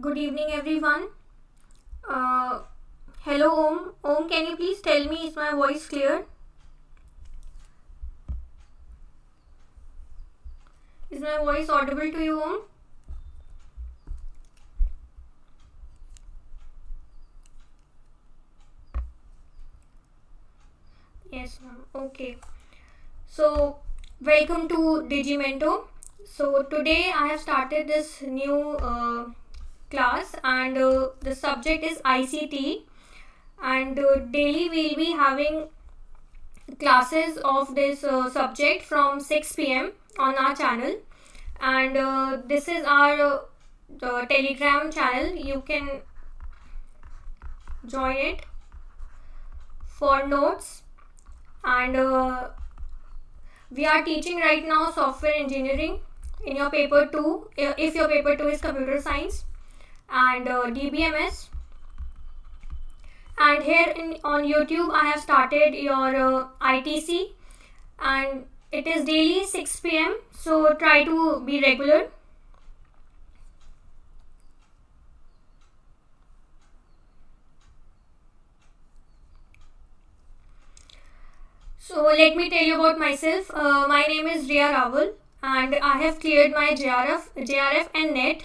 Good evening, everyone. Uh, hello, Om. Om, can you please tell me is my voice clear? Is my voice audible to you, Om? Yes, ma'am. Okay. So, welcome to DigiiMento. So, today I have started this new uh, class, and uh, the subject is ICT. And uh, daily we'll be having classes of this uh, subject from 6 pm on our channel. And uh, this is our uh, Telegram channel. You can join it for notes and uh, we are teaching right now software engineering in your paper 2 if your paper 2 is computer science and uh, dbms and here in on youtube i have started your uh, itc and it is daily 6 pm so try to be regular. So let me tell you about myself. Uh, my name is Ria Rawal and I have cleared my JRF, JRF and NET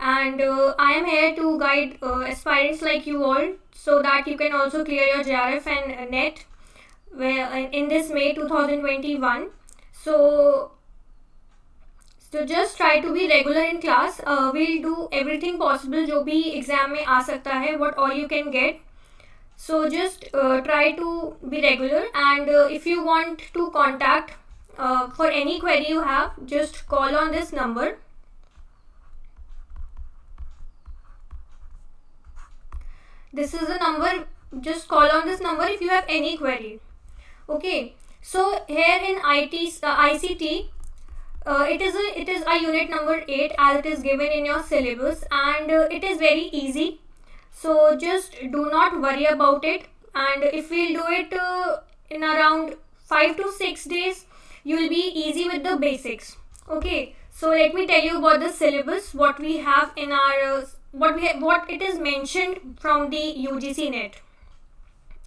and uh, I am here to guide uh, aspirants like you all so that you can also clear your JRF and NET where, in this May 2021. So so just try to be regular in class. Uh, we'll do everything possible जो भी exam में आ सकता है what all you can get so just uh, try to be regular and uh, if you want to contact uh, for any query you have just call on this number this is the number just call on this number if you have any query. Okay so here in IT uh, ICT uh, it is a it is a unit number 8 as it is given in your syllabus and uh, it is very easy. So just do not worry about it and if we'll do it uh, in around 5 to 6 days you will be easy with the basics. Okay so let me tell you about the syllabus what we have in our uh, what we what it is mentioned from the UGC net.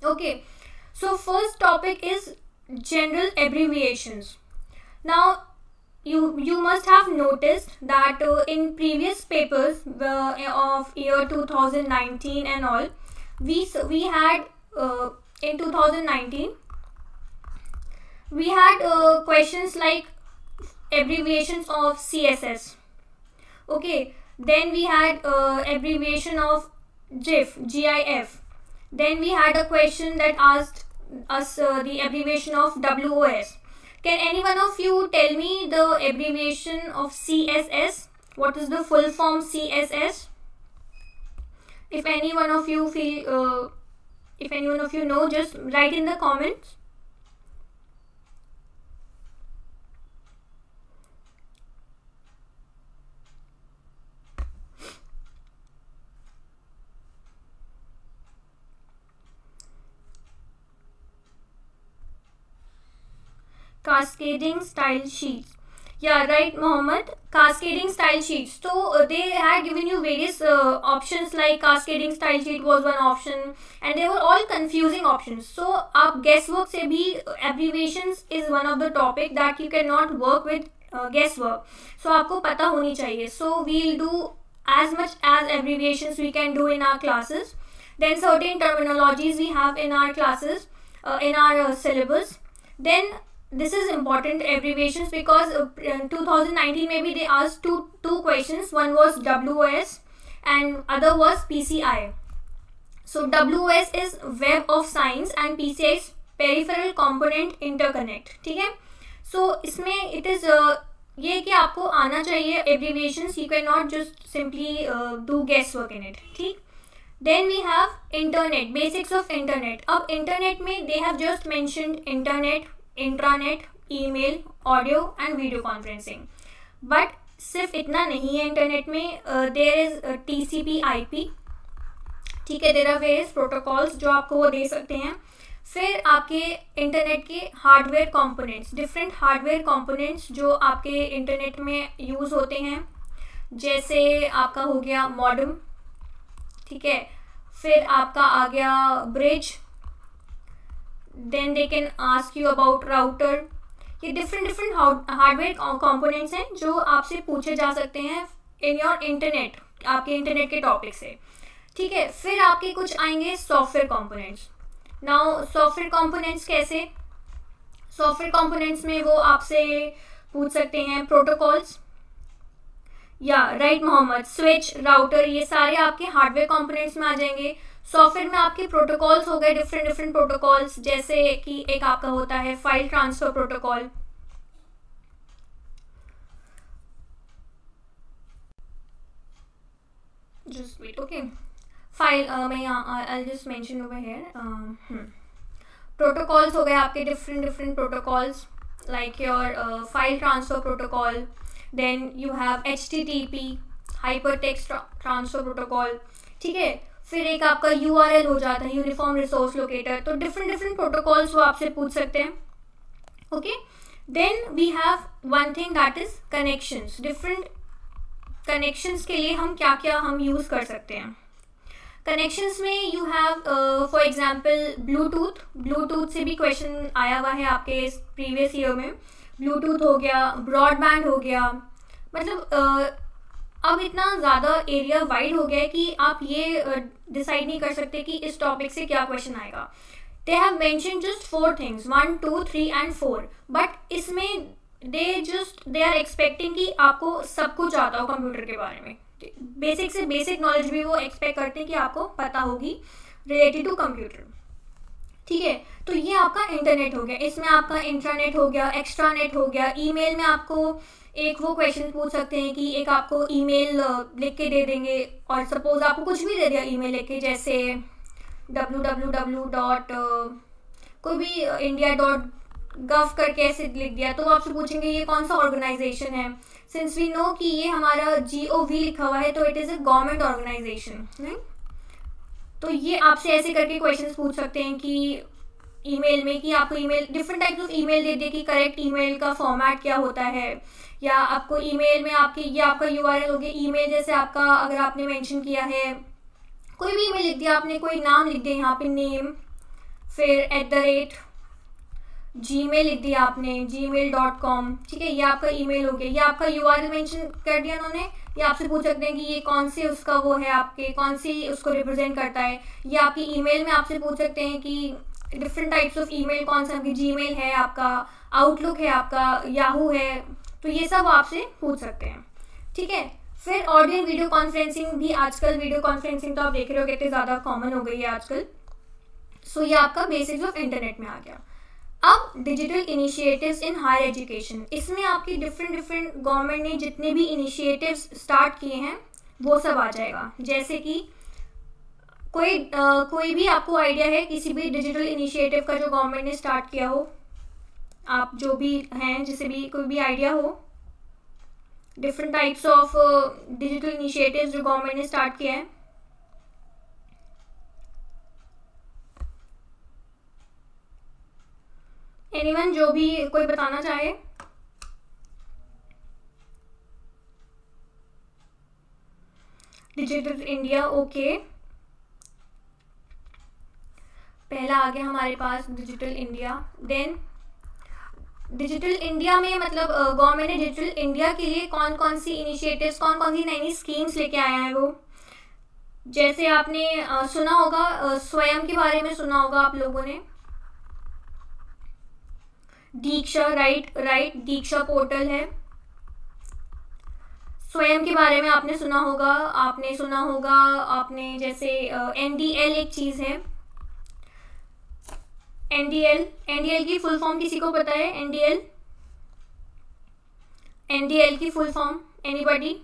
Okay. So first topic is general abbreviations. Now you you must have noticed that uh, in previous papers uh, of year 2019 and all we we had uh, in 2019 we had uh, questions like abbreviations of css okay then we had uh, abbreviation of gif gif then we had a question that asked us uh, the abbreviation of wos can any one of you tell me the abbreviation of CSS? What is the full form CSS? If any one of you feel, uh, if any one of you know, just write in the comments. Cascading style sheets yeah right mohammed cascading style sheets so uh, they had given you various uh, options like cascading style sheet was one option and they were all confusing options so up guesswork se bhi abbreviations is one of the topic that you cannot work with uh, guesswork so aapko pata honi chahiye so we'll do as much as abbreviations we can do in our classes then certain terminologies we have in our classes uh, in our uh, syllabus then this is important abbreviations because uh, 2019 maybe they asked two two questions one was WOS and other was PCI so WOS is web of science and PCI is peripheral component interconnect ठीक है so इसमें it is uh, ये कि आपको आना चाहिए abbreviations you cannot just simply uh, do guesswork in it ठीक then we have internet basics of internet अब internet में they have just mentioned internet Intranet, email, audio and video conferencing. But सिर्फ़ इतना नहीं है इंटरनेट में there is T C P I P ठीक है देर आर वेरियस प्रोटोकॉल्स जो आपको वो दे सकते हैं। फिर आपके इंटरनेट के hardware components different hardware components जो आपके इंटरनेट में यूज़ होते हैं। जैसे आपका हो गया मॉडम ठीक है। फिर आपका आ गया bridge then they can ask you about router ये डिफरेंट डिफरेंट हार्डवेयर कंपोनेंट्स हैं जो आपसे पूछे जा सकते हैं इन योर इंटरनेट आपके इंटरनेट के टॉपिक से। ठीक है, फिर आपके कुछ आएँगे software components now software components कैसे? सॉफ्टवेयर कंपोनेंट्स में वो आपसे पूछ सकते हैं प्रोटोकॉल्स या राइट मोहम्मद स्विच राउटर ये सारे आपके हार्डवेयर कंपोनेंट्स में आ जाएँगे। सॉफ्टवेयर में आपके प्रोटोकॉल्स हो गए डिफरेंट डिफरेंट प्रोटोकॉल्स जैसे कि एक आपका होता है file transfer protocol just wait protocols हो गए आपके different different protocols like your file transfer protocol then you have H T T P hyper text transfer protocol ठीक है? फिर एक आपका यूआरएल हो जाता है यूनिफॉर्म रिसोर्स लोकेटर तो डिफरेंट डिफरेंट प्रोटोकॉल्स वो आपसे पूछ सकते हैं। Okay then we have one thing that is connections different connections के लिए हम क्या क्या हम यूज़ कर सकते हैं। कनेक्शंस में you have for example Bluetooth Bluetooth से भी क्वेश्चन आया हुआ है आपके प्रीवियस ईयर में। ब्लूटूथ हो गया ब्रॉडबैंड हो गया। मतलब uh, अब इतना ज़्यादा एरिया वाइड हो गया है कि आप ये डिसाइड नहीं कर सकते कि इस टॉपिक से क्या क्वेश्चन आएगा। They have mention just four things one two three and four but इसमें they just they are expecting कि आपको सब कुछ आता हो कंप्यूटर के बारे में। बेसिक से बेसिक नॉलेज भी वो एक्सपेक्ट करते हैं कि आपको पता होगी रिलेटेड टू कंप्यूटर ठीक है? तो ये आपका इंटरनेट हो गया। इसमें आपका इंटरनेट हो गया एक्स्ट्रा नेट हो गया ईमेल में आपको एक वो क्वेश्चन पूछ सकते हैं कि एक आपको ईमेल लिख के दे देंगे और सपोज़ आपको कुछ भी दे दिया ईमेल लिख के, जैसे डब्ल्यू डब्ल्यू डब्ल्यू डॉट कोई भी इंडिया डॉट गव करके ऐसे लिख दिया तो आपसे पूछेंगे ये कौन सा ऑर्गेनाइजेशन है? सिंस वी नो कि ये हमारा जी ओ वी लिखा हुआ है तो it is a government organisation तो ये आपसे ऐसे करके क्वेश्चंस पूछ सकते हैं कि ईमेल में कि आपको email different types of email दे दे कि करेक्ट ईमेल का फॉर्मेट क्या होता है। या आपको ईमेल में आपके, ये आपका यू आर एल हो गया ईमेल जैसे आपका अगर आपने मेंशन किया है, कोई भी ईमेल लिख दिया, आपने कोई नाम लिख दिया यहाँ पे नेम फिर at the rate Gmail लिख दिया आपने जी मेल डॉट कॉम ठीक है, ये आपका ईमेल हो गया। ये आपका यू आर मेंशन कर दिया उन्होंने, ये आपसे पूछ सकते हैं कि ये कौन से उसका वो है आपके, कौन सी उसको रिप्रेजेंट करता है। ये आपकी ईमेल में आपसे पूछ सकते हैं कि डिफरेंट टाइप्स ऑफ़ ईमेल कौन सा आपकी जी है आपका आउटलुक है आपका याहू है तो ये सब आपसे पूछ सकते हैं। ठीक है? फिर ऑडियो वीडियो कॉन्फ्रेंसिंग भी आजकल वीडियो कॉन्फ्रेंसिंग तो आप देख रहे हो कितनी ज़्यादा कॉमन हो गई है आजकल। सो so, ये आपका बेसिक्स ऑफ़ इंटरनेट में आ गया। अब digital initiatives in higher education इसमें आपके डिफरेंट डिफरेंट गवर्नमेंट ने जितने भी इनिशिएटिव्स स्टार्ट किए हैं वो सब आ जाएगा। जैसे कि कोई आ, कोई भी आपको आइडिया है किसी भी डिजिटल इनिशिएटिव का जो गवर्नमेंट ने स्टार्ट किया हो आप जो भी हैं जिसे भी कोई भी आइडिया हो different types of digital initiatives जो गवर्नमेंट ने स्टार्ट किया है एनीवन जो भी कोई बताना चाहे डिजिटल इंडिया ओके पहला आ गया हमारे पास digital India then digital India में मतलब गवर्नमेंट ने डिजिटल इंडिया के लिए कौन कौन सी इनिशिएटिव्स कौन कौन सी नई नई स्कीम्स लेके आया है वो? जैसे आपने सुना होगा स्वयं के बारे में सुना होगा आप लोगों ने। Diksha right right Diksha portal है। स्वयं के बारे में आपने सुना होगा, आपने सुना होगा, आपने जैसे एनडीएल एक चीज़ है। एनडीएल एनडीएल की फुल फॉर्म किसी को पता है? एनडीएल एनडीएल की full form anybody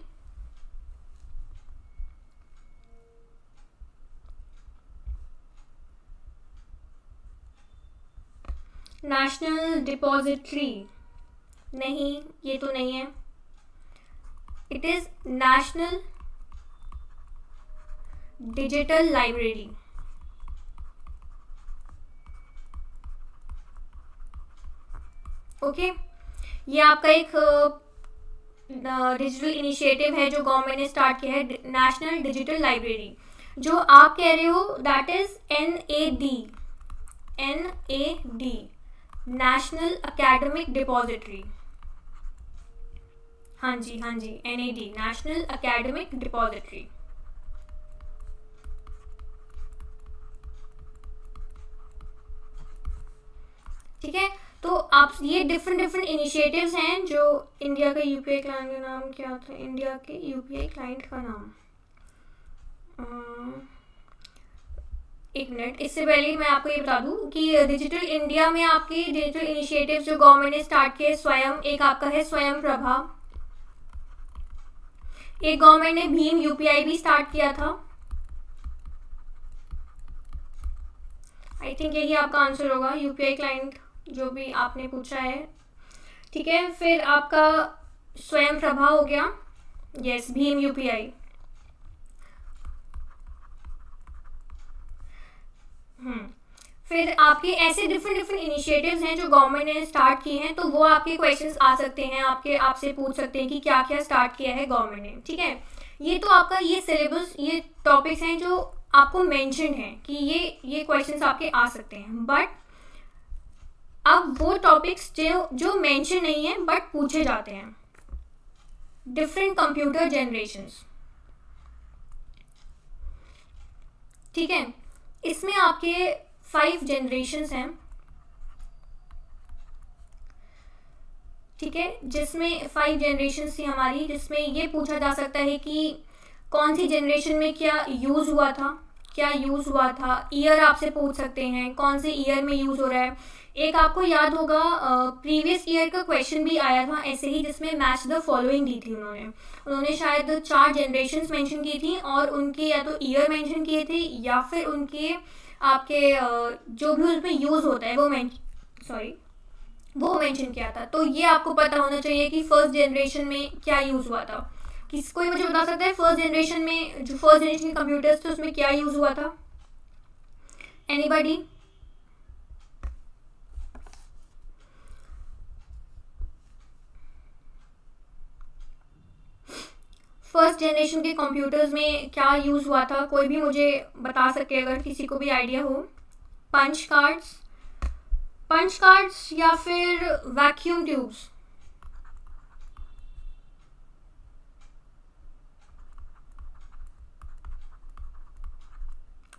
national depository नहीं, ये तो नहीं है। It is national digital library okay? ये आपका एक डिजिटल इनिशिएटिव है जो गवर्नमेंट ने स्टार्ट किया है नेशनल डिजिटल लाइब्रेरी जो आप कह रहे हो that is N A D N A D national academic depository हाँ जी हाँ जी N A D national academic depository ठीक है? तो आप, ये डिफरेंट डिफरेंट इनिशिएटिव्स हैं जो इंडिया का यूपीआई क्लाइंट का नाम क्या था? इंडिया के यूपीआई क्लाइंट का नाम। एक मिनट इससे पहले मैं आपको ये बता दूँ कि डिजिटल इंडिया में आपके डिजिटल इनिशिएटिव्स जो गवर्नमेंट ने स्टार्ट किए, स्वयं, एक आपका है स्वयं प्रभा। एक गवर्नमेंट ने भीम यूपीआई भी स्टार्ट किया था। आई थिंक यही आपका आंसर होगा यूपीआई क्लाइंट जो भी आपने पूछा है। ठीक है, फिर आपका स्वयं प्रभा हो गया। यस भीम यूपीआई हम्म फिर आपके ऐसे डिफरेंट डिफरेंट इनिशिएटिव्स हैं जो गवर्नमेंट ने स्टार्ट किए हैं तो वो आपके क्वेश्चंस आ सकते हैं, आपके आपसे पूछ सकते हैं कि क्या क्या स्टार्ट किया है गवर्नमेंट ने। ठीक है, ये तो आपका ये सिलेबस ये टॉपिक्स हैं जो आपको मेंशन है कि ये ये क्वेश्चंस आपके आ सकते हैं। बट अब वो टॉपिक्स जो जो मेंशन नहीं है बट पूछे जाते हैं। डिफरेंट कंप्यूटर जनरेशन ठीक है? इसमें आपके फाइव जनरेशन हैं। ठीक है? जिसमें फाइव जनरेशन थी हमारी, जिसमें ये पूछा जा सकता है कि कौन सी जनरेशन में क्या यूज़ हुआ था, क्या यूज़ हुआ था। ईयर आपसे पूछ सकते हैं, कौन से ईयर में यूज़ हो रहा है। एक आपको याद होगा प्रीवियस ईयर का क्वेश्चन भी आया था ऐसे ही जिसमें मैच द फॉलोइंग दी थी उन्होंने। उन्होंने शायद चार जनरेशन मेंशन की थी और उनके या तो ईयर मेंशन किए थे या फिर उनके आपके जो भी उसमें यूज़ होता है वो मैं सॉरी वो मेंशन किया था। तो ये आपको पता होना चाहिए कि फ़र्स्ट जनरेशन में क्या यूज़ हुआ था। किस कोई मुझे बता सकता है? फ़र्स्ट जनरेशन में जो फ़र्स्ट जनरेशन कंप्यूटर्स थे उसमें क्या यूज़ हुआ था? एनीबडी फ़र्स्ट जनरेशन के कंप्यूटर्स में क्या यूज़ हुआ था, कोई भी मुझे बता सके अगर किसी को भी आइडिया हो। पंच कार्ड्स पंच कार्ड्स या फिर vacuum tubes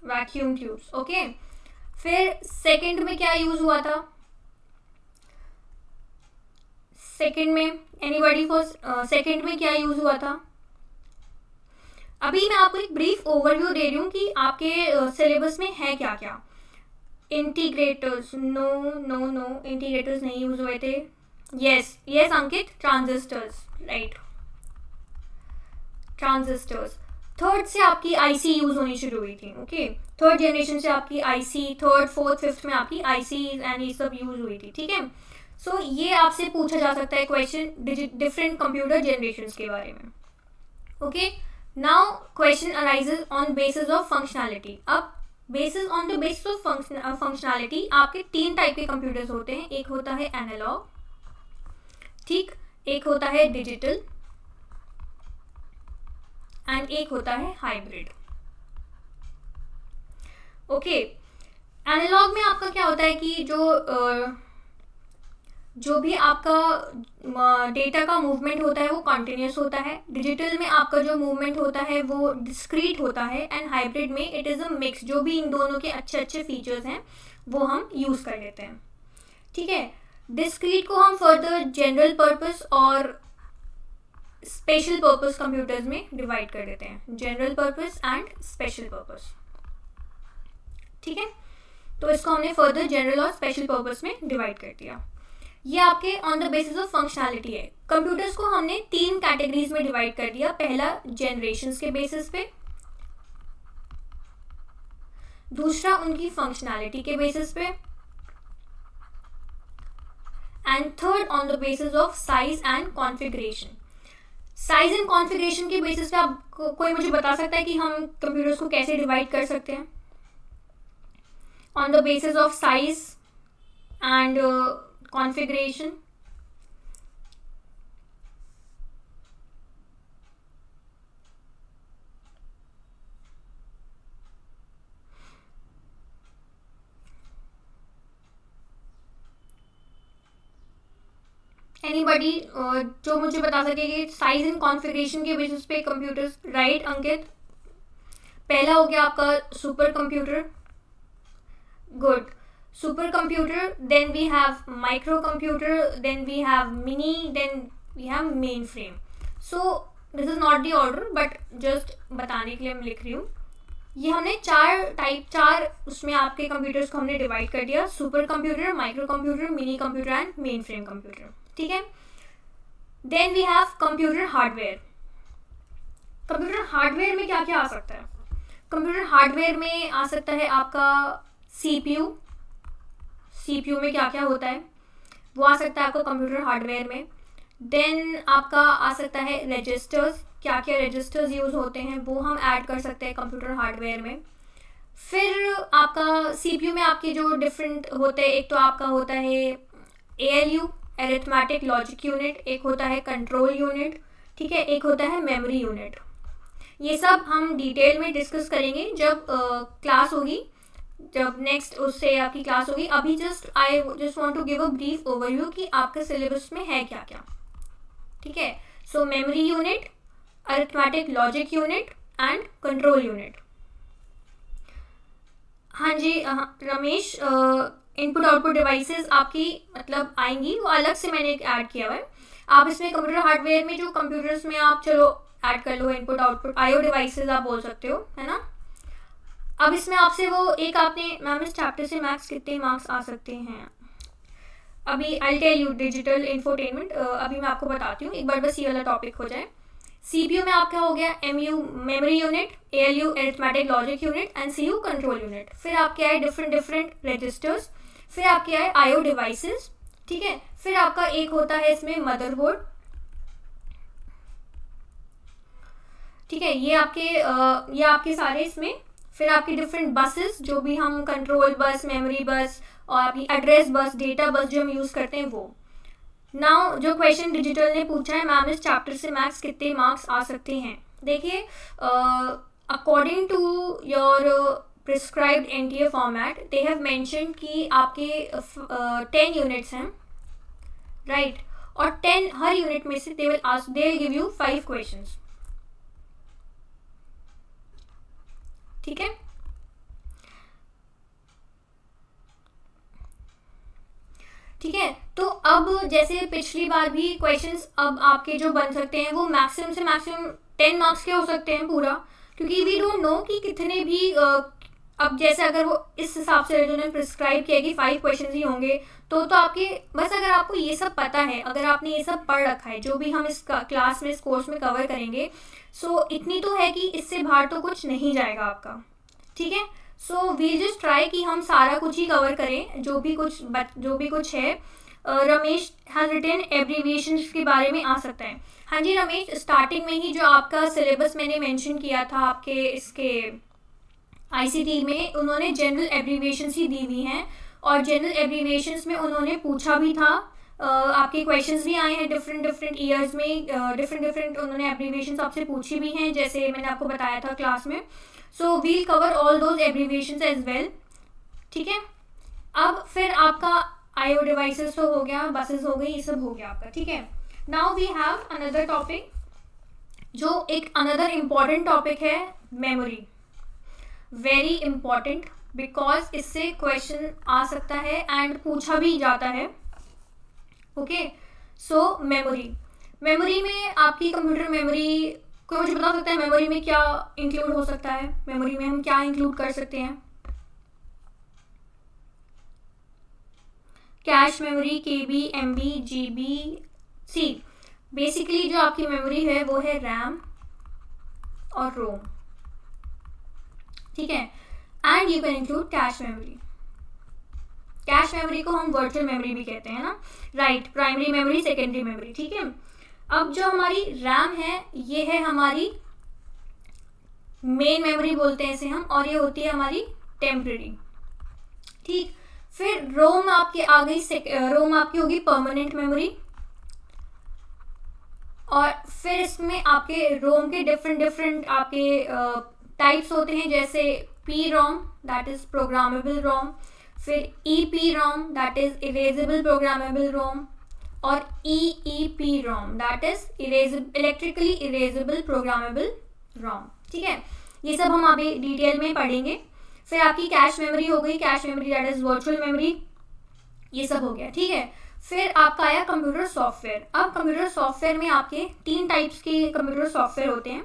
vacuum tubes okay फिर सेकंड में क्या यूज़ हुआ था? सेकंड में एनीबॉडी फॉर सेकंड में क्या यूज़ हुआ था? अभी मैं आपको एक ब्रीफ ओवरव्यू दे रही हूँ कि आपके सिलेबस में है क्या क्या integrators no no no integrators नहीं यूज़ हुए थे। Yes yes Ankit transistors right transistors third से आपकी आईसी यूज़ होनी शुरू हुई थी ओके थर्ड जनरेशन से आपकी आईसी थर्ड फोर्थ फिफ्थ में आपकी आईसी एंड ये सब यूज़ हुई थी ठीक है? सो so, ये आपसे पूछा जा सकता है क्वेश्चन डिफरेंट कंप्यूटर जनरेशन के बारे में okay okay? Now question arises on basis of functionality अब basis on the basis of functionality आपके तीन टाइप के कंप्यूटर्स होते हैं। एक होता है एनालॉग ठीक? एक होता है डिजिटल एंड एक होता है हाइब्रिड ओके एनालॉग में आपका क्या होता है कि जो uh, जो भी आपका डेटा का मूवमेंट होता है, वो कॉन्टिन्यूस होता है। डिजिटल में आपका जो मूवमेंट होता है, वो डिस्क्रीट होता है एंड हाइब्रिड में इट इज़ अ मिक्स जो भी इन दोनों के अच्छे अच्छे फीचर्स हैं, वो हम यूज़ कर लेते हैं। ठीक है? डिस्क्रीट को हम फर्दर जनरल पर्पस और स्पेशल पर्पस कंप्यूटर्स में डिवाइड कर देते हैं। General purpose and special purpose ठीक है? तो इसको हमने फर्दर जनरल और स्पेशल पर्पस में डिवाइड कर दिया। ये आपके on the basis of functionality है। कंप्यूटर्स को हमने तीन कैटेगरीज में डिवाइड कर दिया। पहला जनरेशन के बेसिस पे। दूसरा उनकी फंक्शनैलिटी के बेसिस पे। And third on the basis of size and configuration size and configuration के बेसिस पे आप को, कोई मुझे बता सकता है कि हम कंप्यूटर्स को कैसे डिवाइड कर सकते हैं? On the basis of size and configuration. Anybody uh, जो मुझे बता सके कि साइज़ एंड कॉन्फ़िगरेशन के बेसिस पे कंप्यूटर्स राइट अंकित? पहला हो गया आपका supercomputer good we have microcomputer then we have mini then we have mainframe so this is not the order but just बताने के लिए मैं लिख रही हूँ। ये हमने चार टाइप चार उसमें आपके कंप्यूटर्स को हमने डिवाइड कर दिया supercomputer microcomputer minicomputer and mainframe computer ठीक है? Then we have computer hardware computer hardware में क्या क्या आ सकता है? कंप्यूटर हार्डवेयर में आ सकता है आपका सीपीयू सीपीयू में क्या क्या होता है? वो आ सकता है आपका कंप्यूटर हार्डवेयर में। देन आपका आ सकता है रजिस्टर्स क्या क्या रजिस्टर्स यूज़ होते हैं, वो हम ऐड कर सकते हैं कंप्यूटर हार्डवेयर में। फिर आपका सीपीयू में आपके जो डिफरेंट होते हैं, एक तो आपका होता है A L U arithmetic logic unit एक होता है कंट्रोल यूनिट ठीक है, एक होता है मेमोरी यूनिट ये सब हम डिटेल में डिस्कस करेंगे जब क्लास होगी। जब नेक्स्ट उससे आपकी क्लास होगी, अभी just I just want to give a brief overview कि आपके सिलेबस में है क्या क्या। ठीक है? So memory unit arithmetic logic unit and control unit हाँ जी रमेश इनपुट आउटपुट डिवाइसेस आपकी मतलब आएँगी, वो अलग से मैंने ऐड किया हुआ है। आप इसमें कंप्यूटर हार्डवेयर में जो कंप्यूटर्स में आप चलो ऐड कर लो इनपुट आउटपुट आईओ डिवाइसेस आप बोल सकते हो, है ना? अब इसमें आपसे वो एक आपने, मैम इस चैप्टर से मैक्स कितने मार्क्स आ सकते हैं? अभी I tell you digital infotainment अभी मैं आपको बताती हूँ, एक बार बस ये वाला टॉपिक हो जाए। सीपीयू में आपका हो गया M U memory unit A L U arithmetic logic unit and C U control unit फिर आपके आए डिफरेंट डिफरेंट रजिस्टर्स फिर आपके आए आईओ डिवाइसेस ठीक है? फिर आपका एक होता है इसमें मदरबोर्ड ठीक है? ये आपके ये आपके सारे इसमें फिर आपकी डिफरेंट बसेस जो भी हम कंट्रोल बस मेमोरी बस और आपकी एड्रेस बस डेटा बस जो हम यूज़ करते हैं वो। नाउ जो क्वेश्चन डिजिटल ने पूछा है मैम इस चैप्टर से मैक्स कितने मार्क्स आ सकते हैं? देखिए according to your prescribed N T A format they have mention कि आपके टेन यूनिट्स हैं राइट? और टेन हर यूनिट में से they will ask they give you five questions ठीक है? ठीक है? तो अब जैसे पिछली बार भी क्वेश्चंस अब आपके जो बन सकते हैं, वो मैक्सिमम से मैक्सिमम टेन मार्क्स के हो सकते हैं पूरा, क्योंकि वी डोंट नो कि कितने भी अब जैसे अगर वो इस हिसाब से जो प्रिस्क्राइब किया कि फाइव क्वेश्चन ही होंगे तो तो आपके, बस अगर आपको ये सब पता है, अगर आपने ये सब पढ़ रखा है, जो भी हम इस क्लास में, इस कोर्स में कवर करेंगे सो so, इतनी तो है कि इससे बाहर तो कुछ नहीं जाएगा आपका। ठीक है? सो वी जस्ट ट्राई कि हम सारा कुछ ही कवर करें जो भी कुछ जो भी कुछ है। रमेश हैज़ रिटन एब्रीविएशन के बारे में आ सकता है। हाँ जी रमेश स्टार्टिंग में ही जो आपका सिलेबस मैंने मेंशन किया था आपके इसके आईसीटी में उन्होंने जनरल एब्रीविएशन ही दी हुई हैं। और जनरल एब्रीविएशन में उन्होंने पूछा भी था आपके क्वेश्चंस भी आए हैं डिफरेंट डिफरेंट ईयर्स में डिफरेंट डिफरेंट उन्होंने एब्रीविएशन आपसे पूछी भी हैं, जैसे मैंने आपको बताया था क्लास में। So we'll cover all those abbreviation as well ठीक है? अब फिर आपका आईओ डिवाइसेस तो हो गया बसेस हो गई, ये सब हो गया आपका, ठीक है? Now we have another topic जो एक अनदर इंपॉर्टेंट टॉपिक है मेमोरी वेरी इंपॉर्टेंट बिकॉज़ इससे क्वेश्चन आ सकता है एंड पूछा भी जाता है। ओके सो मेमोरी मेमोरी में आपकी कंप्यूटर मेमोरी कोई मुझे बता सकता है मेमोरी में क्या इंक्लूड हो सकता है? मेमोरी में हम क्या इंक्लूड कर सकते हैं? Cache memory K B M B G B C basically जो आपकी मेमोरी है, वो है रैम और रोम ठीक है? And you can include cache memory cache memory को हम वर्चुअल मेमोरी भी कहते हैं ना? Right primary memory secondary memory ठीक है? अब जो हमारी रैम है, ये है हमारी मेन मेमोरी बोलते हैं इसे हम, और ये होती है हमारी टेम्पररी ठीक? फिर रोम आपकी आ गई रोम आपकी होगी परमानेंट मेमोरी और फिर इसमें आपके रोम के डिफरेंट डिफरेंट आपके टाइप्स होते हैं, जैसे P ROM that is programmable ROM फिर E P ROM that is erasable programmable ROM और E E P ROM that is erase electrically erasable programmable ROM ठीक है? ये सब हम अभी डिटेल में पढ़ेंगे। फिर आपकी कैश मेमोरी हो गई cache memory that is virtual memory ये सब हो गया, ठीक है? फिर आपका आया कंप्यूटर सॉफ्टवेयर अब कंप्यूटर सॉफ्टवेयर में आपके तीन टाइप्स के कंप्यूटर सॉफ्टवेयर होते हैं।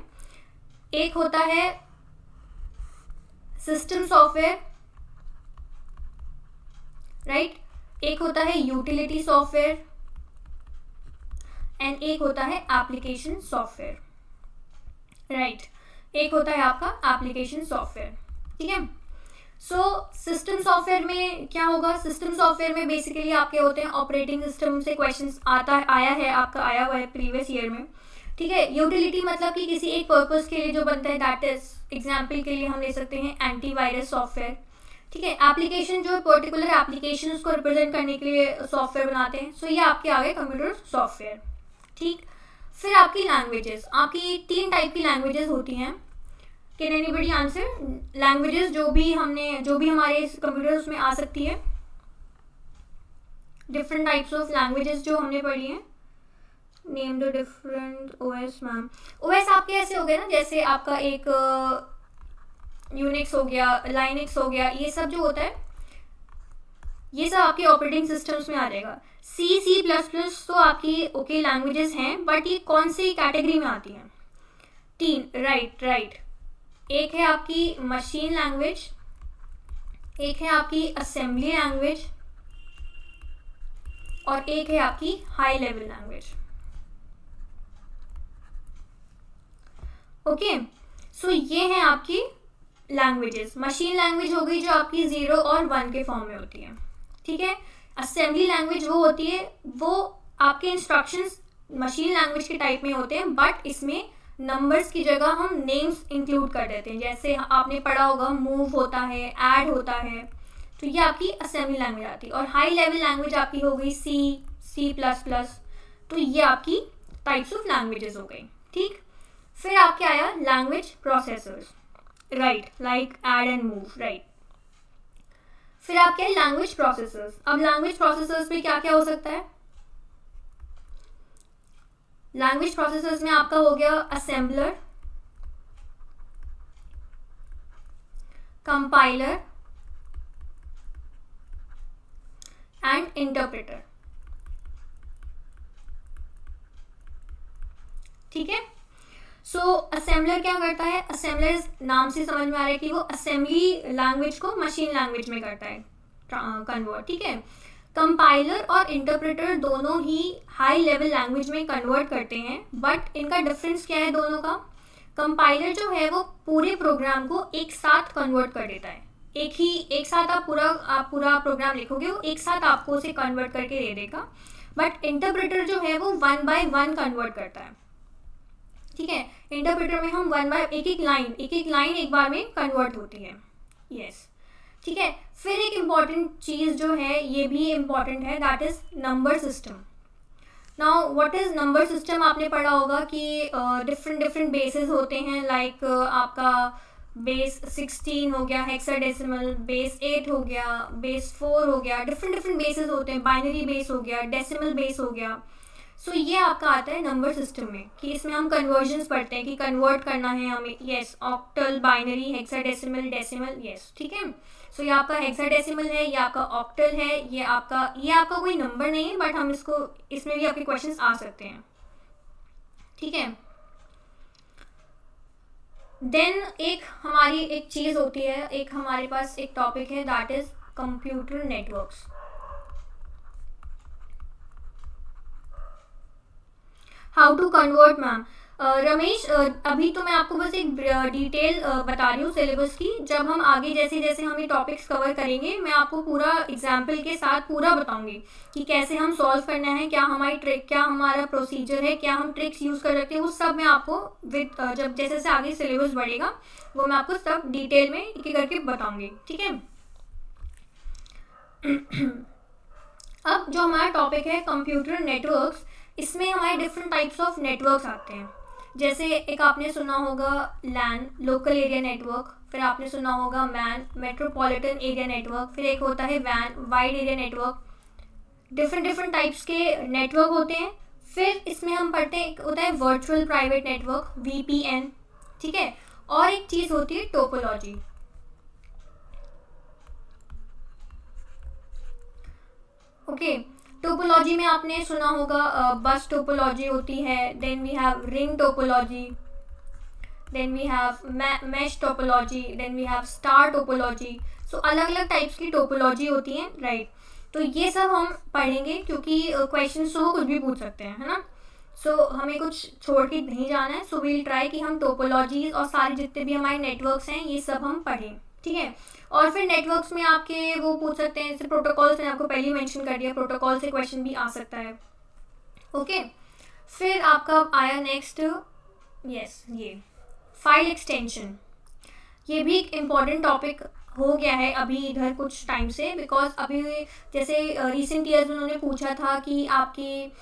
एक होता है सिस्टम सॉफ्टवेयर राइट? एक होता है यूटिलिटी सॉफ्टवेयर एंड एक होता है एप्लीकेशन सॉफ्टवेयर। राइट? एक होता है आपका एप्लीकेशन सॉफ्टवेयर। ठीक है? सो सिस्टम सॉफ्टवेयर में क्या होगा? सिस्टम सॉफ्टवेयर में बेसिकली आपके होते हैं ऑपरेटिंग सिस्टम से क्वेश्चंस आता, आया है, आपका आया हुआ है प्रीवियस ईयर में। ठीक है? यूटिलिटी मतलब कि किसी एक पर्पज के लिए जो बनता है दैट इज़ एग्ज़ाम्पल के लिए हम ले सकते हैं एंटीवायरस सॉफ्टवेयर ठीक है एप्लीकेशन जो पर्टिकुलर एप्लीकेशन को रिप्रेजेंट करने के लिए सॉफ्टवेयर बनाते हैं सो so ये आपके आ गए कंप्यूटर सॉफ्टवेयर ठीक, फिर आपकी लैंग्वेजेस आपकी तीन टाइप की लैंग्वेजेस होती हैं। कैन एनीबडी आंसर लैंग्वेजेस जो भी हमने, जो भी हमारे कंप्यूटर उसमें आ सकती है। डिफरेंट टाइप्स ऑफ़ लैंग्वेजेस जो हमने पढ़ी हैं। Name the different O S ma'am O S आपके ऐसे हो गए ना, जैसे आपका एक यूनिक्स हो गया लाइनिक्स हो गया ये सब जो होता है ये सब आपके ऑपरेटिंग सिस्टम्स में आ जाएगा। सी सी प्लस प्लस तो आपकी ओके okay, लैंग्वेजेस हैं बट ये कौन सी कैटेगरी में आती हैं? तीन राइट राइट एक है आपकी मशीन लैंग्वेज एक है आपकी असेंबली लैंग्वेज और एक है आपकी high level language okay so ये है आपकी लैंग्वेजेस मशीन लैंग्वेज हो गई जो आपकी ज़ीरो और वन के फॉर्म में होती है। ठीक है? असेंबली लैंग्वेज वो होती है, वो आपके इंस्ट्रक्शंस मशीन लैंग्वेज के टाइप में होते हैं बट इसमें नंबर्स की जगह हम नेम्स इंक्लूड कर देते हैं। जैसे आपने पढ़ा होगा मूव होता है ऐड होता है तो ये आपकी असेंबली लैंग्वेज आती है। और हाई लेवल लैंग्वेज आपकी हो गई सी सी प्लस प्लस तो ये आपकी टाइप्स ऑफ़ लैंग्वेजेस हो गई। ठीक? फिर आपके आया language processors right like add and move right फिर आपके लैंग्वेज प्रोसेसर्स अब लैंग्वेज प्रोसेसर्स में क्या क्या हो सकता है? लैंग्वेज प्रोसेसर्स में आपका हो गया असेंबलर कंपाइलर एंड इंटरप्रेटर ठीक है? सो असेंबलर क्या करता है? असेंबलर नाम से समझ में आ रहा है कि वो असेंबली लैंग्वेज को मशीन लैंग्वेज में करता है। कन्वर्ट ठीक है? कंपाइलर और इंटरप्रेटर दोनों ही हाई लेवल लैंग्वेज में कन्वर्ट करते हैं बट इनका डिफरेंस क्या है दोनों का? कंपाइलर जो है वो पूरे प्रोग्राम को एक साथ कन्वर्ट कर देता है। एक ही, एक साथ आप पूरा आप पूरा प्रोग्राम लिखोगे, वो एक साथ आपको उसे कन्वर्ट करके दे देगा। बट इंटरप्रेटर जो है वो वन बाय वन कन्वर्ट करता है। ठीक है? इंटरप्रेटर में हम वन बाय एक एक लाइन एक एक लाइन एक बार में कन्वर्ट होती है। Yes yes. ठीक है? फिर एक इंपॉर्टेंट चीज़ जो है ये भी इंपॉर्टेंट है that is number system now what is number system आपने पढ़ा होगा कि डिफरेंट डिफरेंट बेसिस होते हैं लाइक like, uh, आपका बेस 16 हो गया हेक्साडेसिमल बेस 8 हो गया बेस 4 हो गया डिफरेंट डिफरेंट बेसिस होते हैं बाइनरी बेस हो गया डेसिमल बेस हो गया। सो so, ये आपका आता है नंबर सिस्टम में कि इसमें हम कन्वर्जन पढ़ते हैं कि कन्वर्ट करना है हमें। Yes octal binary hexadecimal decimal yes ठीक है? सो ये आपका हेक्साडेसिमल है ये आपका ऑक्टल है ये आपका ये आपका कोई नंबर नहीं है बट हम इसको इसमें भी आपके क्वेश्चन आ सकते हैं। ठीक है? देन एक हमारी एक चीज़ होती है एक हमारे पास एक टॉपिक है that is computer networks how to convert ma'am Ramesh अभी तो मैं आपको बस एक डिटेल बता रही हूँ सिलेबस की। जब हम आगे जैसे जैसे हम ये टॉपिक्स कवर करेंगे, मैं आपको पूरा एग्ज़ाम्पल के साथ पूरा बताऊँगी कि कैसे हम सॉल्व करना है, क्या हमारी ट्रिक क्या हमारा प्रोसीजर है, क्या हम ट्रिक्स यूज़ कर सकते हैं, वो सब मैं आपको विद जब जैसे जैसे आगे सिलेबस बढ़ेगा, वो मैं आपको सब डिटेल में एक करके बताऊँगी, ठीक है? अब जो हमारा टॉपिक है कंप्यूटर नेटवर्क्स इसमें हमारे डिफरेंट टाइप्स ऑफ़ नेटवर्क्स आते हैं। जैसे एक आपने सुना होगा लैन लोकल एरिया नेटवर्क फिर आपने सुना होगा मैन मेट्रोपॉलिटन एरिया नेटवर्क फिर एक होता है van wide area network different different types के नेटवर्क होते हैं। फिर इसमें हम पढ़ते हैं, एक होता है वर्चुअल प्राइवेट नेटवर्क वीपीएन ठीक है? और एक चीज़ होती है टोपोलॉजी ओके टोपोलॉजी में आपने सुना होगा बस टोपोलॉजी होती है then we have ring topology then we have mesh topology then we have star topology so अलग अलग टाइप्स की टोपोलॉजी होती है राइट right? तो ये सब हम पढ़ेंगे क्योंकि क्वेश्चन uh, तो कुछ भी पूछ सकते हैं है ना सो so, हमें कुछ छोड़ के नहीं जाना है सो वील ट्राई कि हम टोपोलॉजी और सारे जितने भी हमारे नेटवर्क्स हैं ये सब हम पढ़ें ठीक है और फिर नेटवर्क्स में आपके वो पूछ सकते हैं, जैसे प्रोटोकॉल से आपको पहले मेंशन कर दिया प्रोटोकॉल से क्वेश्चन भी आ सकता है। ओके फिर आपका आया नेक्स्ट यस ये फ़ाइल एक्सटेंशन ये भी एक इंपॉर्टेंट टॉपिक हो गया है अभी इधर कुछ टाइम से बिकॉज़ अभी जैसे रिसेंट ईयर्स में उन्होंने पूछा था कि आपकी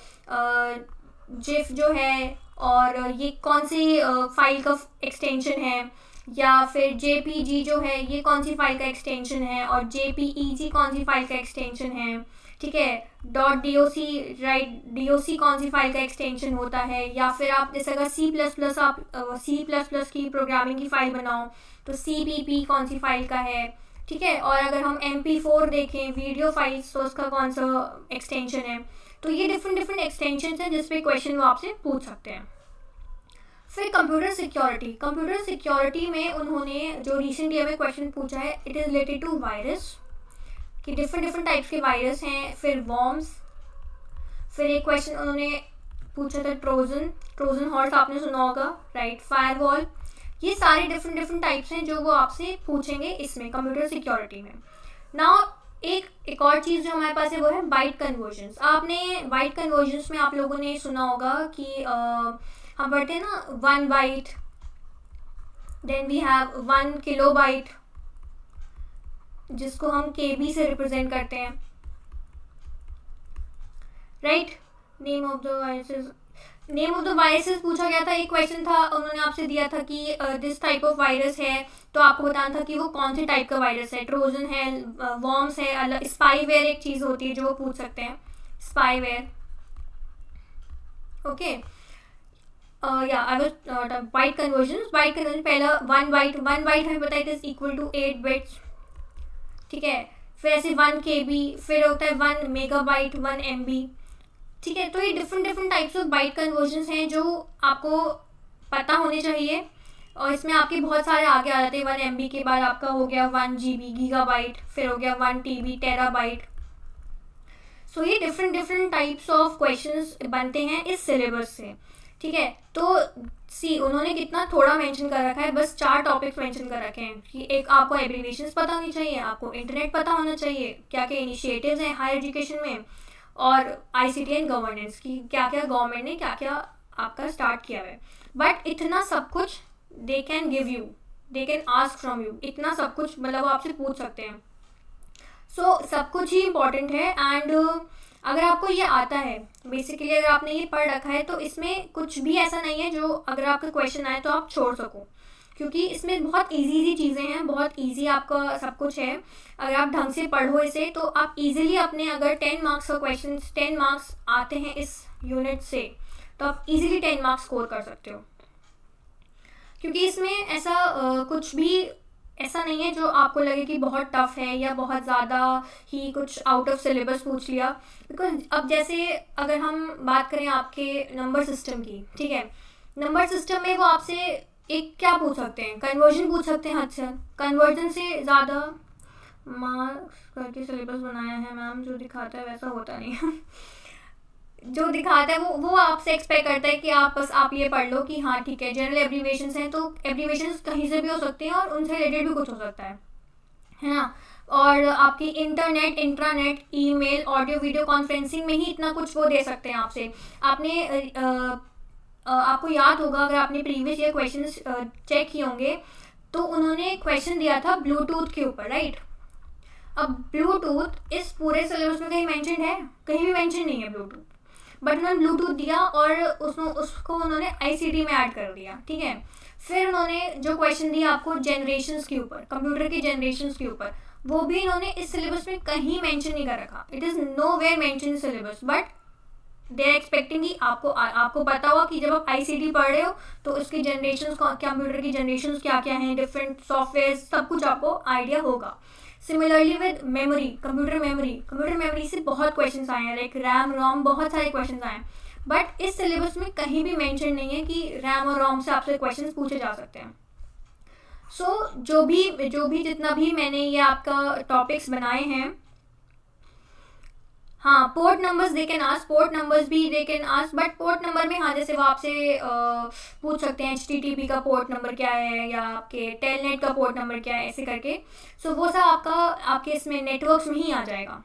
जिफ जो है, और ये कौन सी फ़ाइल का एक्सटेंशन है या फिर जे जो है, ये कौन सी फ़ाइल का एक्सटेंशन है और जे कौन सी फ़ाइल का एक्सटेंशन है? ठीक है? Dot D O C right D O C कौन सी फ़ाइल का एक्सटेंशन होता है? या फिर आप, जैसे अगर सी प्लस प्लस आप सी प्लस प्लस की प्रोग्रामिंग की फ़ाइल बनाओ तो सी पी पी कौन सी फ़ाइल का है? ठीक है? और अगर हम एम पी फोर देखें वीडियो फाइल्स तो उसका कौन सा एक्सटेंशन है? तो ये डिफरेंट डिफरेंट एक्सटेंशन हैं जिसपे क्वेश्चन वो आपसे पूछ सकते हैं। फिर कंप्यूटर सिक्योरिटी कंप्यूटर सिक्योरिटी में उन्होंने जो रिसेंटली हमें क्वेश्चन पूछा है it is related to virus कि डिफरेंट डिफरेंट टाइप्स के वायरस हैं, फिर वॉम्स फिर एक क्वेश्चन उन्होंने पूछा था ट्रोजन ट्रोजन हॉर्स आपने सुना होगा राइट फायरवॉल ये सारे डिफरेंट डिफरेंट टाइप्स हैं जो वो आपसे पूछेंगे इसमें कंप्यूटर सिक्योरिटी में. नाउ एक एक और चीज़ जो हमारे पास है वो है बाइट कन्वर्जन आपने बाइट कन्वर्जन में आप लोगों ने सुना होगा कि हम पढ़ते हैं ना one byte then we have one kilo byte जिसको हम के बी से रिप्रेजेंट करते हैं. Right name of the viruses name of the viruses पूछा गया था, एक क्वेश्चन था, उन्होंने आपसे दिया था कि दिस टाइप ऑफ़ वायरस है तो आपको बताना था कि वो कौन से टाइप का वायरस है? ट्रोजन है वॉर्म्स है अलग स्पाईवेयर एक चीज़ होती है जो वो पूछ सकते हैं. स्पाईवेयर ओके या आई वाज कन्वर्जन कन्वर्जन पहला वन वन हमें पता है is equal to eight bits ठीक है? फिर ऐसे वन के बी फिर होता है one mega byte one M B ठीक है? तो ये different different types of byte conversion हैं जो आपको पता होने चाहिए। और इसमें आपके बहुत सारे आगे आ जाते हैं। वन एम के बाद आपका हो गया one G B giga byte फिर हो गया one T B tera byte so ये different different types of question बनते हैं इस सिलेबस से। ठीक है? तो सी उन्होंने कितना थोड़ा मेंशन कर रखा है बस चार टॉपिक्स मेंशन कर रखे हैं कि एक आपको एब्रीवेशन पता होनी चाहिए आपको इंटरनेट पता होना चाहिए क्या क्या इनिशिएटिव्स हैं हायर एजुकेशन में और आईसीटी एंड गवर्नेंस की क्या क्या गवर्नमेंट ने क्या क्या आपका स्टार्ट किया है। बट इतना सब कुछ they can give you they can ask from you इतना सब कुछ मतलब वो आपसे पूछ सकते हैं। सो so, सब कुछ ही इंपॉर्टेंट है एंड अगर आपको ये आता है बेसिकली अगर आपने ये पढ़ रखा है तो इसमें कुछ भी ऐसा नहीं है जो अगर आपका क्वेश्चन आए तो आप छोड़ सको। क्योंकि इसमें बहुत इजी इजी चीज़ें हैं बहुत इजी आपका सब कुछ है। अगर आप ढंग से पढ़ो इसे तो आप इजीली अपने अगर टेन मार्क्स का क्वेश्चन टेन मार्क्स आते हैं इस यूनिट से तो आप इजीली टेन मार्क्स स्कोर कर सकते हो। क्योंकि इसमें ऐसा आ, कुछ भी ऐसा नहीं है जो आपको लगे कि बहुत टफ है या बहुत ज़्यादा ही कुछ आउट ऑफ़ सिलेबस पूछ लिया। बिकॉज़ अब जैसे अगर हम बात करें आपके नंबर सिस्टम की, ठीक है? नंबर सिस्टम में वो आपसे एक क्या पूछ सकते हैं? कन्वर्जन पूछ सकते हैं से कन्वर्जन से ज़्यादा मार्क्स करके सिलेबस बनाया है मैम, जो दिखाता है वैसा होता नहीं है। जो दिखाता है वो वो आपसे एक्सपेक्ट करता है कि आप बस आप ये पढ़ लो कि हाँ ठीक है जनरल एब्रीवेशन हैं तो एब्रीवेशन कहीं से भी हो सकते हैं और उनसे रिलेटेड भी कुछ हो सकता है है ना? और आपकी internet intranet email audio video conferencing में ही इतना कुछ वो दे सकते हैं आपसे। आपने आ, आ, आपको याद होगा अगर आपने प्रीवियस ईयर क्वेश्चन चेक किए होंगे तो उन्होंने क्वेश्चन दिया था ब्लूटूथ के ऊपर राइट अब ब्लूटूथ इस पूरे सिलेबस में कहीं मेंशन है? कहीं भी मेंशन नहीं है ब्लूटूथ बट उन्होंने ब्लूटूथ दिया और उसमें उसको उन्होंने आईसीटी में ऐड कर दिया ठीक है? फिर उन्होंने जो क्वेश्चन दिया आपको जनरेशन के ऊपर कंप्यूटर के जनरेशन के ऊपर वो भी इन्होंने इस सिलेबस में कहीं मेंशन नहीं कर रखा। It is no way mention syllabus but they are expecting कि आपको आ, आपको पता हुआ कि जब आप आई पढ़ रहे हो तो उसकी जनरेशन कंप्यूटर की जनरेशन क्या क्या हैं डिफरेंट सॉफ्टवेयर सब कुछ आपको आइडिया होगा। Similarly with memory computer memory computer memory से बहुत क्वेश्चन आए हैं लाइक रैम रोम बहुत सारे क्वेश्चन आए हैं. बट इस सिलेबस में कहीं भी मैंशन नहीं है कि रैम और रोम से आपसे क्वेश्चन पूछे जा सकते हैं. सो so, जो भी जो भी जितना भी मैंने ये आपका टॉपिक्स बनाए हैं हाँ port numbers they can ask port numbers भी they can ask but port number में हाँ जैसे वो आपसे पूछ सकते हैं एच का पोर्ट नंबर क्या है या आपके टेलनेट का पोर्ट नंबर क्या है ऐसे करके। सो so, वो सब आपका आपके इसमें नेटवर्क्स में ही आ जाएगा।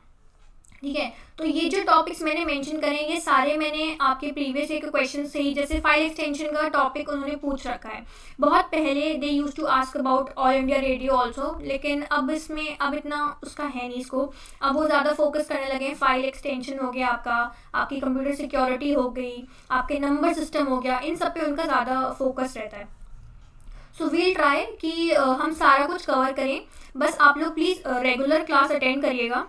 ठीक है? तो ये जो टॉपिक्स मैंने मेंशन करे ये सारे मैंने आपके प्रीवियस एक क्वेश्चन से ही, जैसे फ़ाइल एक्सटेंशन का टॉपिक उन्होंने पूछ रखा है। बहुत पहले they use to ask about all India radio also लेकिन अब इसमें, अब इतना उसका है नहीं इसको अब वो ज़्यादा फोकस करने लगे हैं। फ़ाइल एक्सटेंशन हो गया आपका, आपकी कंप्यूटर सिक्योरिटी हो गई, आपके नंबर सिस्टम हो गया, इन सब पे उनका ज़्यादा फोकस रहता है। सो वील ट्राई कि हम सारा कुछ कवर करें। बस आप लोग प्लीज़ रेगुलर क्लास अटेंड करिएगा।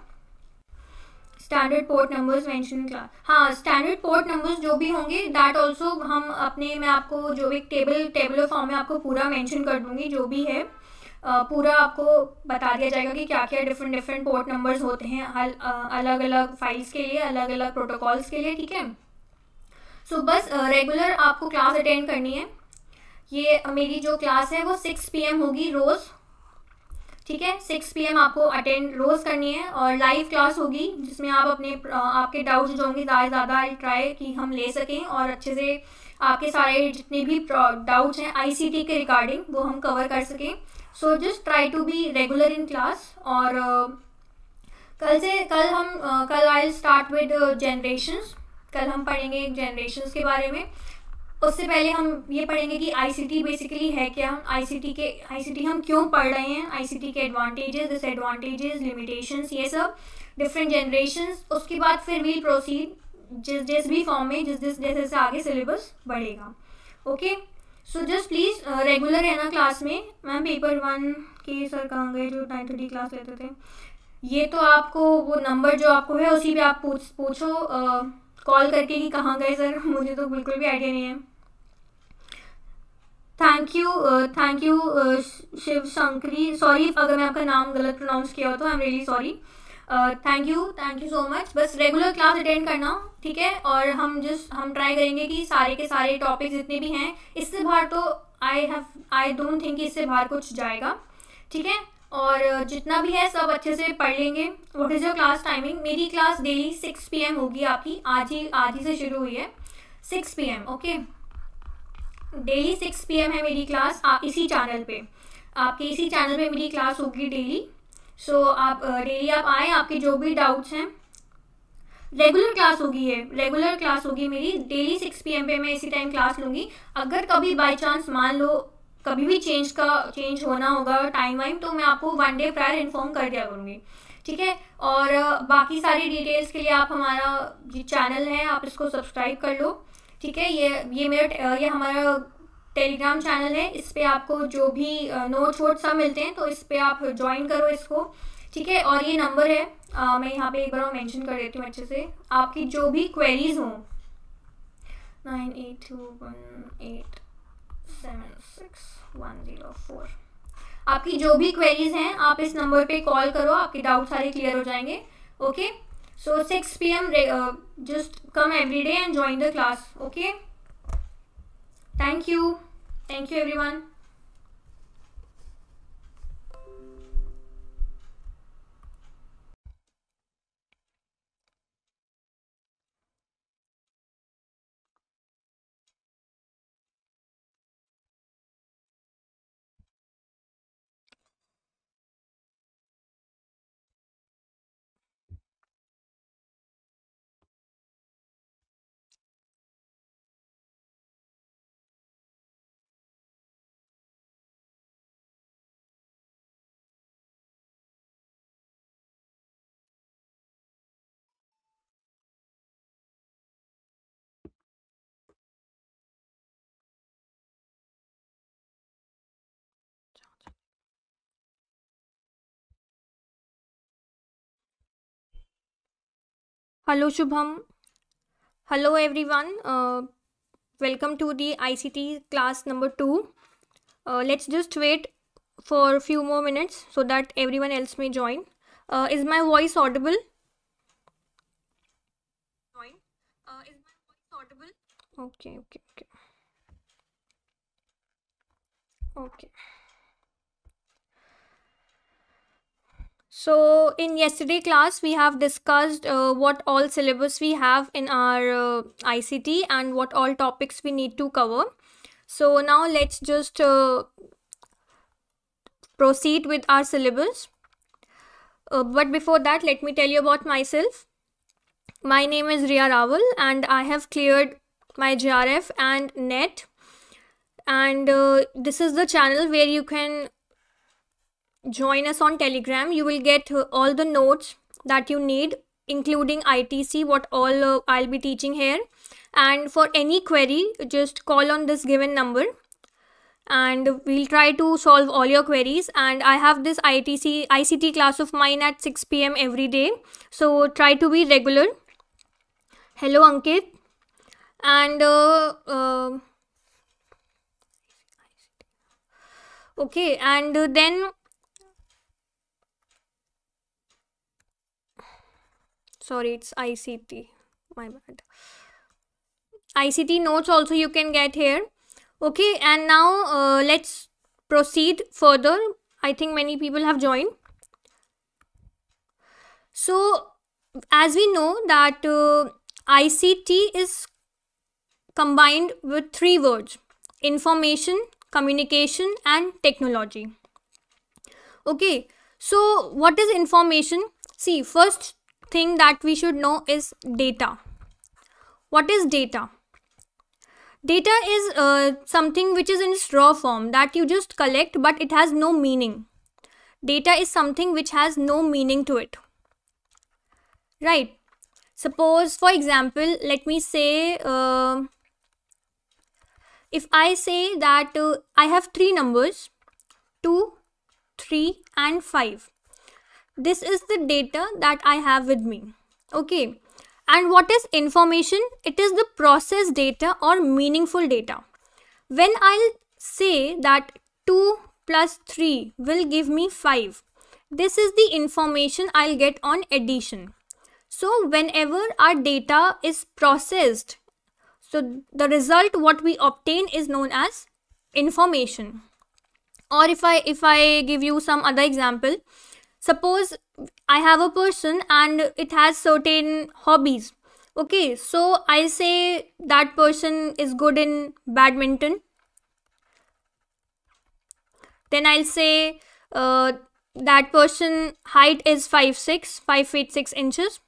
Standard port numbers mention class हाँ स्टैंडर्ड पोर्ट नंबर्स जो भी होंगे दैट ऑल्सो हम अपने मैं आपको जो एक टेबल टेबल फॉर्म में आपको पूरा मेंशन कर दूँगी जो भी है। पूरा आपको बता दिया जाएगा कि क्या क्या डिफरेंट डिफरेंट पोर्ट नंबर्स होते हैं अलग अलग फाइल्स के लिए अलग अलग प्रोटोकॉल्स के लिए ठीक है? सो so, बस रेगुलर आपको क्लास अटेंड करनी है। ये मेरी जो क्लास है वो सिक्स पी होगी रोज़। ठीक है? सिक्स पी आपको अटेंड रोज करनी है और लाइव क्लास होगी, जिसमें आप अपने आपके डाउट्स जो होंगे, ज़्यादा ज़्यादा ट्राई कि हम ले सकें और अच्छे से आपके सारे जितने भी डाउट्स हैं आईसीटी के रिगार्डिंग वो हम कवर कर सकें। So just try to be regular in class और कल से, कल हम कल आई स्टार्ट विद जनरेशन्स कल हम पढ़ेंगे जनरेशन्स के बारे में। उससे पहले हम ये पढ़ेंगे कि आईसीटी बेसिकली है क्या? हम आईसीटी के आईसीटी हम क्यों पढ़ रहे हैं? आईसीटी के एडवांटेजेस डिसएडवांटेजेस लिमिटेशंस ये सब डिफरेंट जनरेशन उसके बाद फिर वील प्रोसीड जिस जिस भी फॉर्म में जिस जिस जैसे जैसे आगे सिलेबस बढ़ेगा। Okay so just please regular रहना क्लास में। मैम पेपर वन के सर कहाँ गए जो नाइन थर्टी क्लास लेते थे? ये तो आपको वो नंबर जो आपको है उसी पे आप पूछ पूछो कॉल uh, करके कि कहाँ गए सर मुझे तो बिल्कुल भी आइडिया नहीं है। Thank you thank you Shiv Shankari sorry अगर मैं आपका नाम गलत प्रोनाउंस किया हो तो I am really sorry thank you thank you so much बस रेगुलर क्लास अटेंड करना, ठीक है? और हम जस्ट हम ट्राई करेंगे कि सारे के सारे टॉपिक जितने भी हैं, इससे बाहर तो I have I don't think इससे बाहर कुछ जाएगा, ठीक है? और जितना भी है सब अच्छे से पढ़ लेंगे। What is your class timing मेरी class daily six P M होगी आपकी। आज ही आज ही से शुरू हुई है। Six P M okay daily six P है मेरी क्लास आप इसी चैनल पे। आपके इसी चैनल पे मेरी क्लास होगी डेली सो so, आप डेली आप आए आपके जो भी डाउट्स हैं रेगुलर क्लास होगी है रेगुलर क्लास होगी मेरी। डेली सिक्स पी पे मैं इसी टाइम क्लास लूँगी। अगर कभी बाई चांस मान लो कभी भी चेंज का चेंज होना होगा टाइम वाइम तो मैं आपको वन डे प्रायर इन्फॉर्म कर दिया करूँगी। ठीक है? और बाकी सारी डिटेल्स के लिए आप हमारा जो चैनल है आप इसको सब्सक्राइब कर लो। ठीक है ये ये मेरा ये हमारा टेलीग्राम चैनल है इस पर आपको जो भी नोट्स वोट सब मिलते हैं तो इस पर आप ज्वाइन करो इसको ठीक है? और ये नंबर है आ, मैं यहाँ पे एक बार मेंशन कर देती हूँ अच्छे से। आपकी जो भी क्वेरीज हों nine eight two one eight seven six one zero four आपकी जो भी क्वेरीज हैं आप इस नंबर पे कॉल करो आपके डाउट सारे क्लियर हो जाएँगे okay? So 6 p.m. Uh, just come every day and join the class. Okay. Thank you. Thank you everyone. Hello Shubham hello everyone welcome to the ICT class number two let's just wait for few more minutes so that everyone else may join is my voice audible okay okay okay okay So in yesterday class, we have discussed uh, what all syllabus we have in our uh, ICT and what all topics we need to cover. So now let's just uh, proceed with our syllabus. Uh, but before that, let me tell you about myself. My name is Ria Rawal and I have cleared my JRF and NET. And uh, this is the channel where you can join us on telegram. You will get uh, all the notes that you need including itc what all uh, i'll be teaching here. And for any query just call on this given number. And we'll try to solve all your queries. And i have this itc ict class of mine at 6 pm every day. So try to be regular. Hello ankit. And uh, uh, okay. And then sorry it's ict my bad. Ict notes also you can get here. Okay and now uh, let's proceed further. I think many people have joined. So as we know that uh, ict is combined with three words information communication and technology. Okay so what is information? See first thing that we should know is data. What is data? Data is uh, something which is in its raw form that you just collect but it has no meaning. Data is something which has no meaning to it. Right. Suppose for example, let me say uh, if I say that uh, I have three numbers 2, 3 and 5 this is the data that I have with me. Okay. And what is information? It is the process data or meaningful data. When I'll say that 2 plus 3 will give me 5, this is the information I'll get on addition. So whenever our data is processed, so the result what we obtain is known as information. Or if I if I give you some other example, suppose i have a person and it has certain hobbies. Okay so i say that person is good in badminton. Then i'll say uh, that person height is 5 6 5 feet 6 inches.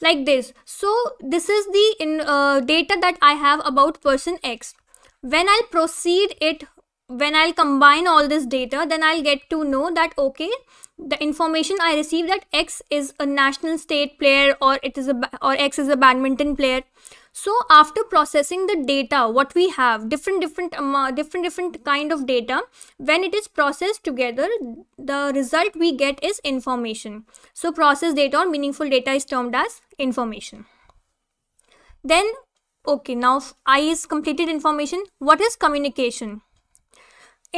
Like this. So this is the in uh, data that i have about person x. When i'll proceed it when i'll combine all this data then i'll get to know that okay the information I receive that X is a national state player or it is a or X is a badminton player. So after processing the data, what we have different different um, different different kind of data. When it is processed together, the result we get is information. So process data or meaningful data is termed as information. Then okay, now I is completed information. What is communication?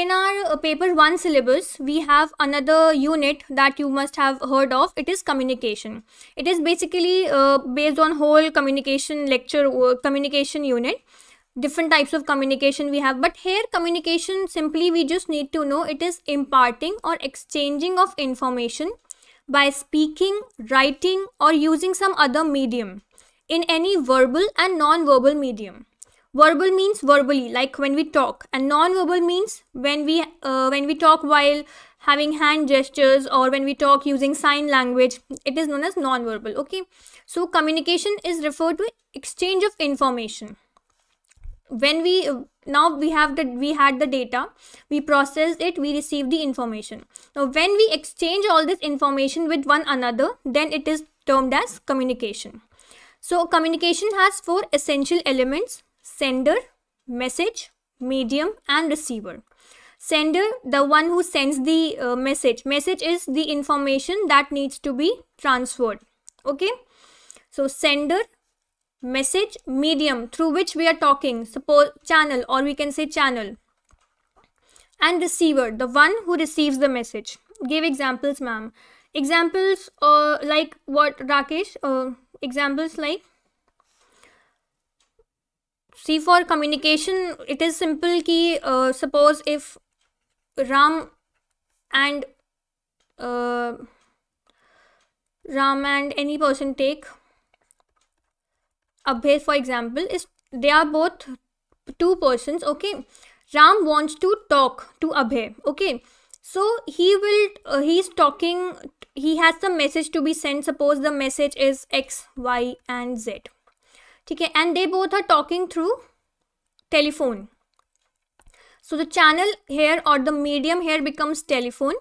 In our uh, paper 1 syllabus we have another unit that you must have heard of. It is communication. It is basically uh, based on whole communication lecture uh, communication unit. Different types of communication we have. But here communication simply we just need to know it is imparting or exchanging of information by speaking writing or using some other medium in any verbal and non-verbal medium verbal means verbally like when we talk and non-verbal means when we uh, when we talk while having hand gestures or when we talk using sign language. It is known as non-verbal okay? So communication is referred to exchange of information. When we now we have the we had the data we processed it we received the information. Now when we exchange all this information with one another then it is termed as communication. So communication has four essential elements sender, message, medium and receiver. Sender, the one who sends the uh, message. Message is the information that needs to be transferred. Okay. so sender message medium through which we are talking suppose channel or we can say channel and receiver the one who receives the message give examples ma'am examples uh, like what rakesh uh, examples like see for communication it is simple key uh, suppose if ram and uh, ram and any person take abhay for example is they are both two persons okay? Ram wants to talk to abhay okay? So he will uh, he's talking he has some message to be sent. Suppose the message is x y and z okay and they both are talking through telephone. So the channel here or the medium here becomes telephone.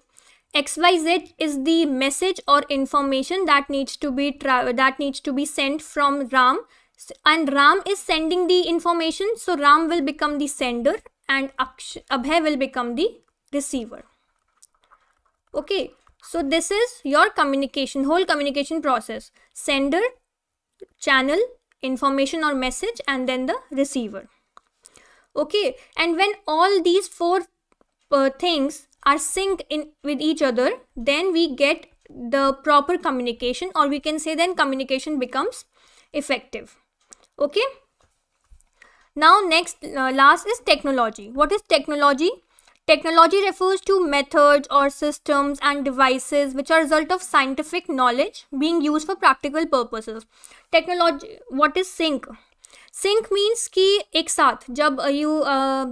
Xyz is the message or information that needs to be that needs to be sent from ram. And ram is sending the information so ram will become the sender and Aksh abhay will become the receiver. Okay so this is your communication whole communication process. Sender channel information or message and then the receiver. Okay and when all these four uh, things are synced in with each other then we get the proper communication or we can say then communication becomes effective. Okay? Now next uh, last is technology. What is technology technology refers to methods or systems and devices which are result of scientific knowledge being used for practical purposes technology what is sync sync means कि एक साथ जब you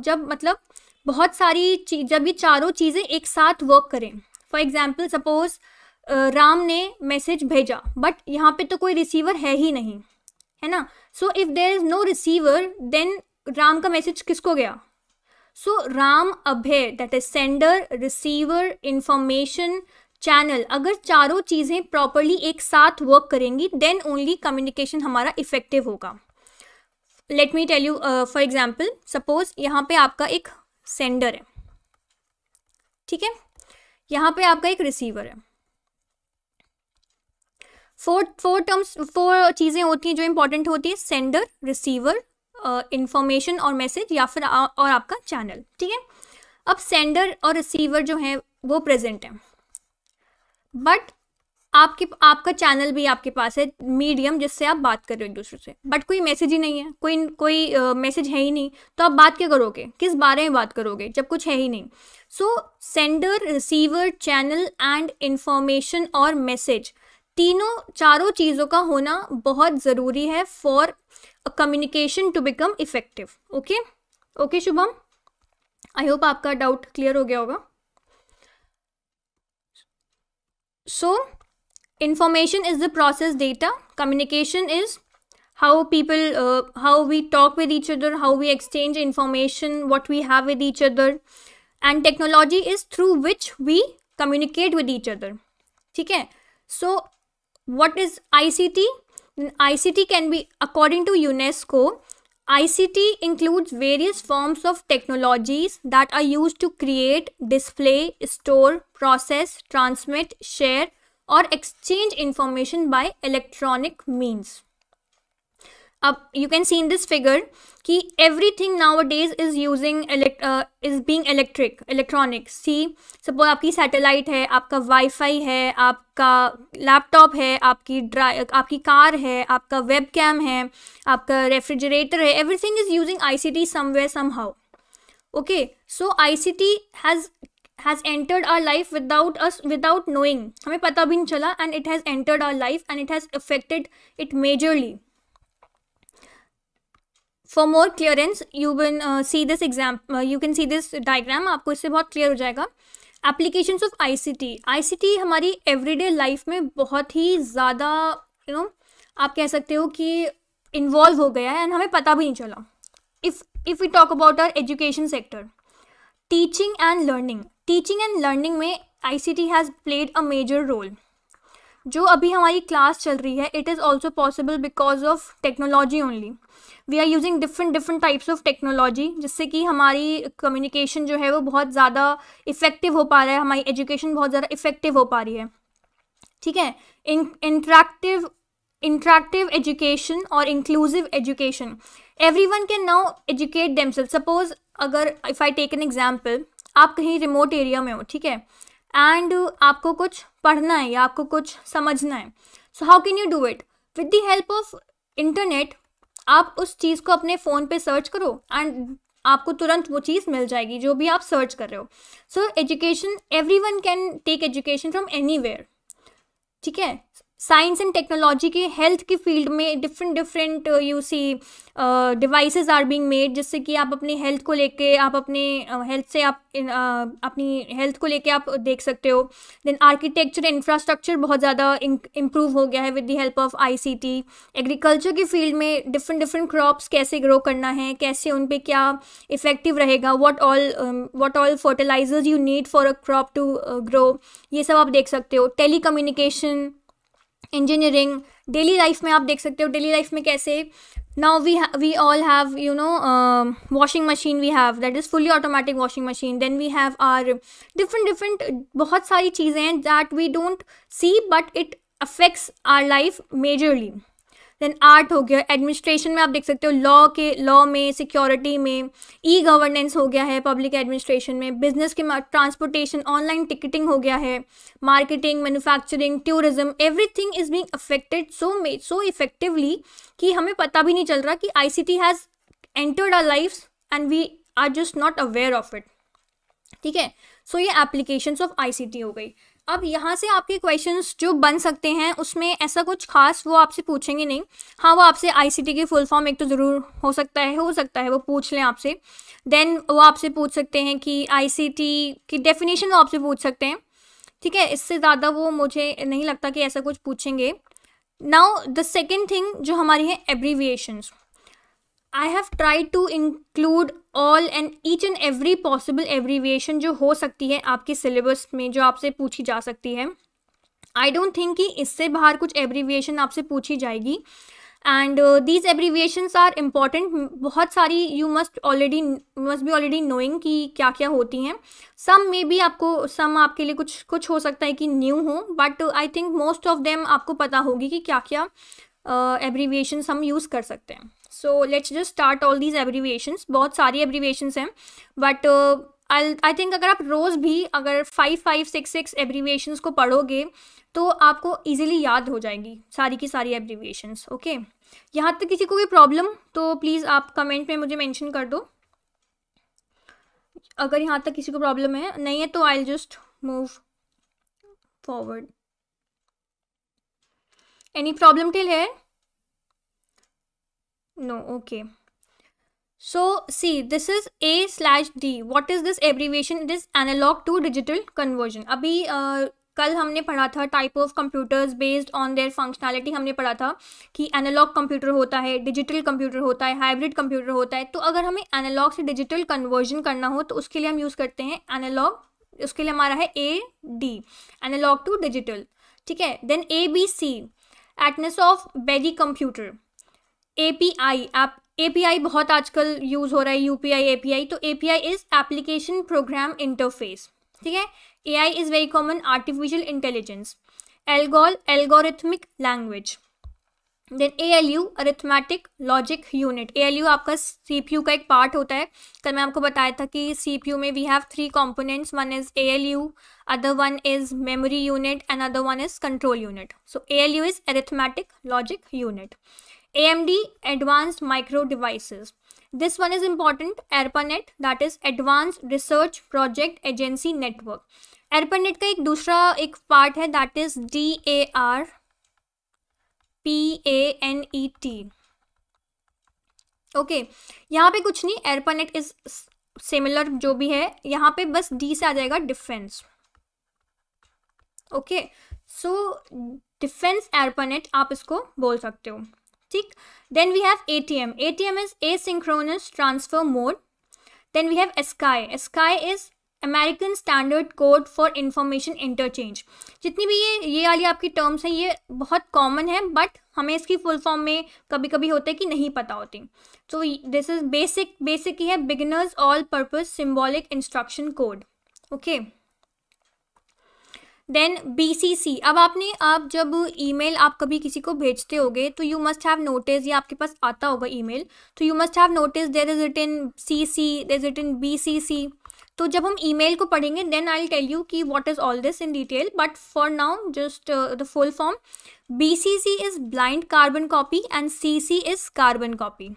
जब मतलब बहुत सारी चीज़ जब ये चारों चीज़ें एक साथ वर्क करें फॉर एग्ज़ाम्पल सपोज़ राम ने मैसेज भेजा बट यहाँ पे तो कोई रिसीवर है ही नहीं है ना so if there is no receiver then Ram का मैसेज किसको गया so Ram Abhay that is sender receiver information channel अगर चारों चीज़ें प्रॉपरली एक साथ वर्क करेंगी देन ओनली कम्युनिकेशन हमारा इफ़ेक्टिव होगा। Let me tell you for example suppose यहाँ पे आपका एक सेंडर है। ठीक है? यहाँ पे आपका एक रिसीवर है। फोर फोर टर्म्स फोर चीज़ें होती हैं जो इंपॉर्टेंट होती है सेंडर रिसीवर इंफॉर्मेशन और मैसेज या फिर आ, और आपका चैनल ठीक है? अब सेंडर और रिसीवर जो है वो प्रेजेंट है। बट आपके आपका चैनल भी आपके पास है मीडियम जिससे आप बात कर रहे हो एक दूसरे से। बट कोई मैसेज ही नहीं है कोई कोई मैसेज है ही नहीं। तो आप बात क्या करोगे? किस बारे में बात करोगे जब कुछ है ही नहीं। So sender receiver channel and information और मैसेज तीनों चारों चीज़ों का होना बहुत ज़रूरी है for communication to become effective okay okay Shubham I hope आपका डाउट क्लियर हो गया होगा। So information is the process data communication is how people how we talk with each other how we exchange information what we have with each other and technology is through which we communicate with each other ठीक है? So what is I C T ict can be according to unesco ict includes various forms of technologies that are used to create display store process transmit share or exchange information by electronic means अब you can see in this figure कि everything nowadays is using is being electric electronic see suppose आपकी satellite है, आपका wifi है, आपका laptop है, आपकी dry आपकी कार है, आपका वेब कैम है, आपका रेफ्रिजरेटर है everything is using I C T somewhere somehow okay so I C T has has entered our life without us without knowing हमें पता भी नहीं चला and it has entered our life and it has affected it majorly for more clearance uh, see this example uh, you can see this diagram आपको इससे बहुत clear हो जाएगा। Applications of I C T I C T हमारी everyday life में बहुत ही ज़्यादा you know आप कह सकते हो कि इन्वॉल्व हो गया है एंड हमें पता भी नहीं चला। If if we talk about our education sector teaching and learning teaching and learning में I C T has played a major role जो अभी हमारी क्लास चल रही है it is also possible because of technology only we are using different different types of technology जिससे कि हमारी कम्युनिकेशन जो है वो बहुत ज़्यादा इफ़ेक्टिव हो पा रहा है, हमारी एजुकेशन बहुत ज़्यादा इफ़ेक्टिव हो पा रही है। ठीक है? In interactive interactive education or inclusive education, everyone can now educate themselves. Suppose अगर if I take an example आप कहीं रिमोट एरिया में हो, ठीक है? एंड आपको कुछ पढ़ना है या आपको कुछ समझना है so how can you do it with the help of internet आप उस चीज़ को अपने फ़ोन पे सर्च करो एंड आपको तुरंत वो चीज़ मिल जाएगी जो भी आप सर्च कर रहे हो। So education every one can take education from any ठीक है? साइंस एंड टेक्नोलॉजी के हेल्थ की फ़ील्ड में different different you see devices are being made जिससे कि आप अपनी हेल्थ को लेके आप अपने हेल्थ uh, से आप uh, अपनी हेल्थ को लेके आप देख सकते हो। देन आर्किटेक्चर इंफ्रास्ट्रक्चर बहुत ज़्यादा इम्प्रूव हो गया है with the help of ICT agriculture की फ़ील्ड में डिफरेंट डिफरेंट क्रॉप्स कैसे ग्रो करना है कैसे उन पर क्या इफ़ेक्टिव रहेगा what all what all fertilizers you need for a crop to grow ये सब आप देख सकते हो। Telecommunication engineering daily life में आप देख सकते हो डेली लाइफ में कैसे now we we all have you know washing machine we have that is fully automatic washing machine then we have our different different बहुत सारी चीज़ें हैं that we don't see but it affects our life majorly then art हो गया। Administration में आप देख सकते हो लॉ के लॉ में सिक्योरिटी में ई गवर्नेंस हो गया है पब्लिक एडमिनिस्ट्रेशन में बिज़नेस के ट्रांसपोर्टेशन ऑनलाइन टिकटिंग हो गया है marketing manufacturing tourism everything is being affected so may so effectively कि हमें पता भी नहीं चल रहा कि I C T has entered our life and we are just not aware of it ठीक है? सो ये application of I C T हो गई। अब यहाँ से आपके क्वेश्चंस जो बन सकते हैं, उसमें ऐसा कुछ खास वो आपसे पूछेंगे नहीं। हाँ वो आपसे आईसीटी की फुल फॉर्म एक तो ज़रूर हो सकता है, हो सकता है, वो पूछ लें आपसे। देन वो आपसे पूछ सकते हैं कि आईसीटी की डेफिनेशन वो आपसे पूछ सकते हैं। ठीक है, इससे ज़्यादा वो मुझे नहीं लगता कि ऐसा कुछ पूछेंगे। नाउ द सेकेंड थिंग जो हमारी है abbreviations I have tried to include all and each and every possible abbreviation जो हो सकती है आपके सिलेबस में, जो आपसे पूछी जा सकती है। आई डोंट थिंक कि इससे बाहर कुछ एब्रीविएशन आपसे पूछी जाएगी। And these abbreviations are important बहुत सारी you must already must be already knowing कि क्या क्या होती हैं। सम मे बी आपको सम आपके लिए कुछ कुछ हो सकता है कि न्यू हो but I think most of them आपको पता होगी कि क्या क्या एब्रीविएशंस uh, हम यूज़ कर सकते हैं. So let's just start all these abbreviations बहुत सारी एब्रीविएशंस हैं बट आई आई थिंक अगर आप रोज़ भी अगर five five six six abbreviations को पढ़ोगे तो आपको इजीली याद हो जाएँगी सारी की सारी एब्रीविएशंस ओके okay? यहाँ तक किसी को भी प्रॉब्लम तो प्लीज़ आप कमेंट में मुझे मेंशन कर दो. अगर यहाँ तक किसी को प्रॉब्लम है नहीं है तो I just move forward any problem till है no okay. So see this is a slash d. What is this abbreviation? It is analog to digital conversion. अभी uh, कल हमने पढ़ा था type of computers based on their functionality हमने पढ़ा था कि एनालॉग कंप्यूटर होता है डिजिटल कंप्यूटर होता है हाइब्रिड कंप्यूटर होता है। तो अगर हमें एनालॉग से डिजिटल कन्वर्जन करना हो तो उसके लिए हम यूज़ करते हैं एनालॉग उसके लिए हमारा है A D analogue to digital ठीक है? Then A B C Atanasoff Berry computer A P I A P I बहुत आजकल यूज़ हो रहा है U P I A P I तो A P I is application program interface ठीक है? A I is very common artificial intelligence ALGOL algorithmic language then A L U arithmetic logic unit A L U आपका C P you का एक part होता है। कल मैं आपको बताया था कि सी पी यू में we have three components one is A L U memory unit and other one is control unit so A L U is arithmetic logic unit AMD Advanced Micro Devices. This one is important, ARPANET, that is Advanced Research Project Agency Network. ARPANET का एक दूसरा एक part है that is D A R P A N E T okay यहाँ पे कुछ नहीं एरपानेट is similar जो भी है यहाँ पे बस डी से आ जाएगा defence okay? So defence ARPANET आप इसको बोल सकते हो, ठीक? Then we have A T M A T M is asynchronous transfer mode then we have ASCII sky is American standard code for information interchange जितनी भी ये ये वाली आपकी टर्म्स हैं, ये बहुत कॉमन है बट हमें इसकी फुल फॉर्म में कभी कभी होता है कि नहीं पता होती। So this is BASIC BASIC ही है beginners all purpose symbolic instruction code okay then B C C अब आपने, आप जब ईमेल आप कभी किसी को भेजते होगे तो यू मस्ट हैव नोटिस या आपके पास आता होगा ईमेल तो you must have notice there is it in C C there is it in B C C तो जब हम ईमेल को पढ़ेंगे देन आई टेल यू कि what is all this in detail but for now just the full form B C C is blind carbon copy and C C is carbon copy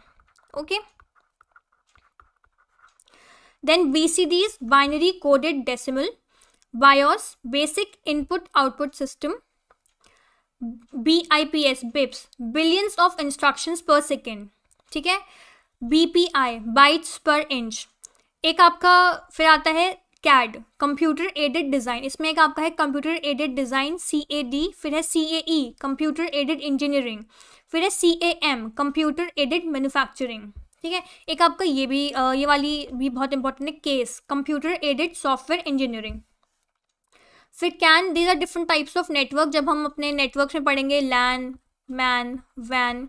okay then bcd is binary coded decimal. Bios, basic input output system bips bips billions of instructions per second, ठीक है? Bpi bytes per inch. एक आपका फिर आता है CAD computer aided design इसमें एक आपका है computer aided design C A D फिर है C A E computer aided engineering फिर है C A M computer aided manufacturing ठीक है? एक आपका ये भी ये वाली भी बहुत इंपॉर्टेंट है CASE computer aided software engineering फिर CAN these are different types of network जब हम अपने नेटवर्क में पढ़ेंगे लैन मैन वैन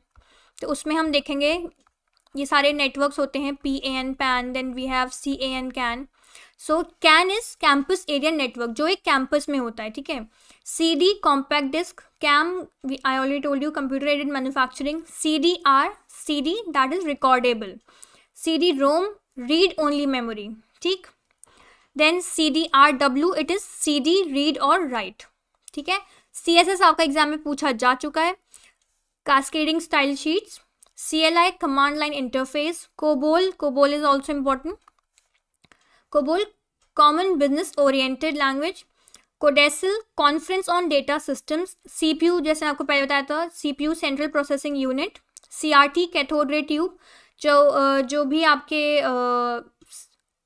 तो उसमें हम देखेंगे, ये सारे नेटवर्क्स होते हैं P A N PAN then we have C A N CAN so CAN is campus area network जो एक कैंपस में होता है, ठीक है? C D compact disc CAM I already told you computer aided manufacturing C D R C D that is recordable C D ROM read only memory ठीक? Then C D R W it is C D read और write ठीक है? सी S S आपका exam में पूछा जा चुका है। Cascading style sheets C L I command line interface COBOL COBOL is also important COBOL common business oriented language CODASYL conference on data systems C P U जैसे आपको पहले बताया था C P U central processing unit C R T cathode ray tube जो जो भी आपके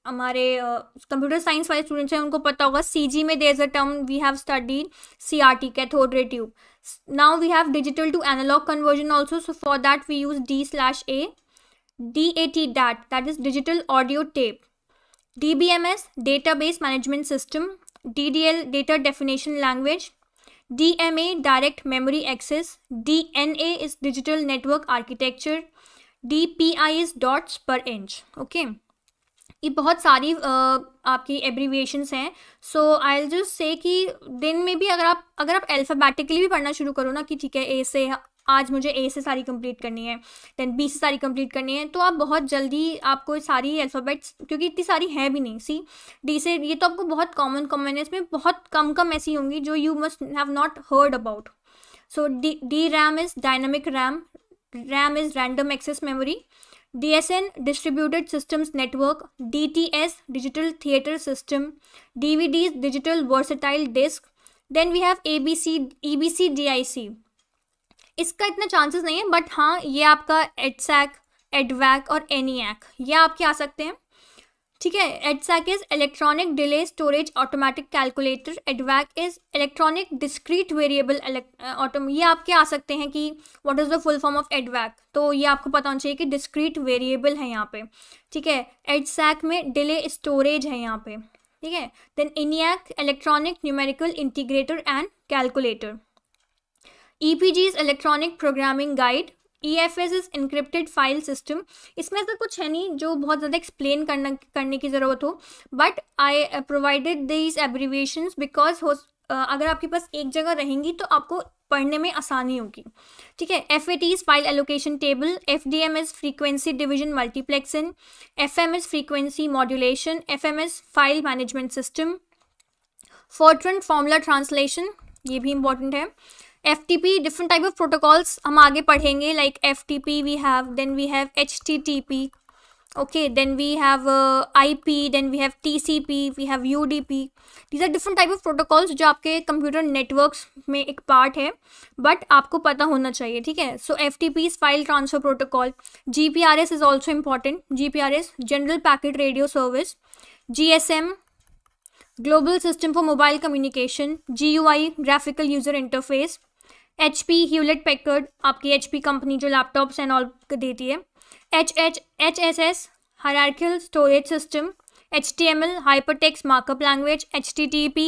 हमारे कंप्यूटर साइंस वाले स्टूडेंट्स हैं उनको पता होगा सी जी में there a term we have studied C R T cathode ray tube now we have digital to analogue conversion also so for that we use D slash A D A T DAT that is digital audio tape D B M S database management system D D L data definition language DMA direct memory access, DNA is digital network architecture, DPI is dots per inch. Okay. ये बहुत सारी आपकी abbreviations हैं। So I just say कि दिन में भी अगर आप अगर आप अल्फ़ाबेटिकली भी पढ़ना शुरू करो ना कि ठीक है ए से आज मुझे ए से सारी कंप्लीट करनी है देन बी से सारी कंप्लीट करनी है तो आप बहुत जल्दी आपको सारी अल्फ़ाबेट्स क्योंकि इतनी सारी है भी नहीं सी डी से, ये तो आपको बहुत कॉमन कॉमन है, इसमें बहुत कम कम ऐसी होंगी जो you must have not heard about so D D RAM is dynamic RAM RAM is random access memory DSN Distributed Systems Network, DTS Digital Theater System, DVDs Digital Versatile Disc. Then we have ABC EBC DIC. इसका इतना chances नहीं है but हाँ ये आपका EDSAC एडवैक और एनीएक ये आपके आ सकते हैं ठीक है EDSAC is electronic delay storage automatic calculator EDVAC is electronic discrete variable auto ये आपके आ सकते हैं कि what is the full form of EDVAC तो ये आपको पता होना चाहिए कि डिस्क्रीट वेरिएबल है यहाँ पे। ठीक है एडसैक में डिले स्टोरेज है यहाँ पे। ठीक है then ENIAC electronic numerical integrator and calculator E P G is electronic programming guide E F S is encrypted file system इसमें ऐसा कुछ है नहीं जो बहुत ज़्यादा एक्सप्लेन करना, करने की ज़रूरत हो। But I provided these abbreviations because हो अगर आपके पास एक जगह रहेंगी तो आपको पढ़ने में आसानी होगी। ठीक है? F A T is file allocation table F D M is frequency division multiplexing F M is frequency modulation F M is file management system FORTRAN formula translation ये भी इंपॉर्टेंट है। F T P different type of protocols हम आगे पढ़ेंगे like F T P we have then we have H T T P okay then we have I P then we have T C P we have U D P these are different type of protocols जो आपके computer networks में एक part है but आपको पता होना चाहिए, ठीक है? So F T P is file transfer protocol G P R S is also important G P R S general packet radio service G S M global system for mobile communication G U I graphical user interface H P Hewlett Packard आपकी H P company जो laptops and all देती है। H H H S S hierarchical storage system H T M L hypertext markup language H T T P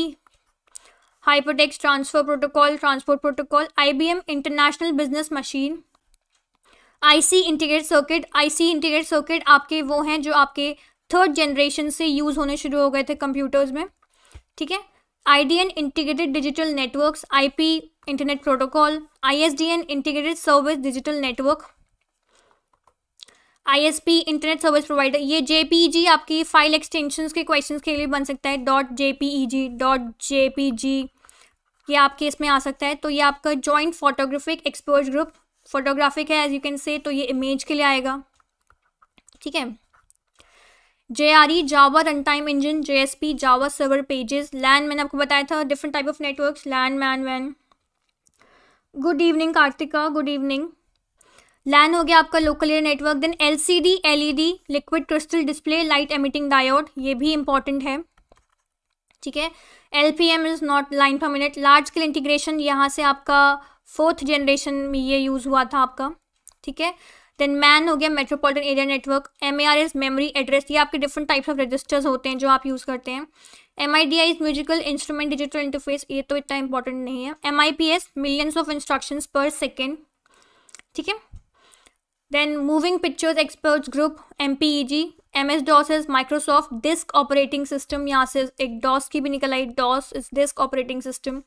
hypertext transfer protocol transport protocol I B M international business machine I C integrate circuit I C integrate circuit आपके वो हैं जो आपके third generation से use होने शुरू हो गए थे कंप्यूटर्स में। ठीक है? IDN integrated digital networks IP internet protocol ISDN integrated service digital network ISP internet service provider ये JPEG आपकी फ़ाइल एक्सटेंशंस के क्वेश्चंस के लिए बन सकता है डॉट JPEG डॉट JPG ये आपके इसमें आ सकता है। तो ये आपका joint photographic expose group photographic है एज यू कैन से तो ये इमेज के लिए आएगा। ठीक है? E Java run time engine P Java server pages LAN मैंने आपको बताया था different type of networks LAN MAN van good evening Karthika good evening LAN हो गया आपका local air network then L C D L E D liquid crystal display light emitting diode ये भी important है। ठीक है? L P M is not line per minute large scale integration यहाँ से आपका फोर्थ जनरेशन में ये यूज़ हुआ था आपका। ठीक है? देन मैन हो गया metropolitan area network M A R S memory address ये आपके डिफरेंट टाइप्स ऑफ़ रजिस्टर्स होते हैं जो आप यूज़ करते हैं। M I D I musical instrument digital interface ये तो इतना इंपॉर्टेंट नहीं है। M I P S millions of instruction per second ठीक है? Then moving pictures experts group M P E G M S DOS is Microsoft disk operating system यहाँ से एक डॉस की भी निकल आई DOS is disk operating system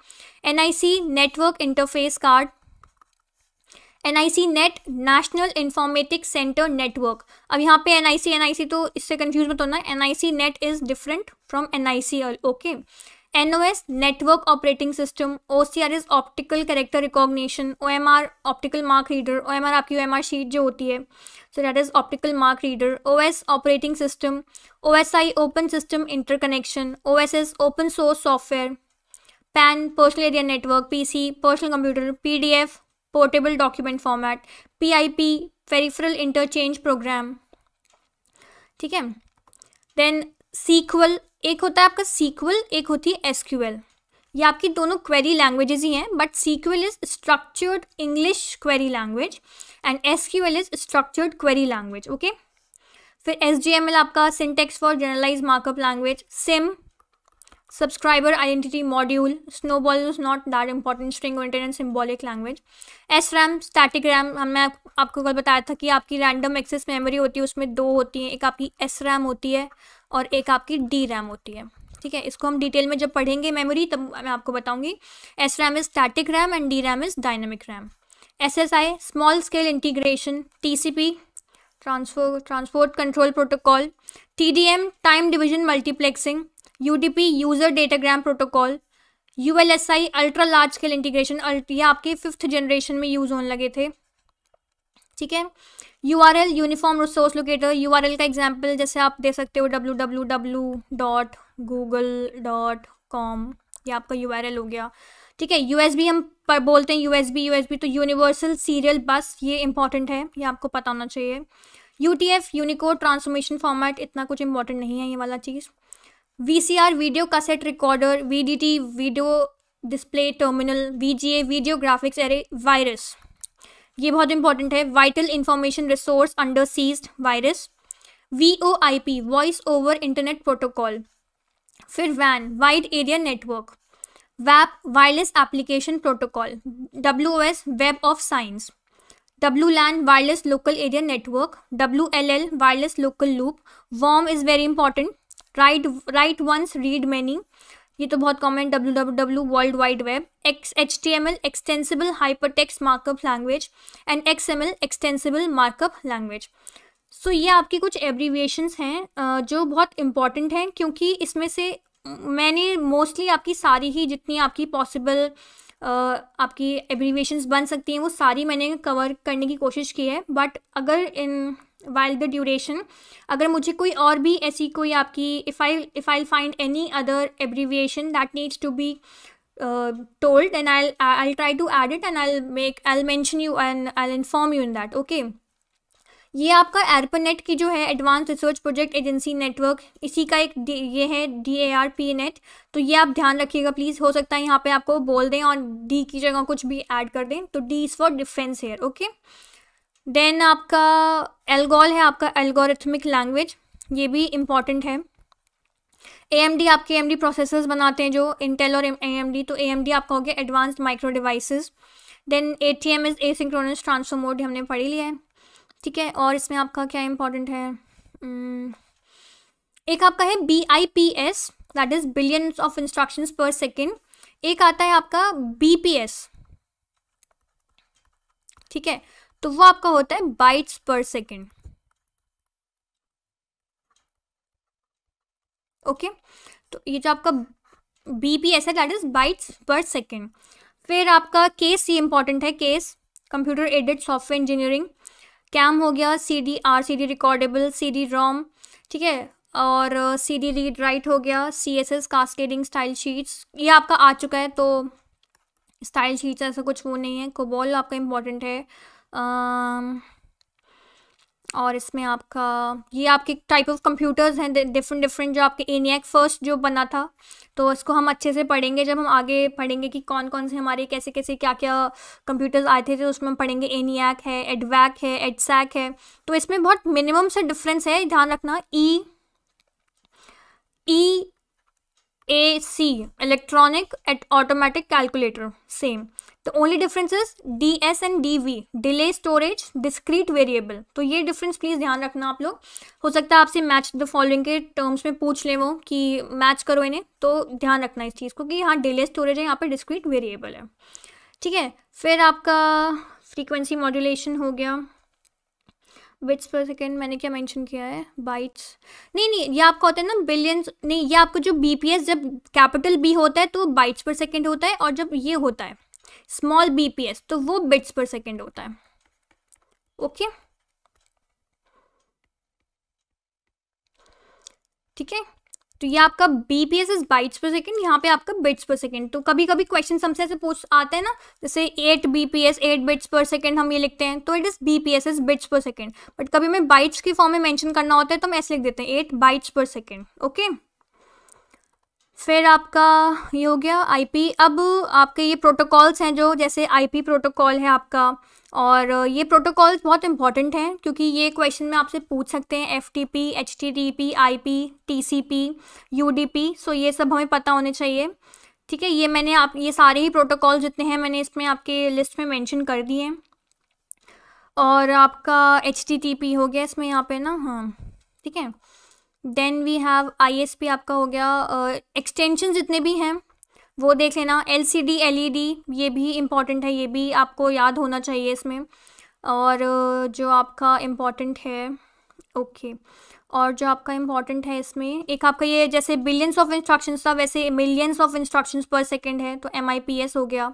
N I C network interface card N I C net national informatic centre network अब यहाँ पे N I C N I सी तो इससे कंफ्यूज मत होना। N I C net is different from N I C okay N O S network operating system O C R is optical character recognition O M R optical mark reader O M R आपकी O M R sheet जो होती है so that is optical mark reader O S operating system O S I open system interconnection O S S open source software PAN personal area network P C personal computer P D F format P I P peripheral interchange program ठीक है? Then sequel एक होता है आपका sequel एक होती है SQL ये आपकी दोनों क्वेरी लैंग्वेजेस ही हैं but SEQUEL is structured English query language and S Q L is structured query language okay फिर एस आपका syntax for generalise markup language SIM subscriber identity module. Snowball is not that important. String oriented and symbolic language. Sram static ram. हमने आपको कल बताया था कि आपकी random access memory होती है, उसमें दो होती हैं. एक आपकी एस रैम होती है और एक आपकी डी रैम होती है. ठीक है? इसको हम डिटेल में जब पढ़ेंगे मेमोरी तब मैं आपको बताऊँगी. S RAM is static RAM and D RAM is dynamic RAM S S I small scale integration T C P transfer transport control protocol T D M time division multiplexing UDP user datagram protocol U L S I ultra large scale integration ये आपके fifth generation में use होने लगे थे। ठीक है? U R L uniform resource locator U R L का example जैसे आप दे सकते हो W W W dot Google dot com ये आपका यू आर एल हो गया। ठीक है? यू एस बी हम पर बोलते हैं U S B U S B तो यूनिवर्सल सीरियल बस ये इंपॉर्टेंट है, ये आपको पता होना चाहिए। U T F unicode transformation format इतना कुछ इंपॉर्टेंट नहीं है ये वाला चीज़। V D T video display terminal V G A video graphics array virus ये बहुत इंपॉर्टेंट है. Vital information resource under seized virus V O I P voice over internet protocol फिर वैन wide area network वैप wireless application protocol W S web of science W LAN wireless local area network W L L wireless local loop warm is very important right right once read many ये तो बहुत common W W W world wide web X H T M L extensible hypertext markup language and X M L extensible markup language so ये आपकी कुछ abbreviations हैं जो बहुत important हैं क्योंकि इसमें से मैंने मोस्टली आपकी सारी ही जितनी आपकी पॉसिबल आपकी एब्रीविएशंस बन सकती हैं, वो सारी मैंने कवर करने की कोशिश की है. बट अगर इन वाइल द ड्यूरेशन अगर मुझे कोई और भी ऐसी कोई आपकी if I if I find any other abbreviation that needs to be told and I'll I'll try to add it and I'll make, I'll mention you and I'll inform you in that, okay? ये आपका ARPANET की जो है advance research project agency network इसी का एक ये है D A R P net तो ये आप ध्यान रखिएगा प्लीज़ हो सकता है यहाँ पे आपको बोल दें और डी की जगह कुछ भी ऐड कर दें तो D is for defence here okay then आपका एल्गोल है आपका एल्गोरिथमिक लैंग्वेज ये भी इंपॉर्टेंट है। ए एम डी आपके ए एम डी प्रोसेसर्स बनाते हैं जो इंटेल और ए एम डी तो ए एम डी आपका हो गया advanced micro devices then A T M is asynchronous transfer mode हमने पढ़ी लिया है, ठीक है? और इसमें आपका क्या इंपॉर्टेंट है? एक आपका है B I P S that is billions of instructions per second एक आता है आपका बी पी एस ठीक है? तो वो आपका होता है बाइट्स पर सेकेंड ओके तो ये जो आपका बी पी एस है that is bytes per second फिर आपका केस ये इंपॉर्टेंट है CASE computer aided software engineering CAM हो गया C D R C D recordable C D ROM ठीक है? और सी डी रीड राइट हो गया C S S cascading style sheets ये आपका आ चुका है तो स्टाइल शीट्स ऐसा कुछ वो नहीं है. कोबॉल आपका इंपॉर्टेंट है. और इसमें आपका, ये आपके टाइप ऑफ़ कंप्यूटर्स हैं डिफरेंट डिफरेंट जो आपके एनियक फ़र्स्ट जो बना था। तो इसको हम अच्छे से पढ़ेंगे, जब हम आगे पढ़ेंगे कि कौन कौन से हमारे कैसे कैसे क्या क्या कंप्यूटर्स आए थे तो उसमें हम पढ़ेंगे एनियक है एडवैक है एडसैक है। तो इसमें बहुत मिनिमम से डिफरेंस है, ध्यान रखना E E A C electronic at automatic calculator same the only difference is D S and D V delay storage discrete variable तो ये डिफरेंस प्लीज़ ध्यान रखना आप लोग। हो सकता है आपसे मैच द फॉलोइंग के टर्म्स में पूछ लें वो कि मैच करो इन्हें। तो ध्यान रखना इस चीज़ को कि यहाँ डिले स्टोरेज है, यहाँ पे डिस्क्रीट वेरिएबल है। ठीक है, फिर आपका फ्रीक्वेंसी मॉड्यूलेशन हो गया। बिट्स पर सेकेंड मैंने क्या मेंशन किया है? बाइट्स नहीं नहीं, ये आपका होता है ना बिलियंस नहीं, ये आपका जो बी पी एस जब कैपिटल बी होता है तो बाइट्स पर सेकेंड होता है और जब ये होता है। स्मॉल बीपीएस तो वो बिट्स पर सेकेंड होता है। ओके ठीक है? तो ये आपका BPS is bytes per second यहाँ पे आपका बिट्स पर सेकेंड तो कभी कभी क्वेश्चन हमसे ऐसे पूछ, आते हैं ना, जैसे eight BPS eight bits per second हम ये लिखते हैं तो it is BPS is bits per second but कभी हमें बाइट्स की फॉर्म में मेंशन करना होता है तो हम ऐसे लिख देते हैं eight bytes per second okay फिर आपका ये हो गया आईपी अब आपके ये प्रोटोकॉल्स हैं जो, जैसे आईपी प्रोटोकॉल है आपका, और ये प्रोटोकॉल्स बहुत इंपॉर्टेंट हैं, क्योंकि ये क्वेश्चन में आपसे पूछ सकते हैं F T P H T T P I P T C P U D P so ये सब हमें पता होने चाहिए। ठीक है, ये मैंने आप, ये सारे ही प्रोटोकॉल जितने हैं, मैंने इसमें आपके लिस्ट में मेंशन कर दिए हैं। और आपका एच टी टी पी हो गया इसमें यहाँ पे ना हाँ ठीक है। Then we have I S P आपका हो गया एक्सटेंशन uh, जितने भी हैं वो देख लेना। L C D L E D ये भी इंपॉर्टेंट है ये भी आपको याद होना चाहिए इसमें। और uh, जो आपका इंपॉर्टेंट है ओके okay. और जो आपका इंपॉर्टेंट है इसमें एक आपका ये जैसे बिलियंस ऑफ़ इंस्ट्रक्शंस था वैसे millions of instructions per second है तो एस हो गया।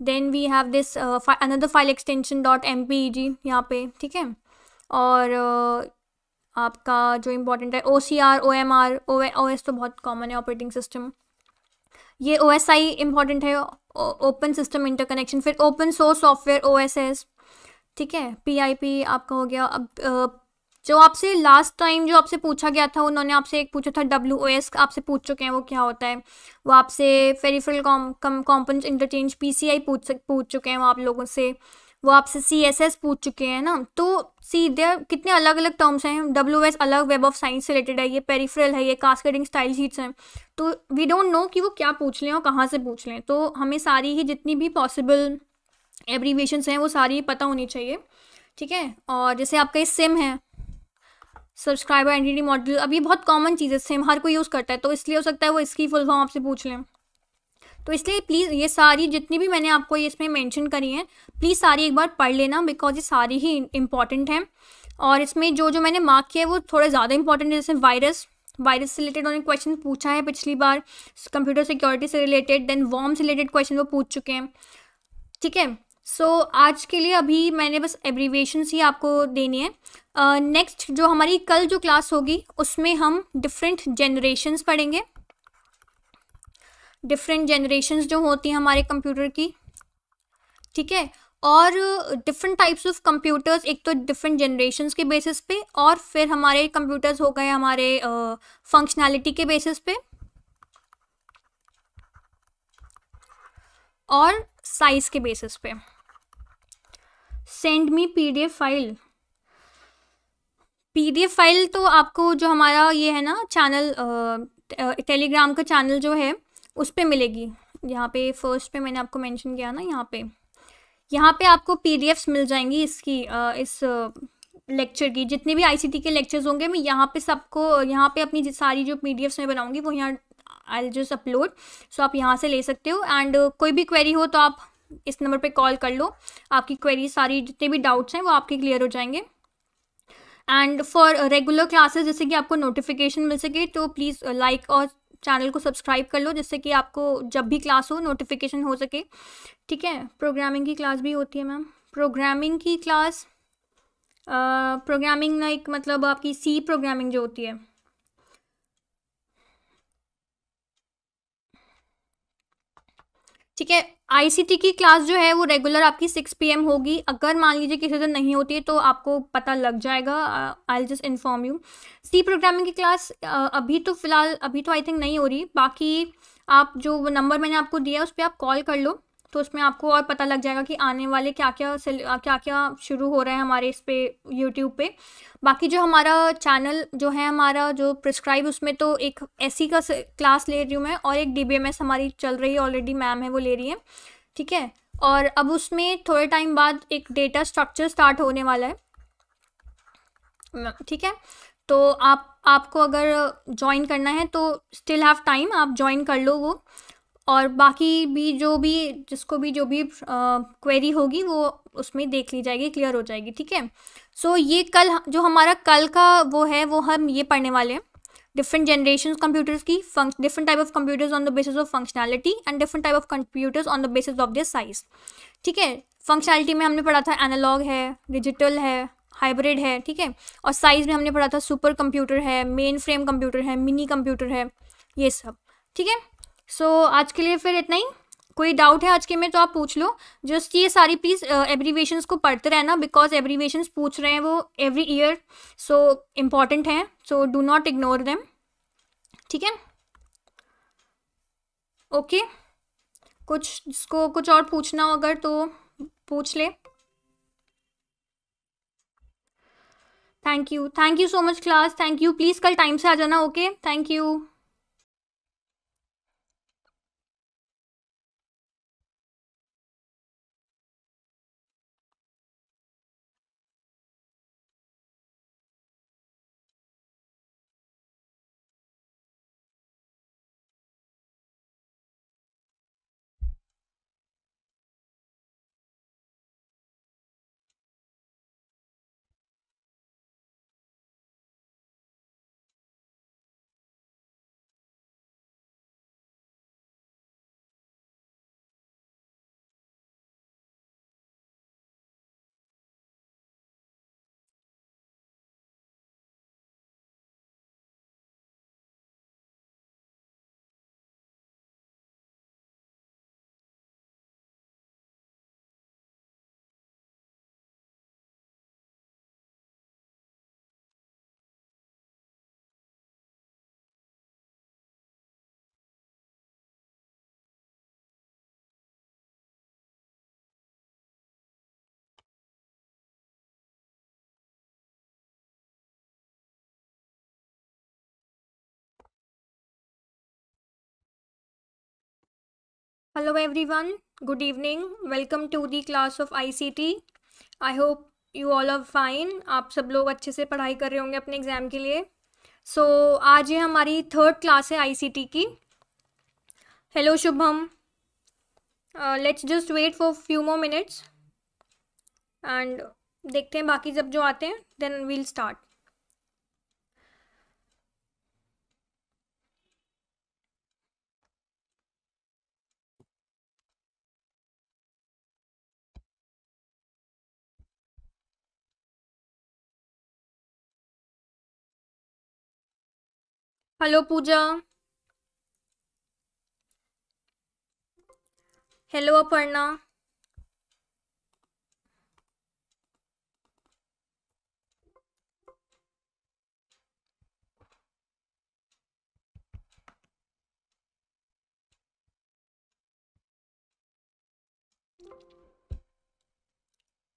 Then we have this another file extension dot M P G यहाँ पे ठीक है? और आपका जो इम्पोर्टेंट है O C R O M R O O S तो बहुत कॉमन है ऑपरेटिंग सिस्टम ये ओ एस आई इंपॉर्टेंट है ओपन सिस्टम इंटरकनेक्शन फिर open source software O S S ठीक है? पी आई पी आपका हो गया। अब जो आपसे लास्ट टाइम जो आपसे पूछा गया था, उन्होंने आपसे एक पूछा था डब्ल्यू ओ एस आपसे पूछ चुके हैं वो क्या होता है। वो आपसे peripheral come component interchange P C I पूछ पूछ चुके हैं वो आप लोगों से। वो आपसे सी एस एस पूछ चुके हैं ना तो सी देर कितने अलग अलग टर्म्स हैं डब्ल्यू एस अलग वेब ऑफ़ साइंस से रिलेटेड है, ये पेरीफ्रल है, ये कास्केडिंग स्टाइल शीट्स हैं। तो वी डोंट नो कि वो क्या पूछ लें और कहाँ से पूछ लें तो हमें सारी ही जितनी भी पॉसिबल एब्रीवेशंस हैं, वो सारी पता होनी चाहिए, ठीक है? और जैसे आपका ये सिम है सब्सक्राइबर एंटिटी मॉडल अब ये बहुत कॉमन चीज़ है सिम हर कोई यूज़ करता है तो इसलिए हो सकता है वो इसकी फुल फॉर्म आपसे पूछ लें। तो इसलिए प्लीज़ ये सारी जितनी भी मैंने आपको इसमें मेंशन करी हैं प्लीज़ सारी एक बार पढ़ लेना बिकॉज़ ये सारी ही इंपॉर्टेंट हैं। और इसमें जो जो मैंने मार्क किया है वो थोड़े ज़्यादा इंपॉर्टेंट है जैसे वायरस वायरस से रिलेटेड उन्होंने क्वेश्चन पूछा है पिछली बार कंप्यूटर सिक्योरिटी से रिलेटेड देन वॉर्म से रिलेटेड क्वेश्चन वो पूछ चुके हैं। ठीक है? सो so, आज के लिए अभी मैंने बस एब्रीवेशन ही आपको देनी है। नेक्स्ट uh, जो हमारी कल जो क्लास होगी उसमें हम डिफरेंट जनरेशन्स पढ़ेंगे। डिफरेंट जनरेशन्स जो होती हैं हमारे कंप्यूटर की, ठीक है? और डिफरेंट टाइप्स ऑफ़ कंप्यूटर्स एक तो डिफरेंट जनरेशन्स के बेसिस पे और फिर हमारे कंप्यूटर्स हो गए हमारे फंक्शनैलिटी के बेसिस पे। और साइज़ के बेसिस पे। Send me PDF file PDF file तो आपको जो हमारा ये है ना चैनल टेलीग्राम का चैनल जो है उस पर मिलेगी। यहाँ पे फ़र्स्ट पे मैंने आपको मेंशन किया ना यहाँ पे। यहाँ पे आपको पीडीएफ्स मिल जाएँगी इसकी इस लेक्चर की। जितने भी आईसीटी के लेक्चर्स होंगे, मैं यहाँ पे सबको, यहाँ पे अपनी सारी जो पी मैं बनाऊँगी, वो यहाँ आई जस्ट अपलोड सो आप यहाँ से ले सकते हो। एंड कोई भी क्वेरी हो तो आप इस नंबर पे कॉल कर लो। आपकी क्वेरी सारी जितने भी डाउट्स हैं, वो आपके क्लियर हो जाएँगे। एंड फॉर रेगुलर क्लासेस जैसे कि आपको नोटिफिकेशन मिल सके तो प्लीज़ लाइक और चैनल को सब्सक्राइब कर लो जिससे कि आपको जब भी क्लास हो नोटिफिकेशन हो सके। ठीक है, प्रोग्रामिंग की क्लास भी होती है मैम। प्रोग्रामिंग की क्लास प्रोग्रामिंग लाइक मतलब आपकी सी प्रोग्रामिंग जो होती है। ठीक है आईसीटी की क्लास जो है वो रेगुलर आपकी सिक्स पीएम होगी। अगर मान लीजिए किसी दिन नहीं होती है तो आपको पता लग जाएगा। I just inform you C programming की क्लास अभी तो फ़िलहाल, अभी तो आई थिंक नहीं हो रही। बाकी आप जो नंबर मैंने आपको दिया है, उस पर आप कॉल कर लो। तो उसमें आपको और पता लग जाएगा कि आने वाले क्या क्या क्या क्या शुरू हो रहे हैं हमारे इस पे यूट्यूब पे। बाकी जो हमारा चैनल जो है हमारा, जो प्रिस्क्राइब उसमें तो एक ऐसी का क्लास ले रही हूँ मैं और एक डीबीएमएस हमारी चल रही है ऑलरेडी मैम है, वो ले रही है। ठीक है? और अब उसमें थोड़े टाइम बाद एक डेटा स्ट्रक्चर स्टार्ट होने वाला है। ठीक है? तो आप, आपको अगर ज्वाइन करना है तो स्टिल हैव टाइम आप ज्वाइन कर लो वो। और बाकी भी जो भी, जिसको भी जो भी क्वेरी होगी, वो उसमें देख ली जाएगी क्लियर हो जाएगी, ठीक है? सो ये कल, जो हमारा कल का वो है, वो हम ये पढ़ने वाले हैं। डिफरेंट जनरेशन कंप्यूटर्स की different type of computers on the basis of functionality and different type of computers on the basis of their size ठीक है? फंक्शनैलिटी में हमने पढ़ा था एनालॉग है डिजिटल है हाइब्रिड है, ठीक है? और साइज़ में हमने पढ़ा था सुपर कंप्यूटर है मेन फ्रेम कंप्यूटर है मिनी कंप्यूटर है, ये सब, ठीक है? सो so, आज के लिए फिर इतना ही। कोई डाउट है आज के में तो आप पूछ लो। जस्ट ये सारी प्लीज़ एब्रीवेशंस को पढ़ते रहना बिकॉज़ एब्रीवेशंस पूछ रहे हैं वो एवरी ईयर सो इंपॉर्टेंट हैं। So do not ignore them ठीक है? ओके. कुछ जिसको कुछ और पूछना हो अगर तो पूछ ले। Thank you thank you so much class thank you please कल टाइम से आ जाना okay thank you hello everyone. Good evening. Welcome to the class of ict i hope you all are fine. आप सब लोग अच्छे से पढ़ाई कर रहे होंगे अपने एग्ज़ाम के लिए. सो so, आज ये हमारी थर्ड क्लास है आईसीटी की. Hello Shubham let's just wait for few more minutes and देखते हैं बाकी जब जो आते हैं then we'll start hello Pooja. Hello Aparna.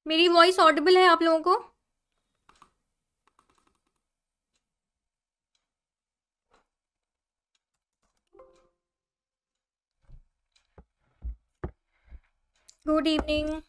मेरी वॉइस ऑडिबल है आप लोगों को? Good evening.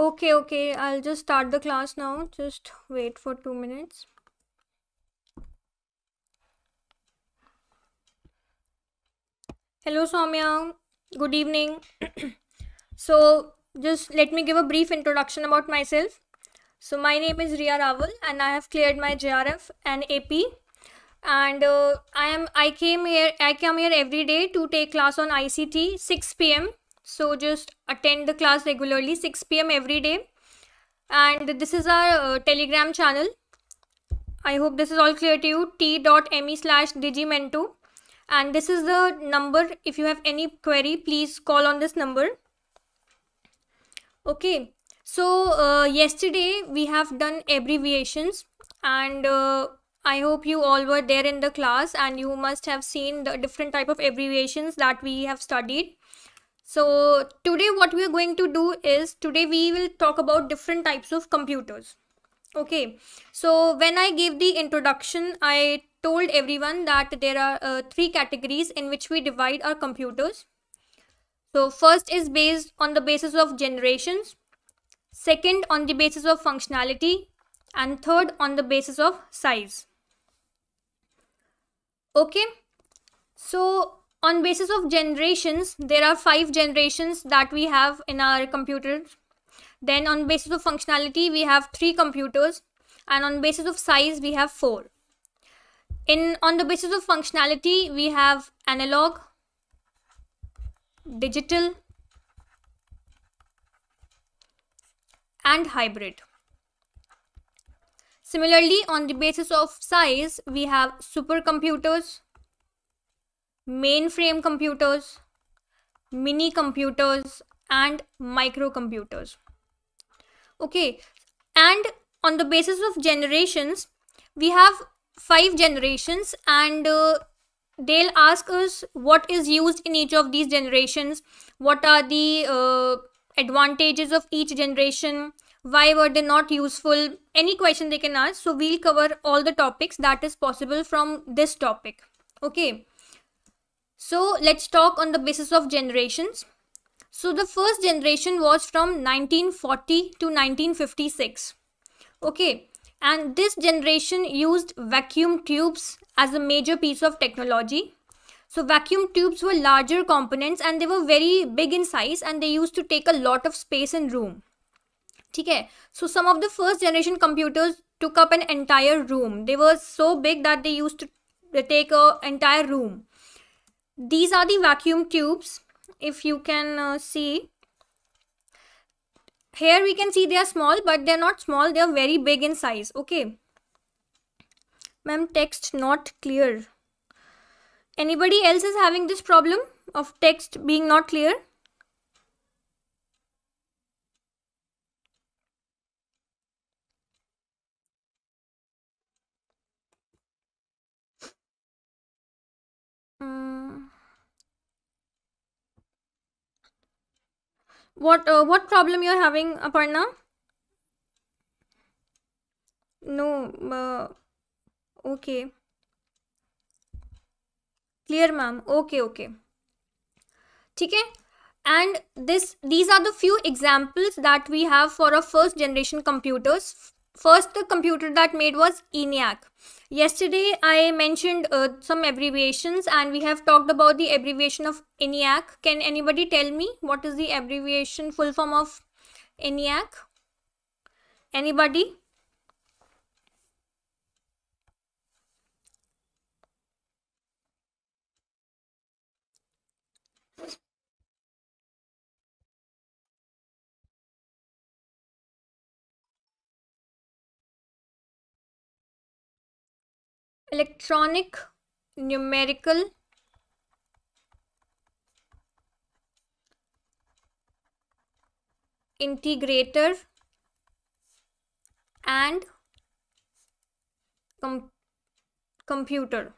Okay, okay. I'll just start the class now. Just wait for two minutes. Hello, Soumya. Good evening. so, just let me give a brief introduction about myself. So, my name is Ria Raval, and I have cleared my JRF and AP. And uh, I am I came here I come here every day to take class on ICT 6 p.m. So just attend the class regularly 6 p.m. every day. And this is our uh, Telegram channel. I hope this is all clear to you. t.me slash digimento. And this is the number. If you have any query, please call on this number. Okay. So uh, yesterday we have done abbreviations and uh, I hope you all were there in the class and you must have seen the different type of abbreviations that we have studied. So today what we are going to do is today we will talk about different types of computers. Okay, so when I gave the introduction, I told everyone that there are uh, three categories in which we divide our computers. So first is based on the basis of generations, second on the basis of functionality, and third on the basis of size. Okay, so on basis of generations there are five generations that we have in our computer. Then on basis of functionality we have three computers. And on basis of size we have four. In on the basis of functionality we have analog digital and hybrid. Similarly on the basis of size we have supercomputers mainframe computers, mini computers, and microcomputers. Okay, and on the basis of generations, we have five generations, and uh, they'll ask us what is used in each of these generations, what are the uh, advantages of each generation, why were they not useful, any question they can ask. So, we'll cover all the topics that is possible from this topic. Okay. So let's talk on the basis of generations. So the first generation was from 1940 to 1956. Okay, and this generation used vacuum tubes as a major piece of technology. So vacuum tubes were larger components and they were very big in size and they used to take a lot of space and room. Okay, so some of the first generation computers took up an entire room. They were so big that they used to take an entire room these are the vacuum tubes if you can uh, see. Here we can see they are small but they're not small they are very big in size okay? Ma'am text not clear. Anybody else is having this problem of text being not clear? Hmm. What uh, what problem you're having, Aparna? No. Uh, okay. Clear, ma'am. Okay, okay. Okay. And this these are the few examples that we have for our first generation computers First, the computer that made was ENIAC. Yesterday, I mentioned uh, some abbreviations and we have talked about the abbreviation of ENIAC. Can anybody tell me what is the abbreviation full form of ENIAC? Anybody? Numerical integrator and com, computer.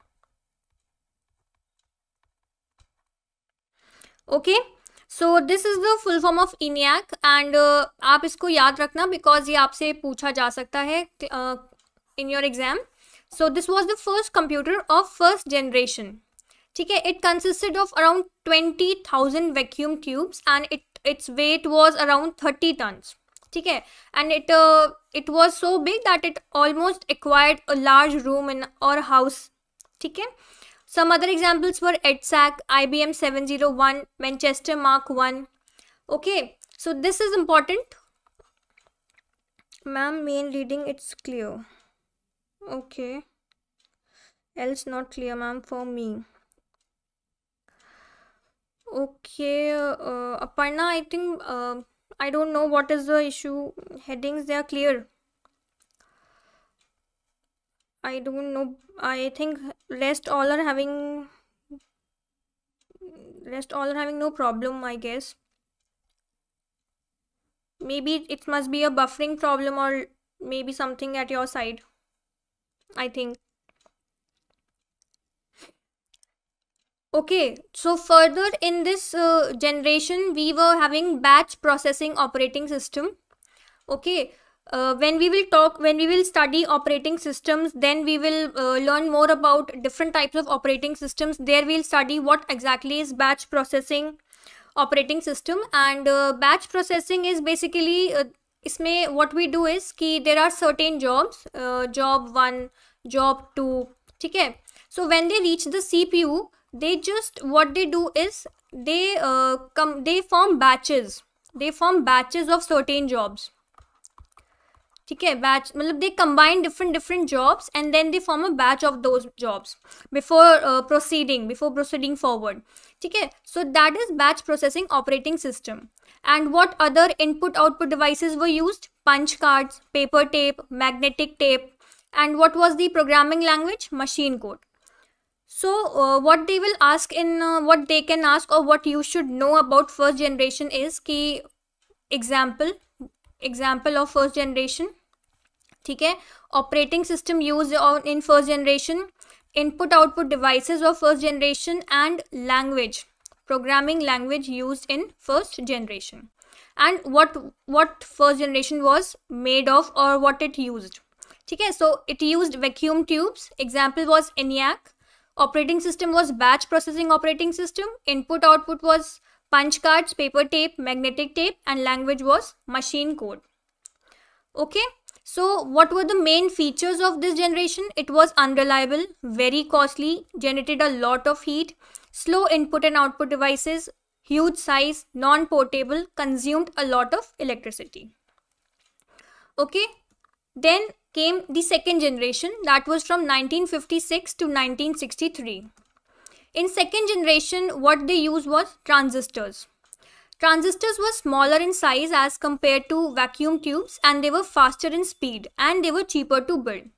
Okay so this is the full form of ENIAC and आप इसको याद रखना because ये आपसे पूछा जा सकता है in your exam So this was the first computer of first generation. Okay, it consisted of around 20,000 vacuum tubes and it its weight was around 30 tons. ठीक है and it it was so big that it almost acquired a large room in और house ठीक है some other examples were एटसैक I B M seven zero one Manchester mark one okay so this is important ma'am okay. Else not clear ma'am for me. Okay uh, aparna i think uh, i don't know what is the issue. Headings they are clear. I don't know. I think rest all are having rest all are having no problem i guess. Maybe it must be a buffering problem or maybe something at your side. I think. okay so further in this uh, generation we were having batch processing operating system. Okay uh, when we will talk when we will study operating systems then we will uh, learn more about different types of operating systems. There we'll study what exactly is batch processing operating system. And uh, batch processing is basically uh, इसमें what we do is कि there are certain jobs job one job two ठीक है? So when they reach the C P U they just what they do is they come they form batches they form batches of certain jobs ठीक है? Batch मतलब they combine different different jobs and then they form a batch of दो jobs before proceeding before proceeding forward ठीक है? So that is batch processing operating system and what other input output devices were use punch cards paper tape magnetic tape and what was the programming language machine code so uh, what they will ask in uh, what they can ask or what you should know about first generation is ki example example of first generation ठीक है operating system used on in first generation input output devices of first generation and language programming language used in first generation. And what what first generation was made of or what it used. Okay so it used vacuum tubes. Example was eniac. Operating system was batch processing operating system. Input output was punch cards paper tape magnetic tape and language was machine code. Okay so what were the main features of this generation? It was unreliable very costly generated a lot of heat slow input and output devices huge size non portable consumed a lot of electricity okay then came the second generation that was from 1956 to 1963. In second generation, what they used was transistors. Transistors were smaller in size as compared to vacuum tubes and they were faster in speed and they were cheaper to build.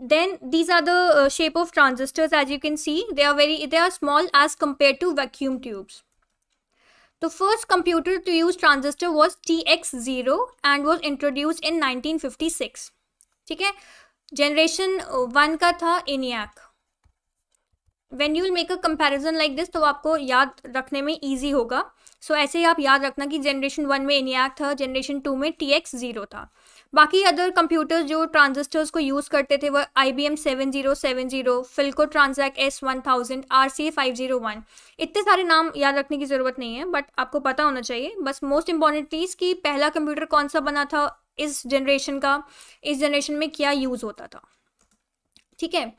Then these are the uh, shape of transistors as you can see they are very they are small as compared to vacuum tubes. The first computer to use transistor was TX0 and was introduced in 1956. ठीक है generation one का था ENIAC when you will make a comparison like this तो आपको याद रखने में easy होगा सो so, ही आप याद रखना कि जनरेशन वन में इनियाक था जनरेशन टू में टी एक्स ज़ीरो था बाकी अदर कंप्यूटर्स जो ट्रांजिस्टर्स को यूज़ करते थे वह I B M seven zero seven zero Philco Transac S one thousand R C five zero one इतने सारे नाम याद रखने की ज़रूरत नहीं है बट आपको पता होना चाहिए। बस मोस्ट इंपॉर्टेंट चीज़ कि पहला कंप्यूटर कौन सा बना था? इस जनरेशन का। इस जनरेशन में क्या यूज़ होता था? ठीक है?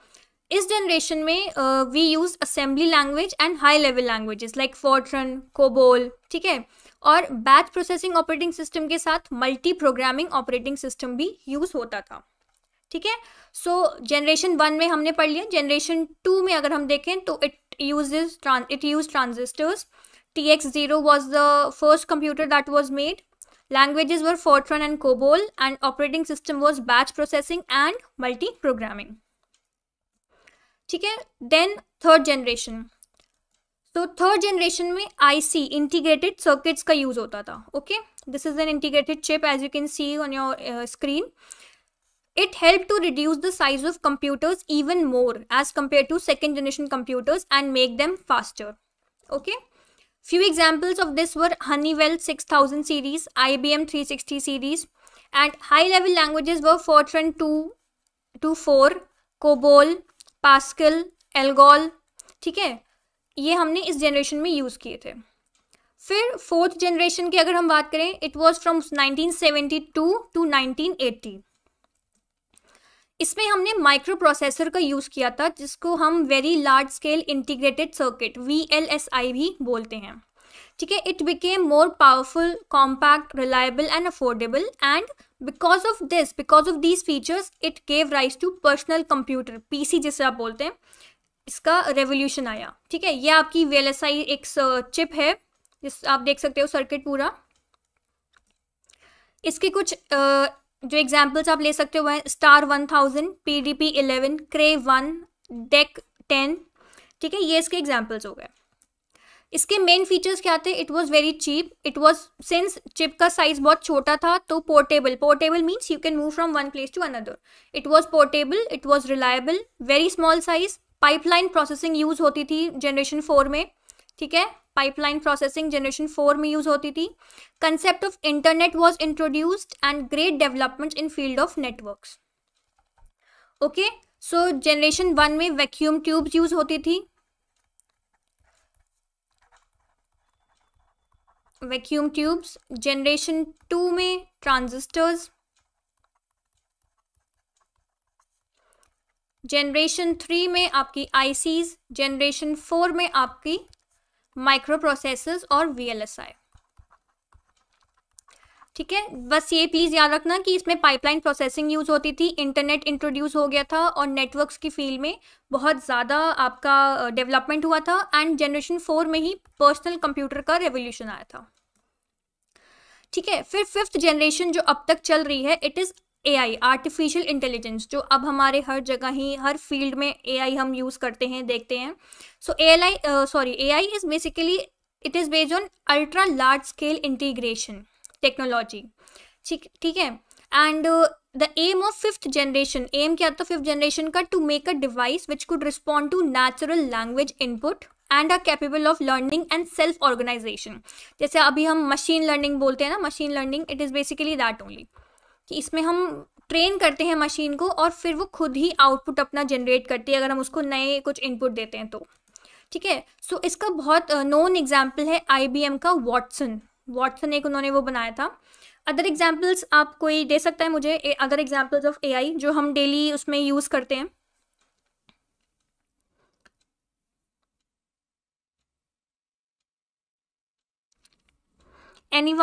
इस जनरेशन में we use assembly language and high level languages like FORTRAN COBOL ठीक है? और बैच प्रोसेसिंग ऑपरेटिंग सिस्टम के साथ मल्टी प्रोग्रामिंग ऑपरेटिंग सिस्टम भी यूज़ होता था। ठीक है? सो जनरेशन वन में हमने पढ़ लिया। जनरेशन टू में अगर हम देखें तो it use it use transistors T X zero was the first computer that was made languages were fortran and cobol, and operating system was batch processing and multi programming ठीक है? Then third generation तो third generation में IC integrated circuits का use होता था okay this is an integrated chip as you can see on your screen it helped to reduce the size of computers even more as compared to second generation computers and make them faster okay few examples of this were honeywell 6000 series ibm 360 series and high level languages were fortran 2 to 4 cobol Pascal ALGOL ठीक है ये हमने इस generation में use किए थे। फिर fourth generation की अगर हम बात करें इट वॉज़ फ्रॉम 1972 टू 1980 इसमें हमने माइक्रो प्रोसेसर का यूज़ किया था, जिसको हम very large scale integrated circuit VLSI भी बोलते हैं। ठीक है it became more powerful compact reliable and affordable and because of this because of these features it gave rise to personal computer PC जिसे आप बोलते हैं। इसका रेवोल्यूशन आया। ठीक है, ये आपकी वी एक चिप है। जिस आप देख सकते हो सर्किट पूरा। इसके कुछ जो एग्जाम्पल्स आप ले सकते हो वह star one thousand P D P eleven Cray one DEC ten ठीक है, ये इसके एग्जाम्पल्स हो गए। इसके मेन फीचर्स क्या थे? It was very cheap it was since chip का साइज़ बहुत छोटा था तो portable portable means you can move from one place to another it was portable it was reliable very small size pipeline processing use होती थी generation four में, ठीक है? पाइपलाइन प्रोसेसिंग जनरेशन फोर में यूज़ होती थी। Concept of internet was introduced and great development in field of networks okay so generation one में vacuum tubes use होती थी। वैक्यूम ट्यूब्स जनरेशन टू में ट्रांजिस्टर्स जनरेशन थ्री में आपकी ICs generation four में आपकी माइक्रो प्रोसेसर्स और VLSI ठीक है? बस ये प्लीज़ याद रखना कि इसमें पाइपलाइन प्रोसेसिंग यूज़ होती थी इंटरनेट इंट्रोड्यूस हो गया था और नेटवर्क्स की फ़ील्ड में बहुत ज़्यादा आपका डेवलपमेंट हुआ था एंड जनरेशन फोर में ही पर्सनल कंप्यूटर का रेवोल्यूशन आया था। ठीक है? फिर फिफ्थ जनरेशन जो अब तक चल रही है it is A I artificial intelligence जो अब हमारे हर जगह ही, हर फ़ील्ड में ए आई हम यूज़ करते हैं, देखते हैं। So A L I sorry A I is basically it is based on ultra large scale integration technology ठीक ठीक है? And the aim of fifth generation aim क्या था फिफ्थ जनरेशन का? To make a device which could respond to natural language input and are capable of learning and self organisation जैसे अभी हम machine learning बोलते हैं ना machine learning it is basically that only कि इसमें हम ट्रेन करते हैं मशीन को और फिर वो खुद ही आउटपुट अपना जनरेट करती है, अगर हम उसको नए कुछ इनपुट देते हैं तो। ठीक है? सो इसका बहुत नोन एग्ज़ाम्पल है आईबीएम का वॉटसन वॉटसन एक उन्होंने वो बनाया था। अदर एग्जाम्पल्स आप कोई दे सकता है मुझे? अदर एग्जाम्पल्स ऑफ़ एआई जो हम डेली उसमें यूज़ करते हैं। एनी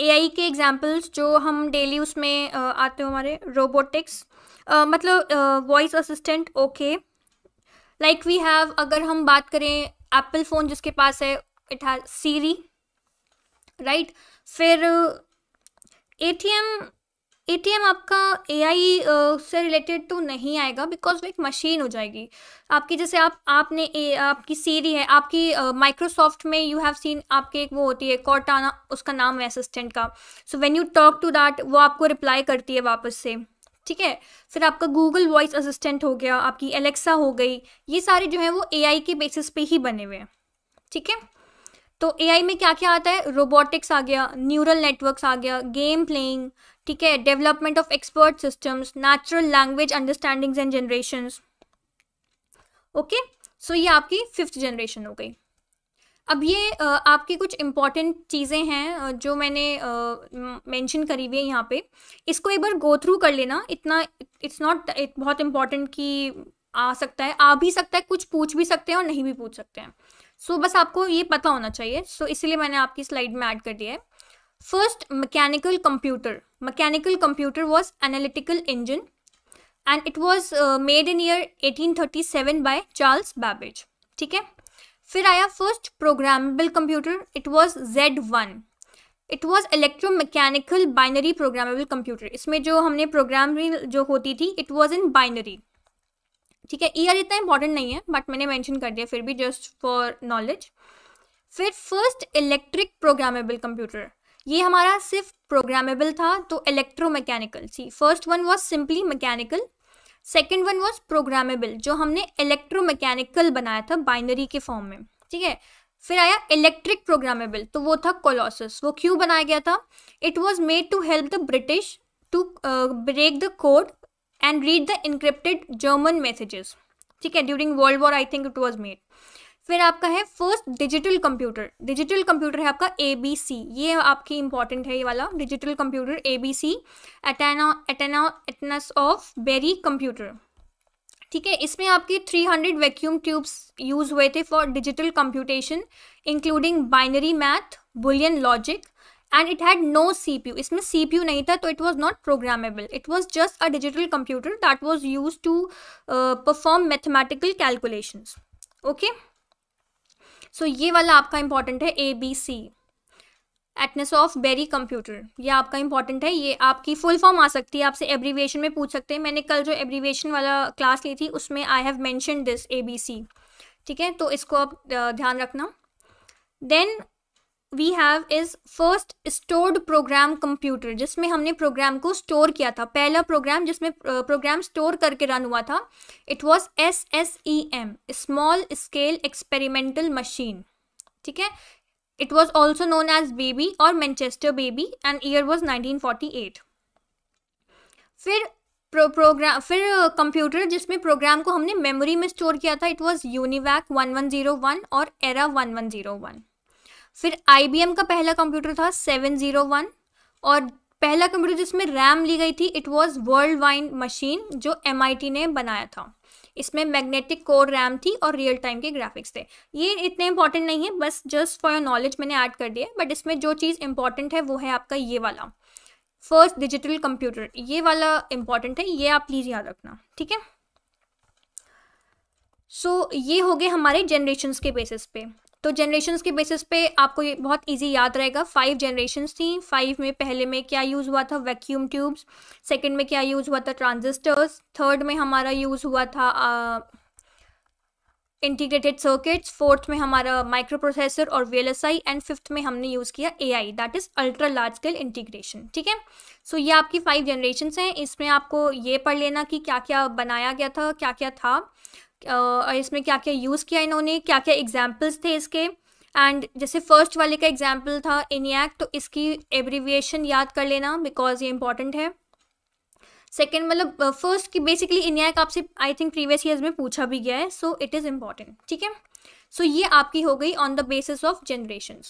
एआई के एग्जाम्पल्स जो हम डेली उसमें आते हो हमारे रोबोटिक्स मतलब voice assistant okay like we have अगर हम बात करें एप्पल फ़ोन जिसके पास है इट हैज़ सीरी राइट फिर ATM T M A T M आपका ए आई से रिलेटेड तो नहीं आएगा बिकॉज़ वो एक मशीन हो जाएगी। आपकी जैसे आप आपने ए, आपकी सीरी है आपकी माइक्रोसॉफ्ट में यू हैव सीन आपके एक वो होती है कॉटाना उसका नाम है असिस्टेंट का। So when you talk to that वो आपको रिप्लाई करती है वापस से। ठीक है? फिर आपका गूगल वॉइस असिस्टेंट हो गया आपकी एलेक्सा हो गई ये सारे जो हैं वो एआई के बेसिस पे ही बने हुए हैं। ठीक है? तो एआई में क्या क्या आता है? रोबोटिक्स आ गया न्यूरल नेटवर्क्स आ गया गेम प्लेइंग ठीक है development of expert systems natural language understandings and generations okay so ये आपकी फिफ्थ जनरेशन हो गई। अब ये आपकी कुछ इंपॉर्टेंट चीज़ें हैं जो मैंने मेंशन करी हुई है यहाँ पे। इसको एक बार गो थ्रू कर लेना। इतना इट्स नॉट बहुत इंपॉर्टेंट कि आ सकता है आ भी सकता है कुछ पूछ भी सकते हैं और नहीं भी पूछ सकते हैं। सो so, बस आपको ये पता होना चाहिए। सो so, इसलिए मैंने आपकी स्लाइड में ऐड कर दिया है। First mechanical computer mechanical computer was analytical engine and it was made in year 1837 by Charles Babbage ठीक है? फिर आया first programmable computer it was Z one it was electromechanical binary programmable computer इसमें जो हमने प्रोग्राम जो होती थी इट वॉज़ इन बाइनरी ठीक है? ईयर इतना इंपॉर्टेंट नहीं है बट मैंने मेंशन कर दिया, फिर भी जस्ट फॉर नॉलेज फिर फ़र्स्ट इलेक्ट्रिक प्रोग्रामेबल कंप्यूटर ये हमारा सिर्फ़ प्रोग्रामेबल था तो electromechanical see first one was simply mechanical second one was programmable जो हमने इलेक्ट्रोमैकेनिकल बनाया था बाइनरी के फॉर्म में, ठीक है? फिर आया इलेक्ट्रिक प्रोग्रामेबल तो वो था कोलोसस वो क्यों बनाया गया था? It was made to help the British to break the code and read the encrypted German messages ठीक है? During world war I think it was made फिर आपका है first digital computer digital computer है आपका ए बी सी ये आपकी important है ये वाला. Digital computer A B C atana atana Atanasoff Berry computer ठीक है, इसमें आपके 300 वैक्यूम ट्यूब्स यूज़ हुए थे for digital computation including binary math Boolean logic and it had no C P U इसमें सी पी यू नहीं था तो it was not programmable it was just a digital computer that was use to perform mathematical calculations okay so ये वाला आपका important है A B C Atanasoff Berry computer ये आपका इंपॉर्टेंट है, ये आपकी फुल फॉर्म आ सकती है, आपसे एब्रीवेशन में पूछ सकते हैं। मैंने कल जो एब्रीवेशन वाला क्लास ली थी, उसमें I have mention this A B C ठीक है? तो इसको आप ध्यान रखना। Then we have is first stored program computer जिसमें हमने प्रोग्राम को स्टोर किया था। पहला प्रोग्राम जिसमें प्रोग्राम स्टोर करके रन हुआ था it was S S E M small scale experimental machine ठीक है? It was also known as baby और Manchester baby and year was 1948 फिर प्रो प्रोग्राम फिर कंप्यूटर जिसमें प्रोग्राम को हमने मेमोरी में स्टोर किया था इट वॉज़ यूनिवैक 1101 और एरा 1101 फिर आईबीएम का पहला कंप्यूटर था 701 और पहला कंप्यूटर जिसमें रैम ली गई थी it was world wide machine जो एमआईटी ने बनाया था। इसमें मैग्नेटिक कोर रैम थी और रियल टाइम के ग्राफिक्स थे। ये इतने इंपॉर्टेंट नहीं है बस जस्ट फॉर योर नॉलेज मैंने ऐड कर दिया बट इसमें जो चीज़ इंपॉर्टेंट है वो है आपका ये वाला। फ़र्स्ट डिजिटल कंप्यूटर ये वाला इंपॉर्टेंट है ये आप प्लीज़ याद रखना ठीक है? सो so, ये हो गए हमारे जनरेशन्स के बेसिस पे। तो जनरेशन के बेसिस पे आपको ये बहुत ईजी याद रहेगा। फाइव जनरेशन थी। फाइव में पहले में क्या यूज़ हुआ था? वैक्यूम ट्यूब्स सेकेंड में क्या यूज़ हुआ था? ट्रांजिस्टर्स थर्ड में हमारा यूज़ हुआ था इंटीग्रेटेड सर्किट्स फोर्थ में हमारा माइक्रो प्रोसेसर और V L S I and fifth में हमने यूज़ किया A I that is ultra large scale integration ठीक है? सो ये आपकी फाइव जनरेशन हैं। इसमें आपको ये पढ़ लेना कि क्या क्या बनाया गया था क्या क्या था। इसमें क्या क्या यूज़ किया इन्होंने, क्या क्या एग्जाम्पल्स थे इसके? एंड जैसे फ़र्स्ट वाले का एग्ज़ाम्पल था इनियक तो इसकी एब्रीविएशन याद कर लेना बिकॉज़ ये इंपॉर्टेंट है। सेकेंड मतलब फ़र्स्ट की बेसिकली इनियक आपसे आई थिंक प्रीवियस ईयर्स में पूछा भी गया है सो इट इज़ इंपॉर्टेंट ठीक है? सो ये आपकी हो गई on the basis of generation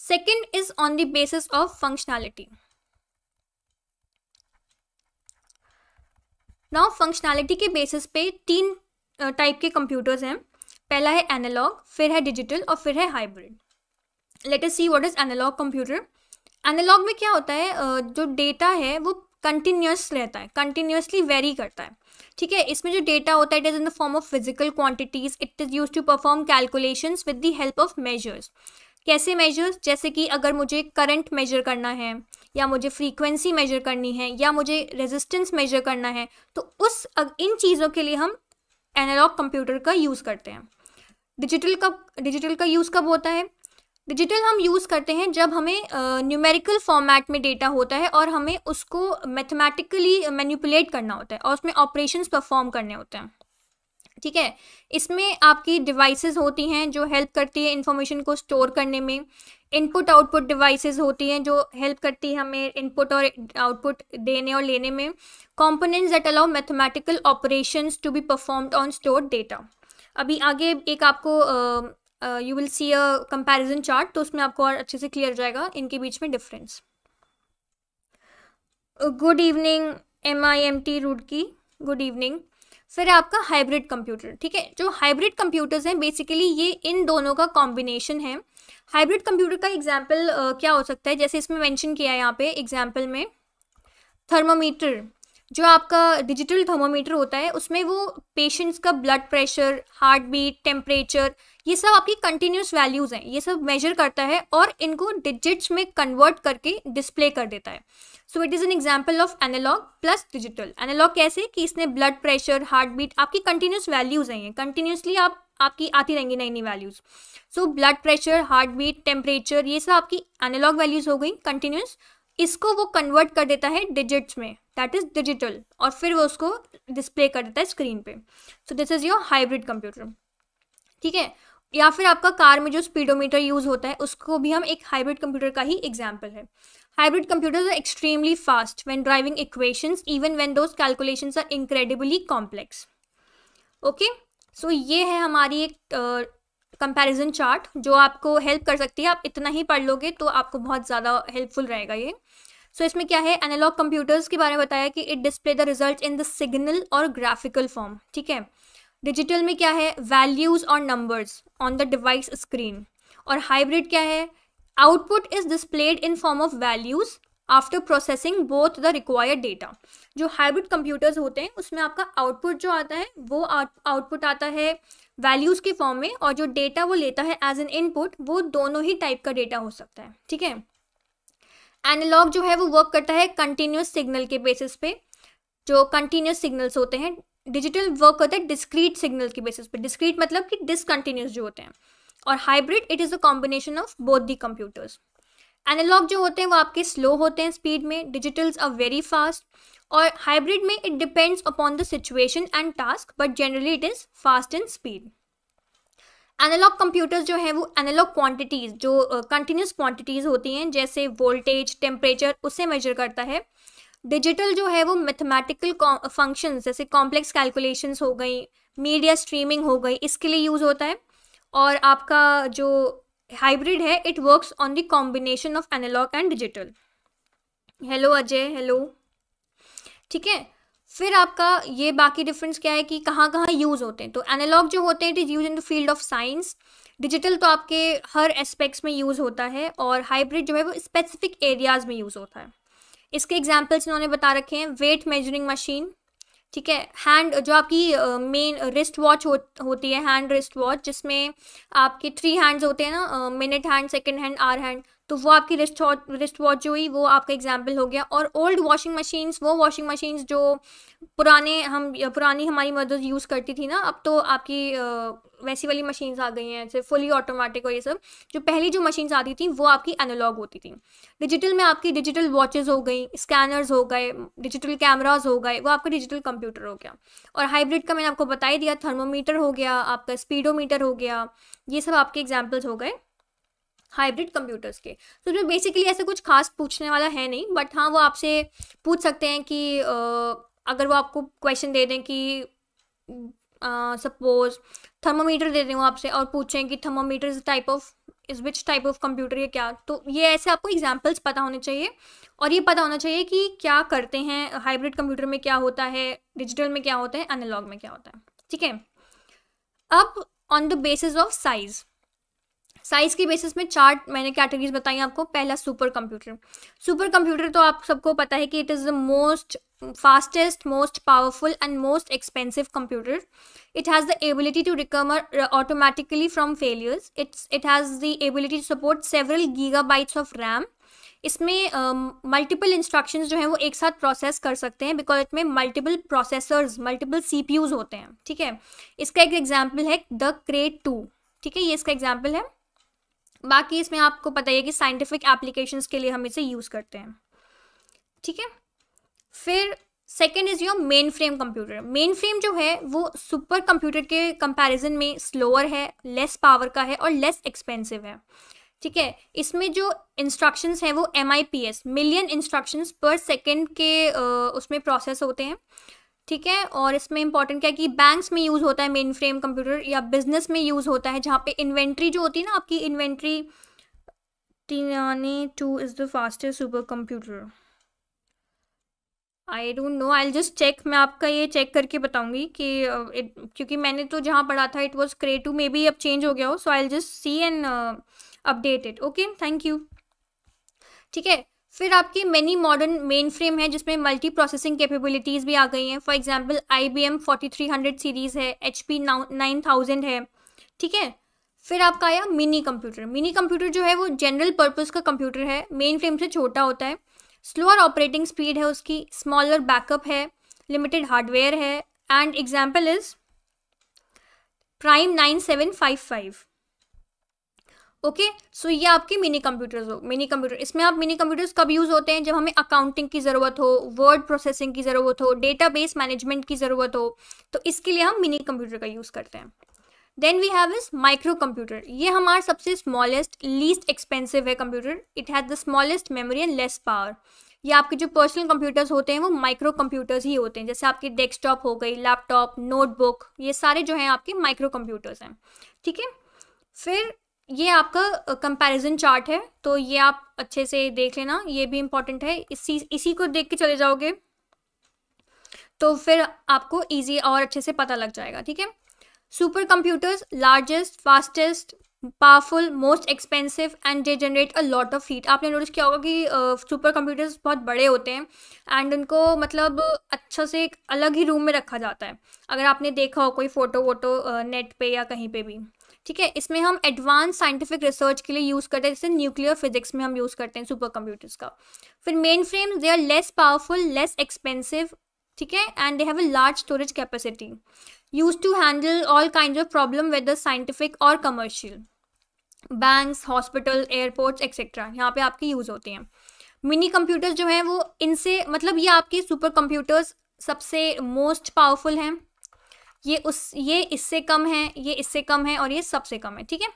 second is on the basis of functionality now functionality के बेसिस पे तीन टाइप के कंप्यूटर्स हैं। पहला है एनालॉग फिर है डिजिटल और फिर है hybrid let us see what is analogue computer analogue में क्या होता है जो डेटा है, वो कंटिन्यूस रहता है कंटिन्यूसली वेरी करता है। ठीक है, इसमें जो डेटा होता है it is in the form of physical quantities it is use to perform calculations with the help of measures कैसे मेजर्स जैसे कि अगर मुझे करंट मेजर करना है या मुझे फ्रीक्वेंसी मेजर करनी है या मुझे रेजिस्टेंस मेजर करना है तो उस इन चीज़ों के लिए हम एनालॉग कंप्यूटर का यूज़ करते हैं। डिजिटल का डिजिटल का यूज़ कब होता है? डिजिटल हम यूज़ करते हैं जब हमें न्यूमेरिकल uh, फॉर्मेट में डेटा होता है और हमें उसको मैथमेटिकली मैनिपुलेट करना होता है और उसमें ऑपरेशंस परफॉर्म करने होते हैं। ठीक है? इसमें आपकी डिवाइसेस होती हैं जो हेल्प करती है इंफॉर्मेशन को स्टोर करने में इनपुट आउटपुट डिवाइसेस होती हैं जो हेल्प करती है हमें इनपुट और आउटपुट देने और लेने में components that allow mathematical operations to be performed on store data अभी आगे एक आपको you will see a comparison chart तो उसमें आपको और अच्छे से क्लियर जाएगा इनके बीच में difference good evening M I M T rude की गुड इवनिंग फिर है आपका हाइब्रिड कंप्यूटर ठीक है? जो हाइब्रिड कंप्यूटर्स हैं बेसिकली ये इन दोनों का कॉम्बिनेशन है। हाइब्रिड कंप्यूटर का एग्ज़ाम्पल uh, क्या हो सकता है? जैसे इसमें मैंशन किया है यहाँ पे एग्ज़ाम्पल में थर्मोमीटर जो आपका डिजिटल थर्मोमीटर होता है उसमें वो पेशेंट्स का blood pressure heart beat temperature ये सब आपकी कंटिन्यूस वैल्यूज़ हैं। ये सब मेजर करता है और इनको डिजिट्स में कन्वर्ट करके डिस्प्ले कर देता है। So it is an example of analogue plus digital analogue कैसे? कि इसने ब्लड प्रेशर हार्ट बीट आपकी कंटिन्यूस वैल्यूज़ हैं कंटिन्यूसली आप आपकी आती रहेंगी नई नई values so blood pressure heart beat temperature ये सब आपकी एनालॉग वैल्यूज़ हो गई कंटिन्यूस इसको वो कन्वर्ट कर देता है डिजिट्स में. दैट इज़ डिजिटल और फिर वो उसको डिस्प्ले कर देता है स्क्रीन पे. So this is your hybrid computer ठीक है? या फिर आपका कार में जो स्पीडोमीटर यूज़ होता है, उसको भी हम एक हाइब्रिड कंप्यूटर का ही एग्ज़ाम्पल है. Hybrid computers are extremely fast when driving equations, even when those calculations are incredibly complex. Okay okay? So so ये है हमारी एक कंपैरिजन चार्ट जो आपको हेल्प कर सकती है। आप इतना ही पढ़ लोगे तो आपको बहुत ज़्यादा हेल्पफुल रहेगा ये। सो so, इसमें क्या है? एनालॉग कंप्यूटर्स के बारे में बताया कि it display the result in the signal और ग्राफिकल फॉर्म ठीक है? डिजिटल में क्या है? वैल्यूज़ और numbers on the device screen और हाइब्रिड क्या है? Output is displayed in form of values after processing both the required data जो हाइब्रिड कंप्यूटर्स होते हैं, उसमें आपका आउटपुट जो आता है, वो आउटपुट आता है वैल्यूज़ के फॉर्म में और जो डेटा वो लेता है एज एन इनपुट वो दोनों ही टाइप का डेटा हो सकता है, ठीक है? एनालॉग जो है वो वर्क करता है कंटिन्यूस सिग्नल के बेसिस पे, जो कंटिन्यूस सिग्नल्स होते हैं डिजिटल वर्क करता है डिस्क्रीट सिग्नल के बेसिस पे डिस्क्रीट मतलब कि डिसकंटिन्यूस जो होते हैं, और hybrid it is a combination of both the computers analogue जो होते हैं वो आपके स्लो होते हैं स्पीड में डिजिटल्स आर वेरी फास्ट और हाइब्रिड में it depends upon the situation and task but generally it is fast in speed analogue computers जो हैं वो एनालॉग क्वांटिटीज़ जो कंटिन्यूस uh, क्वांटिटीज़ होती हैं जैसे वोल्टेज टेम्परेचर उसे मेजर करता है। डिजिटल जो है वो मैथमेटिकल फ़ंक्शन जैसे कॉम्प्लेक्स कैलकुलेशंस हो गई मीडिया स्ट्रीमिंग हो गई इसके लिए यूज़ होता है। और आपका जो हाइब्रिड है it works on the combination of analogue and digital hello Ajay hello ठीक है? फिर आपका ये बाकी डिफरेंस क्या है कि कहाँ कहाँ यूज़ होते हैं? तो एनालॉग जो होते हैं it is use in the field of science digital तो आपके हर एस्पेक्ट्स में यूज़ होता है और हाइब्रिड जो है वो स्पेसिफिक एरियाज़ में यूज़ होता है। इसके एग्जाम्पल्स इन्होंने बता रखे हैं। वेट मेजरिंग मशीन ठीक है? हैंड जो आपकी मेन रिस्ट वॉच हो, होती है हैंड रिस्ट वॉच जिसमें आपके थ्री हैंड्स होते हैं ना minute hand second hand hour hand तो वो आपकी रिस्ट रिस्ट वॉच जो हुई, वो आपका एग्ज़ाम्पल हो गया। और ओल्ड वॉशिंग मशीन्स वो वॉशिंग मशीन्स जो पुराने हम, पुरानी हमारी मदर्स यूज़ करती थी ना, अब तो आपकी वैसी वाली मशीन्स आ गई हैं जैसे फुली ऑटोमेटिक और ये सब। जो पहली जो मशीन्स आती थी, वो आपकी एनालॉग होती थी। डिजिटल में आपकी डिजिटल वॉचेस हो गई स्कैनर्स हो गए डिजिटल कैमराज हो गए, वो आपका डिजिटल कंप्यूटर हो गया। और हाइब्रिड का मैंने आपको बता ही दिया थर्मोमीटर हो गया, आपका स्पीडोमीटर हो गया, ये सब आपके एग्जाम्पल्स हो गए। हाइब्रिड कंप्यूटर्स के। तो जो बेसिकली ऐसे कुछ खास पूछने वाला है नहीं बट हाँ वो आपसे पूछ सकते हैं कि अगर वो आपको क्वेश्चन दे दें कि सपोज़ थर्मोमीटर दे दें वो आपसे और पूछें कि thermometer is type of is which type of computer या क्या? तो ये ऐसे आपको एग्जाम्पल्स पता होने चाहिए और ये पता होना चाहिए कि क्या करते हैं हाइब्रिड कंप्यूटर में क्या होता है डिजिटल में क्या होता है एनालॉग में क्या होता है। ठीक है? अब on the basis of size size की बेसिस में चार मैंने कैटेगरीज बताई आपको पहला सुपर कंप्यूटर सुपर कंप्यूटर तो आप सबको पता है कि it is the most fastest most powerful and most expensive computer. It has the ability to recover automatically from failures. It's it has the ability to support several gigabytes of ram. इसमें multiple uh, instructions जो हैं वो एक साथ process कर सकते हैं because इसमें मल्टीपल प्रोसेसर्स मल्टीपल सी होते हैं ठीक है? इसका एक एग्ज़ाम्पल है द क्रेट टू ठीक है? ये इसका एग्ज़ाम्पल है। बाकी इसमें आपको पता है कि साइंटिफिक एप्लीकेशंस के लिए हम इसे यूज़ करते हैं। ठीक है? फिर second is your main frame computer main frame जो है, वो सुपर कंप्यूटर के कंपैरिजन में स्लोअर है लेस पावर का है और लेस एक्सपेंसिव है। ठीक है? इसमें जो इंस्ट्रक्शंस हैं, वो M I P S million instructions per second के उसमें प्रोसेस होते हैं। ठीक है? और इसमें इंपॉर्टेंट क्या है कि बैंक्स में यूज़ होता है मेन फ्रेम कंप्यूटर या बिज़नेस में यूज़ होता है जहाँ पे इन्वेंट्री जो होती है ना आपकी inventory to is the fastest super computer I don't know I just check मैं आपका ये चेक करके बताऊँगी कि it, क्योंकि मैंने तो जहाँ पढ़ा था it was Cray two may be अब चेंज हो गया हो so I just see and update it okay thank you ठीक है? फिर आपकी मेनी मॉडर्न मेन फ्रेम है जिसमें मल्टी प्रोसेसिंग कैपेबिलिटीज़ भी आ गई हैं। For example I B M forty three hundred series है एच पी नाइन थाउज़ेंड है, ठीक है? फिर आपका आया मिनी कंप्यूटर मिनी कंप्यूटर जो है वो जनरल पर्पज़ का कंप्यूटर है मेन फ्रेम से छोटा होता है। स्लोअर ऑपरेटिंग स्पीड है उसकी स्मॉलर बैकअप है लिमिटेड हार्डवेयर है and example is Prime nine seven five five okay so ये आपके मिनी कंप्यूटर्स हो मिनी कंप्यूटर इसमें आप मिनी कंप्यूटर्स कब यूज़ होते हैं? जब हमें अकाउंटिंग की ज़रूरत हो वर्ड प्रोसेसिंग की ज़रूरत हो डेटाबेस मैनेजमेंट की ज़रूरत हो तो इसके लिए हम मिनी कंप्यूटर का यूज़ करते हैं। Then we have is micro computer ये हमारा सबसे स्मॉलेस्ट लीस्ट एक्सपेंसिव है computer it has the smallest memory and less power ये आपके जो पर्सनल कंप्यूटर्स होते हैं, वो माइक्रो कंप्यूटर्स ही होते हैं। जैसे आपकी डेस्कटॉप हो गई लैपटॉप नोटबुक ये सारे जो हैं आपके माइक्रो कंप्यूटर्स हैं। ठीक है? फिर ये आपका कंपैरिजन चार्ट है तो ये आप अच्छे से देख लेना, ये भी इंपॉर्टेंट है। इसी इसी को देख के चले जाओगे तो फिर आपको इजी और अच्छे से पता लग जाएगा, ठीक है? Super computers largest fastest powerful most expensive and they generate a lot of heat आपने नोटिस किया होगा कि सुपर कंप्यूटर्स बहुत बड़े होते हैं एंड उनको मतलब अच्छा से एक अलग ही रूम में रखा जाता है। अगर आपने देखा हो कोई फ़ोटो वोटो नेट पे या कहीं पे भी। ठीक है? इसमें हम एडवांस साइंटिफिक रिसर्च के लिए यूज़ करते हैं, जैसे न्यूक्लियर फिजिक्स में हम यूज़ करते हैं सुपर कंप्यूटर्स का। फिर main frame they are less powerful less expensive ठीक है? And they have a large storage capacity use to handle all kind of problem whether scientific और commercial banks hospital airports etcetera यहाँ पे आपके use होते हैं। मिनी कंप्यूटर्स जो हैं, वो इनसे मतलब ये आपके सुपर कंप्यूटर्स सबसे मोस्ट पावरफुल हैं। ये उस ये इससे कम है ये इससे कम है और ये सबसे कम है ठीक है?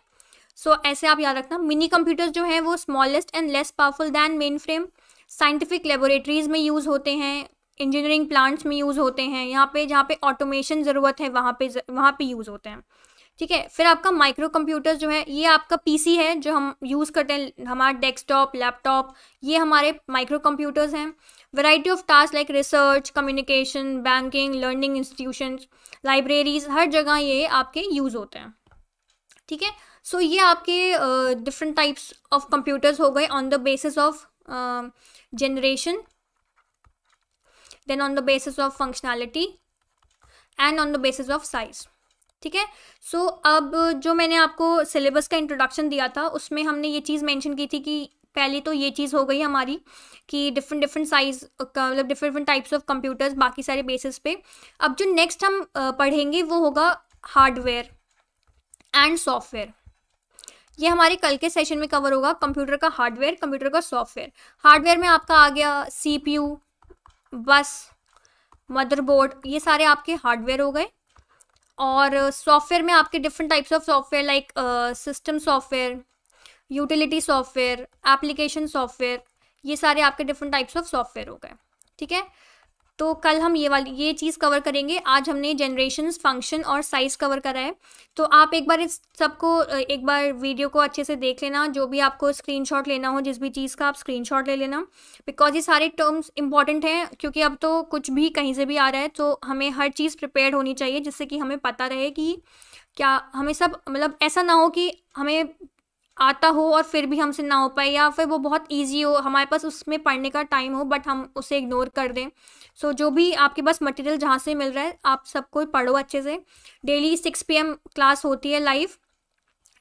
सो so, ऐसे आप याद रखना मिनी कंप्यूटर्स जो हैं वो smallest and less powerful than mainframe scientific laboratories में यूज़ होते हैं इंजीनियरिंग प्लांट्स में यूज़ होते हैं यहाँ पे जहाँ पे ऑटोमेशन ज़रूरत है वहाँ पे वहाँ पे यूज़ होते हैं ठीक है? फिर आपका माइक्रो कंप्यूटर जो है ये आपका पीसी है जो हम यूज़ करते हैं हमारा डेस्कटॉप लैपटॉप ये हमारे माइक्रो कंप्यूटर्स हैं। Variety of task like research communication banking learning institution libraries हर जगह ये आपके यूज़ होते हैं। ठीक है? सो ये आपके डिफरेंट टाइप्स ऑफ़ कंप्यूटर्स हो गए on the basis of generation then on the basis of functionality and on the basis of size ठीक है? सो अब जो मैंने आपको सिलेबस का इंट्रोडक्शन दिया था, उसमें हमने ये चीज़ मेंशन की थी कि पहले तो ये चीज़ हो गई हमारी कि डिफरेंट डिफरेंट साइज़ मतलब different different types of computers बाकी सारे बेसिस पे। अब जो नेक्स्ट हम पढ़ेंगे वो होगा हार्डवेयर एंड सॉफ्टवेयर ये हमारे कल के सेशन में कवर होगा कंप्यूटर का हार्डवेयर कंप्यूटर का सॉफ्टवेयर हार्डवेयर में आपका आ गया सीपीयू बस मदरबोर्ड ये सारे आपके हार्डवेयर हो गए। और सॉफ्टवेयर में आपके different types of software like system software utility software, application software, ये सारे आपके डिफरेंट टाइप्स ऑफ़ सॉफ्टवेयर हो गए, ठीक है? तो कल हम ये वाली, ये चीज़ कवर करेंगे। आज हमने जनरेशन फ़ंक्शन और साइज़ कवर करा है। तो आप एक बार इस सबको एक बार वीडियो को अच्छे से देख लेना। जो भी आपको स्क्रीनशॉट लेना हो, जिस भी चीज़ का आप स्क्रीनशॉट ले लेना। बिकॉज़ ये सारे टर्म्स इंपॉर्टेंट हैं, क्योंकि अब तो कुछ भी कहीं से भी आ रहा है तो हमें हर चीज़ प्रिपेयर होनी चाहिए, जिससे कि हमें पता रहे कि क्या, हमें सब मतलब ऐसा ना हो कि हमें आता हो और फिर भी हमसे ना हो पाए या फिर वो बहुत इजी हो हमारे पास उसमें पढ़ने का टाइम हो बट हम उसे इग्नोर कर दें। सो so, जो भी आपके पास मटेरियल जहाँ से मिल रहा है आप सबको पढ़ो अच्छे से। डेली सिक्स पी क्लास होती है लाइव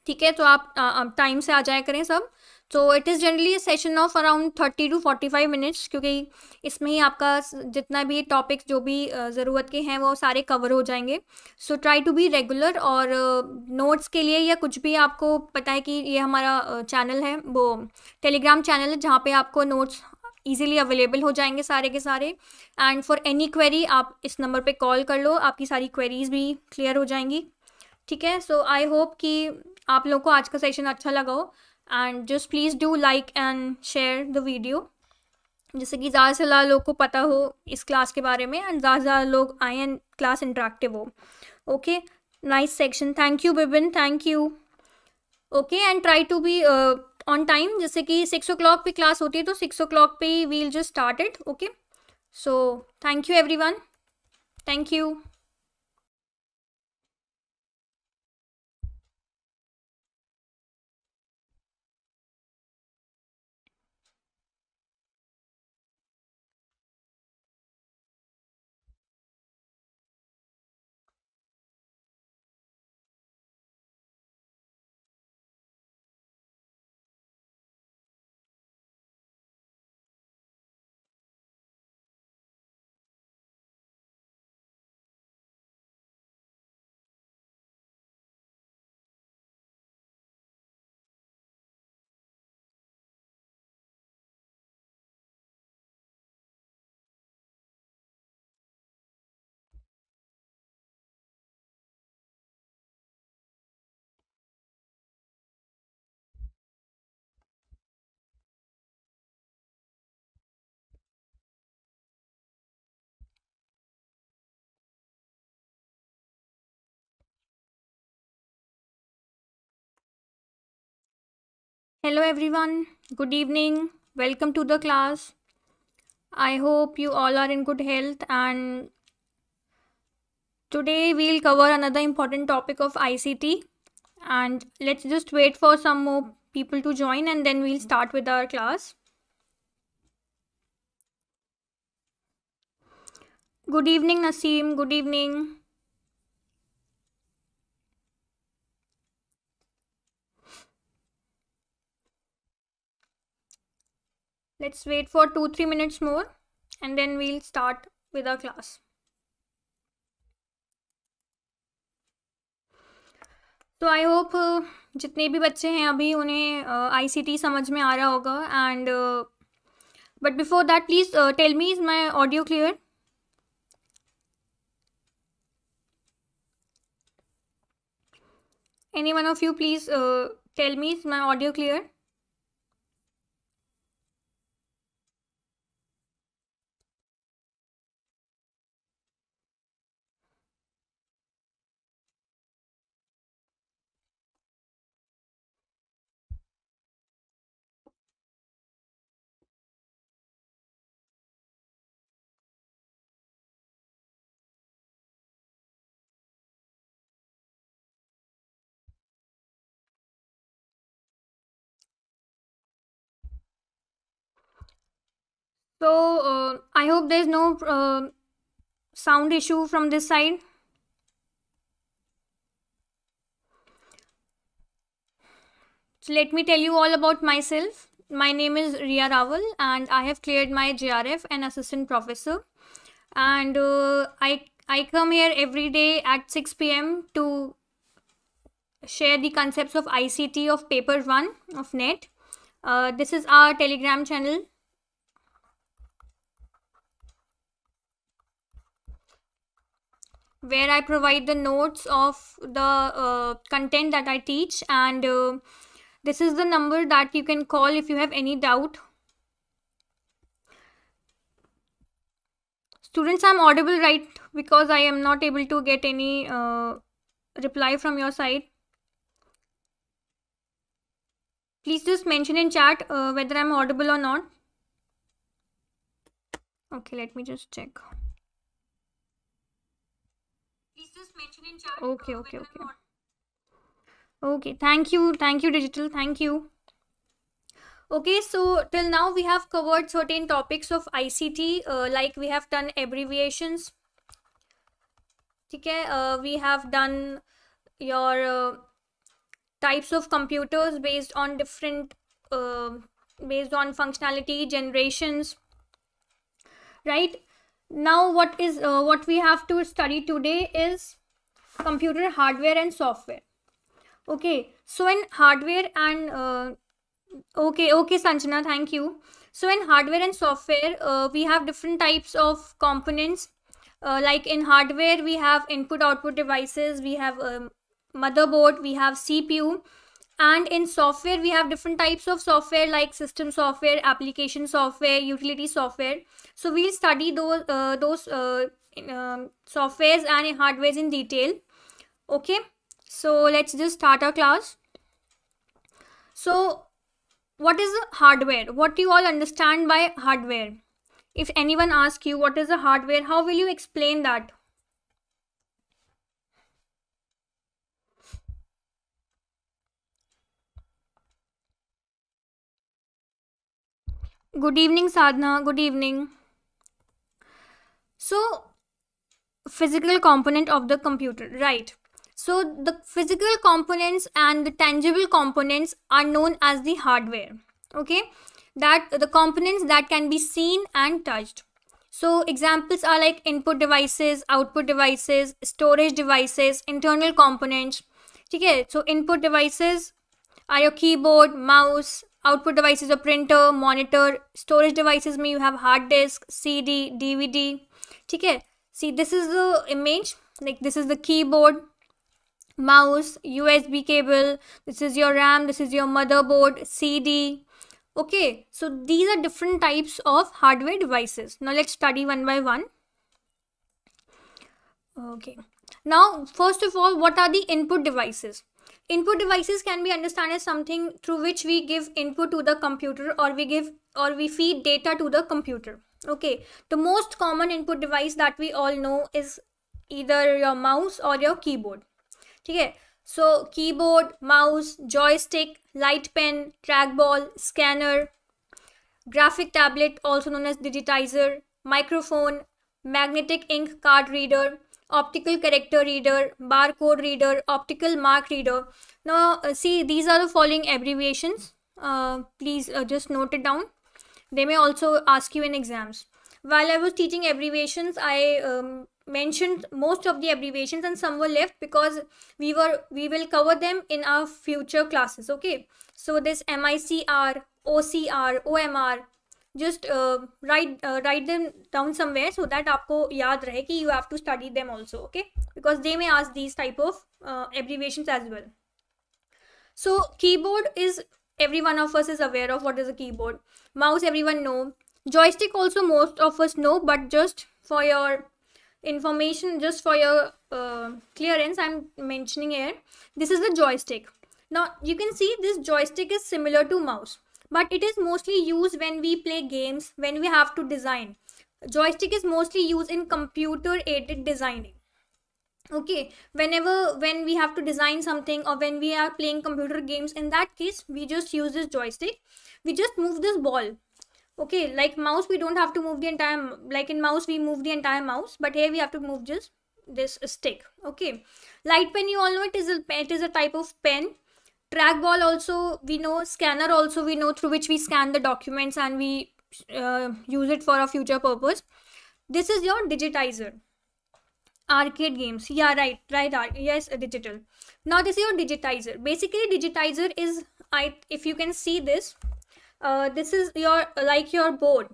ठीक है? तो आप टाइम से आ जाया करें सब। तो it is generally session of around thirty two forty five minutes क्योंकि इसमें ही आपका जितना भी टॉपिक्स जो भी ज़रूरत के हैं, वो सारे कवर हो जाएँगे। So try to be regular और नोट्स के लिए या कुछ भी आपको पता है कि ये हमारा चैनल है, वो टेलीग्राम चैनल है, जहाँ पे आपको नोट्स ईजिली अवेलेबल हो जाएँगे सारे के सारे। एंड फॉर एनी क्वेरी आप इस नंबर पे कॉल कर लो, आपकी सारी क्वेरीज भी क्लियर हो जाएँगी। ठीक है? सो आई होप कि आप लोगों को आज का सेशन अच्छा लगा हो। And just please do like and share the video जैसे कि ज़्यादा से ज़्यादा लोग को पता हो इस क्लास के बारे में एंड ज़्यादा से ज़्यादा लोग आए एंड क्लास इंटरेक्टिव हो। Okay nice section thank you Bibin thank you okay and try to be on time जैसे कि सिक्स ओ क्लॉक पे क्लास होती है तो सिक्स ओ क्लॉक पे we'll just started okay so thank you everyone thank you Hello everyone, good evening, welcome to the class. I hope you all are in good health and today we'll cover another important topic of ICT and let's just wait for some more people to join and then we'll start with our class. Good evening Naseem, good evening. Let's wait for 2-3 minutes more and then we'll start with our class. तो I hope जितने भी बच्चे हैं अभी उन्हें आई C T समझ में आ रहा होगा and but before that please tell me is my audio clear any one of you please uh, tell me is my audio clear So uh, I hope there's no uh, sound issue from this side. So let me tell you all about myself. My name is Ria Rawal and I have cleared my JRF and assistant professor. And uh, I, I come here every day at 6 p.m. to share the concepts of ICT of paper 1 of NET. Uh, this is our telegram channel where I provide the notes of the uh, content that I teach and uh, this is the number that you can call if you have any doubt. Students, I'm audible right because I am not able to get any uh, reply from your side. Please just mention in chat uh, whether I'm audible or not. Okay, let me just check. Okay okay okay. Okay thank you thank you digital thank you. Okay so till now we have covered certain topics of ict uh, like we have done abbreviations. Okay uh, we have done your uh, types of computers based on different uh, based on functionality generations right? Now what is uh, what we have to study today is computer hardware and software. Okay so in hardware and uh, okay okay sanjana thank you. So in hardware and software uh, we have different types of components. Uh, like in hardware we have input output devices we have um, motherboard we have cpu and in software we have different types of software like system software application software utility software. So we'll study those uh, those uh, um, softwares and hardwares in detail. Okay? So let's just start our class. So what is hardware? What do you all understand by hardware? If anyone asks you what is a hardware how will you explain that? Good evening sadhna. Good evening. So physical component of the computer right? So the physical components and the tangible components are known as the hardware okay? That the components that can be seen and touched. So examples are like input devices output devices storage devices internal components okay so input devices are your keyboard mouse output devices a printer monitor storage devices may you have hard disk cd dvd okay see this is the image like this is the keyboard mouse usb cable this is your ram this is your motherboard cd okay so these are different types of hardware devices. Now let's study one by one. Okay. Now first of all what are the input devices? Input devices can be understood as something through which we give input to the computer or we give or we feed data to the computer okay the most common input device that we all know is either your mouse or your keyboard. Okay so keyboard mouse joystick light pen trackball scanner graphic tablet also known as digitizer microphone magnetic ink card reader optical character reader barcode reader optical mark reader. Now uh, see these are the following abbreviations. Uh, please uh, just note it down they may also ask you in exams. While I was teaching abbreviations, I um, mentioned most of the abbreviations and some were left because we were we will cover them in our future classes okay? So this micr ocr omr just uh, write uh, write them down somewhere so that aapko yaad rahe ki you have to study them also okay? Because they may ask these type of uh, abbreviations as well. So keyboard is every one of us is aware of what is a keyboard. Mouse everyone know. Joystick also most of us know but just for your information just for your uh, clearance i'm mentioning here this is the joystick. Now you can see this joystick is similar to mouse but it is mostly used when we play games when we have to design. Joystick is mostly used in computer aided designing okay whenever when we have to design something or when we are playing computer games in that case we just use this joystick. We just move this ball. Okay like mouse we don't have to move the entire like in mouse we move the entire mouse but here we have to move just this stick. Okay light pen you all know it is a pen it is a type of pen. Trackball also we know scanner also we know through which we scan the documents and we uh, use it for a future purpose. This is your digitizer arcade games. Yeah right right yes digital. Now this is your digitizer. Basically digitizer is i if you can see this uh, this is your like your board.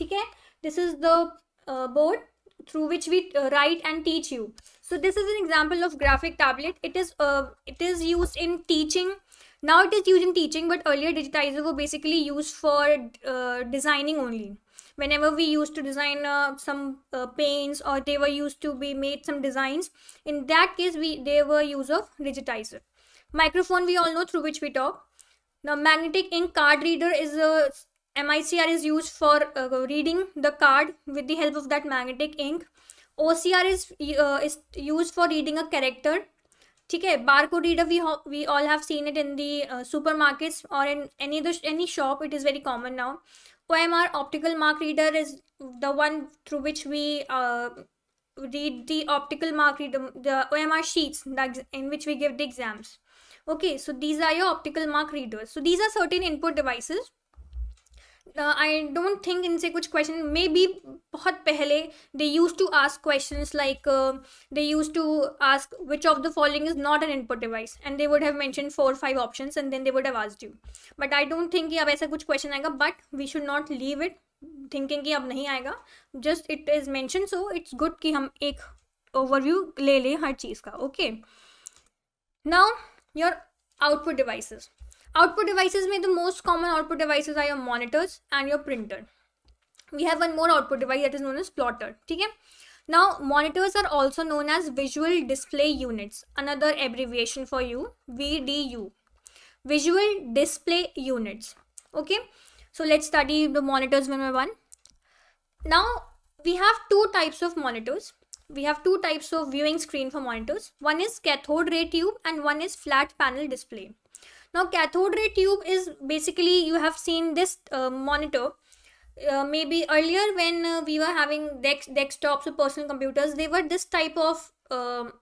Okay? This is the uh, board through which we uh, write and teach you. So this is an example of graphic tablet. It is uh, it is used in teaching. Now it is used in teaching but earlier digitizer were basically used for uh, designing only whenever we used to design uh, some uh, paints or they were used to be made some designs in that case we they were use of digitizer microphone we all know through which we talk now magnetic ink card reader is a micr is used for uh, reading the card with the help of that magnetic ink ocr is uh, is used for reading a character ठीक है barcode reader we we all have seen it in the uh, supermarkets or in any other any shop it is very common now OMR optical mark reader is the one through which we uh, read the optical mark reader the OMR sheets in which we give the exams. Okay so these are your optical mark readers. So these are certain input devices I don't think इनसे कुछ question may be बहुत पहले they used to ask question like they used to ask which of the following is not an input device and they would have mention four five option and then they would have asked you but I don't think कि अब ऐसा कुछ question आएगा but we should not leave it thinking कि अब नहीं आएगा. Just it is mention so it's good कि हम एक ओवरव्यू ले लें हर चीज़ का okay now your output devices Output devices may the most common output devices are your monitors and your printer. We have one more output device that is known as plotter. Okay? Now monitors are also known as visual display units. Another abbreviation for you VDU. Visual display units. Okay. So let's study the monitors one by one. Now we have two types of monitors. We have two types of viewing screen for monitors. One is cathode ray tube and one is flat panel display. Now cathode ray tube is basically you have seen this uh, monitor. Uh, maybe earlier when uh, we were having dex desktops or personal computers, they were this type of um,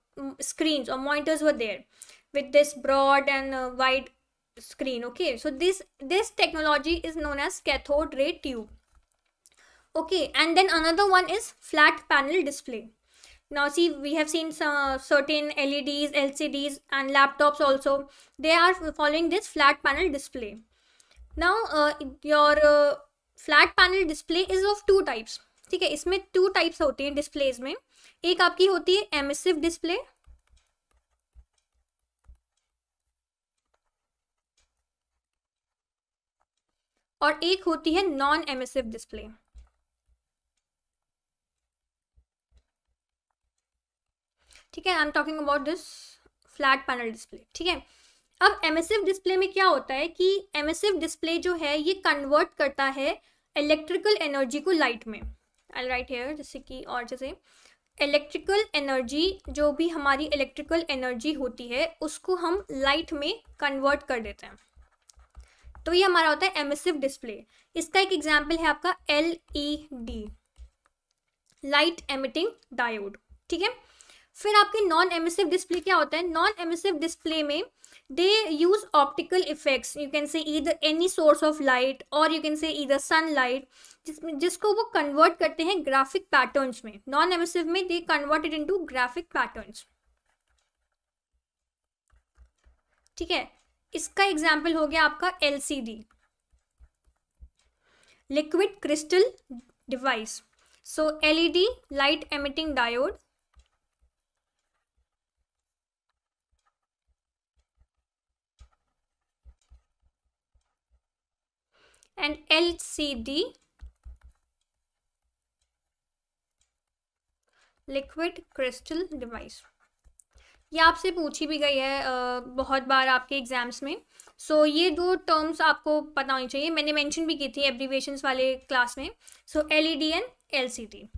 screens or monitors were there with this broad and uh, wide screen. Okay, so this this technology is known as cathode ray tube. Okay, and then another one is flat panel display now see we have seen some certain leds lcds and laptops also they are following this flat panel display now uh, your uh, flat panel display is of two types ठीक है इसमें two types होती हैं displays में एक आपकी होती है एमिसिव डिस्प्ले और एक होती है नॉन एमिसिव डिस्प्ले ठीक है I am talking about this flat panel display ठीक है? अब एमिसिव डिस्प्ले में क्या होता है कि एमिसिव डिस्प्ले जो है, ये कन्वर्ट करता है इलेक्ट्रिकल एनर्जी को लाइट में। आई राइट हेयर जैसे कि और जैसे इलेक्ट्रिकल एनर्जी जो भी हमारी इलेक्ट्रिकल एनर्जी होती है, उसको हम लाइट में कन्वर्ट कर देते हैं। तो ये हमारा होता है एमिसिव डिस्प्ले इसका एक एग्ज़ाम्पल है आपका L E D light emitting diode ठीक है? फिर आपके नॉन एमिसिव डिस्प्ले क्या होता है? नॉन एमिसिव डिस्प्ले में they use optical effects you can say either any source of light और you can say either sunlight जिसमें जिसको वो कन्वर्ट करते हैं ग्राफिक पैटर्न्स में. नॉन एमिसिव में they converted into graphic patterns ठीक है? इसका एग्ज़ाम्पल हो गया आपका LCD liquid crystal device so LED light emitting diode and LCD liquid crystal device ये आपसे पूछी भी गई है बहुत बार आपके एग्ज़ाम्स में। सो so, ये दो टर्म्स आपको पता होनी चाहिए। मैंने मेंशन भी की थी एब्रीवेशंस वाले क्लास में। So L E D and L C D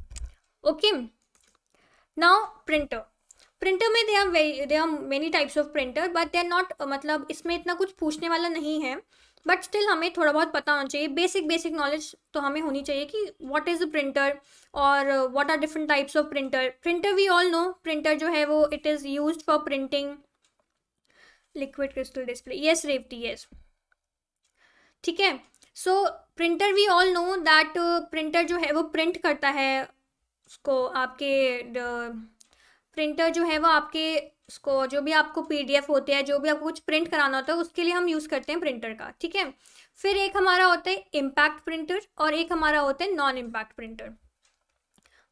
okay now printer printer में they are very they are many types of printer but they are not मतलब इसमें इतना कुछ पूछने वाला नहीं है। बट स्टिल हमें थोड़ा बहुत पता होना चाहिए। बेसिक बेसिक नॉलेज तो हमें होनी चाहिए कि व्हाट इज़ अ प्रिंटर और what are different types of printer printer we all know printer जो है वो it is use for printing liquid crystal display yes Revathi yes ठीक है? So printer we all know that printer जो है वो print करता है। उसको आपके प्रिंटर जो है वो आपके उसको जो भी आपको पीडीएफ होते हैं, जो भी आपको कुछ प्रिंट कराना होता है, उसके लिए हम यूज़ करते हैं प्रिंटर का, ठीक है? फिर एक हमारा होता है इम्पैक्ट प्रिंटर और एक हमारा होता है non impact printer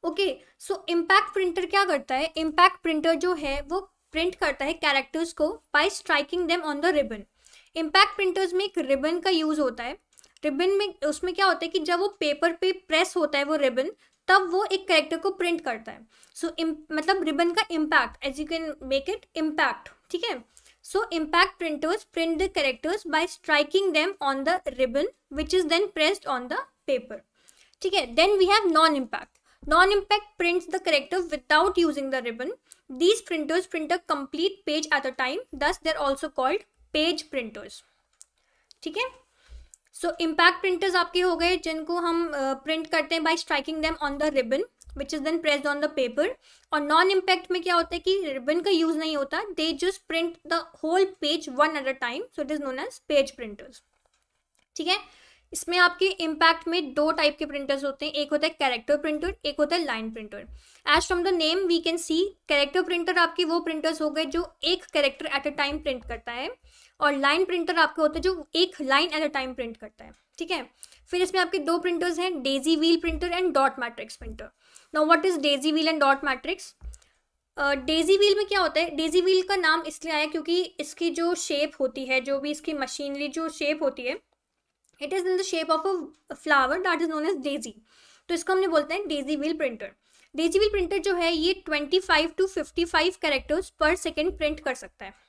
okay so impact printer क्या करता है? इम्पैक्ट प्रिंटर जो है, वो प्रिंट करता है कैरेक्टर्स को by striking them on the ribbon impact printers में एक रिबन का यूज़ होता है। रिबन में उसमें क्या होता है कि जब वो पेपर पे प्रेस होता है वो रिबन तब वो एक करेक्टर को प्रिंट करता है। सो so, मतलब रिबन का impact as you can make it impact ठीक है? So impact printers print the characters by striking them on the ribbon which is then pressed on the paper ठीक है? Then we have non impact non impact prints the character without using the ribbon these printers print a complete page at a time thus they're also called page printers ठीक है? So impact printers आपके हो गए जिनको हम print uh, करते हैं by striking them on the ribbon which is then pressed on the paper और नॉन इम्पैक्ट में क्या होता है कि रिबन का यूज़ नहीं होता they just print the whole page one at a time so it is known as page printers ठीक है? इसमें आपके इम्पैक्ट में दो टाइप के प्रिंटर्स होते हैं. एक होता है कैरेक्टर प्रिंटर एक होता है line printer as from the name we can see character printer आपके वो प्रिंटर्स हो गए जो एक character at a time print करता है. और लाइन प्रिंटर आपके होते हैं जो एक line at a time print करता है, ठीक है? फिर इसमें आपके दो प्रिंटर्स हैं daisy wheel printer and dot matrix printer now what is daisy wheel and dot matrix daisy wheel में क्या होता है? डेजी व्हील का नाम इसलिए आया क्योंकि इसकी जो शेप होती है, जो भी इसकी मशीनरी जो शेप होती है it is in the shape of a flower that is known as daisy तो इसको हमने बोलते हैं daisy wheel printer daisy wheel printer जो है, ये twenty five to fifty five characters per second print कर सकता है।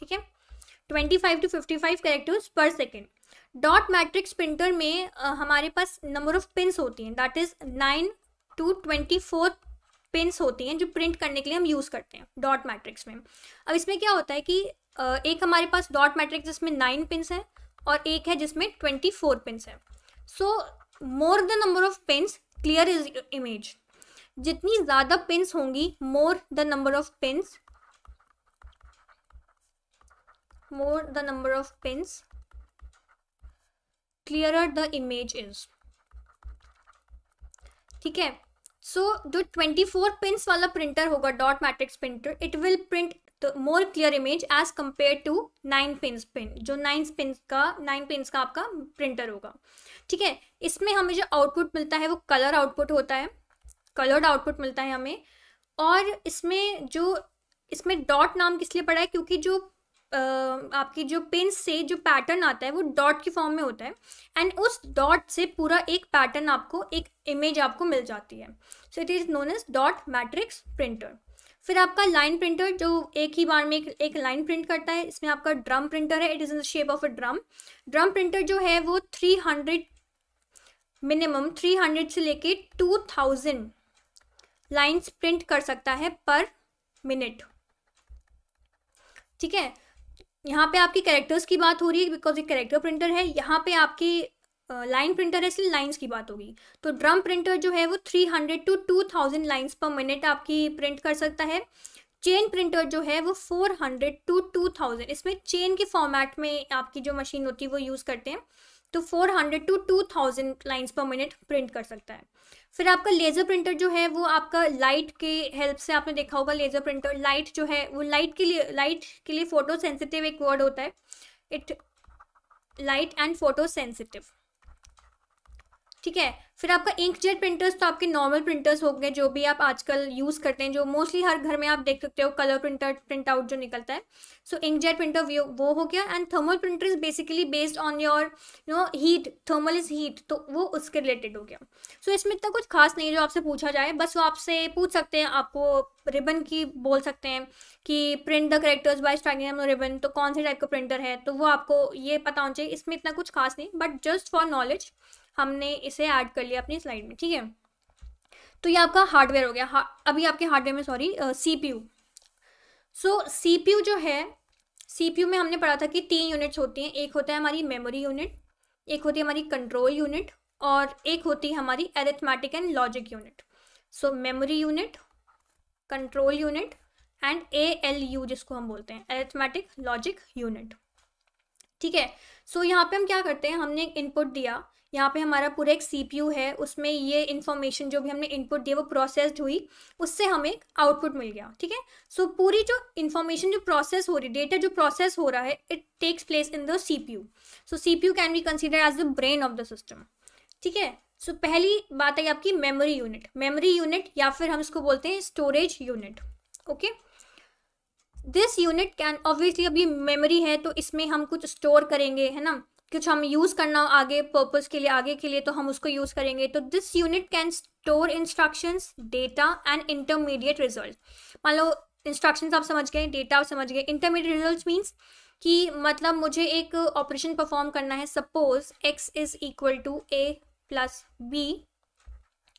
ठीक है? Twenty five to fifty five characters per second dot matrix printer में uh, हमारे पास नंबर ऑफ़ पिंस होती हैं. That is nine to twenty four pins होती हैं जो प्रिंट करने के लिए हम यूज़ करते हैं डॉट मैट्रिक्स में. अब इसमें क्या होता है कि uh, एक हमारे पास डॉट मैट्रिक्स जिसमें नाइन पिंस है और एक है जिसमें ट्वेंटी फोर पिंस है. So more the number of pins clear is image जितनी ज़्यादा पिंस होंगी more the number of pins more the number of pins. Clearer the image is. ठीक है? सो so, जो 24 पिंस वाला प्रिंटर होगा dot matrix printer it will print more clear image as compare to nine pins pin जो nine pins का nine pins का आपका printer होगा। ठीक है? इसमें हमें जो आउटपुट मिलता है वो कलर आउटपुट होता है। कलर्ड आउटपुट मिलता है हमें। और इसमें जो इसमें डॉट नाम किस लिए पड़ा है? क्योंकि जो आपकी जो पिन से जो पैटर्न आता है वो डॉट की फॉर्म में होता है। एंड उस डॉट से पूरा एक पैटर्न आपको एक इमेज आपको मिल जाती है। So it is known as dot matrix printer फिर आपका लाइन प्रिंटर जो एक ही बार में एक, एक लाइन प्रिंट करता है इसमें आपका ड्रम प्रिंटर है। It is in the shape of a drum drum printer जो है वो three hundred minimum three hundred से लेके टू थाउज़ेंड लाइन्स प्रिंट कर सकता है पर मिनट ठीक है? यहाँ पे आपकी कैरेक्टर्स की बात हो रही है बिकॉज़ ये कैरेक्टर प्रिंटर है, यहाँ पे आपकी लाइन प्रिंटर है इसलिए लाइंस की बात होगी। तो ड्रम प्रिंटर जो है वो three hundred to two thousand lines per minute आपकी प्रिंट कर सकता है। चेन प्रिंटर जो है वो four hundred to two thousand इसमें चेन के फॉर्मेट में आपकी जो मशीन होती है वो यूज़ करते हैं। तो four hundred to two thousand lines per minute print कर सकता है। फिर आपका लेज़र प्रिंटर जो है, वो आपका लाइट के हेल्प से आपने देखा होगा लेज़र प्रिंटर लाइट जो है, वो लाइट के लिए लाइट के लिए फ़ोटो सेंसिटिव एक वर्ड होता है। It light and photo sensitive ठीक है? फिर आपका इंक जेट प्रिंटर्स तो आपके नॉर्मल प्रिंटर्स हो गए जो भी आप आजकल यूज़ करते हैं जो मोस्टली हर घर में आप देख सकते हो कलर प्रिंटर प्रिंट आउट जो निकलता है। सो इंक जेट प्रिंटर वो हो गया and thermal printer is basically based on your you know heat thermal is heat तो वो उसके रिलेटेड हो गया। सो so, इसमें इतना कुछ खास नहीं जो आपसे पूछा जाए बस वो आपसे पूछ सकते हैं आपको रिबन की बोल सकते हैं कि print the characters by striking ribbon तो कौन से टाइप का प्रिंटर है तो वो आपको ये पता होना चाहिए इसमें इतना कुछ खास नहीं बट जस्ट फॉर नॉलेज हमने इसे ऐड कर लिया अपनी स्लाइड में ठीक है? तो ये आपका हार्डवेयर हो गया। हा, अभी आपके हार्डवेयर में sorry C P U so C P U जो है सी पी यू में हमने पढ़ा था कि तीन यूनिट्स होती हैं। एक होता है हमारी मेमोरी यूनिट एक होती है हमारी कंट्रोल यूनिट और एक होती है हमारी arithmetic and logic unit so memory unit control unit and A L U जिसको हम बोलते हैं एरिथमेटिक लॉजिक यूनिट ठीक है? सो so, यहाँ पे हम क्या करते हैं? हमने एक इनपुट दिया। यहाँ पे हमारा पूरा एक सीपीयू है, उसमें ये इन्फॉर्मेशन जो भी हमने इनपुट दिया, वो प्रोसेस्ड हुई, उससे हमें आउटपुट मिल गया, ठीक है? सो पूरी जो इन्फॉर्मेशन जो प्रोसेस हो रही डेटा जो प्रोसेस हो रहा है it takes place in the CPU so CPU can be consider as the brain of the system ठीक है? सो पहली बात आई आपकी मेमोरी यूनिट मेमोरी यूनिट या फिर हम इसको बोलते हैं storage unit okay this unit can obviously अभी मेमोरी है तो इसमें हम कुछ स्टोर करेंगे, है ना? कुछ हम यूज़ करना आगे पर्पज़ के लिए, आगे के लिए तो हम उसको यूज़ करेंगे। तो this unit can store instructions data and intermediate result मान लो इंस्ट्रक्शंस आप समझ गए डेटा आप समझ गए। इंटरमीडिएट रिज़ल्ट मीन्स कि मतलब मुझे एक ऑपरेशन परफॉर्म करना है। Suppose X is equal to A plus B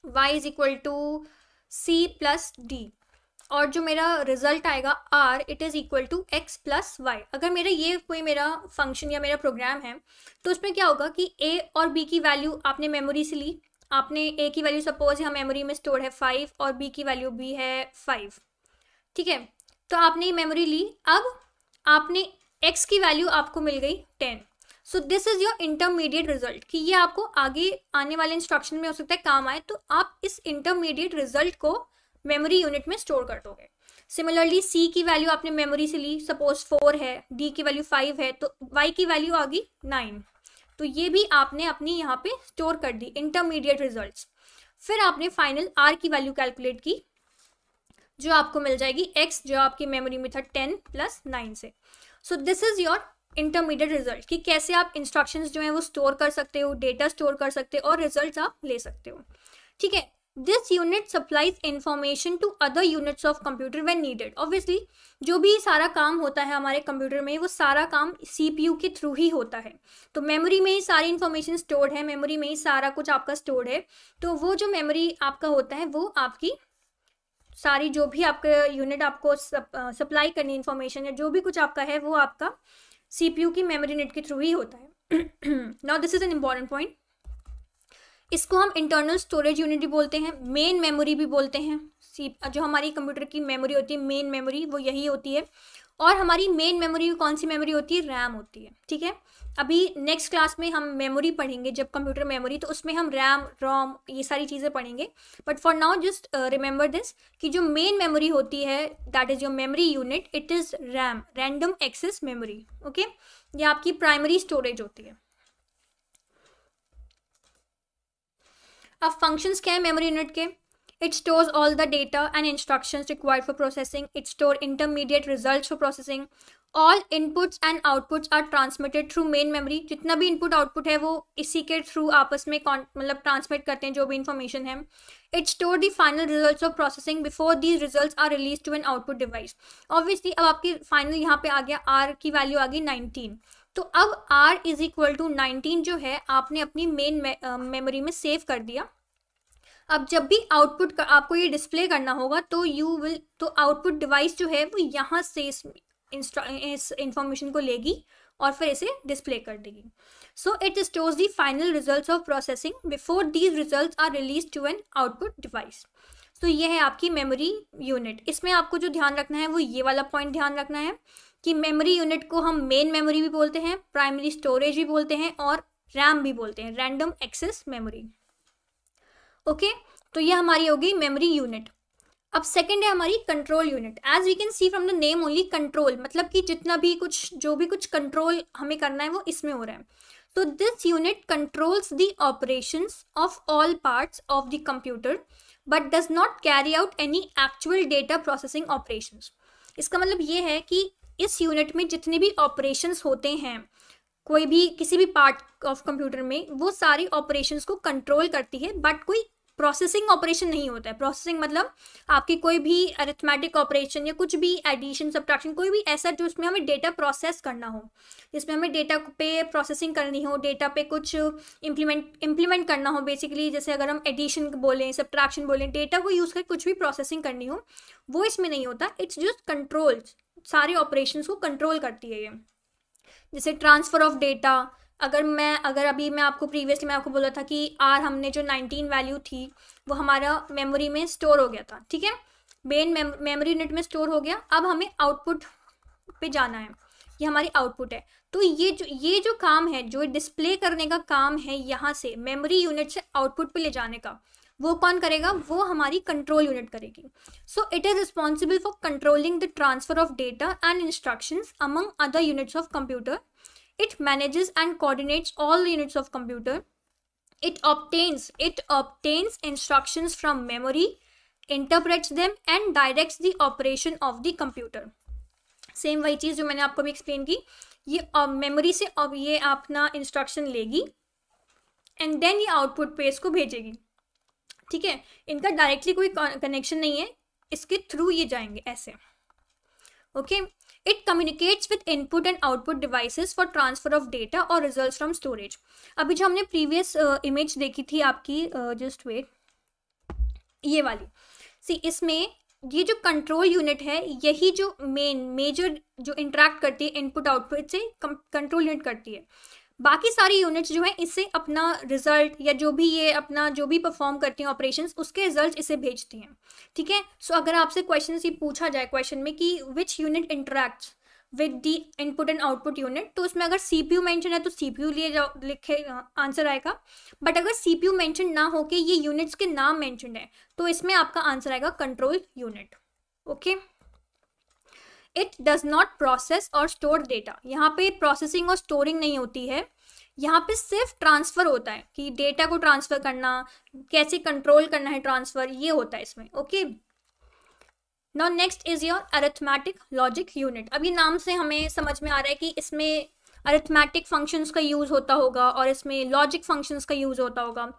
Y is equal to C plus D और जो मेरा रिज़ल्ट आएगा R it is equal to X plus Y अगर मेरा ये कोई मेरा फ़ंक्शन या मेरा प्रोग्राम है तो उसमें क्या होगा कि ए और बी की वैल्यू आपने मेमोरी से ली। आपने ए की वैल्यू सपोज़ यहाँ मेमोरी में स्टोर है फाइव और बी की वैल्यू बी है फाइव ठीक है? तो आपने मेमोरी ली। अब आपने एक्स की वैल्यू आपको मिल गई ten so this is your intermediate result कि ये आपको आगे आने वाले इंस्ट्रक्शन में हो सकता है काम आए। तो आप इस इंटरमीडिएट रिज़ल्ट को मेमोरी यूनिट में स्टोर कर दोगे। सिमिलरली सी की वैल्यू आपने मेमोरी से ली सपोज़ फोर है डी की वैल्यू फाइव है तो वाई की वैल्यू आ गई नाइन तो ये भी आपने अपनी यहाँ पे स्टोर कर दी इंटरमीडिएट रिज़ल्ट फिर आपने फाइनल आर की वैल्यू कैलकुलेट की, जो आपको मिल जाएगी एक्स जो आपकी मेमोरी में था टेन प्लस नाइन से। So this is your intermediate result कि कैसे आप इंस्ट्रक्शंस जो है वो स्टोर कर सकते हो डेटा स्टोर कर सकते हो और रिजल्ट्स आप ले सकते हो। ठीक है this unit supplies information to other units of computer when needed obviously जो भी सारा काम होता है हमारे कंप्यूटर में, वो सारा काम सी पी यू के थ्रू ही होता है। तो मेमोरी में ही सारी इन्फॉर्मेशन स्टोर्ड है मेमोरी में ही सारा कुछ आपका स्टोर्ड है। तो वो जो मेमोरी आपका होता है, वो आपकी सारी जो भी आपका यूनिट आपको सप्लाई करनी इन्फॉर्मेशन या जो भी कुछ आपका है, वो आपका सी पी यू की मेमोरी यूनिट के थ्रू ही होता है। Now this is an important point इसको हम इंटरनल स्टोरेज यूनिट भी बोलते हैं मेन मेमोरी भी बोलते हैं। सी जो हमारी कंप्यूटर की मेमोरी होती है मेन मेमोरी वो यही होती है। और हमारी मेन मेमोरी कौन सी मेमोरी होती है? रैम होती है, ठीक है? अभी नेक्स्ट क्लास में हम मेमोरी पढ़ेंगे, जब कंप्यूटर मेमोरी तो उसमें हम रैम रोम ये सारी चीज़ें पढ़ेंगे। But for now just remember this कि जो मेन मेमोरी होती है that is your memory unit it is RAM random access memory okay ये आपकी प्राइमरी स्टोरेज होती है। अब फ़ंक्शंस क्या है मेमोरी यूनिट के. It stores all the data and instructions required for processing it store intermediate results for processing all inputs and outputs are transmitted through main memory जितना भी इनपुट आउटपुट है वो इसी के थ्रू आपस में मतलब ट्रांसमिट करते हैं जो भी इंफॉर्मेशन है. It store the final result of processing before these result are release to an output device obviously अब आपकी फाइनल यहाँ पे आ गया आर की वैल्यू आ गई नाइनटीन तो अब R is equal to nineteen जो है, आपने अपनी मेन मेमोरी में सेव कर दिया। अब जब भी आउटपुट आपको ये डिस्प्ले करना होगा तो यू विल तो आउटपुट डिवाइस जो है, वो यहाँ से इस इस इंफॉर्मेशन को लेगी और फिर इसे डिस्प्ले कर देगी। So it stores the final result of processing before these result are release to an output device तो ये है आपकी मेमोरी यूनिट इसमें आपको जो ध्यान रखना है, वो ये वाला पॉइंट ध्यान रखना है। कि मेमोरी यूनिट को हम मेन मेमोरी भी बोलते हैं प्राइमरी स्टोरेज भी बोलते हैं और रैम भी बोलते हैं रैंडम एक्सेस मेमोरी ओके तो ये हमारी होगी मेमोरी यूनिट अब सेकेंड है हमारी control unit as we can see from the name only control मतलब कि जितना भी कुछ, जो भी कुछ कंट्रोल हमें करना है वो इसमें हो रहा है. तो this unit controls the operation of all parts of the computer but does not carry out any actual data processing operation इसका मतलब ये है कि इस यूनिट में जितने भी ऑपरेशंस होते हैं, कोई भी किसी भी पार्ट ऑफ़ कंप्यूटर में, वो सारी ऑपरेशंस को कंट्रोल करती है बट कोई प्रोसेसिंग ऑपरेशन नहीं होता है। प्रोसेसिंग मतलब आपकी कोई भी अरिथमेटिक ऑपरेशन या कुछ भी एडिशन सब्ट्रैक्शन कोई भी ऐसा जो उसमें हमें डेटा प्रोसेस करना हो। जिसमें हमें डेटा पे प्रोसेसिंग करनी हो डेटा पे कुछ इम्प्लीमेंट इम्प्लीमेंट करना हो बेसिकली जैसे अगर हम एडिशन बोलें सब्ट्रैक्शन बोलें डेटा को यूज़ कर कुछ भी प्रोसेसिंग करनी हो, वो इसमें नहीं होता। इट्स जस्ट कंट्रोल सारे ऑपरेशन को कंट्रोल करती है ये। जैसे ट्रांसफ़र ऑफ़ डेटा अगर मैं, अगर अभी मैं आपको प्रीवियसली मैं आपको बोला था कि आर हमने जो नाइनटीन वैल्यू थी, वो हमारा मेमोरी में स्टोर हो गया था, ठीक है? मेन मेमोरी यूनिट में स्टोर हो गया, अब हमें आउटपुट पे जाना है। ये हमारी आउटपुट है। तो ये जो ये जो काम है, जो डिस्प्ले करने का काम है यहाँ से मेमोरी यूनिट से आउटपुट पे ले जाने का वो कौन करेगा? वो हमारी कंट्रोल यूनिट करेगी। So it is responsible for controlling the transfer of data and instruction among other units of computer it manages and coordinates all the units of computer it obtains it obtains instruction from memory interprets them and directs the operation of the computer same वही चीज़ जो मैंने आपको भी explain की। ये memory से अब ये अपना इंस्ट्रक्शन लेगी एंड देन ये आउटपुट पेज को भेजेगी। ठीक है? इनका डायरेक्टली कोई कनेक्शन नहीं है। इसके थ्रू ये जाएँगे ऐसे। Okay it communicates with input and output devices for transfer of data और रिज़ल्ट फ्रॉम स्टोरेज अभी जो हमने प्रीवियस इमेज uh, देखी थी आपकी जस्ट uh, वेट ये वाली। सी इसमें ये जो कंट्रोल यूनिट है यही जो मेन मेजर जो इंटरेक्ट करती है इनपुट आउटपुट से कंट्रोल यूनिट करती है। बाकी सारी यूनिट्स जो है इससे अपना रिज़ल्ट या जो भी ये अपना जो भी परफॉर्म करती हैं ऑपरेशन उसके रिज़ल्ट इसे भेजती हैं। ठीक है? सो अगर आपसे क्वेश्चन ये पूछा जाए क्वेश्चन में कि which unit interact with the input and output unit तो उसमें अगर सी पी यू मैंशन है तो सी पी यू लिए जाओ, लिखे आंसर आएगा। बट अगर सी पी यू मैंशन ना हो के ये यूनिट्स के नाम मैंशन है तो इसमें आपका आंसर आएगा control unit okay it does not process और स्टोर डेटा यहाँ पे प्रोसेसिंग और स्टोरिंग नहीं होती है। यहाँ पे सिर्फ़ ट्रांसफ़र होता है कि डेटा को ट्रांसफ़र करना, कैसे कंट्रोल करना है ट्रांसफ़र ये होता है इसमें okay now next is your arithmetic logic unit ये नाम से हमें समझ में आ रहा है कि इसमें अरिथमेटिक फ़ंक्शंस का यूज़ होता होगा और इसमें लॉजिक फ़ंक्शंस का यूज़ होता होगा।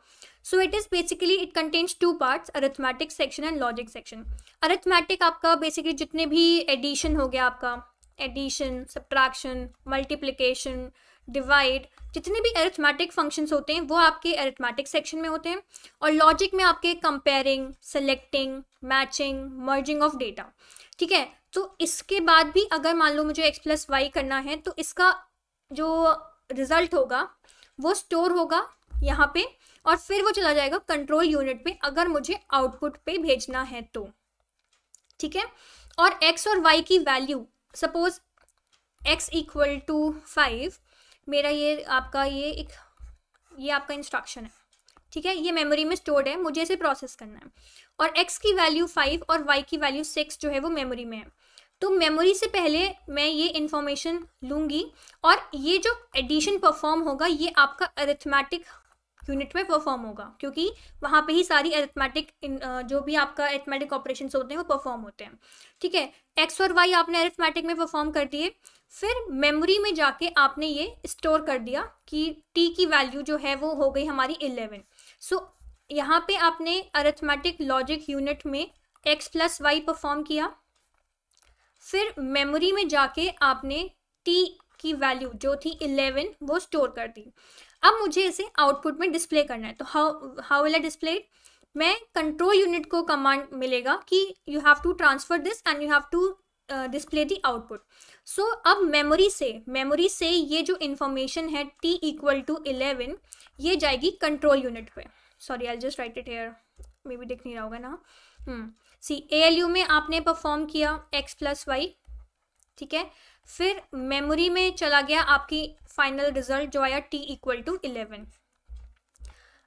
So it is basically it contains two parts arithmetic section and logic section arithmetic आपका बेसिकली जितने भी एडिशन हो गया आपका एडिशन सब्ट्रैक्शन मल्टीप्लिकेशन डिवाइड जितने भी अरिथमेटिक फ़ंक्शंस होते हैं, वो आपके अरिथमेटिक सेक्शन में होते हैं। और लॉजिक में आपके comparing selecting matching merging of data ठीक है? तो इसके बाद भी अगर मान लो मुझे एक्स प्लस वाई करना है तो इसका जो रिज़ल्ट होगा, वो स्टोर होगा यहाँ पे। और फिर वो चला जाएगा कंट्रोल यूनिट पे, अगर मुझे आउटपुट पे भेजना है तो। ठीक है? और एक्स और वाई की value suppose X equal to five मेरा ये आपका ये एक, ये आपका इंस्ट्रक्शन है। ठीक है? ये मेमोरी में स्टोर्ड है, मुझे इसे प्रोसेस करना है। और एक्स की वैल्यू फाइव और वाई की वैल्यू सिक्स जो है वो मेमोरी में है। तो मेमोरी से पहले मैं ये इन्फॉर्मेशन लूँगी और ये जो एडिशन परफॉर्म होगा, ये आपका अरिथमेटिक यूनिट में परफॉर्म होगा क्योंकि वहाँ पे ही सारी अरिथमेटिक जो भी आपका अरिथमेटिक ऑपरेशन होते हैं वो परफॉर्म होते हैं। ठीक है? एक्स और वाई आपने अरिथमेटिक में परफॉर्म कर दिए फिर मेमोरी में जाके आपने ये स्टोर कर दिया कि टी की वैल्यू जो है वो हो गई हमारी इलेवन सो so, यहाँ पे आपने अरिथमेटिक लॉजिक यूनिट में एक्स प्लस वाई परफॉर्म किया। फिर मेमोरी में जाके आपने टी की वैल्यू जो थी इलेवन वो स्टोर कर दी। अब मुझे इसे आउटपुट में डिस्प्ले करना है। तो how how will I display मैं कंट्रोल यूनिट को कमांड मिलेगा कि you have to transfer this and you have to display the output so अब मेमोरी से मेमोरी से ये जो इन्फॉर्मेशन है टी इक्वल टू इलेवन ये जाएगी कंट्रोल यूनिट पे। Sorry I just write it here may be दिख नहीं रहा होगा ना। सी ए एल यू में आपने परफॉर्म किया एक्स प्लस वाई ठीक है? फिर मेमोरी में चला गया आपकी फाइनल रिज़ल्ट जो आया टी इक्वल टू इलेवन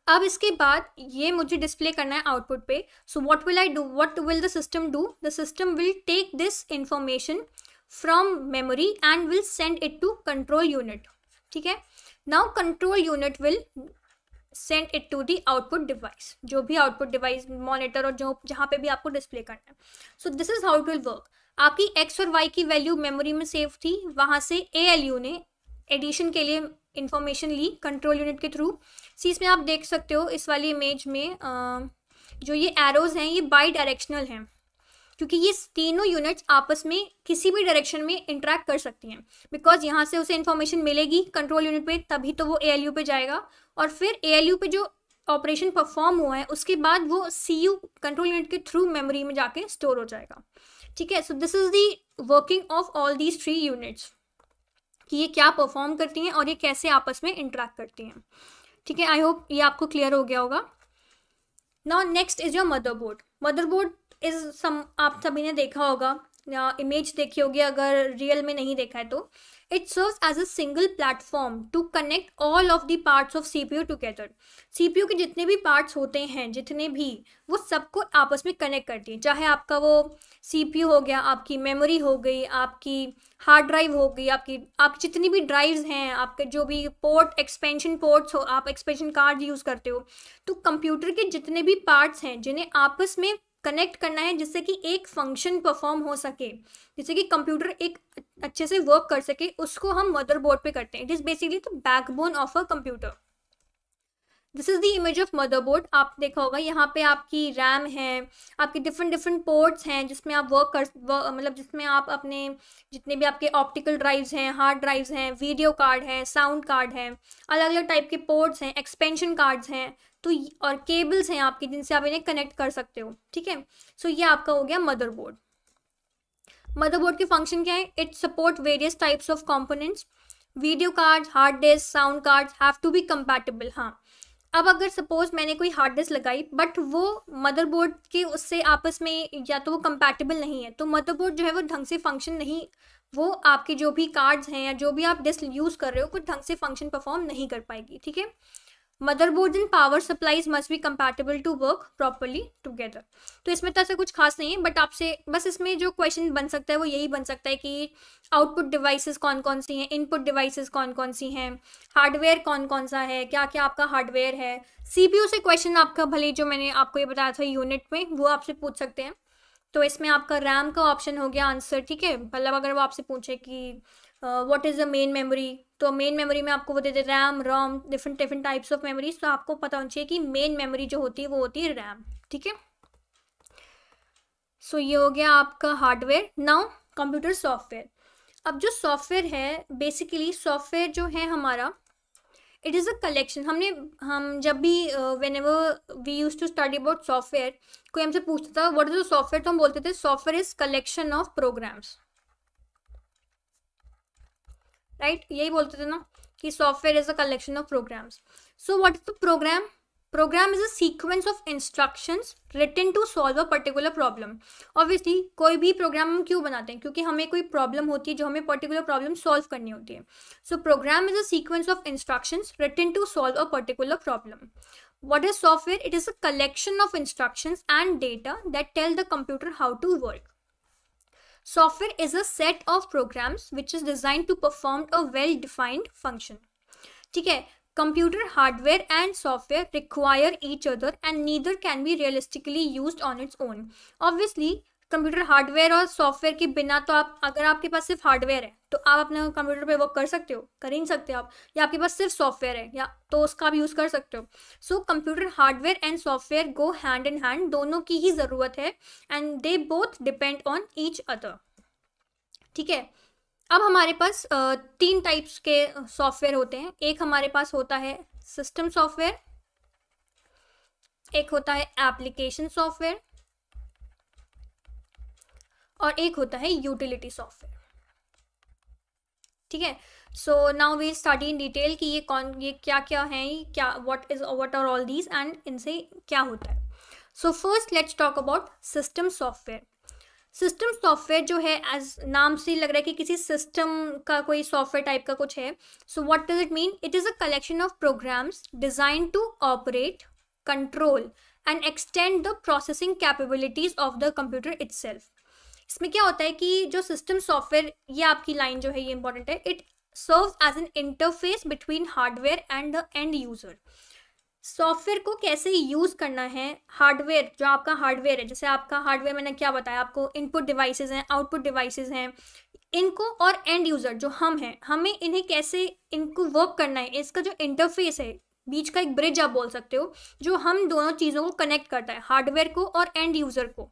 अब इसके बाद ये मुझे डिस्प्ले करना है आउटपुट पे. So what will I do what will the system do the system will take this information from memory and will send it to control unit ठीक है? Now control unit will send it to the output device जो भी output device monitor और जो जहाँ पे भी आपको डिस्प्ले करना है. So this is how it will work आपकी एक्स और वाई की वैल्यू मेमोरी में सेव थी, वहाँ से यू ने एडिशन के लिए इंफॉर्मेशन ली कंट्रोल यूनिट के थ्रू सी इसमें आप देख सकते हो इस वाली इमेज में जो ये एरोज हैं, ये बाई डायरेक्शनल हैं, क्योंकि ये तीनों यूनिट्स आपस में किसी भी डायरेक्शन में इंटरेक्ट कर सकती हैं बिकॉज़ यहाँ से उसे इन्फॉर्मेशन मिलेगी कंट्रोल यूनिट पे तभी तो वो ए पे जाएगा, और फिर ए पे जो ऑपरेशन परफॉर्म हुआ है, उसके बाद वो सी यू कंट्रोल यूनिट के थ्रू मेमोरी में जाके स्टोर हो जाएगा। ठीक है? So this is the working of all these three units कि ये क्या परफॉर्म करती हैं और ये कैसे आपस में इंटरेक्ट करती हैं। ठीक है? आई होप ये आपको क्लियर हो गया होगा। Now next is your motherboard motherboard is some आप सभी ने देखा होगा। या इमेज देखी होगी, अगर रियल में नहीं देखा है तो। It serves as a single platform to connect all of the parts of CPU together. CPU के जितने भी parts होते हैं, जितने भी, वो सबको आपस में कनेक्ट करती है चाहे आपका वो CPU हो गया, आपकी मेमोरी हो गई, आपकी हार्ड ड्राइव हो गई, आपकी, आप जितनी भी ड्राइव्स हैं, आपके जो भी पोर्ट एक्सपेंशन पोर्ट्स हो, आप एक्सपेंशन कार्ड यूज़ करते हो तो कंप्यूटर के जितने भी पार्ट्स हैं, जिन्हें आपस में कनेक्ट करना है जिससे कि एक फ़ंक्शन परफॉर्म हो सके, जिससे कि कंप्यूटर एक अच्छे से वर्क कर सके, उसको हम मदरबोर्ड पे करते हैं। It is basically the backbone of a computer this is the image of motherboard आप देखा होगा, यहाँ पे आपकी रैम है, आपके डिफरेंट डिफरेंट पोर्ट्स हैं, जिसमें आप वर्क कर मतलब जिसमें आप अपने जितने भी आपके ऑप्टिकल ड्राइव्स हैं हार्ड ड्राइव्स हैं वीडियो कार्ड है साउंड कार्ड हैं अलग अलग टाइप के पोर्ट्स हैं एक्सपेंशन कार्ड्स हैं। तो और केबल्स हैं आपके जिनसे आप इन्हें कनेक्ट कर सकते हो, ठीक है? सो ये आपका हो गया मदरबोर्ड मदरबोर्ड के फ़ंक्शन क्या है? It support various types of components video card hard disk sound card have to be compatible हाँ। अब अगर सपोज़ मैंने कोई हार्ड डिस्क लगाई बट वो मदरबोर्ड के उससे आपस में या तो वो कंपैटिबल नहीं है तो मदरबोर्ड जो है वो ढंग से फ़ंक्शन नहीं, वो आपके जो भी कार्ड्स हैं या जो भी आप डिस्क यूज़ कर रहे हो कुछ ढंग से फ़ंक्शन परफॉर्म नहीं कर पाएगी, ठीक है? Motherboard and power supplies must be compatible to work properly together तो इसमें तो ऐसा कुछ खास नहीं है बट आपसे, बस इसमें जो क्वेश्चन बन सकता है वो यही बन सकता है कि आउटपुट डिवाइसेस कौन कौन सी हैं इनपुट डिवाइसेस कौन कौन सी हैं हार्डवेयर कौन कौन सा है क्या क्या आपका हार्डवेयर है। सी से क्वेश्चन आपका, भले जो मैंने आपको ये बताया था यूनिट में, वो आपसे पूछ सकते हैं। तो इसमें आपका रैम का ऑप्शन हो गया आंसर ठीक है? मतलब अगर वो आपसे पूछे कि what is the main memory तो मेन मेमोरी में आपको वो देते RAM ROM different different types of memories तो आपको पता होना चाहिए कि मेन मेमोरी जो होती है, वो होती है रैम ठीक है? सो ये हो गया आपका हार्डवेयर नाउ कंप्यूटर सॉफ्टवेयर अब जो सॉफ्टवेयर है बेसिकली सॉफ्टवेयर जो है हमारा इट इज़ अ कलेक्शन हमने, हम जब भी whenever we use to study about software कोई हमसे पूछता था व्हाट इज़ द सॉफ्टवेयर तो हम बोलते थे software is collection of programs right यही बोलते थे ना कि software is a collection of programs. So what is the program program is a sequence of instructions written to solve a particular problem obviously कोई भी प्रोग्राम हम क्यों बनाते हैं? क्योंकि हमें कोई प्रॉब्लम होती है जो हमें पर्टिकुलर प्रॉब्लम सॉल्व करनी होती है। So program is a sequence of instructions written to solve a particular problem what is software? It is a collection of instructions and data that tell the computer how to work Software is a set of programs which is designed to perform a well defined function. ठीक है computer hardware and software require each other and neither can be realistically used on its own obviously computer hardware और software के बिना तो आप, अगर आपके पास सिर्फ़ हार्डवेयर है तो आप अपने कंप्यूटर पे वर्क कर सकते हो, कर ही नहीं सकते आप। या आपके पास सिर्फ़ सॉफ्टवेयर है, या तो उसका आप यूज़ कर सकते हो। So computer hardware and software go hand in hand दोनों की ही ज़रूरत है and they both depend on each other ठीक है? अब हमारे पास तीन टाइप्स के सॉफ्टवेयर होते हैं। एक हमारे पास होता है सिस्टम सॉफ्टवेयर, एक होता है एप्लीकेशन सॉफ्टवेयर और एक होता है यूटिलिटी सॉफ्टवेयर ठीक है? So now we study in detail कि ये कौन, ये क्या क्या है, क्या what is what are all these and इनसे क्या होता है। So first let's talk about system software system software जो है एज नाम से लग रहा है कि किसी सिस्टम का कोई सॉफ्टवेयर टाइप का कुछ है। So what does it mean it is a collection of programs design to operate control and extend the processing capabilities of the computer itself इसमें क्या होता है कि जो सिस्टम सॉफ्टवेयर ये आपकी लाइन जो है ये इंपॉर्टेंट है it serve as an interface between hardware and the and user software को कैसे यूज़ करना है? हार्डवेयर जो आपका हार्डवेयर है, जैसे आपका हार्डवेयर मैंने क्या बताया, आपको इनपुट डिवाइसेस हैं आउटपुट डिवाइसेस हैं, इनको और एंड यूज़र जो हम हैं, हमें इन्हें कैसे इनको वर्क करना है? इसका जो इंटरफेस है, बीच का एक ब्रिज आप बोल सकते हो, जो हम दोनों चीज़ों को कनेक्ट करता है हार्डवेयर को और एंड यूज़र को।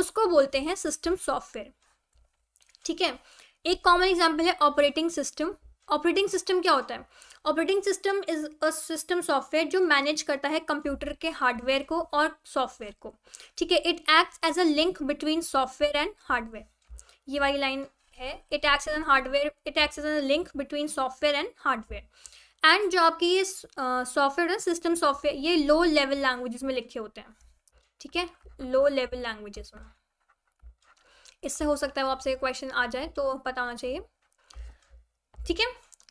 उसको बोलते हैं सिस्टम सॉफ्टवेयर ठीक है? एक कॉमन एग्ज़ाम्पल है ऑपरेटिंग सिस्टम ऑपरेटिंग सिस्टम क्या होता है? Operating system is a system software जो मैनेज करता है कंप्यूटर के हार्डवेयर को और सॉफ्टवेयर को. ठीक है? It acts as a link between software and hardware ये वाली लाइन है. It acts as an hardware it acts as a link between software and hardware and जो आपकी ये सॉफ्टवेयर है सिस्टम सॉफ्टवेयर ये लो लेवल लैंग्वेजेस में लिखे होते हैं. ठीक है? लो लेवल लैंग्वेजेस में इससे हो सकता है वो आपसे क्वेश्चन आ जाए तो पता होना चाहिए। ठीक है?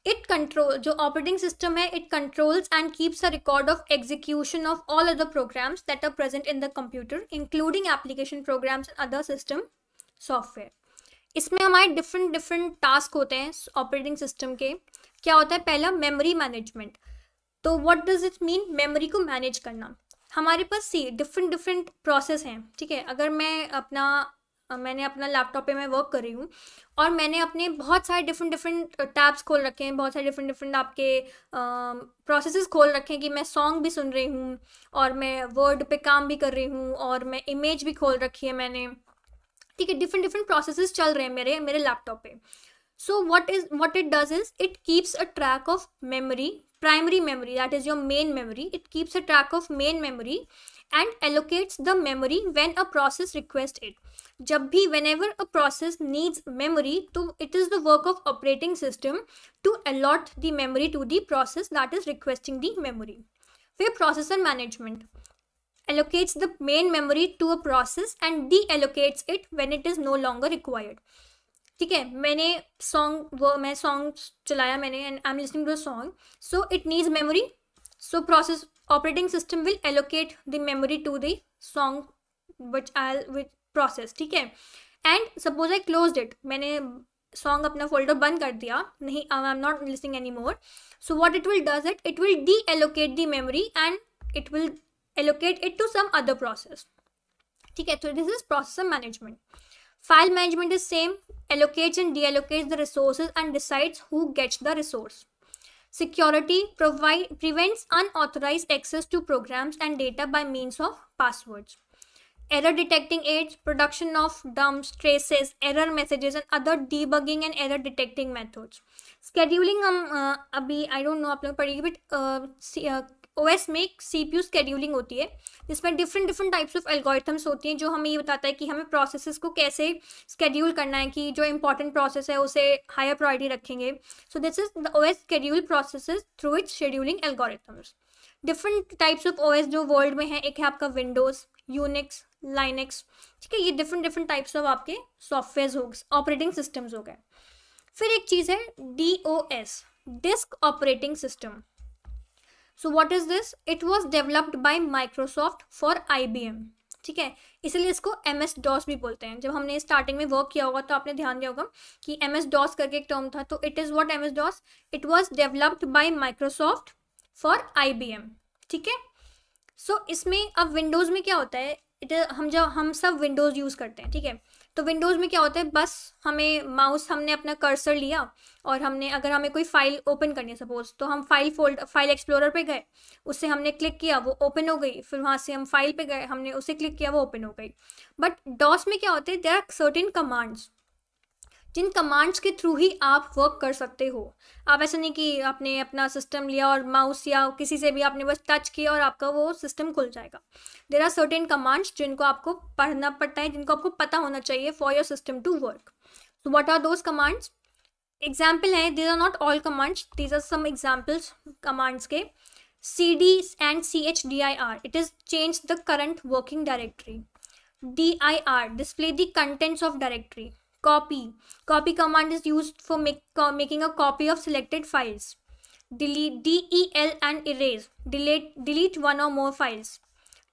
इट कंट्रोल जो ऑपरेटिंग सिस्टम है it controls and keeps a record of execution of all other programs that are present in the computer including application programs and other system software इसमें हमारे डिफरेंट डिफरेंट टास्क होते हैं operating system के। क्या होता है? पहला मेमोरी मैनेजमेंट तो what does it mean memory को मैनेज करना। हमारे पास सी डिफरेंट डिफरेंट प्रोसेस हैं, ठीक है? अगर मैं अपना मैंने अपना लैपटॉप पे मैं वर्क कर रही हूँ और मैंने अपने बहुत सारे डिफरेंट डिफरेंट टैब्स खोल रखे हैं, बहुत सारे डिफरेंट डिफरेंट आपके प्रोसेसेस खोल रखे हैं कि मैं सॉन्ग भी सुन रही हूँ और मैं वर्ड पे काम भी कर रही हूँ और मैं इमेज भी खोल रखी है मैंने, ठीक है? डिफरेंट डिफरेंट प्रोसेसेस चल रहे हैं मेरे मेरे लैपटॉप पे। So what is what it does is it keeps a track of memory primary memory that is your main memory it keeps a track of main memory and allocates the memory when a process requests it जब भी whenever a process needs memory तो it is the work of operating system to allot the memory to the process that is requesting the memory फिर processor management allocates the main memory to a process and deallocates it when it is no longer required ठीक है, मैंने song वो मैं song चलाया, मैंने and I am listening to a song so it needs memory so process operating system will allocate the memory to the song which I which process ठीक है? And suppose I close it मैंने song अपना folder बंद कर दिया. नहीं I am not listening any more so what it will does it it will deallocate the memory and it will allocate it to some other process ठीक है? तो this is process management File management is same, allocates and deallocates the resources and decides who gets the resource. Security provide, prevents unauthorized access to programs and data by means of passwords. Error detecting aids, production of dumps, traces, error messages, and other debugging and error detecting methods. Scheduling, um, uh, abhi, I don't know, but uh, O S में C P U scheduling होती है, जिसमें different different types of algorithms होती हैं, जो हमें ये बताता है कि हमें प्रोसेसेस को कैसे स्केड्यूल करना है कि जो इंपॉर्टेंट प्रोसेस है उसे हायर प्रायोरिटी रखेंगे। So this is the O S schedule process through its scheduling algorithms different types of O S जो वर्ल्ड में है, एक है आपका विंडोज़ यूनिक्स लाइनिक्स ठीक है, ये डिफरेंट डिफरेंट टाइप्स ऑफ़ आपके सॉफ्टवेयर हो ऑपरेटिंग सिस्टम्स हो गए। फिर एक चीज़ है D O S disk operating system so what is this it was developed by Microsoft for I B M ठीक है? इसलिए इसको एम एस डॉस भी बोलते हैं। जब हमने स्टार्टिंग में वर्क किया होगा तो आपने ध्यान दिया होगा कि एम एस डॉस करके एक टर्म था। तो it is what M S DOS it was developed by Microsoft for I B M ठीक है? सो इसमें अब विंडोज़ में क्या होता है? इट हम जब, हम सब विंडोज़ यूज़ करते हैं। ठीक है? तो विंडोज़ में क्या होता है? बस हमें माउस हमने अपना कर्सर लिया और हमने, अगर हमें कोई फ़ाइल ओपन करनी है सपोज़ तो हम फ़ाइल फोल्ड फ़ाइल एक्सप्लोरर पे गए, उससे हमने क्लिक किया, वो ओपन हो गई, फिर वहाँ से हम फ़ाइल पे गए, हमने उसे क्लिक किया, वो ओपन हो गई। बट डॉस में क्या होता है? देर आर सर्टिन कमांड्स जिन कमांड्स के थ्रू ही आप वर्क कर सकते हो। आप ऐसा नहीं कि आपने अपना सिस्टम लिया और माउस या किसी से भी आपने बस टच किया और आपका वो सिस्टम खुल जाएगा। देर आर सर्टेन कमांड्स जिनको आपको पढ़ना पड़ता है, जिनको आपको पता होना चाहिए for your system to work so what are those commands example हैं these are not all commands these are some examples commands के। C D and C H D I R it is change the current working directory D I R display the contents of directory copy copy command is used for make, uh, making a copy of selected files delete del and erase delete delete one or more files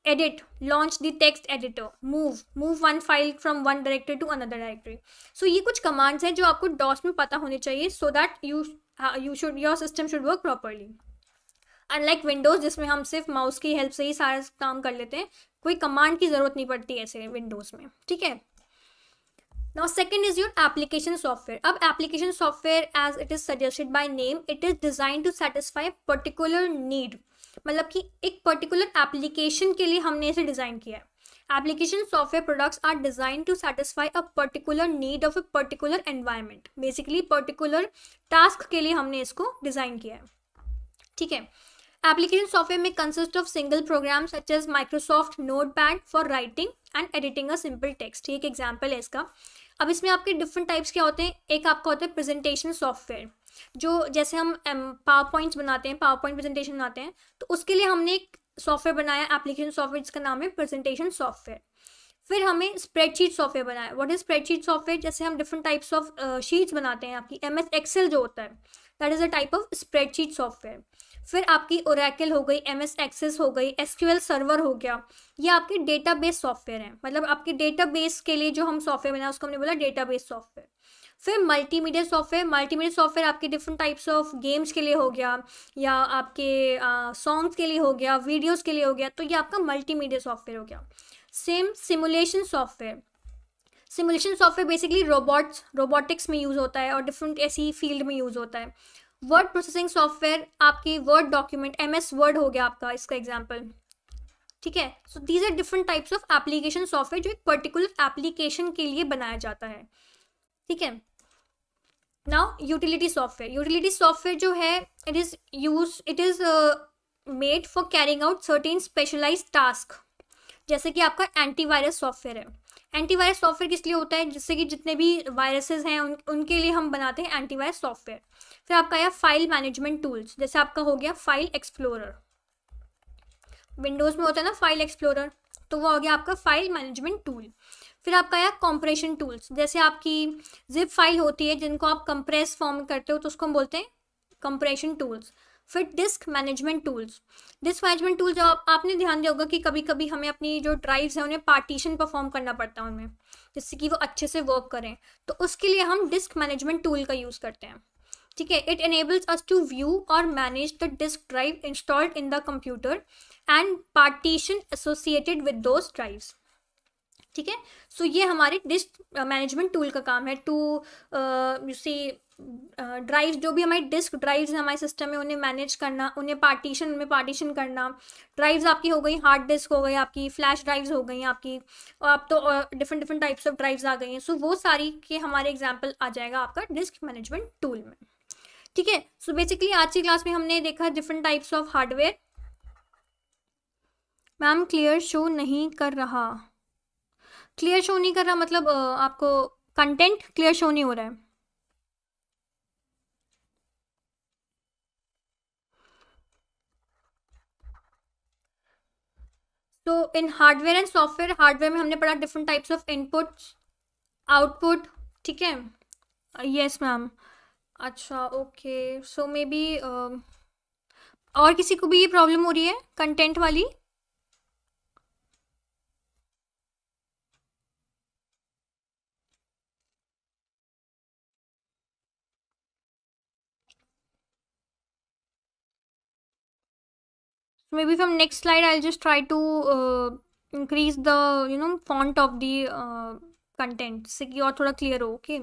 edit launch the text editor move move one file from one directory to another directory so ये कुछ commands हैं जो आपको DOS में पता होने चाहिए so that you uh, you should your system should work properly unlike Windows जिसमें हम सिर्फ़ माउस की हेल्प से ही सारा काम कर लेते हैं कोई कमांड की ज़रूरत नहीं पड़ती ऐसे विंडोज़ में ठीक है now second is your application software अब application software as it is suggested by name it is designed to satisfy particular need मतलब कि एक पर्टिकुलर एप्लीकेशन के लिए हमने इसे डिज़ाइन किया है। Application software products are design to satisfy a particular need of a particular environment basically particular task के लिए हमने इसको डिज़ाइन किया है। ठीक है? एप्लीकेशन सॉफ्टवेयर में consist of single program such as Microsoft notepad for writing and editing a simple text ठीक एग्ज़ाम्पल है इसका। अब इसमें आपके डिफरेंट टाइप्स क्या होते हैं? एक आपका होता है प्रेजेंटेशन सॉफ्टवेयर जो जैसे हम पावर पॉइंट्स बनाते हैं पावर पॉइंट प्रेजेंटेशन बनाते हैं तो उसके लिए हमने एक सॉफ्टवेयर बनाया एप्लीकेशन सॉफ्टवेयर जिसका नाम है प्रेजेंटेशन सॉफ्टवेयर फिर हमें स्प्रेडशीट सॉफ्टवेयर बनाया। व्हाट इज़ स्प्रेडशीट सॉफ्टवेयर जैसे हम डिफरेंट टाइप्स ऑफ़ शीट्स बनाते हैं आपकी एम एस एक्सेल जो होता है that is a type of spreadsheet software फिर आपकी ओरेकल हो गई एम एस एक्सेस हो गई एसक्यूएल सर्वर हो गया, ये आपके डेटाबेस सॉफ्टवेयर हैं। मतलब आपके डेटाबेस के लिए जो हम सॉफ्टवेयर बनाए, उसको हमने बोला डेटाबेस सॉफ्टवेयर फिर मल्टीमीडिया सॉफ्टवेयर मल्टीमीडिया सॉफ्टवेयर आपके डिफरेंट टाइप्स ऑफ़ गेम्स के लिए हो गया, या आपके सॉन्ग्स के लिए हो गया वीडियोस के लिए हो गया तो ये आपका मल्टीमीडिया सॉफ्टवेयर हो गया। Same simulation software simulation software basically robots robotics में यूज़ होता है और डिफरेंट ऐसी फ़ील्ड में यूज़ होता है। वर्ड प्रोसेसिंग सॉफ्टवेयर आपकी word document M S Word हो गया आपका इसका एग्ज़ाम्पल ठीक है? So these are different types of application software जो एक पर्टिकुलर एप्लीकेशन के लिए बनाया जाता है। ठीक है? Now utility software utility software जो है it is use it is made for carrying out certain specialize task जैसे कि आपका एंटीवायरस सॉफ्टवेयर है। एंटीवायरस सॉफ्टवेयर किस लिए होता है? जिससे कि जितने भी वायरसेस हैं, उन, उनके लिए हम बनाते हैं एंटीवायरस सॉफ्टवेयर फिर आपका आया फ़ाइल मैनेजमेंट टूल्स जैसे आपका हो गया फ़ाइल एक्सप्लोरर विंडोज़ में होता है ना फ़ाइल एक्सप्लोरर तो वो हो गया आपका फ़ाइल मैनेजमेंट टूल फिर आपका आया कॉम्प्रेशन टूल्स जैसे आपकी जिप फ़ाइल होती है जिनको आप कंप्रेस फॉर्म करते हो तो उसको हम बोलते हैं कंप्रेशन टूल्स फिर disk management tools disk management tool जो आप, आपने ध्यान दिया होगा कि कभी कभी हमें अपनी जो ड्राइव्स हैं उन्हें पार्टीशन परफॉर्म करना पड़ता है उनमें जिससे कि वो अच्छे से वर्क करें। तो उसके लिए हम डिस्क मैनेजमेंट टूल का यूज़ करते हैं। ठीक है? It enables us to view और manage the disk drive installed in the computer and partition associated with those drives ठीक है? सो ये हमारे डिस्क मैनेजमेंट टूल का काम है टू यू सी ड्राइव जो भी हमारी डिस्क ड्राइव्स हैं हमारे सिस्टम में, उन्हें मैनेज करना, उन्हें पार्टीशन उनमें पार्टीशन करना। ड्राइव्स आपकी हो गई हार्ड डिस्क हो गई, आपकी फ्लैश ड्राइव्स हो गई, आपकी और अब तो different different types of drives आ गई हैं। सो वो सारी के हमारे एग्ज़ाम्पल आ जाएगा आपका डिस्क मैनेजमेंट टूल में। ठीक है? सो बेसिकली आज की क्लास में हमने देखा different types of hardware ma'am clear show नहीं कर रहा। क्लियर शो नहीं कर रहा मतलब आपको कंटेंट क्लियर शो नहीं हो रहा है। तो इन हार्डवेयर एंड सॉफ्टवेयर हार्डवेयर में हमने पढ़ा different types of inputs output ठीक है? यस मैम अच्छा ओके सो मे बी और किसी को भी ये प्रॉब्लम हो रही है? कंटेंट वाली? Maybe from next slide I just try to increase the you know font of the content से कि और थोड़ा क्लियर हो ओके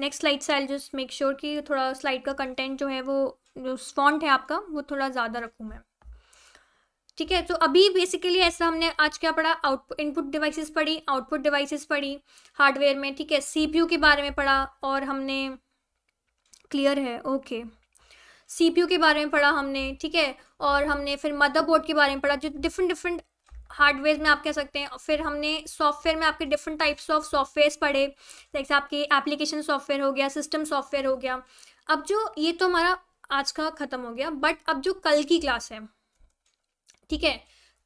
नेक्स्ट स्लाइड से आई जस्ट मेक श्योर कि थोड़ा स्लाइड का कंटेंट जो है वो, जो फॉन्ट है आपका, वो थोड़ा ज़्यादा रखूँ मैं। ठीक है तो अभी बेसिकली ऐसा हमने आज क्या पढ़ा? आउटपुट इनपुट डिवाइसेस पढ़ी आउटपुट डिवाइसेस पढ़ी हार्डवेयर में, ठीक है? सीपीयू के बारे में पढ़ा और हमने क्लियर है ओके सीपीयू के बारे में पढ़ा हमने, ठीक है? और हमने फिर मदरबोर्ड के बारे में पढ़ा, जो डिफरेंट डिफरेंट हार्डवेयर में आप कह सकते हैं। फिर हमने सॉफ्टवेयर में आपके डिफरेंट टाइप्स ऑफ़ सॉफ्टवेयर पढ़े, जैसे आपके एप्लीकेशन सॉफ्टवेयर हो गया सिस्टम सॉफ्टवेयर हो गया। अब जो, ये तो हमारा आज का ख़त्म हो गया बट अब जो कल की क्लास है, ठीक है?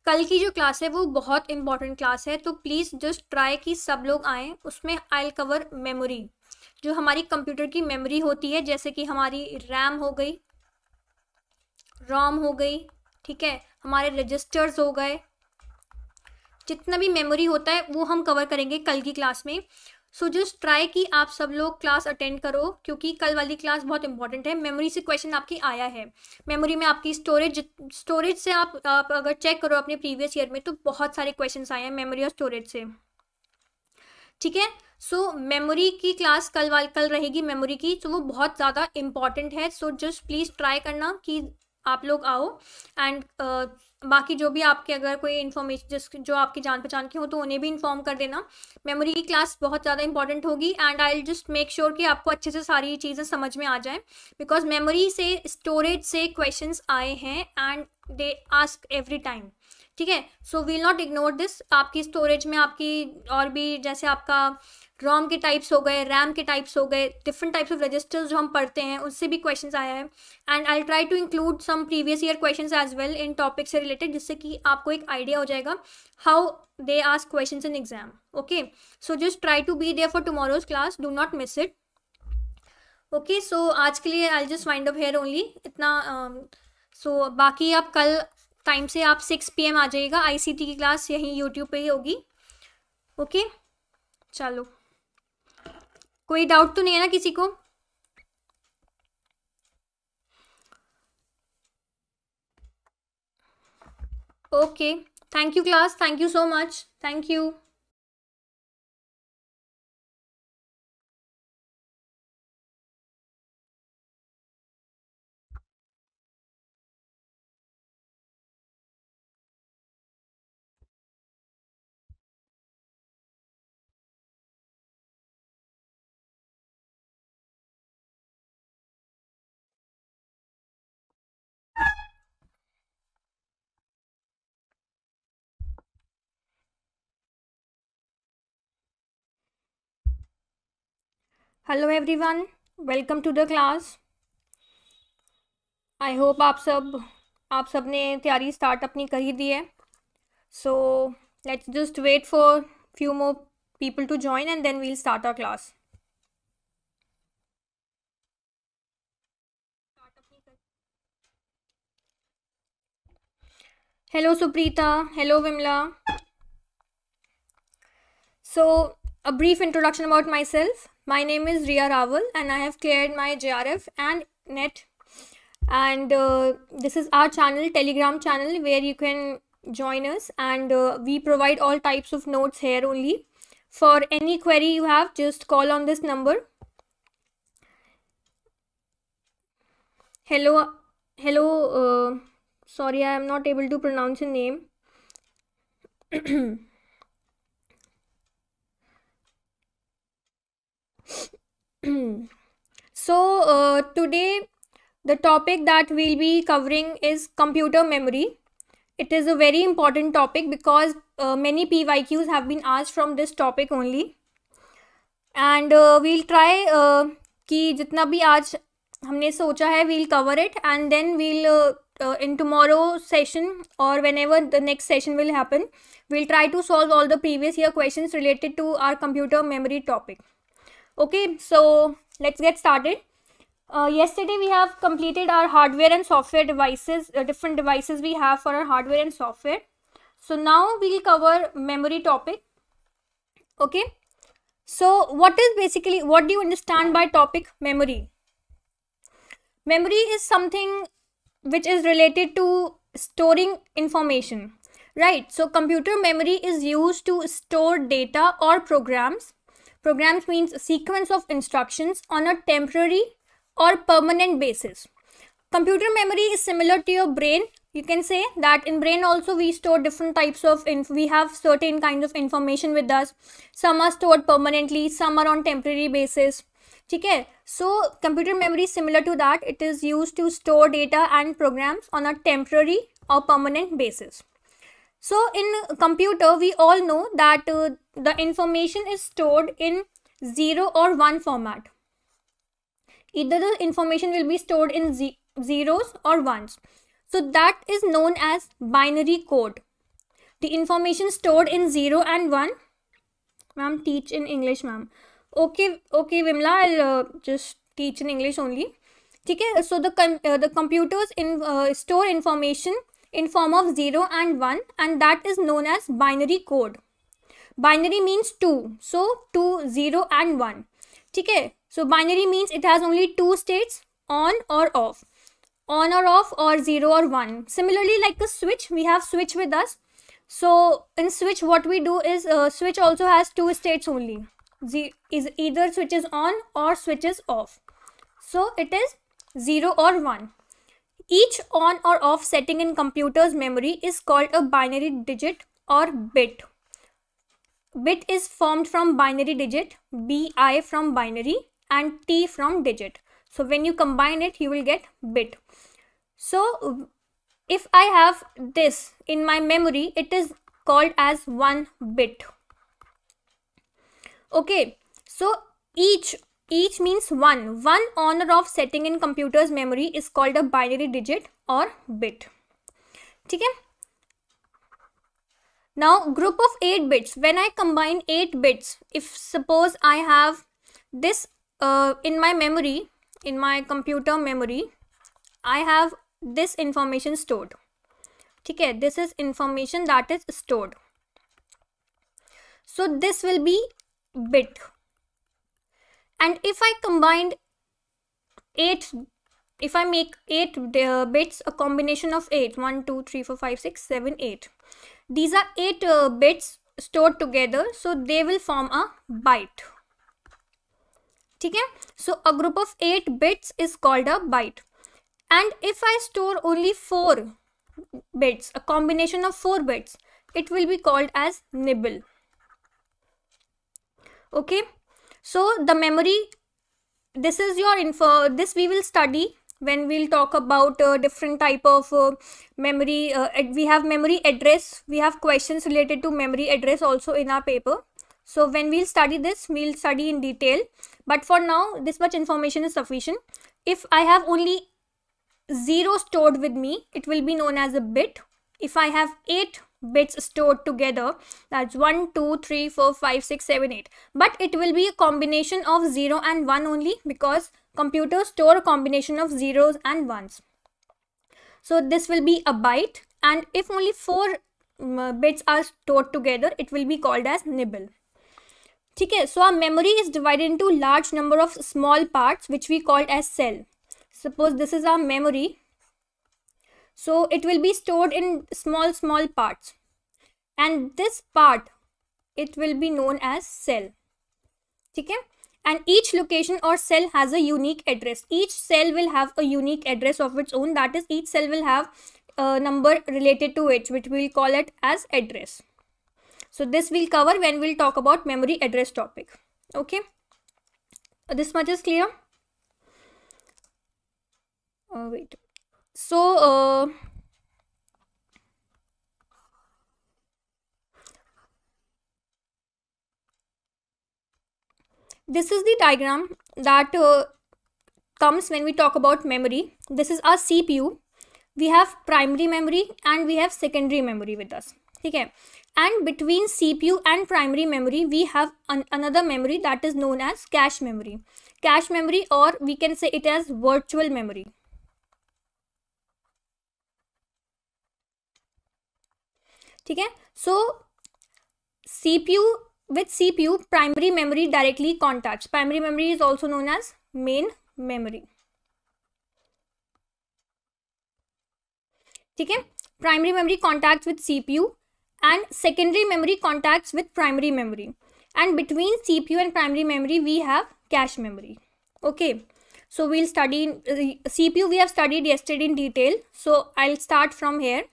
कल की जो क्लास है, वो बहुत इंपॉर्टेंट क्लास है तो प्लीज़ जस्ट ट्राई कि सब लोग आएँ, उसमें आई एल कवर मेमोरी जो हमारी कंप्यूटर की मेमोरी होती है, जैसे कि हमारी रैम हो गई रोम हो गई, ठीक है? हमारे रजिस्टर्स हो गए जितना भी मेमोरी होता है, वो हम कवर करेंगे कल की क्लास में। सो जस्ट ट्राई कि आप सब लोग क्लास अटेंड करो, क्योंकि कल वाली क्लास बहुत इंपॉर्टेंट है। मेमोरी से क्वेश्चन आपकी आया है। मेमोरी में आपकी स्टोरेज स्टोरेज से आप आप अगर चेक करो अपने प्रीवियस ईयर में तो बहुत सारे क्वेश्चन आए हैं मेमोरी और स्टोरेज से। ठीक है? सो मेमोरी की क्लास कल वाल, कल रहेगी मेमोरी की तो वो बहुत ज़्यादा इंपॉर्टेंट है। सो जस्ट प्लीज़ ट्राई करना कि आप लोग आओ। एंड uh, बाकी जो भी आपके अगर कोई इन्फॉर्मेशन जिस जो आपकी जान पहचान के हो तो उन्हें भी इन्फॉर्म कर देना। मेमोरी की क्लास बहुत ज़्यादा इंपॉर्टेंट होगी। And I just make sure कि आपको अच्छे से सारी चीज़ें समझ में आ जाए। बिकॉज़ मेमोरी से स्टोरेज से क्वेश्चंस आए हैं and they ask every time ठीक है? So we'll not ignore this आपकी स्टोरेज में आपकी और भी जैसे आपका रोम के टाइप्स हो गए रैम के टाइप्स हो गए डिफरेंट टाइप्स ऑफ़ रजिस्टर्स जो हम पढ़ते हैं उससे भी क्वेश्चंस आया है। And I try to include some previous year questions as well in topic से रिलेटेड जिससे कि आपको एक आइडिया हो जाएगा how they ask questions in exam okay so just try to be there for tomorrow's class do not miss it okay so आज के लिए I just wind up here only इतना सो um, so, बाकी आप कल time से आप six P M आ जाइएगा आई सी टी की क्लास यहीं यूट्यूब पे ही होगी ओके okay? चलो। कोई डाउट तो नहीं है ना किसी को? Okay thank you class thank you so much thank you hello everyone welcome to the class I hope आप सब आप सबने तैयारी स्टार्ट अपनी कर ही दी है. So let's just wait for few more people to join and then we'll start our class hello Supreeta hello Vimala so a brief introduction about myself My name is Ria Raval and I have cleared my JRF and NET. And uh, this is our channel telegram channel where you can join us. And uh, we provide all types of notes here only. For any query you have just call on this number. Hello hello uh, sorry i am not able to pronounce your name so uh, today the topic that we'll be covering is computer memory it is a very important topic because uh, many pyqs have been asked from this topic only and uh, we'll try uh, कि जितना भी आज हमने सोचा है we'll cover it and then we'll in tomorrow session or whenever the next session will happen we'll try to solve all the previous year questions related to our computer memory topic okay so let's get started. Uh, yesterday we have completed our hardware and software devices uh, different devices we have for our hardware and software. So now we'll cover memory topic. Okay so what is basically what do you understand by topic memory? Memory is something which is related to storing information right? So computer memory is used to store data or programs programs means a sequence of instructions on a temporary or permanent basis. Computer memory is similar to your brain. You can say that in brain also we store different types of we have certain kinds of information with us. Some are stored permanently some are on temporary basis. Okay so computer memory is similar to that. It is used to store data and programs on a temporary or permanent basis. So in computer we all know that uh, the information is stored in 0 or 1 format. Either the information will be stored in zeros or ones. So that is known as binary code. The information stored in 0 and 1 ma'am teach in english ma'am. Okay okay vimla i'll uh, just teach in english only. Okay so the uh, the computers in uh, store information in form of 0 and 1 and that is known as binary code binary means 2 so 2 0 and 1 okay so binary means it has only two states on or off. On or off or 0 or 1 similarly like a switch we have switch with us. So in switch what we do is uh, switch also has two states only. Z is either switches on or switches off. So it is 0 or 1. Each on or off setting in computer's memory is called a binary digit or bit. Bit is formed from binary digit, bi from binary and t from digit. So when you combine it, you will get bit. So if I have this in my memory, it is called as 1 bit okay so each each means one one on or off setting in computer's memory is called a binary digit or bit okay now group of 8 bits. When i combine 8 bits if suppose i have this uh, in my memory in my computer memory i have this information stored. okay this is information that is stored. So this will be bit. And if I combined 8 if I make 8 uh, bits a combination of 8 1 2 3 4 5 6 7 8 these are 8 uh, bits stored together so they will form a byte. Okay? So a group of 8 bits is called a byte. And if I store only 4 bits a combination of 4 bits it will be called as nibble. Okay? So the memory this is your info this we will study when we'll talk about uh, different type of uh, memory uh, we have memory address. We have questions related to memory address also in our paper. So when we'll study this we'll study in detail. But for now this much information is sufficient. If i have only zero stored with me it will be known as a bit. If i have eight bits stored together that's 1 2 3 4 5 6 7 8 but it will be a combination of 0 and 1 only because computers store a combination of zeros and ones. So this will be a byte and if only 4 um, bits are stored together it will be called as nibble. okay so our memory is divided into large number of small parts which we call as cell. Suppose this is our memory. So it will be stored in small small parts. And this part it will be known as cell. okay and each location or cell has a unique address. Each cell will have a unique address of its own. That is each cell will have a number related to it which we'll call it as address. So this we'll cover when we'll talk about memory address topic. Okay? This much is clear? Uh, wait. So uh, this is the diagram that uh, comes when we talk about memory this is our cpu we have primary memory and we have secondary memory with us okay and between cpu and primary memory we have an another memory that is known as cache memory cache memory or we can say it as virtual memory ठीक है so cpu with cpu primary memory directly contacts primary memory is also known as main memory ठीक है primary memory contacts with cpu and secondary memory contacts with primary memory and between cpu and primary memory we have cache memory okay so we'll study uh, cpu we have studied yesterday in detail so i'll start from here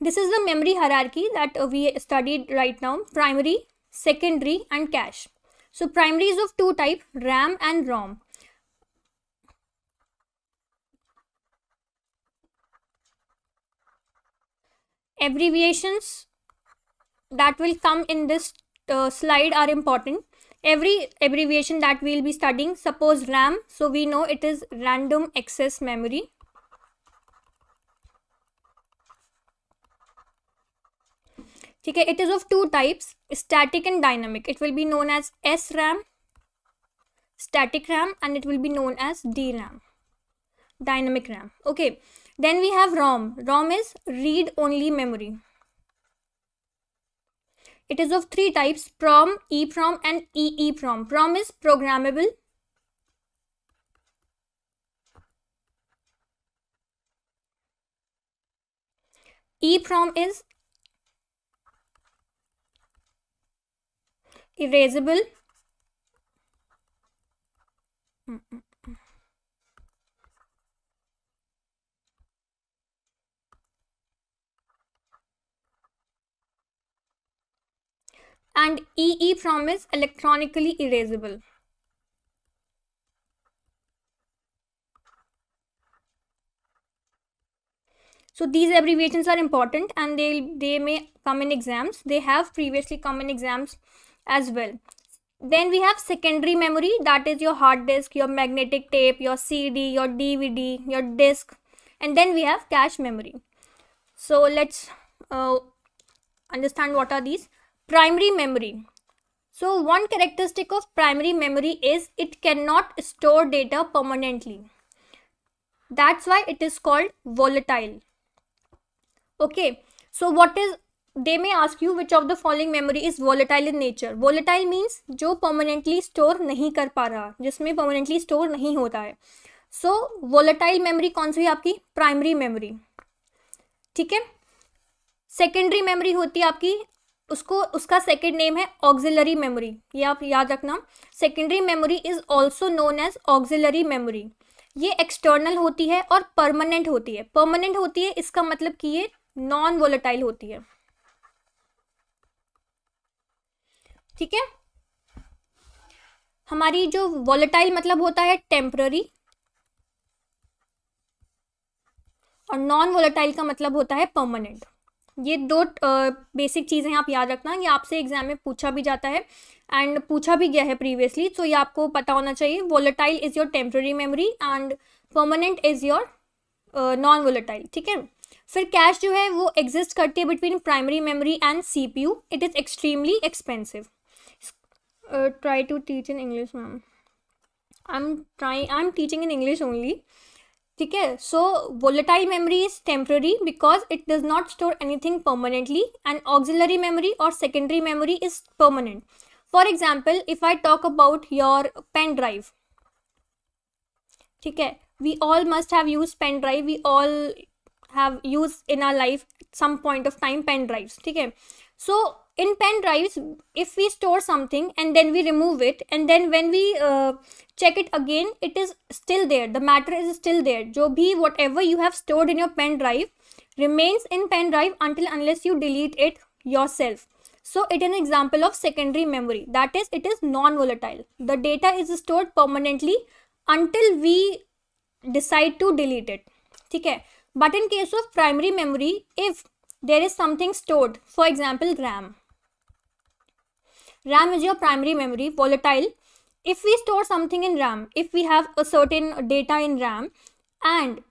this is the memory hierarchy that we studied right now primary secondary and cache. So primary is of two type ram and rom. Abbreviations that will come in this uh, slide are important. Every abbreviation that we'll be studying suppose ram so we know it is random access memory it is of two types static and dynamic. It will be known as sram static ram and it will be known as dram dynamic ram. Okay then we have rom. Rom is read only memory. It is of three types PROM, EPROM and EEPROM. PROM. Is programmable. EPROM is erasable. And EEPROM is electronically erasable. So these abbreviations are important and they, they may come in exams. They have previously come in exams as well. Then we have secondary memory that is your hard disk, your magnetic tape, your CD, your DVD, your disk. And then we have cache memory. So let's uh, understand what are these primary memory so one characteristic of primary memory is it cannot store data permanently that's why it is called volatile okay so what is they may ask you which of the following memory is volatile in nature. Volatile means जो permanently store नहीं कर पा रहा, जिसमें permanently store नहीं होता है। सो volatile memory कौन सी है आपकी? प्राइमरी memory ठीक है? सेकेंडरी मेमोरी होती है आपकी, उसको, उसका सेकेंड नेम है ऑक्सिलरी मेमोरी ये आप याद रखना। Secondary memory is also known as auxiliary memory ये एक्सटर्नल होती है और परमानेंट होती है। परमानेंट होती है, इसका मतलब कि ये नॉन वोलेटाइल होती है। ठीक है? हमारी जो वॉलेटाइल मतलब होता है टेम्पररी और नॉन वोलेटाइल का मतलब होता है परमानेंट ये दो बेसिक चीज़ें आप याद रखना, ये आपसे एग्ज़ाम में पूछा भी जाता है एंड पूछा भी गया है प्रीवियसली तो ये आपको पता होना चाहिए volatile is your temporary memory and permanent is your non volatile ठीक है? फिर कैश जो है वो एग्जिस्ट करती है between primary memory and C P U it is extremely expensive try to teach in English ma'am I am try I am teaching in English only ठीक है सो volatile memory is temporary because it does not store anything permanently and auxiliary memory और secondary memory is permanent for example if I talk about your pen drive ठीक है we all must have use pen drive V all have use in our life some point of time pen drive ठीक है सो in pen drives if we store something and then we remove it and then when we uh, check it again it is still there. The matter is still there. Jo bhi whatever you have stored in your pen drive remains in pen drive until unless you delete it yourself. So it is an example of secondary memory. That is it is non volatile the data is stored permanently until we decide to delete it. Okay but in case of primary memory if there is something stored for example ram RAM is your primary memory, volatile. If we store something in RAM, if we have a certain data in RAM and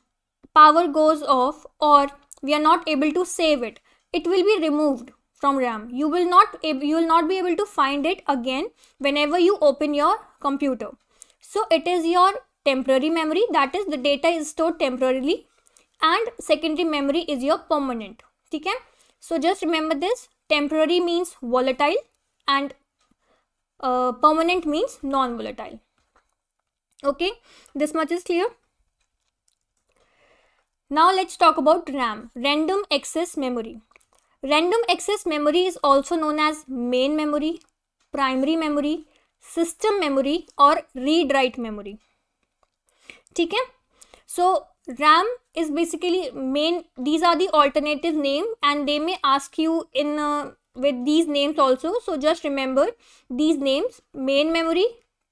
power goes off or we are not able to save it, it will be removed from RAM. You will not you will not be able to find it again whenever you open your computer. So it is your temporary memory that is the data is stored temporarily and secondary memory is your permanent. Okay? So just remember this temporary means volatile and uh, permanent means non-volatile. Okay this much is clear. Now let's talk about ram random access memory. Random access memory is also known as main memory primary memory system memory or read write memory. Okay so ram is basically main these are the alternative name and they may ask you in uh, with these names also. So just remember these names main memory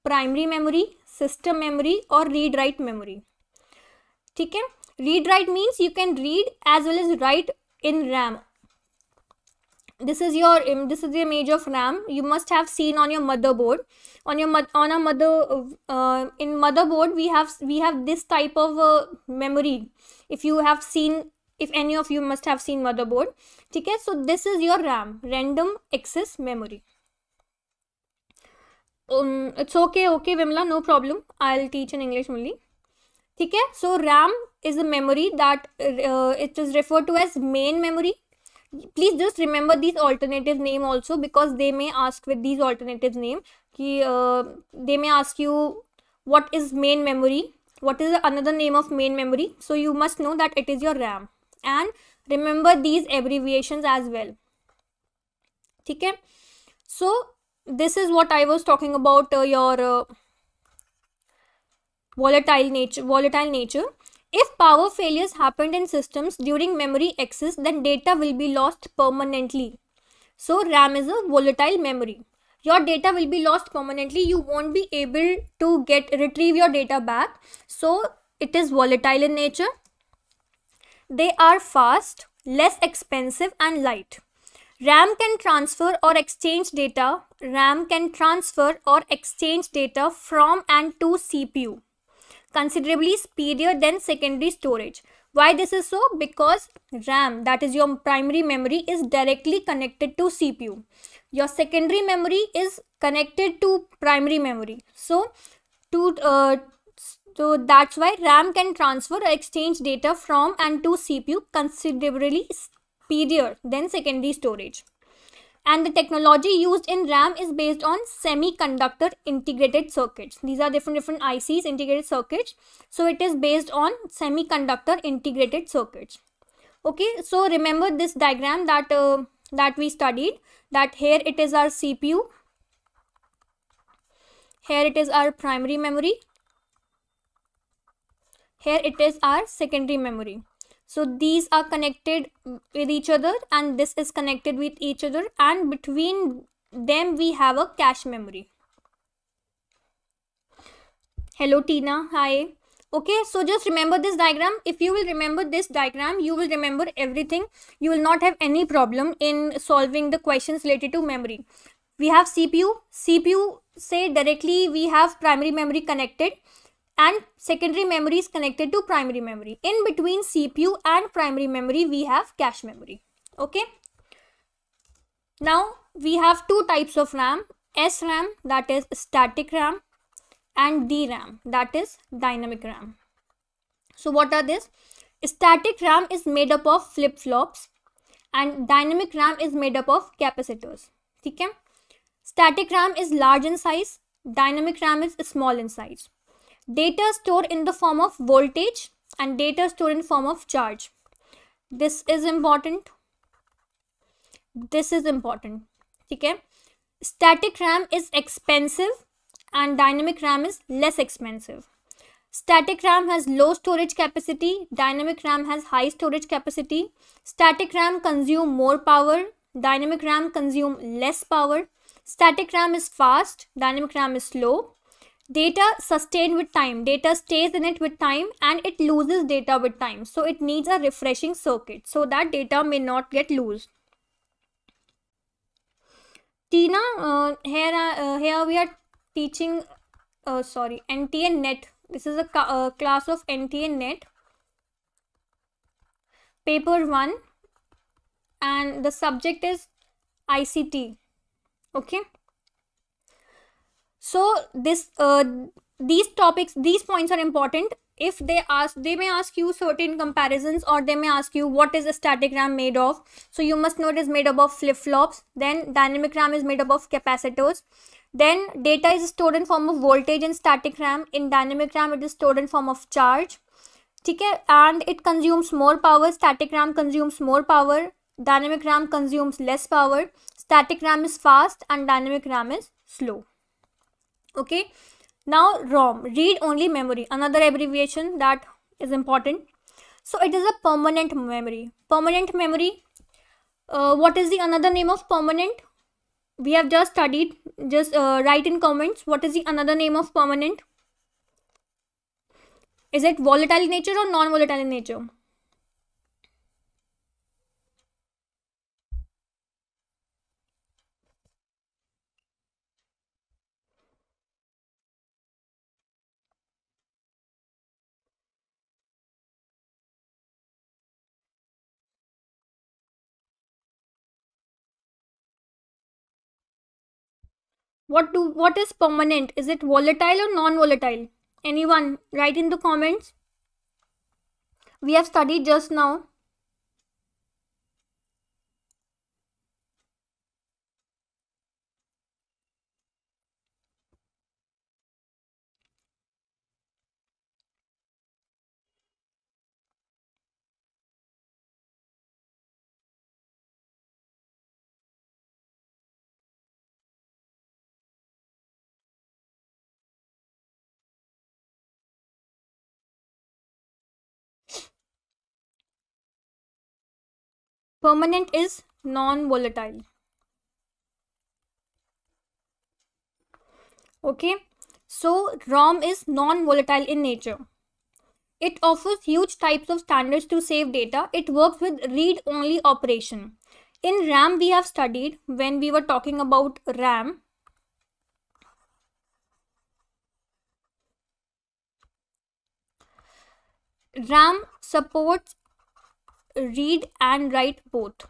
primary memory system memory or read write memory. okay read write means you can read as well as write in ram. This is your this is the image of ram. You must have seen on your motherboard. On your on a mother uh, in motherboard we have we have this type of uh, memory. If you have seen if any of you must have seen motherboard okay so this is your ram. Random access memory. Um, it's okay okay vimla no problem. I'll teach in english only. okay so ram is a memory that uh, it is referred to as main memory. Please just remember these alternative name also because they may ask with these alternative name ki, uh, they may ask you what is main memory? What is another name of main memory? So you must know that it is your ram. And remember these abbreviations as well okay so this is what i was talking about uh, your uh, volatile nature volatile nature if power failures happened in systems during memory access, then data will be lost permanently. So RAM is a volatile memory. Your data will be lost permanently. You won't be able to get retrieve your data back. So it is volatile in nature. They are fast, less expensive and light. RAM can transfer or exchange data. RAM can transfer or exchange data from and to CPU considerably speedier than secondary storage. Why this is so? Because RAM, that is your primary memory, is directly connected to CPU. Your secondary memory is connected to primary memory. So, to uh, so that's why RAM can transfer or exchange data from and to CPU considerably speedier than secondary storage and the technology used in RAM is based on semiconductor integrated circuits. These are different different ICs integrated circuits. So it is based on semiconductor integrated circuits. Okay, so remember this diagram that uh, that we studied that here it is our CPU. Here it is our primary memory. Here it is our secondary memory. So these are connected with each other and this is connected with each other and between them we have a cache memory. Hello tina. Hi. Okay so just remember this diagram. If you will remember this diagram you will remember everything. You will not have any problem in solving the questions related to memory. We have cpu cpu say directly we have primary memory connected and secondary memory is connected to primary memory. In between CPU and primary memory, we have cache memory. Okay. Now, we have two types of RAM. SRAM that is static RAM and DRAM that is dynamic RAM. So, what are this? Static RAM is made up of flip-flops and dynamic RAM is made up of capacitors. Okay? Static RAM is large in size, dynamic RAM is small in size data stored in the form of voltage and data stored in form of charge. This is important. This is important. Okay. Static ram is expensive and dynamic ram is less expensive. Static ram has low storage capacity dynamic ram has high storage capacity. Static ram consume more power dynamic ram consume less power. Static ram is fast dynamic ram is slow data sustained with time. Data stays in it with time and it loses data with time. So it needs a refreshing circuit. So that data may not get loose tina uh, here uh, here we are teaching uh, sorry NTA NET. This is a uh, class of NTA NET. Paper 1 and the subject is ict okay so this uh, these topics these points are important if they ask they may ask you certain comparisons or they may ask you what is a static ram made of so you must know it is made up of flip-flops then dynamic ram is made up of capacitors then data is stored in form of voltage in static ram in dynamic ram it is stored in form of charge ठीक है and it consumes more power static ram consumes more power dynamic ram consumes less power static ram is fast and dynamic ram is slow okay. Now rom. Read only memory. Another abbreviation that is important. So it is a permanent memory. Permanent memory uh, what is the another name of permanent? We have just studied just uh, write in comments what is the another name of permanent? Is it volatile in nature or non-volatile in nature what do what is permanent? Is it volatile or non-volatile? Anyone write in the comments. We have studied just now permanent is non-volatile. Okay so rom is non-volatile in nature. It offers huge types of standards to save data. It works with read only operation. In ram we have studied when we were talking about ram. Ram supports read and write both.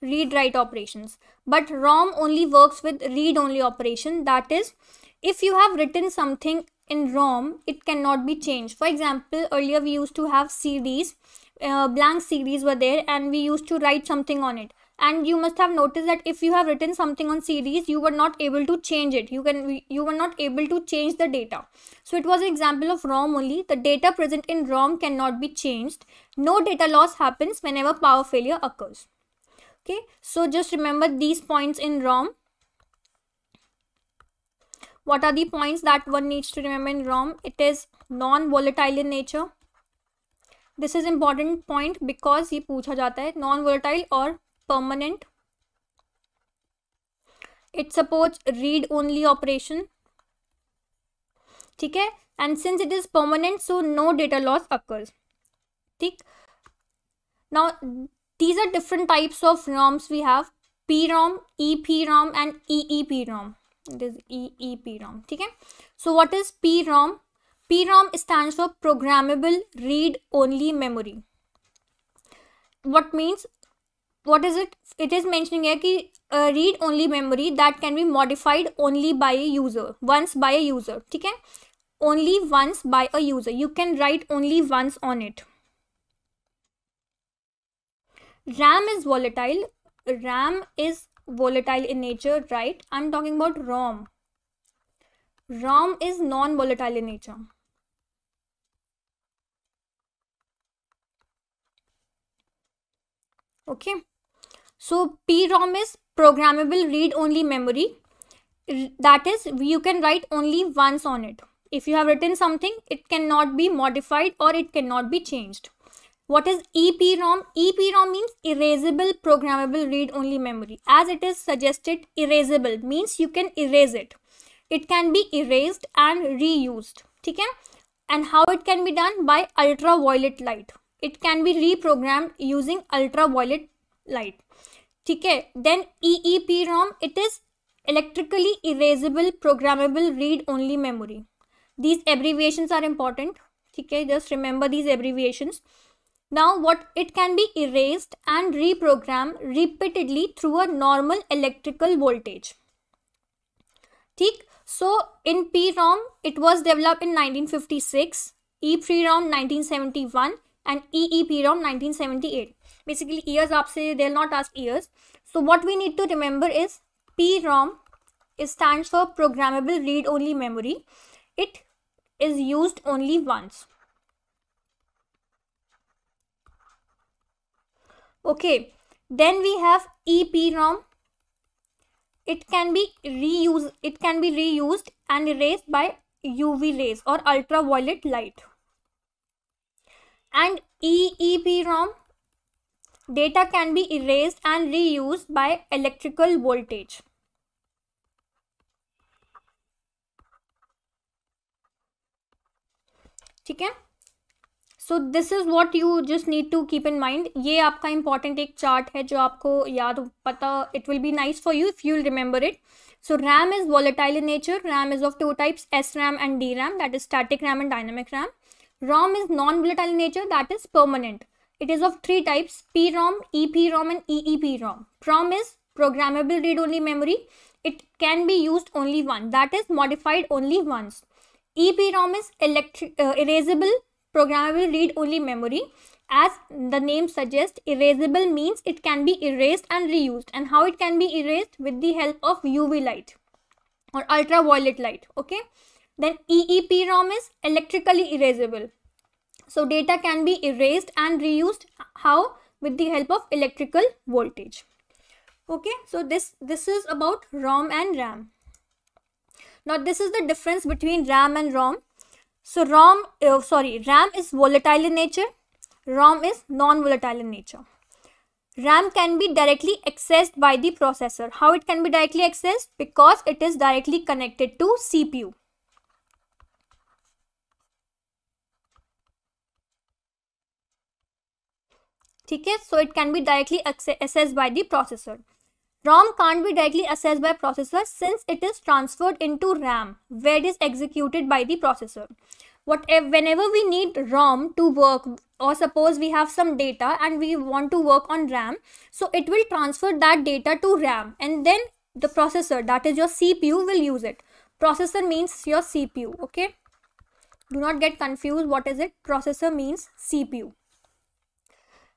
Read write operations. But rom only works with read only operation. That is if you have written something in rom it cannot be changed. For example earlier we used to have cds uh, blank cds were there and we used to write something on it and you must have noticed that if you have written something on CDs you were not able to change it. You can you were not able to change the data. So it was an example of rom only. The data present in rom cannot be changed. No data loss happens whenever power failure occurs. Okay so just remember these points in rom. What are the points that one needs to remember in rom? It is non volatile in nature. This is important point because ye pucha jata hai non volatile or permanent it supports read only operation ठीक है and since it is permanent so no data loss occurs ठीक now these are different types of ROMs we have PROM, EPROM and EEPROM it is EEPROM ठीक है so what is PROM PROM stands for programmable read only memory what means what is it? It is mentioning here ki uh, read only memory that can be modified only by a user once by a user theek hai only once by a user. You can write only once on it. Ram is volatile. Ram is volatile in nature right? I'm talking about rom. Rom is non volatile in nature. Okay? So PROM is programmable read-only memory. That is, you can write only once on it. If you have written something, it cannot be modified or it cannot be changed. What is EPROM? EPROM means erasable programmable read-only memory. As it is suggested, erasable means you can erase it. It can be erased and reused. Okay? And how it can be done? By ultraviolet light. It can be reprogrammed using ultraviolet light ठीक है then E P ROM it is electrically erasable programmable read only memory these abbreviations are important okay just remember these abbreviations now what it can be erased and reprogrammed repeatedly through a normal electrical voltage ठीक so in PROM it was developed in 1956 EPROM 1971 and EEPROM 1978 basically years aapse they'll not ask years so what we need to remember is PROM it stands for programmable read only memory it is used only once. Okay, then we have EPROM. It can be reused. It can be reused and erased by UV rays or ultraviolet light. And EEPROM data can be erased and reused by electrical voltage. ठीक है? So this is what you just need to keep in mind ये आपका important एक chart है जो आपको याद पता it will be nice for you if you remember it so RAM is volatile in nature RAM is of two types S RAM and D RAM that is static RAM and dynamic RAM ROM is non volatile nature that is permanent it is of three types prom eprom and eeprom prom is programmable read-only memory it can be used only one that is modified only once EPROM is electric, uh, erasable programmable read-only memory. As the name suggests, erasable means it can be erased and reused. And how it can be erased? With the help of UV light or ultraviolet light. Okay. Then EEPROM is electrically erasable. So data can be erased and reused. How? With the help of electrical voltage. Okay. So this, this is about ROM and RAM. Now this is the difference between RAM and ROM. So ROM, uh, sorry, RAM is volatile in nature. ROM is non-volatile in nature. RAM can be directly accessed by the processor. How it can be directly accessed? Because it is directly connected to CPU. Okay, so it can be directly accessed by the processor. ROM can't be directly accessed by processor since it is transferred into RAM where it is executed by the processor. Whatever, whenever we need ROM to work or suppose we have some data and we want to work on RAM, so it will transfer that data to RAM and then the processor that is your CPU will use it. Processor means your CPU, okay? Do not get confused. What is it? Processor means CPU.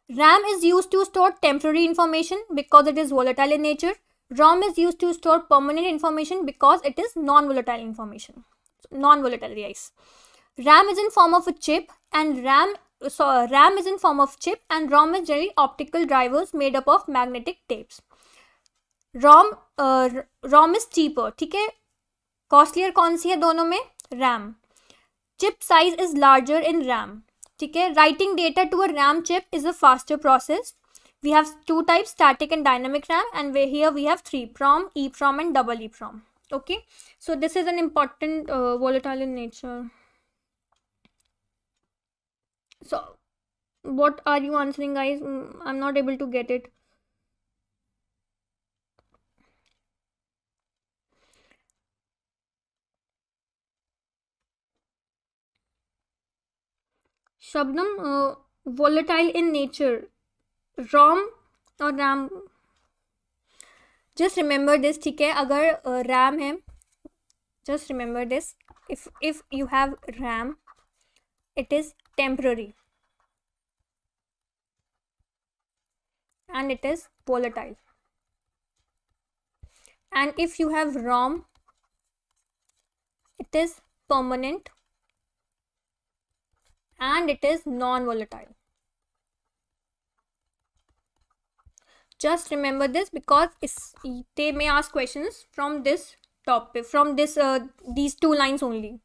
RAM is used to store temporary information because it is volatile in nature. ROM is used to store permanent information because it is non-volatile information. Non-volatile, yes. RAM is in form of a chip and RAM so RAM is in form of chip and ROM is generally optical drivers made up of magnetic tapes. ROM uh, ROM is cheaper, ठीक है? Costlier कौन सी है दोनों में? RAM. Chip size is larger in RAM. ठीक है writing data to a ram chip is a faster process we have two types static and dynamic ram and here we have three prom eprom and double eprom okay so this is an important uh, volatile in nature so what are you answering guys mm, i'm not able to get it शब्दम volatile in nature ROM और RAM just remember this ठीक है? अगर RAM है just remember this if if you have RAM it is temporary and it is volatile and if you have ROM it is permanent and it is non-volatile. Just remember this because they may ask questions from this topic, from this uh, these two lines only.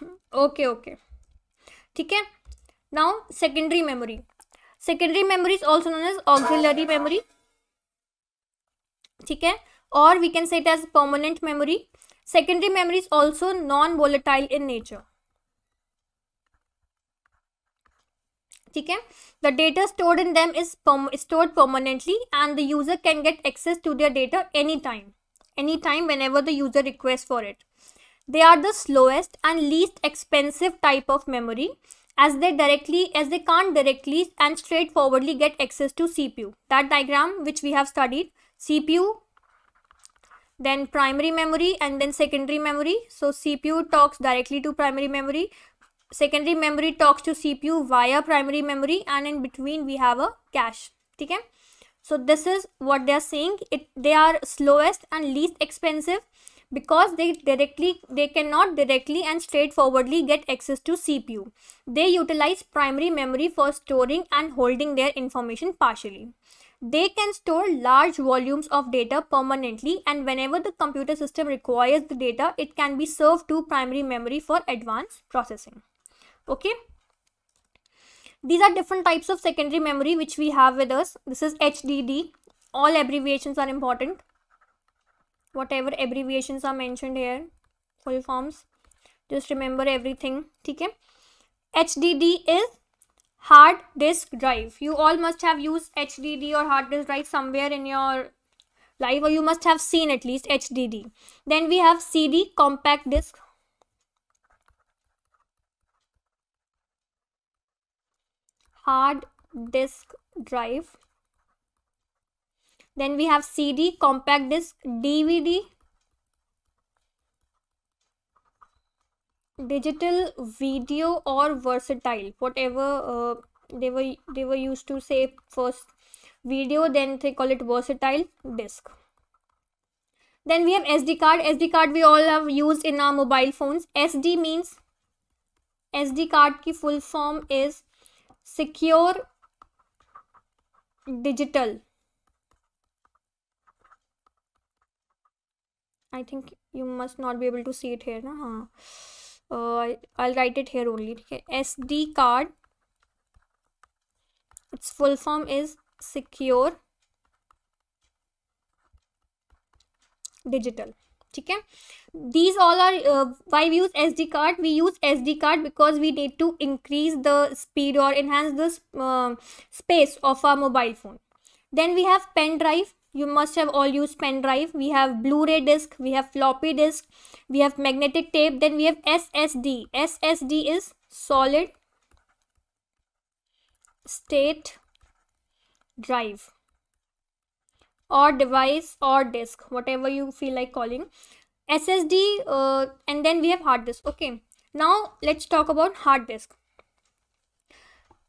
okay, okay. Okay. Now secondary memory. Secondary memory is also known as auxiliary memory. Okay. Or we can say it as permanent memory Secondary memory is also non-volatile in nature. Okay? The data stored in them is perm stored permanently and the user can get access to their data anytime. Anytime whenever the user requests for it. They are the slowest and least expensive type of memory as they directly as they can't directly and straightforwardly get access to CPU. That diagram which we have studied, CPU then primary memory and then secondary memory. So cpu talks directly to primary memory. Secondary memory talks to cpu via primary memory and in between we have a cache. okay so this is what they are saying. It they are slowest and least expensive because they directly they cannot directly and straightforwardly get access to cpu they utilize primary memory for storing and holding their information partially they can store large volumes of data permanently and whenever the computer system requires the data it can be served to primary memory for advanced processing. Okay? These are different types of secondary memory which we have with us. This is hdd all abbreviations are important. Whatever abbreviations are mentioned here full forms. Just remember everything. Okay? Hdd is hard disk drive. You all must have used hdd or hard disk drive somewhere in your life or you must have seen at least hdd then we have cd compact disc hard disk drive. Then we have cd compact disc dvd digital video or versatile whatever uh, they were they were used to say first video then they call it versatile disk then we have sd card sd card we all have used in our mobile phones sd means sd card ki full form is secure digital i think you must not be able to see it here na? Uh, i'll write it here only okay? sd card its full form is secure digital okay? These all are uh, why we use sd card? We use sd card because we need to increase the speed or enhance the uh, space of our mobile phone. Then we have pen drive you must have all used pen drive. We have blu-ray disc we have floppy disk we have magnetic tape then we have ssd ssd is solid state drive or device or disk whatever you feel like calling. Ssd uh, and then we have hard disk. Okay now let's talk about hard disk.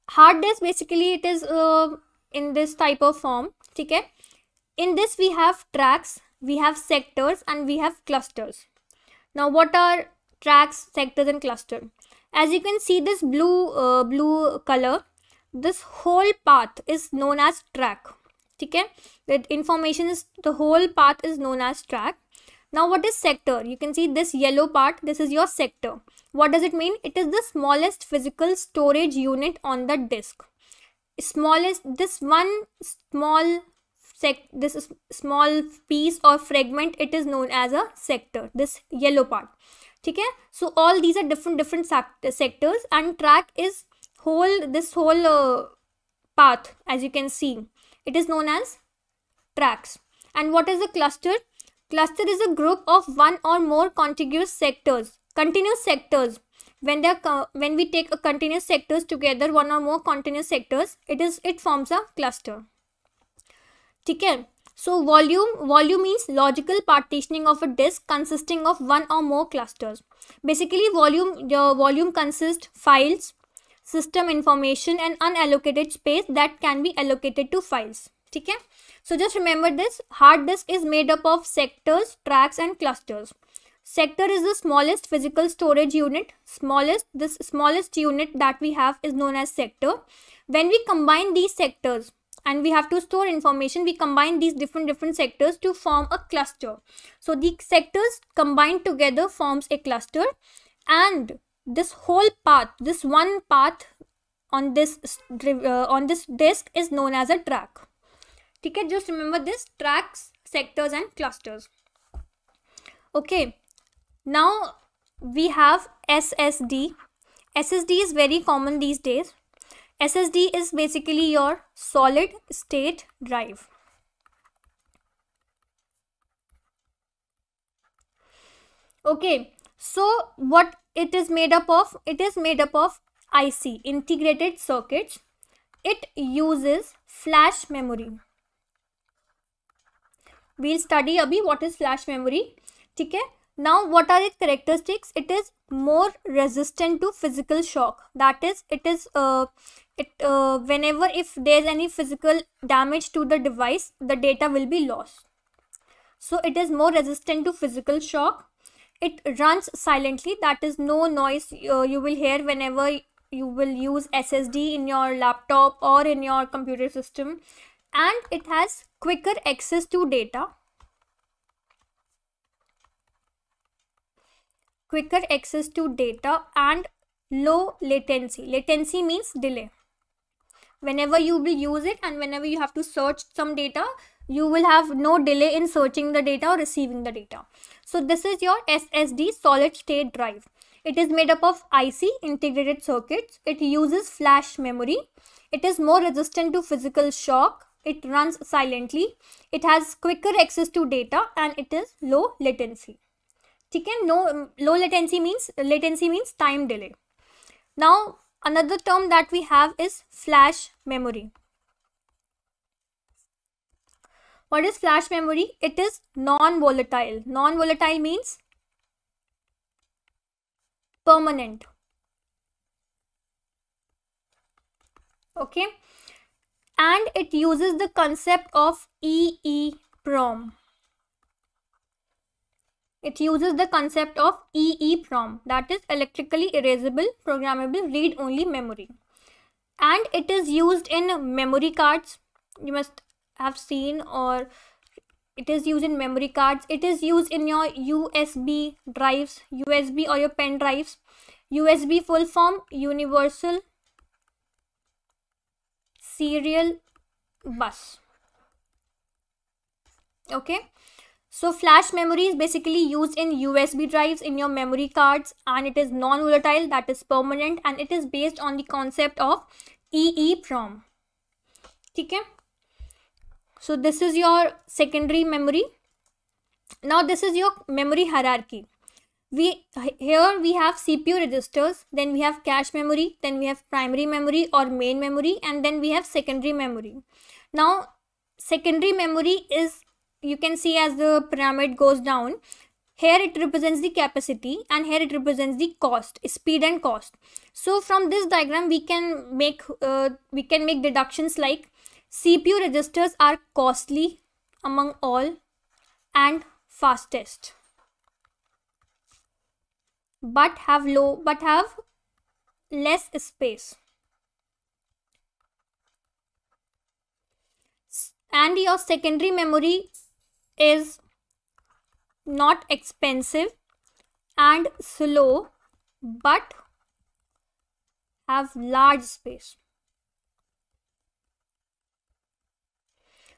Hard disk basically it is uh, in this type of form okay in this we have tracks we have sectors and we have clusters. Now what are tracks sectors and cluster as you can see this blue uh, blue color this whole path is known as track. Okay? The information is the whole path is known as track. Now what is sector? You can see this yellow part this is your sector. What does it mean? It is the smallest physical storage unit on the disk. Smallest this one small this small piece or fragment it is known as a sector this yellow part okay so all these are different different sectors and track is whole this whole uh, path as you can see it is known as tracks. And what is a cluster? Cluster is a group of one or more contiguous sectors. Continuous sectors. When they are when we take a continuous sectors together, one or more continuous sectors, it is it forms a cluster. Okay. So volume volume means logical partitioning of a disk consisting of one or more clusters. Basically, volume the volume consists files, system information and unallocated space that can be allocated to files. okay so just remember this. Hard disk is made up of sectors tracks and clusters. Sector is the smallest physical storage unit. Smallest this smallest unit that we have is known as sector. When we combine these sectors and we have to store information. We combine these different different sectors to form a cluster. So the sectors combined together forms a cluster and this whole path this one path on this uh, on this disk is known as a track. okay just remember this tracks sectors and clusters. Okay now we have ssd ssd is very common these days ssd is basically your solid state drive. Okay so what it is made up of? It is made up of IC integrated circuits. It uses flash memory. We'll study abhi what is flash memory. Okay now what are its characteristics? It is more resistant to physical shock. That is it is uh, it uh, whenever if there's any physical damage to the device the data will be lost. So it is more resistant to physical shock. It runs silently. That is no noise uh, you will hear whenever you will use ssd in your laptop or in your computer system. And it has quicker access to data. Quicker access to data and low latency. Latency means delay whenever you will use it and whenever you have to search some data you will have no delay in searching the data or receiving the data so this is your ssd solid state drive it is made up of ic integrated circuits it uses flash memory it is more resistant to physical shock it runs silently it has quicker access to data and it is low latency ठीक है no low latency means latency means time delay now another term that we have is flash memory. What is flash memory? It is non volatile non volatile means permanent. Okay? And it uses the concept of EEPROM. It uses the concept of EEPROM that is electrically erasable programmable read only memory. And it is used in memory cards. You must have seen or it is used in memory cards. It is used in your USB drives USB or your pen drives. USB full form universal serial bus. Okay so flash memory is basically used in usb drives in your memory cards and it is non-volatile that is permanent and it is based on the concept of EEPROM okay so this is your secondary memory. Now this is your memory hierarchy. We here we have cpu registers then we have cache memory then we have primary memory or main memory and then we have secondary memory. Now secondary memory is you can see as the pyramid goes down here it represents the capacity and here it represents the cost speed and cost. So from this diagram we can make uh, we can make deductions like cpu registers are costly among all and fastest but have low but have less space. And your secondary memory is not expensive and slow but have large space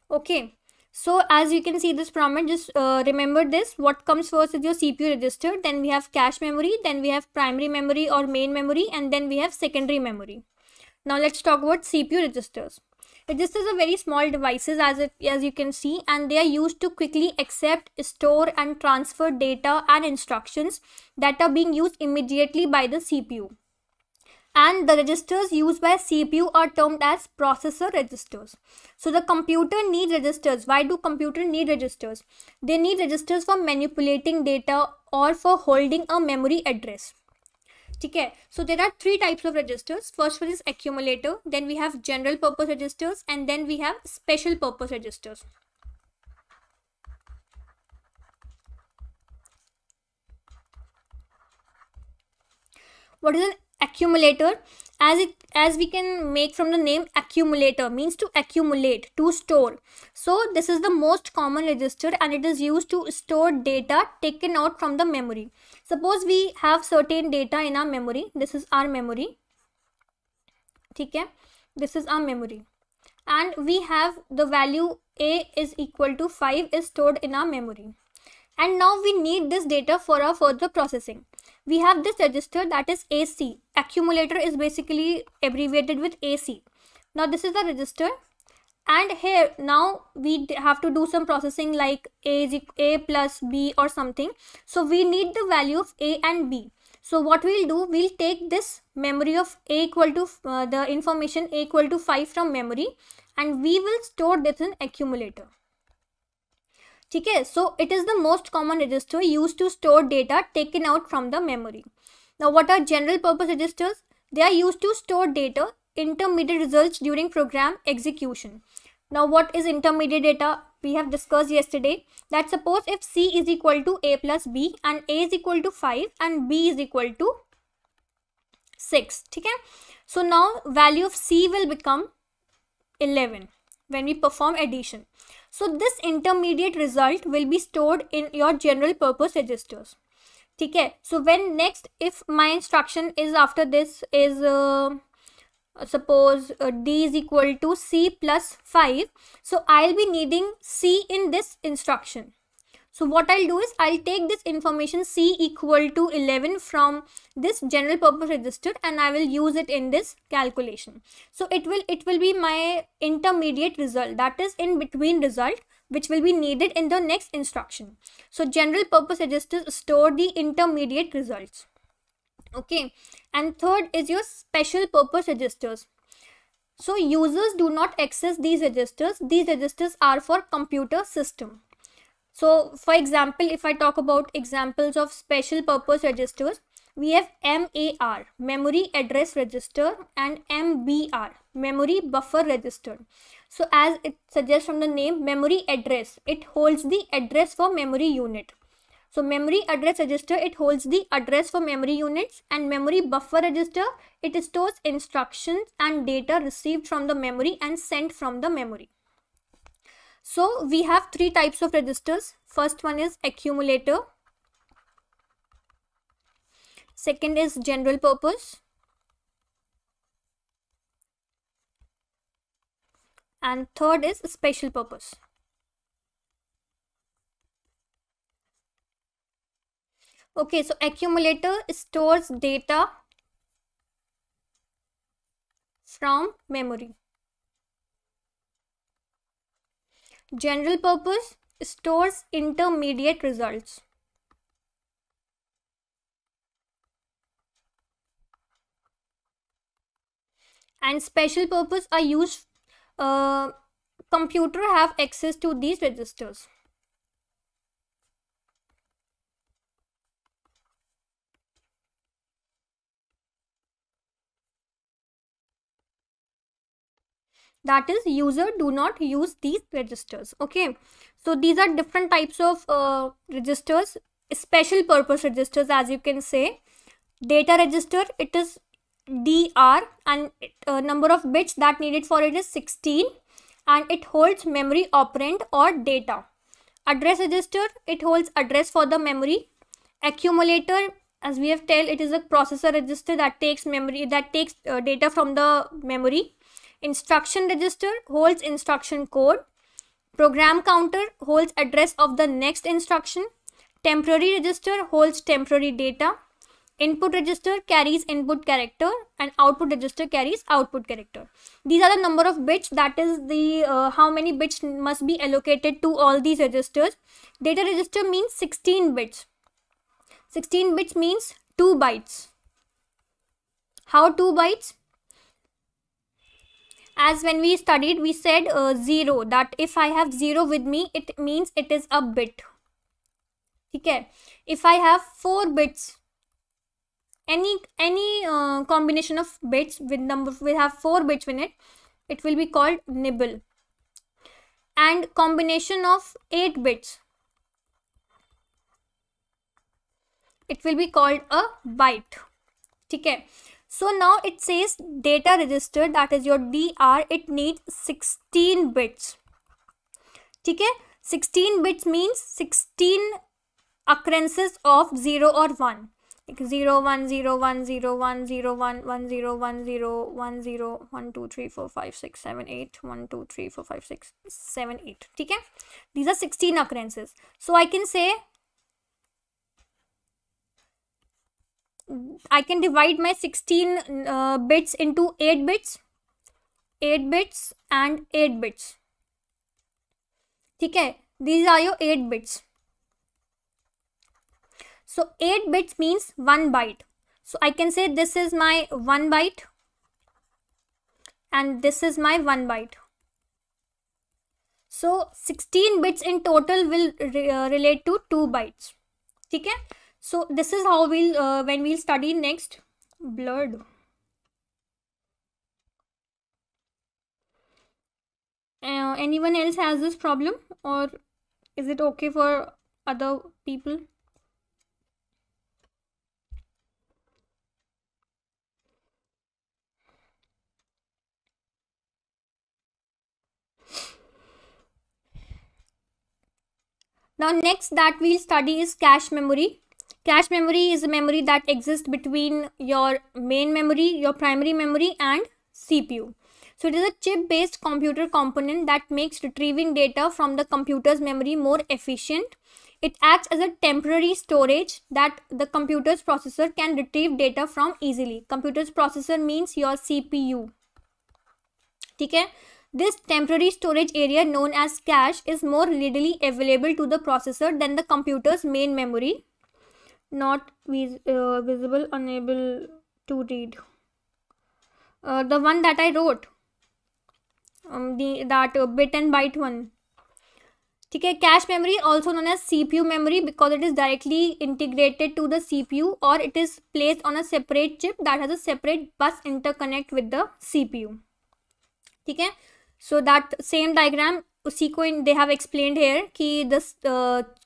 okay so as you can see this pyramid, just uh, remember this. What comes first is your CPU register. Then we have cache memory. Then we have primary memory or main memory. And then we have secondary memory. Now let's talk about CPU registers. Registers a very small devices as, it, as you can see and they are used to quickly accept, store and transfer data and instructions that are being used immediately by the CPU and the registers used by CPU are termed as processor registers. So the computer needs registers. Why do computer need registers? They need registers for manipulating data or for holding a memory address. Okay, so there are three types of registers. First one is accumulator, then we have general purpose registers and then we have special purpose registers. What is an accumulator as it as we can make from the name accumulator means to accumulate to store so this is the most common register and it is used to store data taken out from the memory suppose we have certain data in our memory. This is our memory. okay this is our memory. And we have the value a is equal to 5 is stored in our memory. And now we need this data for our further processing. We have this register that is AC. Accumulator is basically abbreviated with AC. Now this is the register and here now we have to do some processing like a is a plus b or something so we need the value of a and b so what we'll do we'll take this memory of a equal to uh, the information a equal to 5 from memory and we will store this in accumulator Okay, so it is the most common register used to store data taken out from the memory. Now what are general purpose registers? They are used to store data, intermediate results during program execution. Now what is intermediate data? we have discussed yesterday that suppose if c is equal to a plus b and a is equal to 5 and b is equal to 6 okay? So now value of c will become 11 when we perform addition. So this intermediate result will be stored in your general purpose registers okay? So when next if my instruction is after this is uh, suppose uh, d is equal to c plus 5 so i'll be needing c in this instruction. So what i'll do is i'll take this information c equal to 11 from this general purpose register and i will use it in this calculation. So it will it will be my intermediate result that is in between result which will be needed in the next instruction. So general purpose registers store the intermediate results. Okay and third is your special purpose registers. So users do not access these registers. These registers are for computer system. So for example if i talk about examples of special purpose registers we have MAR memory address register and MBR memory buffer register. So as it suggests from the name memory address it holds the address for memory unit so memory address register, it holds the address for memory units and memory buffer register, it stores instructions and data received from the memory and sent from the memory. So we have three types of registers. First one is accumulator. Second is general purpose. And third is special purpose. Okay so accumulator stores data from memory. General purpose stores intermediate results. And special purpose are used uh, computer have access to these registers that is user do not use these registers okay? So these are different types of uh, registers special purpose registers as you can say. Data register it is dr and uh, number of bits that needed for it is 16 and it holds memory operand or data. Address register it holds address for the memory. Accumulator as we have tell it is a processor register that takes memory that takes uh, data from the memory Instruction register holds instruction code. Program counter holds address of the next instruction. Temporary register holds temporary data. Input register carries input character and output register carries output character. These are the number of bits that is the uh, how many bits must be allocated to all these registers. Data register means 16 bits. 16 bits means 2 bytes. How 2 bytes? As when we studied we said uh, 0 that if I have 0 with me it means it is a bit. Okay? If I have 4 bits any any uh, combination of bits with number we have 4 bits in it it will be called nibble. And combination of 8 bits it will be called a byte okay so now it says data register that is your DR it needs 16 bits. Okay? 16 bits means 16 occurrences of 0 or 1 like 0 1 0 1 0 1 0 1 1 0 1 0 1 0 1 2 3 4 5 6 7 8 1 2 3 4 5 6 7 8 okay these are 16 occurrences so i can say I can divide my 16 uh, bits into 8 bits 8 bits and 8 bits. Okay, these are your 8 bits. So 8 bits means 1 byte. So I can say this is my 1 byte and this is my 1 byte. So 16 bits in total will re uh, relate to 2 bytes. Okay so this is how we'll uh, when we'll study next. Blurred. Uh, anyone else has this problem? Or is it okay for other people? Now next that we'll study is cache memory cache memory is a memory that exists between your main memory your primary memory and cpu so it is a chip based computer component that makes retrieving data from the computer's memory more efficient. It acts as a temporary storage that the computer's processor can retrieve data from easily. Computer's processor means your CPU. Okay? This temporary storage area known as cache is more readily available to the processor than the computer's main memory. Not vis uh, visible, unable to read. Uh, the one that I wrote um, the that uh, bit and byte one. Okay, cache memory also known as cpu memory because it is directly integrated to the cpu or it is placed on a separate chip that has a separate bus interconnect with the cpu Okay, so that same diagram उसी को in they have explain here कि the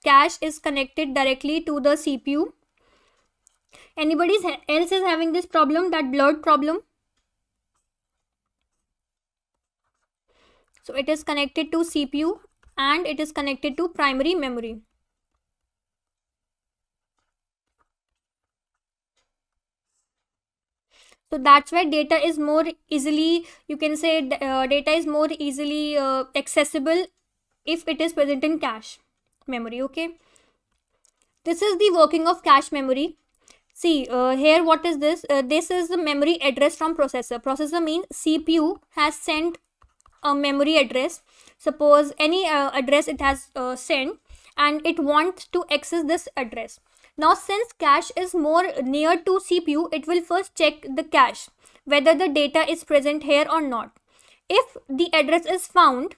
cache is connected directly to the C P U anybody's else is having this problem that blood problem so it is connected to C P U and it is connected to primary memory So that's why data is more easily, you can say uh, data is more easily uh, accessible if it is present in cache memory, okay? This is the working of cache memory. See, uh, here what is this? Uh, this is the memory address from processor. Processor means CPU has sent a memory address suppose any uh, address it has uh, sent and it wants to access this address now since cache is more near to cpu it will first check the cache whether the data is present here or not. If the address is found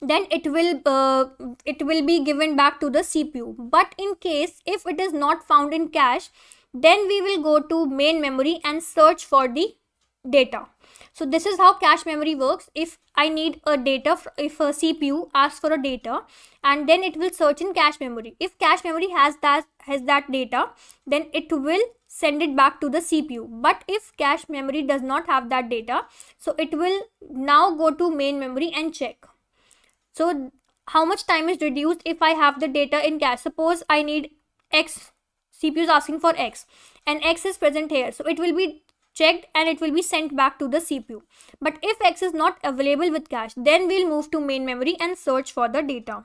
then it will uh, it will be given back to the cpu but in case if it is not found in cache then we will go to main memory and search for the data so this is how cache memory works. If I need a data, if a CPU asks for a data and then it will search in cache memory. If cache memory has that, has that data, then it will send it back to the CPU. But if cache memory does not have that data, so it will now go to main memory and check. So how much time is reduced if I have the data in cache? Suppose I need X, CPU is asking for X and X is present here. So it will be checked and it will be sent back to the CPU. But if X is not available with cache, then we'll move to main memory and search for the data.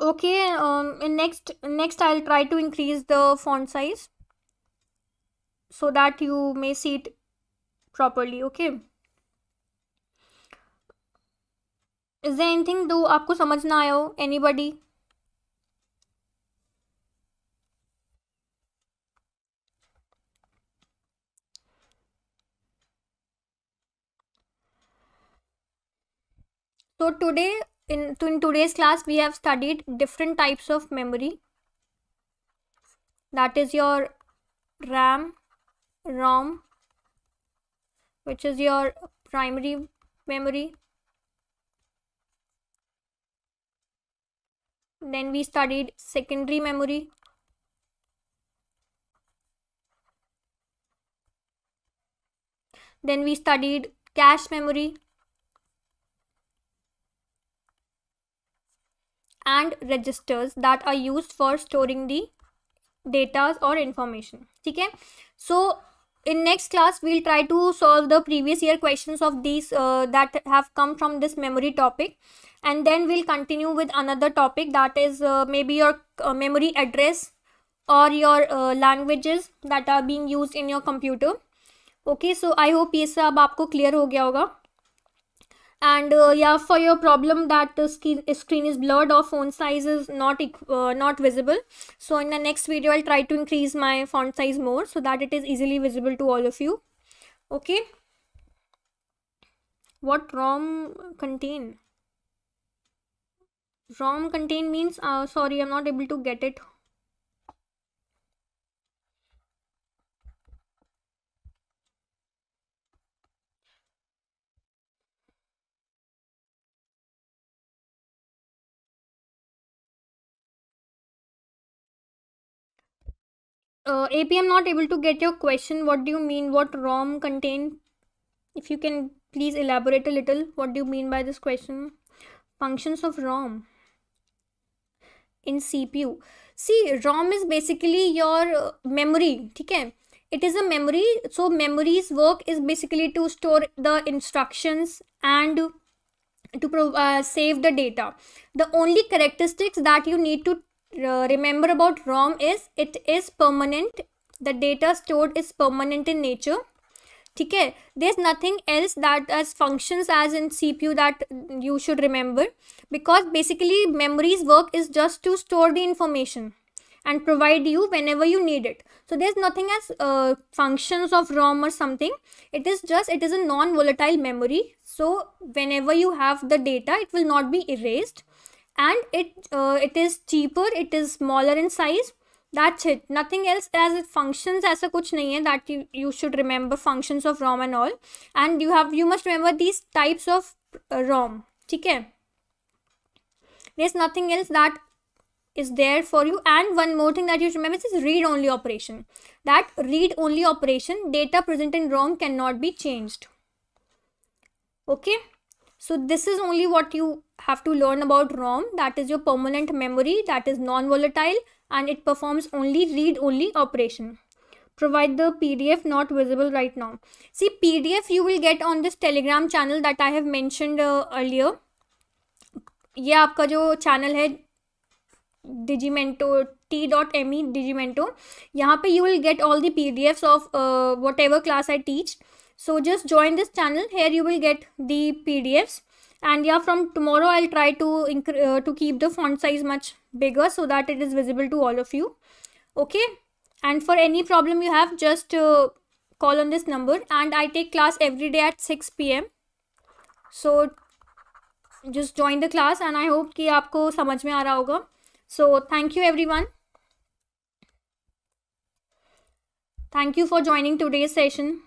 Okay, um, in next, next I'll try to increase the font size so that you may see it properly, okay? Is there anything do आपको समझ ना आया हो anybody? So today in, in today's class we have studied different types of memory. That is your ram rom which is your primary memory. Then we studied secondary memory. Then we studied cache memory and registers that are use for storing the datas और information ठीक है? So in next class we'll try to solve the previous year question of this that have come from this memory topic and then we'll continue with another topic that is maybe your memory address और your languages that are being use in your computer okay so I hope ये सब आपको clear हो गया होगा। And uh, yeah for your problem that the screen, screen is blurred or font size is not uh, not visible. So in the next video i'll try to increase my font size more so that it is easily visible to all of you. Okay? What rom contain? Rom contain means uh, sorry i'm not able to get it uh, ap i'm not able to get your question. What do you mean? What rom contain? If you can please elaborate a little. What do you mean by this question? Functions of rom in cpu see rom is basically your uh, memory okay? It is a memory. So memory's work is basically to store the instructions and to uh, save the data. The only characteristics that you need to uh, remember about rom is it is permanent. The data stored is permanent in nature. Okay there's nothing else that as functions as in cpu that you should remember. Because basically memory's work is just to store the information and provide you whenever you need it. So there's nothing as uh, functions of rom or something. It is just it is a non volatile memory. So whenever you have the data it will not be erased and it uh, it is cheaper it is smaller in size. That's it. Nothing else as it functions as a kuch nahi hai that you, you should remember functions of rom and all. And you have you must remember these types of uh, rom. Okay there's nothing else that is there for you. And one more thing that you should remember is read only operation. That read only operation data present in rom cannot be changed. Okay so this is only what you have to learn about rom that is your permanent memory that is non-volatile and it performs only read only operation provide the pdf not visible right now see pdf you will get on this telegram channel that i have mentioned uh, earlier ये आपका जो channel है Digimento T dot M E Digimento यहाँ पे you will get all the P D Fs of whatever class I teach so just join this channel. Here you will get the pdfs and yeah from tomorrow i'll try to uh, to keep the font size much bigger so that it is visible to all of you. Okay? And for any problem you have just uh, call on this number. And i take class every day at 6 pm so just join the class and i hope ki aapko samajh mein aa raha hoga so thank you everyone. Thank you for joining today's session.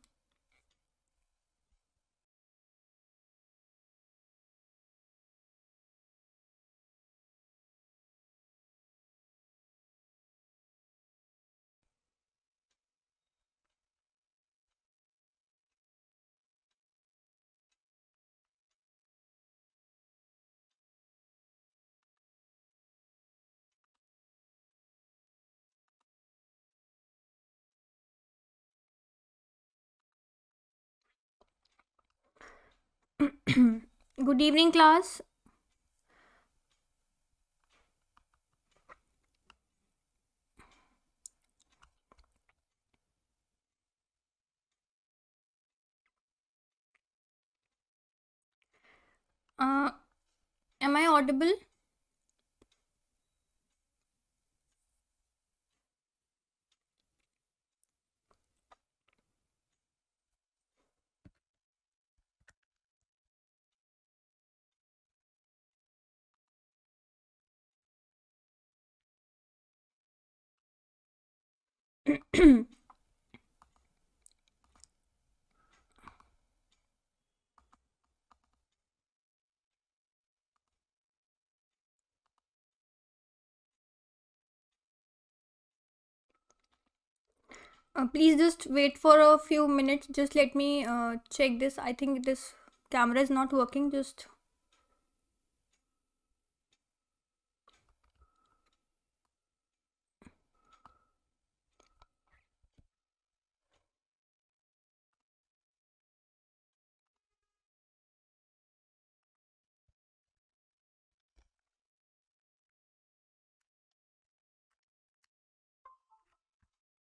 good evening class. Uh, am i audible uh, please just wait for a few minutes. Just let me uh, check this. I think this camera is not working. Just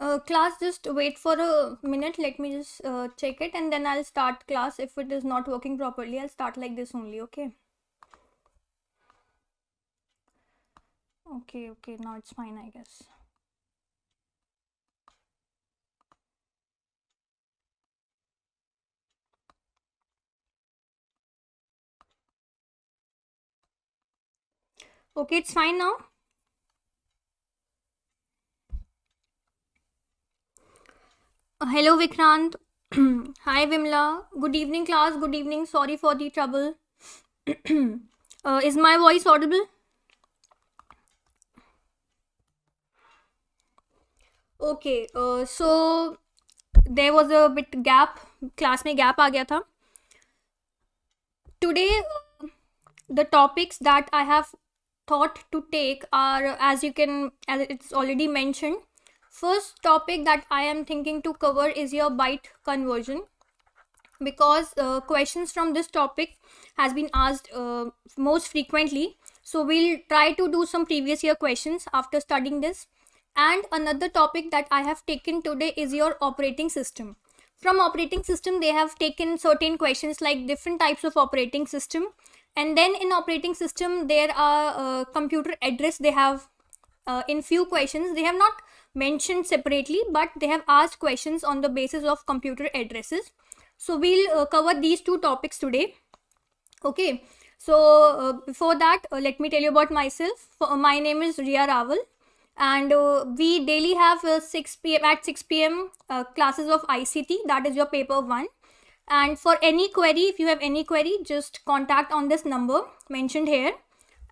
uh, class just wait for a minute. Let me just uh, check it and then i'll start class. If it is not working properly i'll start like this only okay? Okay okay. Now it's fine i guess. Okay it's fine now hello Vikrant hi Vimla good evening class good evening sorry for the trouble is my voice audible okay so there was a bit gap class में gap आ गया था today the topics that I have thought to take are as you can as it's already mention first topic that i am thinking to cover is your byte conversion because uh, questions from this topic has been asked uh, most frequently. So we'll try to do some previous year questions after studying this. And another topic that i have taken today is your operating system. From operating system they have taken certain questions like different types of operating system. And then in operating system there are uh, computer address they have uh, in few questions. They have not mentioned separately but they have asked questions on the basis of computer addresses. So we'll uh, cover these two topics today. Okay. So uh, before that uh, let me tell you about myself. Uh, my name is ria raval and uh, we daily have uh, 6 pm at 6 pm classes of ict that is your paper 1 and for any query if you have any query just contact on this number mentioned here.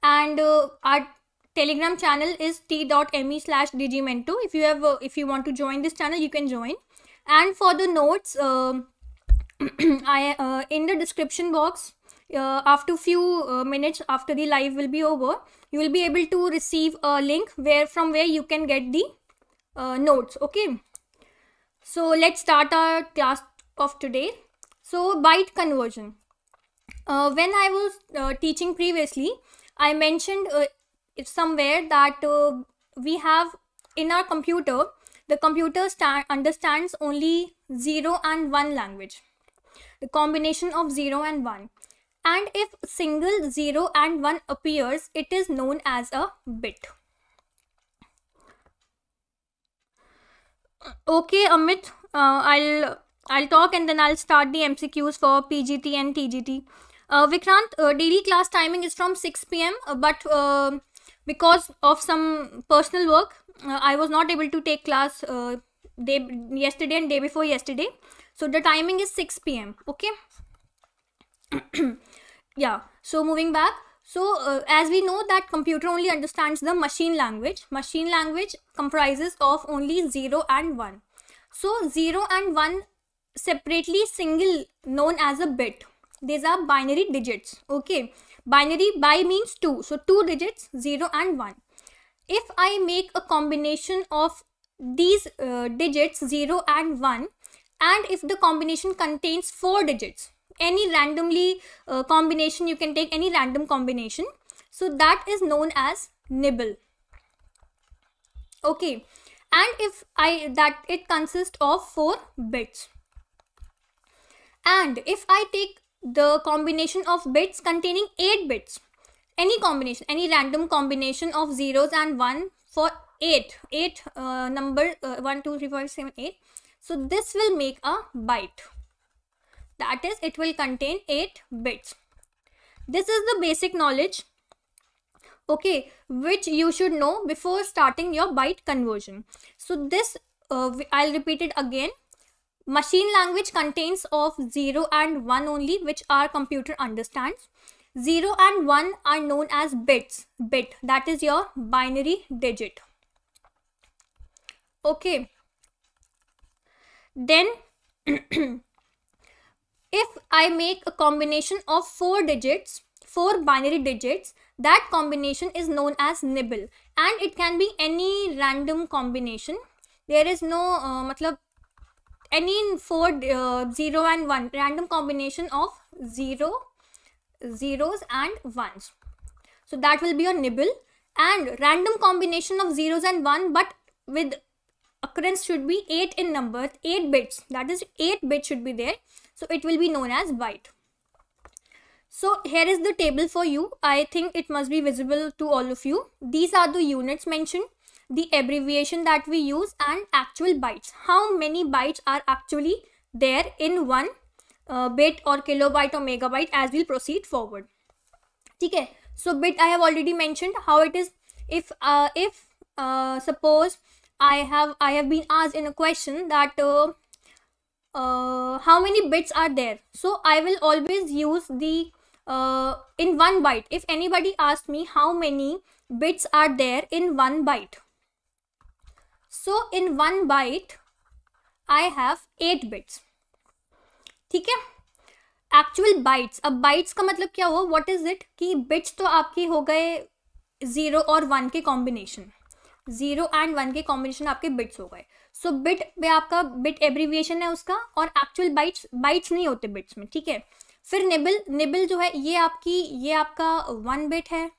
And uh, our telegram channel is t.me slash DigiiMento if you have uh, if you want to join this channel you can join. And for the notes um i uh, in the description box uh, after few uh, minutes after the live will be over you will be able to receive a link where from where you can get the uh, notes okay? So let's start our class of today. So byte conversion. Uh, when I was uh, teaching previously, I mentioned uh, somewhere that uh, we have in our computer, the computer understands only 0 and 1 language. The combination of 0 and 1. And if single 0 and 1 appears, it is known as a bit. Okay, Amit, uh, I'll I'll talk and then I'll start the MCQs for PGT and TGT. Uh, Vikrant, uh, daily class timing is from 6 pm, uh, but uh, because of some personal work, uh, I was not able to take class uh, day yesterday and day before yesterday. So the timing is 6 pm. Okay. yeah. So moving back. So as we know that computer only understands the machine language. Machine language comprises of only 0 and 1. So 0 and 1 separately single known as a bit these are binary digits okay binary by means 2 so two digits 0 and 1 if i make a combination of these uh, digits 0 and 1 and if the combination contains four digits any randomly uh, combination you can take any random combination. So that is known as nibble. Okay. And if i that it consists of four bits. And if I take the combination of bits containing 8 bits, any combination, any random combination of zeros and 1 for 8, 8 uh, number uh, 1, 2, 3, 4, 7, 8. So this will make a byte. That is, it will contain 8 bits. This is the basic knowledge okay which you should know before starting your byte conversion so this uh, i'll repeat it again Machine language contains of 0 and 1 only which our computer understands. 0 and 1 are known as bits. Bit that is your binary digit. Okay. Then if I make a combination of 4 digits, 4 binary digits, that combination is known as nibble and it can be any random combination. There is no uh, matlab any four uh, 0 and 1 random combination of 0 zeros and ones. So that will be your nibble. And random combination of zeros and 1 but with occurrence should be 8 in number 8 bits. That is 8 bits should be there. So it will be known as byte. So here is the table for you. I think it must be visible to all of you. These are the units mentioned the abbreviation that we use and actual bytes. How many bytes are actually there in one uh, bit or kilobyte or megabyte as we'll proceed forward? okay so bit i have already mentioned how it is. If uh, if uh, suppose i have i have been asked in a question that uh, uh, how many bits are there? So i will always use the uh, in one byte. If anybody asks me how many bits are there in one byte so, in one byte, i have 8 bits. ठीक है? Actual bytes अब bytes का मतलब क्या हुआ? What is it कि bits तो आपके हो गए ज़ीरो और वन के कॉम्बिनेशन ज़ीरो एंड वन के कॉम्बिनेशन आपके बिट्स हो गए. सो बिट में आपका बिट एब्रीविएशन है उसका और एक्चुअल बाइट्स बाइट्स नहीं होते बिट्स में. ठीक है? फिर निबल निबल जो है, ये आपकी, ये आपका वन बिट है.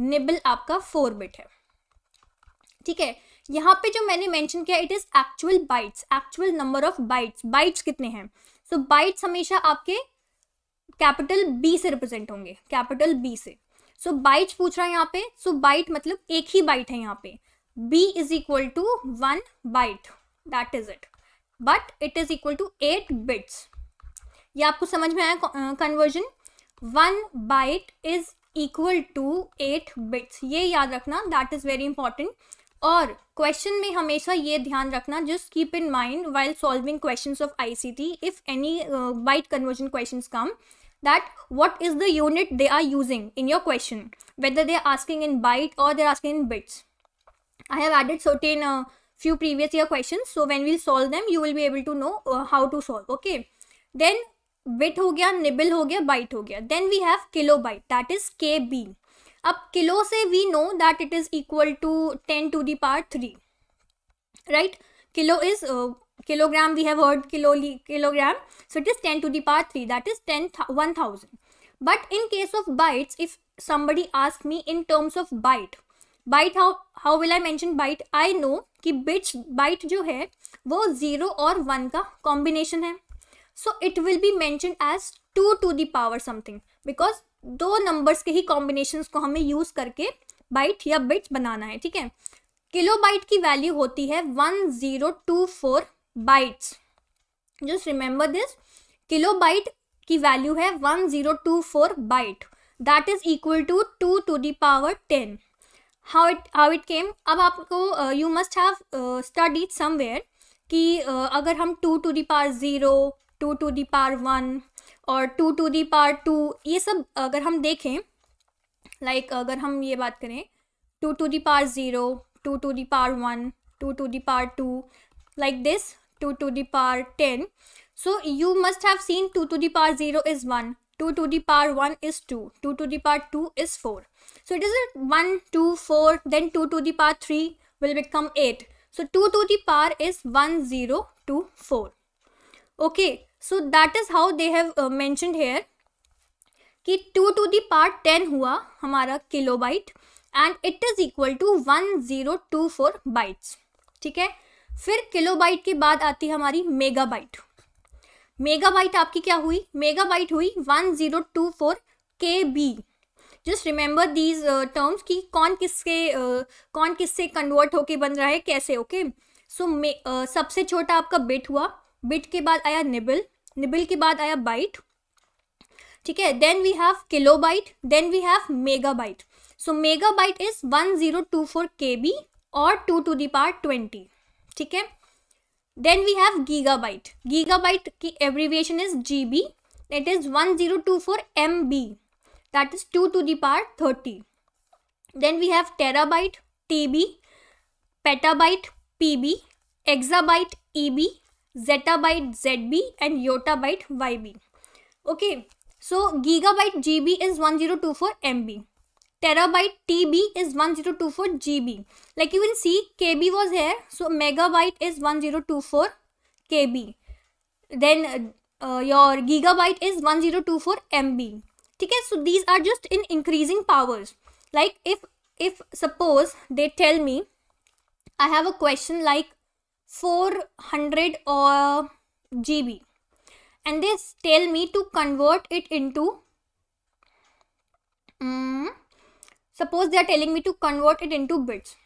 निबल आपका फोर बिट है. ठीक है? यहाँ पे जो मैंने मेंशन किया it is actual bytes actual number of bytes bytes कितने हैं? सो so, बाइट्स हमेशा आपके कैपिटल बी से रिप्रेजेंट होंगे कैपिटल बी से। सो so, बाइट्स पूछ रहा है यहाँ पे। सो so, बाइट मतलब एक ही बाइट है यहाँ पे। B is equal to one byte that is it but it is equal to eight bits ये आपको समझ में आया conversion one byte is equal to eight bits ये याद रखना दैट इज़ वेरी इंपॉर्टेंट और क्वेश्चन में हमेशा ये ध्यान रखना just keep in mind while solving question of I C T if any byte conversion question come that what is the unit they are using in your question whether they are asking in byte और they are asking in bits I have added certain few previous year question so when we'll solve them you will be able to know how to solve okay then bit हो गया nibble हो गया byte हो गया then we have kilo byte that is K B अब kilo से we know that it is equal to ten to the power three right kilo is kilogram we have heard kilo kilogram so it is ten to the power three that is ten one thousand but in case of bytes if somebody ask me in terms of byte byte how how will I mention byte I know कि which bite जो है, वो zero और one का combination है. So it will be mention as two to the power something because दो numbers के ही कॉम्बिनेशन को हमें यूज़ करके बाइट या बिट्स बनाना है ठीक है? किलो बाइट की वैल्यू होती है one zero two four bytes just remember this kilo byte की वैल्यू है one zero two four byte that is equal to two to the power ten how it how it came अब आपको you must have studied somewhere कि uh, अगर हम two to the power zero two to the power one और two to the power two ये सब अगर हम देखें लाइक like अगर हम ये बात करें two to the power zero two to the power one two to the power two like this two to the power ten so you must have seen two to the power zero is one two to the power one is two two to the power two is four so it is one two four then two to the power three will become eight so two to the power is one zero two four okay so that is how they have mentioned here कि two to the power ten हुआ हमारा kilo byte and it is equal to one zero two four bytes ठीक है? फिर kilo byte के बाद आती है हमारी मेगा बाइट मेगा बाइट आपकी क्या हुई? मेगा बाइट हुई one zero two four K B just remember these terms कि कौन किसके uh, कौन किससे कन्वर्ट होके बन रहा है? कैसे? Okay so okay? so, uh, सबसे छोटा आपका बिट हुआ। बिट के बाद आया निबल निबल के बाद आया बाइट ठीक है? Then we have kilo byte then we have mega byte so mega byte is one zero two four K B और two to the power twenty ठीक है? Then we have giga byte giga byte की abbreviation is G B that is one zero two four M B that is two to the power thirty then we have terabyte T B petabyte P B exabyte E B zettabyte zb and Yotta byte yb okay so gigabyte gb is 1024 mb terabyte tb is 1024 gb like you will see kb was here so megabyte is 1024 kb then uh, your gigabyte is 1024 mb okay so these are just in increasing powers. Like if if suppose they tell me I have a question like 400 or GB and they tell me to convert it into um, suppose they are telling me to convert it into bits.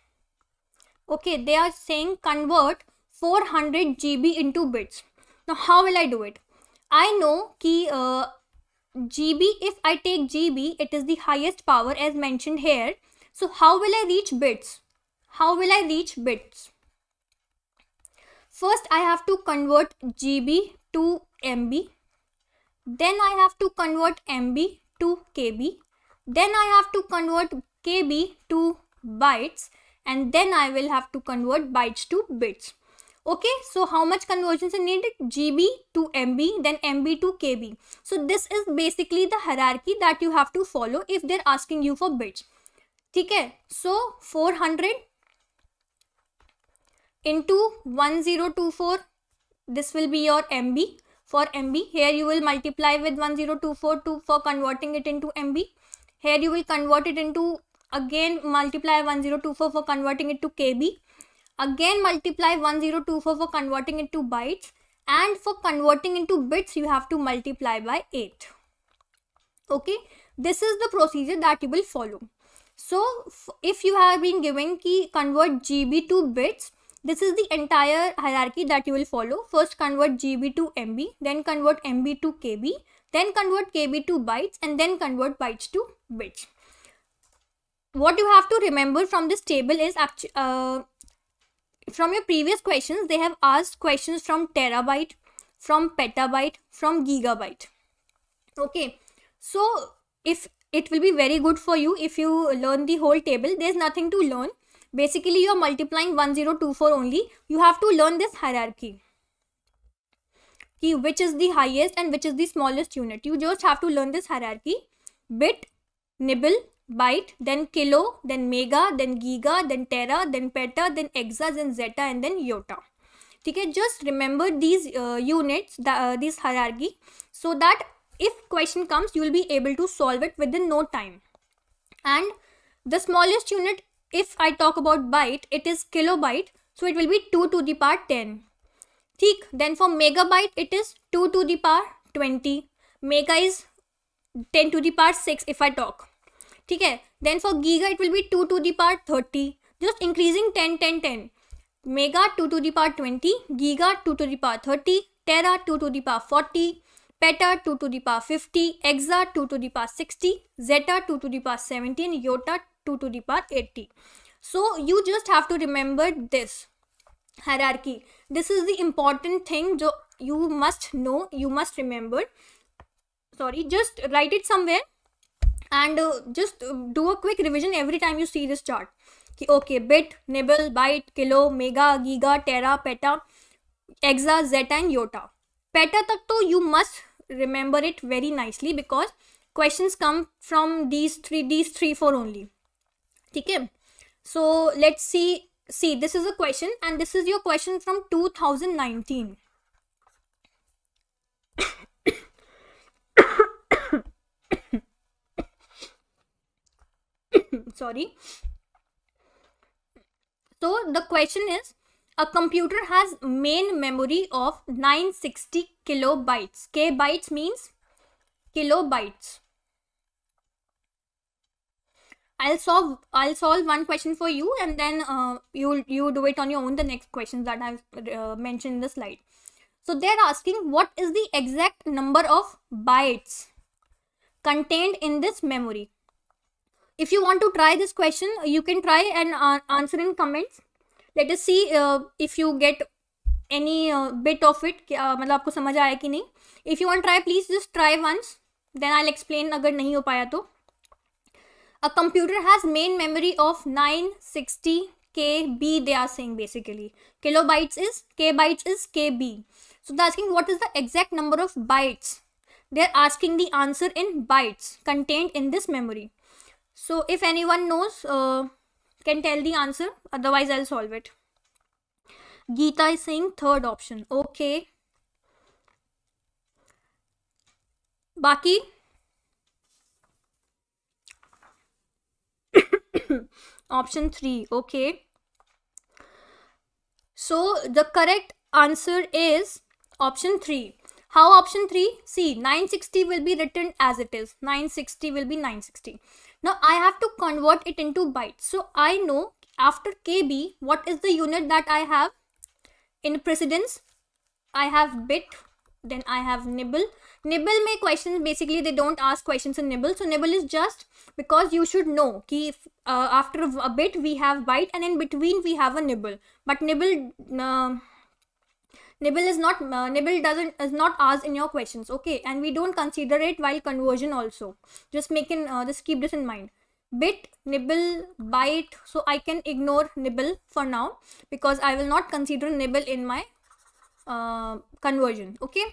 Okay they are saying convert 400 GB into bits. Now how will I do it? I know key uh, GB if I take GB it is the highest power as mentioned here. So how will I reach bits? How will I reach bits first I have to convert GB to MB then I have to convert MB to KB then I have to convert KB to bytes. And then I will have to convert bytes to bits. Okay so how much conversions are needed? Gb to mb then mb to kb so this is basically the hierarchy that you have to follow if they're asking you for bits. okay so 400 into 1024 this will be your mb for mb here you will multiply with 1024 to for converting it into mb here you will convert it into again multiply 1024 for converting it to kb again multiply 1024 for converting it to bytes. And for converting into bits you have to multiply by 8 okay? This is the procedure that you will follow. So if you have been given key convert gb to bits this is the entire hierarchy that you will follow. First convert gb to mb then convert mb to kb then convert kb to bytes and then convert bytes to bits. What you have to remember from this table is actually uh, from your previous questions they have asked questions from terabyte from petabyte from gigabyte. Okay so if it will be very good for you if you learn the whole table there's nothing to learn basically you're multiplying 1024 only you have to learn this hierarchy Key which is the highest and which is the smallest unit you just have to learn this hierarchy bit nibble byte, then kilo, then mega, then giga, then tera, then peta, then exa, then zetta, and then yotta. Remember these uh, units, the, uh, this hierarchy, so that if question comes, you will be able to solve it within no time. And the smallest unit, if I talk about byte, it is kilobyte. So it will be 2 to the power 10. Theek. Then for megabyte, it is 2 to the power 20. Mega is 10 to the power 6 if I talk. ठीक है then for giga it will be two to the power thirty just increasing ten Mega two to the power twenty. Giga two to the power thirty. Power two to the power forty. Peta two to the power fifty. Exa two to the power sixty. Zetta two to the power seventy and seventeen yotta to to the par eighty so you just have to remember this hierarchy this is the important thing jo you must know you must remember sorry just write it somewhere and uh, just uh, do a quick revision every time you see this chart okay bit nibble byte kilo mega giga tera peta exa zeta and iota peta tak to you must remember it very nicely because questions come from these three these three four only okay so let's see. See this is a question and this is your question from 2019 sorry. So the question is a computer has main memory of 960 kilobytes. K bytes means kilobytes i'll solve i'll solve one question for you and then uh, you you do it on your own the next questions that i've uh, mentioned in the slide so they're asking what is the exact number of bytes contained in this memory if you want to try this question you can try and uh, answer in comments let us see uh, if you get any uh, bit of it uh, मतलब आपको समझ आया कि नहीं if you want try please just try once then I'll explain अगर नहीं हो पाया तो a computer has main memory of 960 KB they are saying basically kilobytes is k bytes is KB so they're asking what is the exact number of bytes they're asking the answer in bytes contained in this memory so if anyone knows, uh, can tell the answer. Otherwise, I'll solve it. Geeta is saying third option. Okay. Baki. option 3. Okay. So the correct answer is option 3. How option 3? See, 960 will be written as it is. 960 will be 960. Now I have to convert it into bytes. So I know after KB, what is the unit that I have in precedence? I have bit, then I have nibble. Nibble may questions, basically they don't ask questions in nibble. So nibble is just because you should know कि uh, after a bit we have byte and in between we have a nibble. But nibble... Uh, nibble is not uh, nibble doesn't is not asked in your questions okay and we don't consider it while conversion also just making uh, just keep this in mind bit nibble byte so i can ignore nibble for now because i will not consider nibble in my conversion okay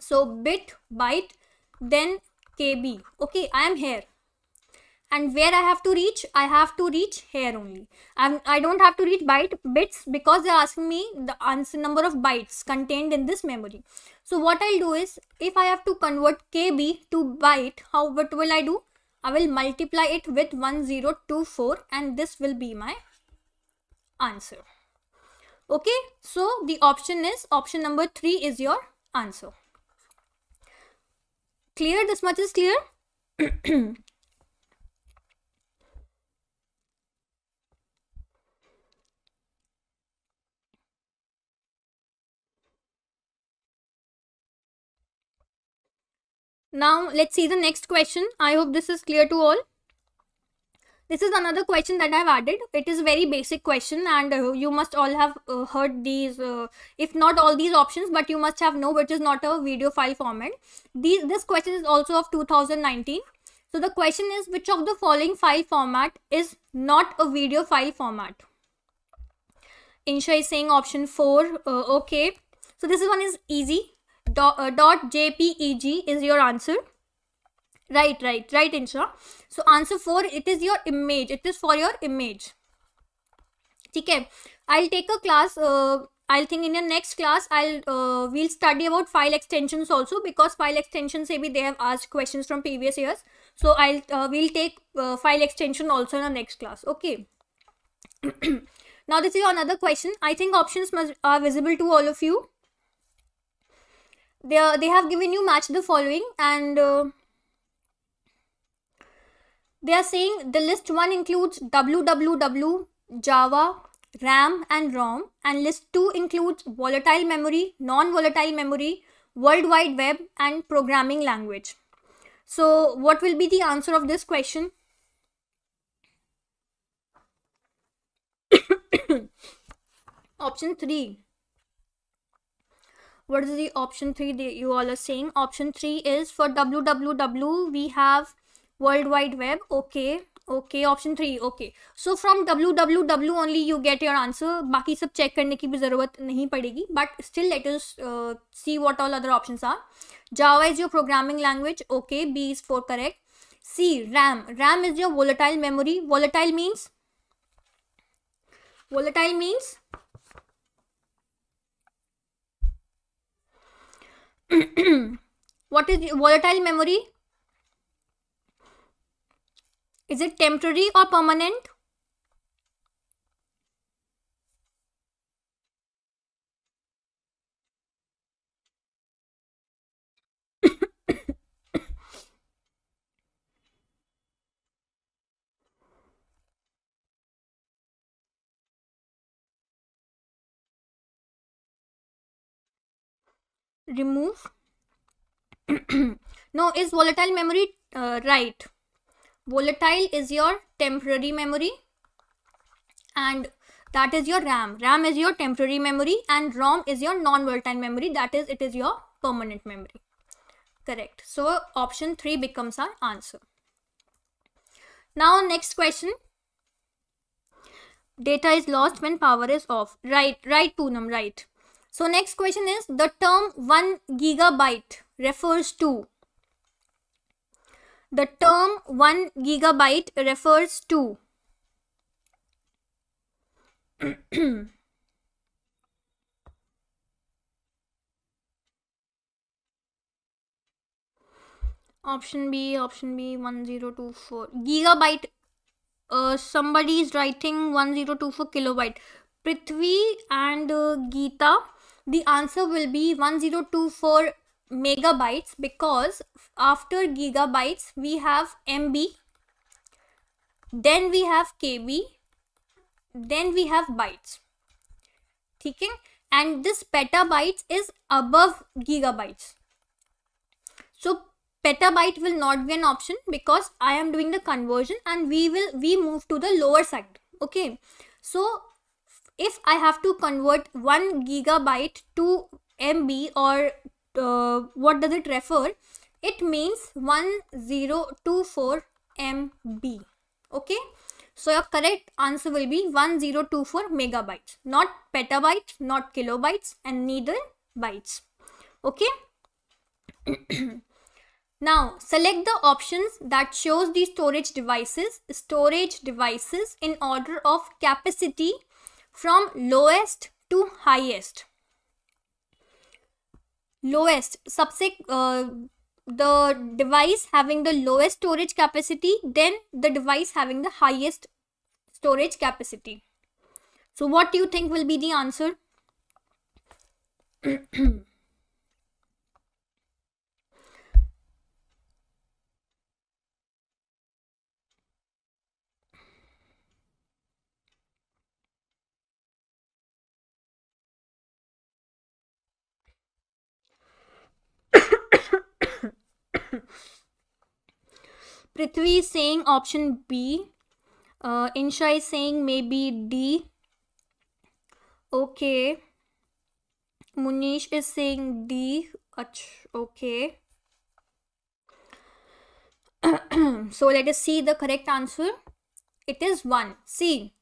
so bit byte then kb. Okay i am here. And where I have to reach? I have to reach here only. I'm, I don't have to reach byte bits because they're asking me the answer number of bytes contained in this memory. So what I'll do is if I have to convert KB to byte how what will I do? I will multiply it with 1024 and this will be my answer. Okay so the option is option number 3 is your answer clear this much is clear Now let's see the next question. I hope this is clear to all. This is another question that I've added. It is a very basic question and uh, you must all have uh, heard these, uh, if not all these options, but you must have know which is not a video file format. These, this question is also of 2019. So the question is which of the following file format is not a video file format? Insha is saying option 4. Uh, okay. So this one is easy dot, uh, dot jpeg is your answer right right right insha so answer 4 it is your image. It is for your image. okay i'll take a class uh, i'll think in your next class i'll uh, we'll study about file extensions also because file extensions maybe they have asked questions from previous years. So i'll uh, we'll take uh, file extension also in the next class. Okay? Now this is another question. I think options must are visible to all of you. They are, they have given you match the following and uh, they are saying the list 1 includes www java ram and rom and list 2 includes volatile memory non-volatile memory world wide web and programming language. So what will be the answer of this question? Option 3 what is the option 3 that you all are saying? Option 3 is for www we have world wide web okay okay option three okay so from W W W only you get your answer बाकी सब check करने की भी ज़रूरत नहीं पड़ेगी but still let us see what all other option are Java is your programming language okay B is for correct C RAM RAM is your volatile memory volatile means volatile means what is volatile memory Is it temporary or permanent? remove no is volatile memory uh, right volatile is your temporary memory and that is your ram. Ram is your temporary memory and rom is your non-volatile memory. That is it is your permanent memory. Correct. So option 3 becomes our answer. Now next question. Data is lost when power is off. Right right poonam right. So next question is the term 1 gigabyte refers to the term 1 gigabyte refers to. Option b option b 1024 gigabyte uh, somebody is writing 1024 kilobyte. Prithvi and uh, geeta the answer will be 1024 megabytes because after gigabytes we have mb then we have kb then we have bytes ठीक है and this petabytes is above gigabytes so petabyte will not be an option because i am doing the conversion and we will we move to the lower side okay so if i have to convert 1 gigabyte to mb or uh, what does it refer? It means 1024 mb okay? So your correct answer will be 1024 megabytes. Not petabytes not kilobytes and neither bytes. Okay? Now select the options that shows the storage devices storage devices in order of capacity from lowest to highest lowest subse the device having the lowest storage capacity then the device having the highest storage capacity. So what do you think will be the answer? Prithvi is saying option B. Uh, Insha is saying maybe D. Okay. Munish is saying D. Okay. so let us see the correct answer. It is 1. C.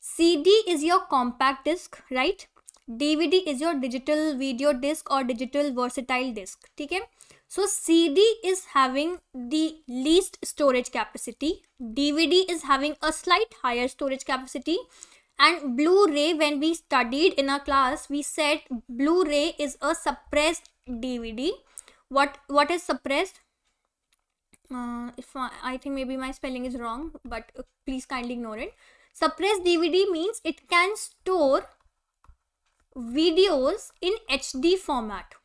CD is your compact disc, right? DVD is your digital video disc or digital versatile disc. Okay? So CD is having the least storage capacity. DVD is having a slight higher storage capacity. And Blu-ray, when we studied in our class, we said Blu-ray is a suppressed DVD. What what is suppressed? Uh, if I, I think maybe my spelling is wrong, but uh, please kindly ignore it. Suppressed DVD means it can store videos in HD format.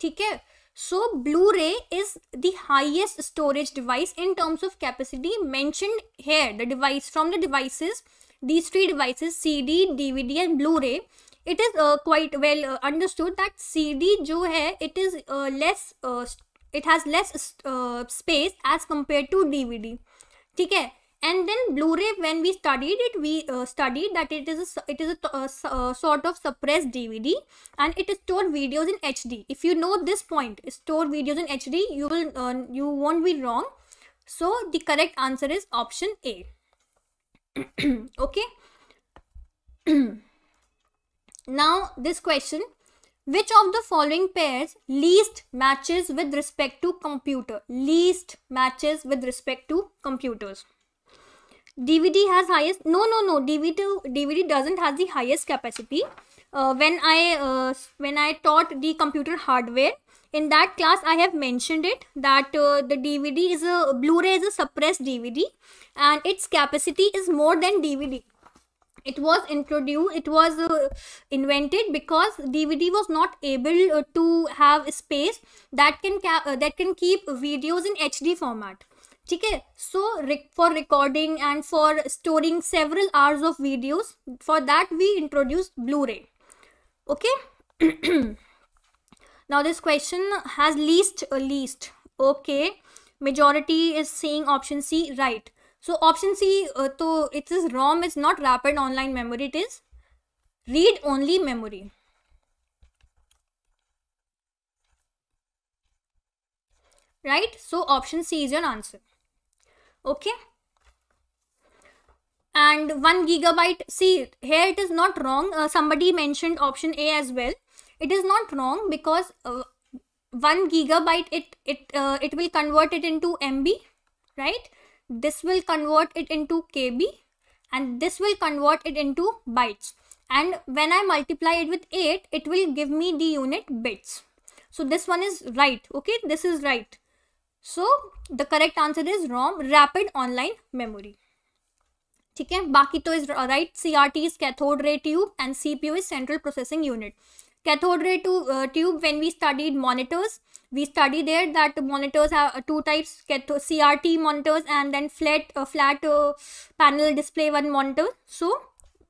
ठीक है so blu-ray is the highest storage device in terms of capacity mentioned here the device from the devices these three devices cd dvd and blu-ray it is uh, quite well uh, understood that cd jo hai it is uh, less uh, it has less uh, space as compared to dvd ठीक है And then blu-ray when we studied it we uh, studied that it is a, it is a uh, uh, sort of suppressed dvd and it is stored videos in hd if you know this point store videos in hd you will uh, you won't be wrong. So the correct answer is option a. Okay? Now this question. Which of the following pairs least matches with respect to computer? Least matches with respect to computers dvd has highest no no no dvd dvd doesn't have the highest capacity. Uh, when i uh, when i taught the computer hardware in that class i have mentioned it that uh, the dvd is a blu-ray is a suppressed dvd and its capacity is more than dvd it was introduced it was uh, invented because dvd was not able uh, to have space that can uh, that can keep videos in hd format ठीक है so for recording and for storing several hours of videos for that we introduce Blu रे okay now this question has least uh, least okay majority is saying option c right so option c uh, to it is rom is not rapid online memory it is read only memory right so option c is your answer okay? And 1 gigabyte see here it is not wrong. Uh, somebody mentioned option a as well. It is not wrong because uh, 1 gigabyte it it uh, it will convert it into mb right? This will convert it into kb and this will convert it into bytes. And when i multiply it with 8 it will give me the unit bits. So this one is right okay? This is right so the correct answer is ROM, rapid online memory. ठीक है बाकी तो is right C R T is cathode ray tube and C P you is central processing unit cathode ray to, uh, tube when we studied monitors we study there that monitors have uh, two types crt monitors and then flat uh, flat uh, panel display one monitor so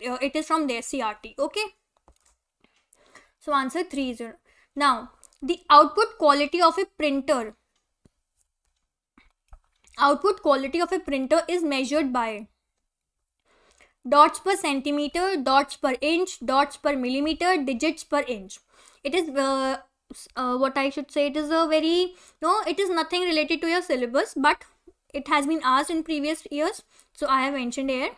uh, it is from there crt okay so answer 3 is now the output quality of a printer output quality of a printer is measured by dots per centimeter, dots per inch, dots per millimeter, digits per inch. It is uh, uh, what I should say. It is a very no. It is nothing related to your syllabus, but it has been asked in previous years. So I have mentioned here.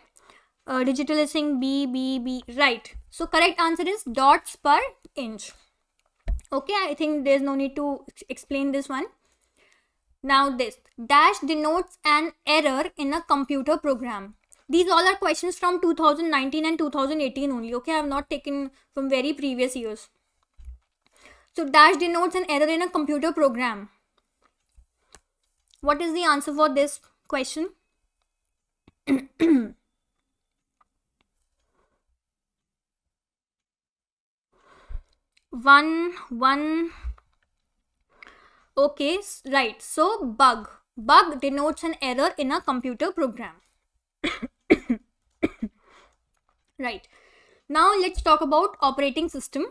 Uh, B B B right. So correct answer is dots per inch. Okay, I think there's no need to explain this one. Now this dash denotes an error in a computer program. These all are questions from 2019 and 2018 only okay? I have not taken from very previous years. So dash denotes an error in a computer program. What is the answer for this question? One one okay right. So bug. Bug denotes an error in a computer program. Right. Now let's talk about operating system.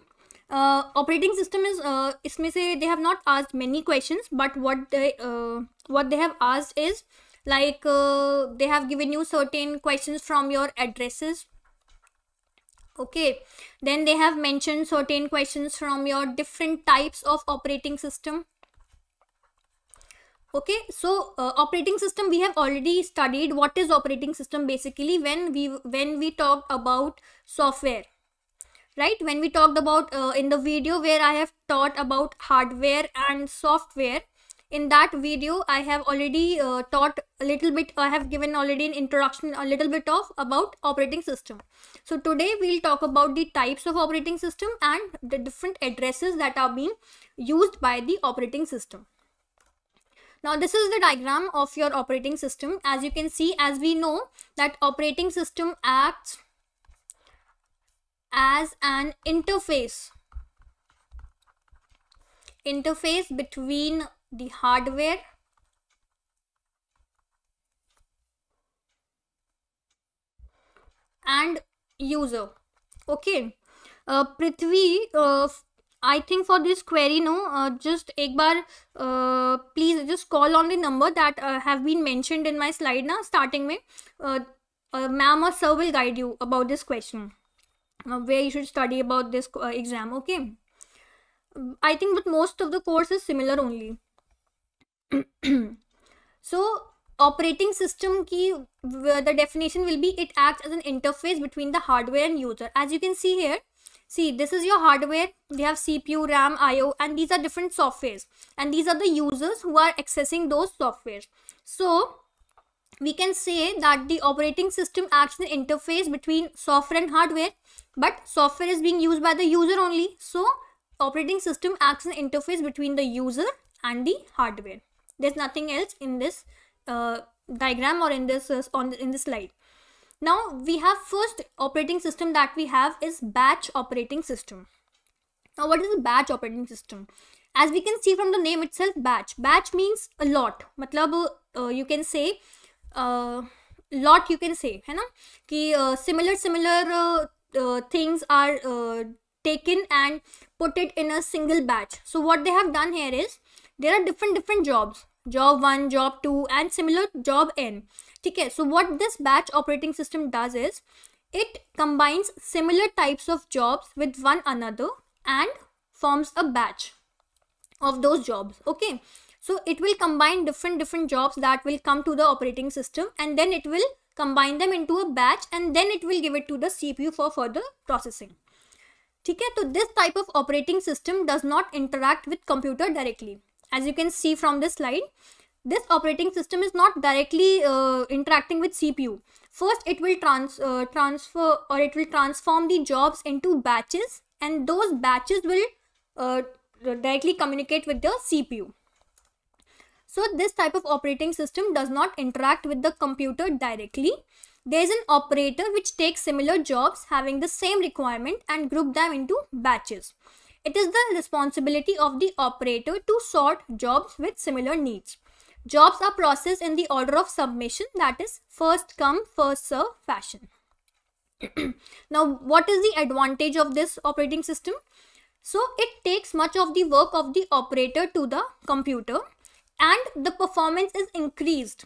Uh, operating system is uh, isme se they have not asked many questions but what they uh, what they have asked is like uh, they have given you certain questions from your addresses. Okay. Then they have mentioned certain questions from your different types of operating system okay so uh, operating system we have already studied what is operating system basically when we when we talked about software right? When we talked about uh, in the video where i have taught about hardware and software in that video i have already uh, taught a little bit i have given already an introduction a little bit of about operating system. So today we'll talk about the types of operating system and the different addresses that are being used by the operating system now this is the diagram of your operating system. As you can see, as we know that operating system acts as an interface. Interface between the hardware and user. Okay. Uh, Prithvi uh, I think for this query, no, uh, just ek bar, uh, please just call on the number that uh, have been mentioned in my slide na starting mein. Uh, Ma'am or sir will guide you about this question, where you should study about this exam, okay? I think but most of the course is similar only. so operating system key the definition will be it acts as an interface between the hardware and user as you can see here See, this is your hardware. We have CPU, RAM, IO, and these are different softwares. And these are the users who are accessing those softwares. So, we can say that the operating system acts an interface between software and hardware. But software is being used by the user only. So, operating system acts an interface between the user and the hardware. There's nothing else in this uh, diagram or in this uh, on in this slide. Now we have first operating system that we have is batch operating system. Now what is a batch operating system? As we can see from the name itself batch. Batch means a lot. matlab uh, you can say uh, lot you can say है ना कि uh, similar similar uh, uh, things are uh, taken and put it in a single batch. So what they have done here is there are different different jobs job 1 job 2 and similar job n Okay, so what this batch operating system does is it combines similar types of jobs with one another and forms a batch of those jobs. Okay so it will combine different different jobs that will come to the operating system and then it will combine them into a batch and then it will give it to the cpu for further processing. Okay so this type of operating system does not interact with computer directly. As you can see from this slide this operating system is not directly uh, interacting with CPU. First, it will trans uh, transfer or it will transform the jobs into batches and those batches will uh, directly communicate with the CPU. So this type of operating system does not interact with the computer directly. there is an operator which takes similar jobs having the same requirement and group them into batches. It is the responsibility of the operator to sort jobs with similar needs. Jobs are processed in the order of submission that is first come first serve fashion. now what is the advantage of this operating system? So it takes much of the work of the operator to the computer and the performance is increased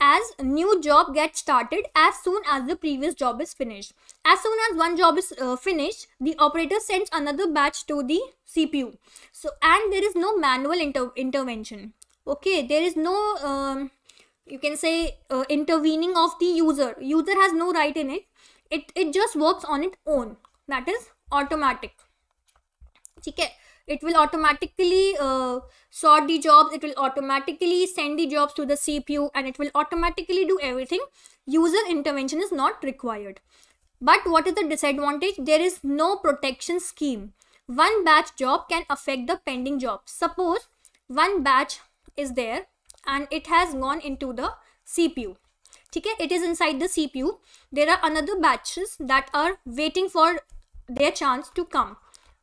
as new job gets started as soon as the previous job is finished. As soon as one job is uh, finished, the operator sends another batch to the CPU. So, and there is no manual inter intervention. Okay, there is no, um, you can say, uh, intervening of the user. User has no right in it. It, it just works on its own. That is automatic. Okay it will automatically uh, sort the jobs it will automatically send the jobs to the cpu and it will automatically do everything user intervention is not required but what is the disadvantage there is no protection scheme one batch job can affect the pending job suppose one batch is there and it has gone into the cpu okay it is inside the cpu there are another batches that are waiting for their chance to come.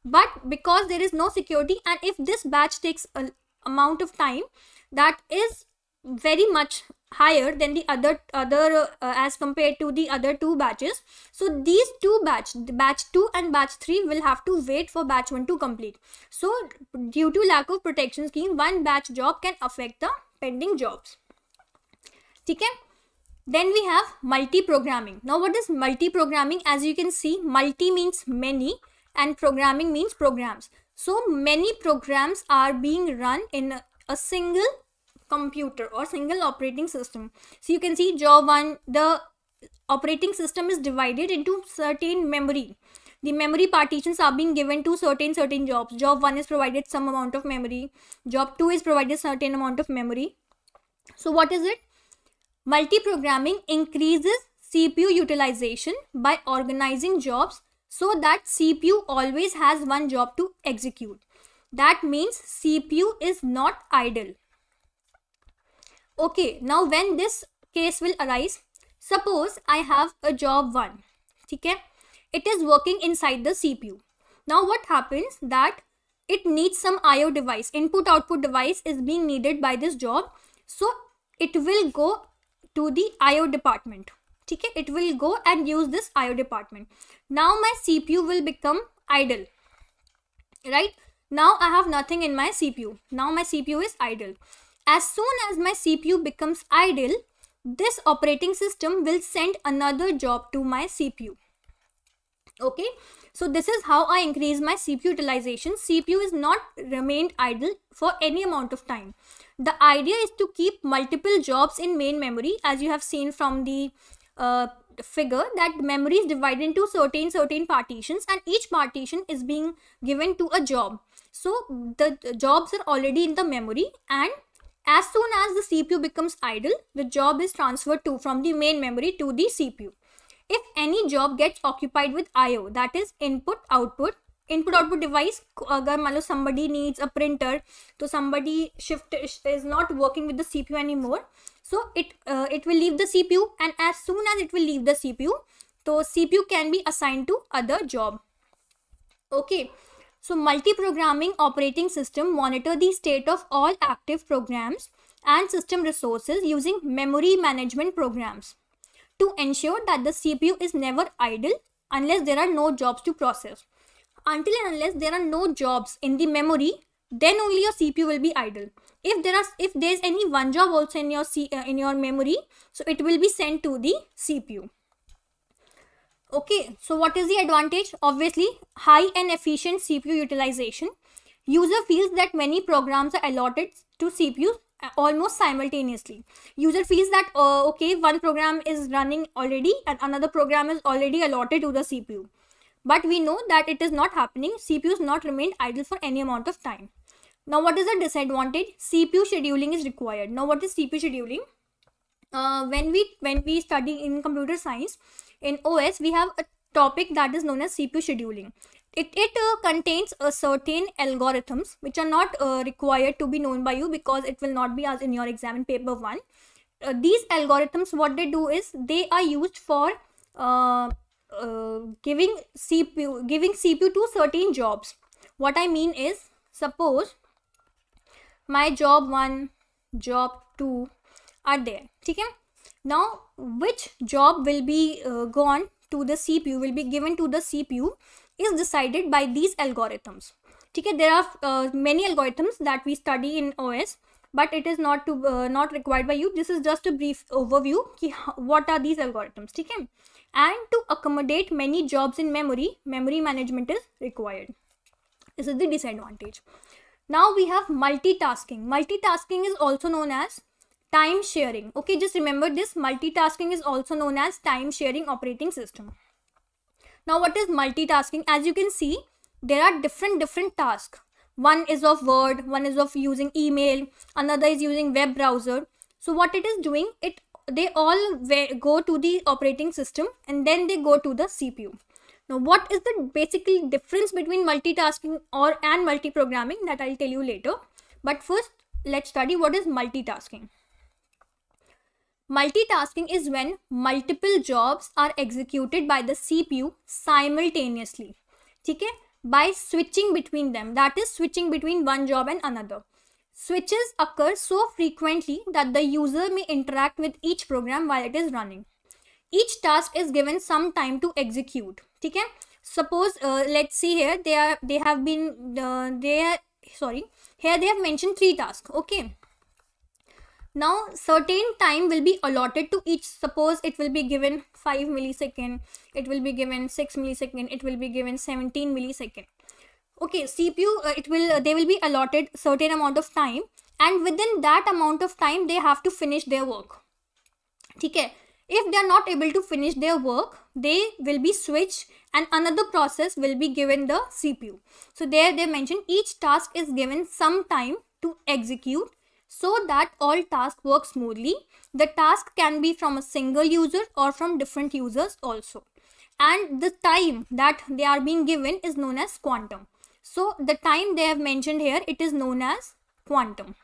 But because there is no security and if this batch takes an amount of time that is very much higher than the other other uh, as compared to the other two batches. So these two batch batch 2 and batch 3 will have to wait for batch 1 to complete. So due to lack of protection scheme one batch job can affect the pending jobs. okay then we have multi programming now what is multi programming as you can see multi means many and programming means programs. So many programs are being run in a single computer or single operating system. So you can see job 1, the operating system is divided into certain memory. The memory partitions are being given to certain certain jobs. Job 1 is provided some amount of memory. Job 2 is provided certain amount of memory. So what is it? Multi-programming increases CPU utilization by organizing jobs so that CPU always has one job to execute. That means CPU is not idle. Okay, now when this case will arise, suppose I have a job 1. Okay? It is working inside the CPU. Now what happens that it needs some IO device. Input output device is being needed by this job. So it will go to the IO department okay it will go and use this IO department now my CPU will become idle right now I have nothing in my CPU now my CPU is idle as soon as my CPU becomes idle this operating system will send another job to my CPU okay? So this is how I increase my CPU utilization. CPU is not remained idle for any amount of time. The idea is to keep multiple jobs in main memory as you have seen from the uh, figure that memory is divided into certain certain partitions and each partition is being given to a job. So the jobs are already in the memory and as soon as the cpu becomes idle the job is transferred to from the main memory to the cpu if any job gets occupied with io that is input output input output device agar मान somebody needs a printer so somebody shift is not working with the cpu anymore so it uh, it will leave the cpu and as soon as it will leave the cpu so cpu can be assigned to other job. Okay so multi-programming operating system monitor the state of all active programs and system resources using memory management programs to ensure that the cpu is never idle unless there are no jobs to process. Until and unless there are no jobs in the memory then only your cpu will be idle. If there are if there's any one job also in your C, uh, in your memory so it will be sent to the cpu okay so what is the advantage obviously high and efficient cpu utilization user feels that many programs are allotted to cpu uh, almost simultaneously user feels that uh, okay one program is running already and another program is already allotted to the cpu but we know that it is not happening cpu is not remained idle for any amount of time now, what is the disadvantage? CPU scheduling is required. Now, what is CPU scheduling? Uh, when we when we study in computer science, in OS, we have a topic that is known as CPU scheduling. It, it uh, contains a certain algorithms which are not uh, required to be known by you because it will not be as in your exam in paper 1. uh, these algorithms what they do is they are used for uh, uh, giving cpu giving cpu to certain jobs what i mean is suppose my job 1 job 2 are there okay now which job will be uh, gone to the cpu will be given to the cpu is decided by these algorithms. Okay there are uh, many algorithms that we study in os but it is not to uh, not required by you. This is just a brief overview ki what are these algorithms okay? And to accommodate many jobs in memory memory management is required. This is the disadvantage. Now we have multitasking. Multitasking is also known as time sharing. Okay just remember this multitasking is also known as time sharing operating system. Now what is multitasking? As you can see there are different different tasks. One is of word one is of using email another is using web browser. So what it is doing it they all go to the operating system and then they go to the cpu now what is the basically difference between multitasking or and multi-programming? That i'll tell you later. But first let's study what is multitasking multitasking is when multiple jobs are executed by the cpu simultaneously. Okay? By switching between them. That is switching between one job and another. Switches occur so frequently that the user may interact with each program while it is running. Each task is given some time to execute. Okay? Suppose uh, let's see here they are they have been uh, they are sorry here they have mentioned three tasks. Okay now certain time will be allotted to each. Suppose it will be given 5 millisecond it will be given 6 millisecond it will be given 17 millisecond. Okay cpu uh, it will uh, they will be allotted certain amount of time and within that amount of time they have to finish their work. Okay if they are not able to finish their work they will be switched and another process will be given the cpu so there they mention each task is given some time to execute so that all tasks work smoothly. The task can be from a single user or from different users also. And the time that they are being given is known as quantum. So the time they have mentioned here, it is known as quantum.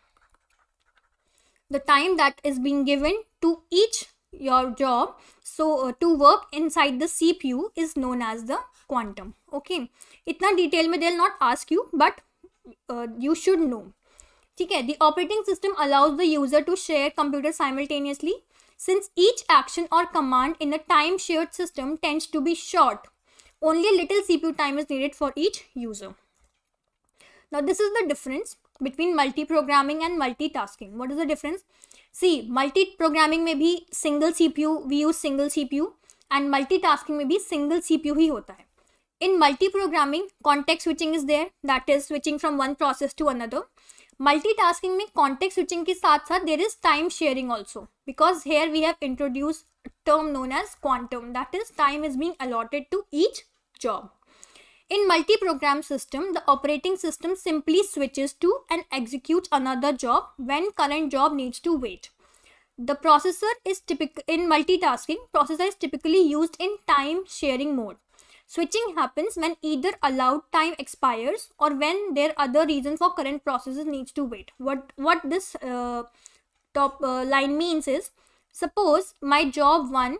The time that is being given to each your job so uh, to work inside the cpu is known as the quantum okay itna detail mein they'll not ask you but uh, you should know ठीक है the operating system allows the user to share computer simultaneously since each action or command in a time shared system tends to be short only little cpu time is needed for each user now this is the difference between multi-programming and multitasking what is the difference see multi-programming may be single cpu we use single cpu and multitasking may be single cpu hi hota hai in multi-programming context switching is there that is switching from one process to another multitasking में contact switching के साथ साथ there is time sharing also because here we have introduce term known as quantum that is time is being allotted to each job in multi-program system the operating system simply switches to and executes another job when current job needs to wait the processor is typical in multitasking processor is typically used in time sharing mode Switching happens when either allowed time expires or when there are other reasons for current processes needs to wait. What, what this uh, top uh, line means is, suppose my job 1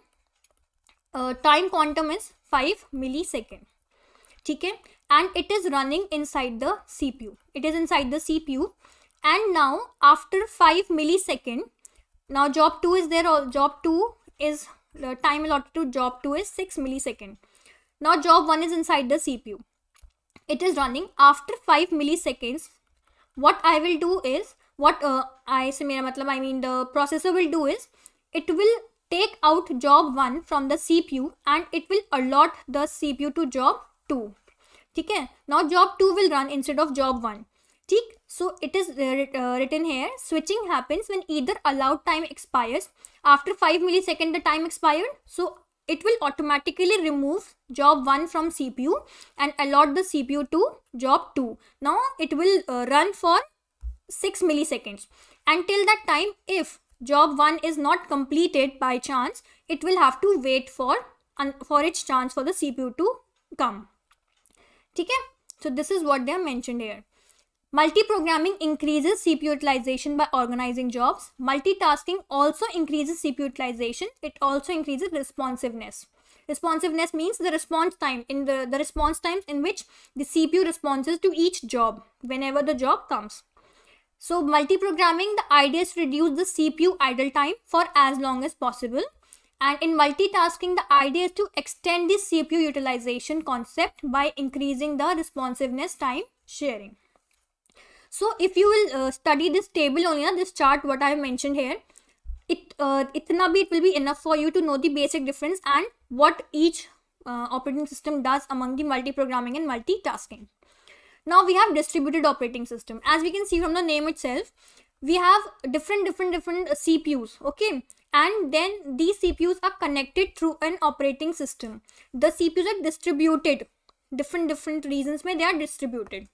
uh, time quantum is 5 millisecond. Okay? And it is running inside the CPU. It is inside the CPU. And now after 5 millisecond, now job 2 is there or job 2 is the time allotted to job 2 is 6 millisecond now job 1 is inside the CPU. It is running after 5 milliseconds. What I will do is, what uh, I say matlab, I mean the processor will do is, it will take out job 1 from the CPU and it will allot the CPU to job 2. Okay? Now job 2 will run instead of job 1. ठीक so it is written here switching happens when either allowed time expires after 5 millisecond the time expired so it will automatically remove job 1 from CPU and allot the CPU to job 2. Now it will uh, run for 6 milliseconds. Until that time, if job 1 is not completed by chance, it will have to wait for, for its chance for the CPU to come. Okay? So this is what they have mentioned here. Multi-programming increases CPU utilization by organizing jobs. Multitasking also increases CPU utilization. It also increases responsiveness. Responsiveness means the response time in the, the response times in which the CPU responses to each job whenever the job comes. So multi-programming, the idea is to reduce the CPU idle time for as long as possible. And in multitasking, the idea is to extend the CPU utilization concept by increasing the responsiveness time sharing. So if you will uh, study this table only, this chart what I have mentioned here, it uh, itna bit will be enough for you to know the basic difference and what each uh, operating system does among the multi-programming and multitasking. Now we have distributed operating system. As we can see from the name itself, we have different different different CPUs. Okay, and then these CPUs are connected through an operating system. The CPUs are distributed. Different different reasons may they are distributed.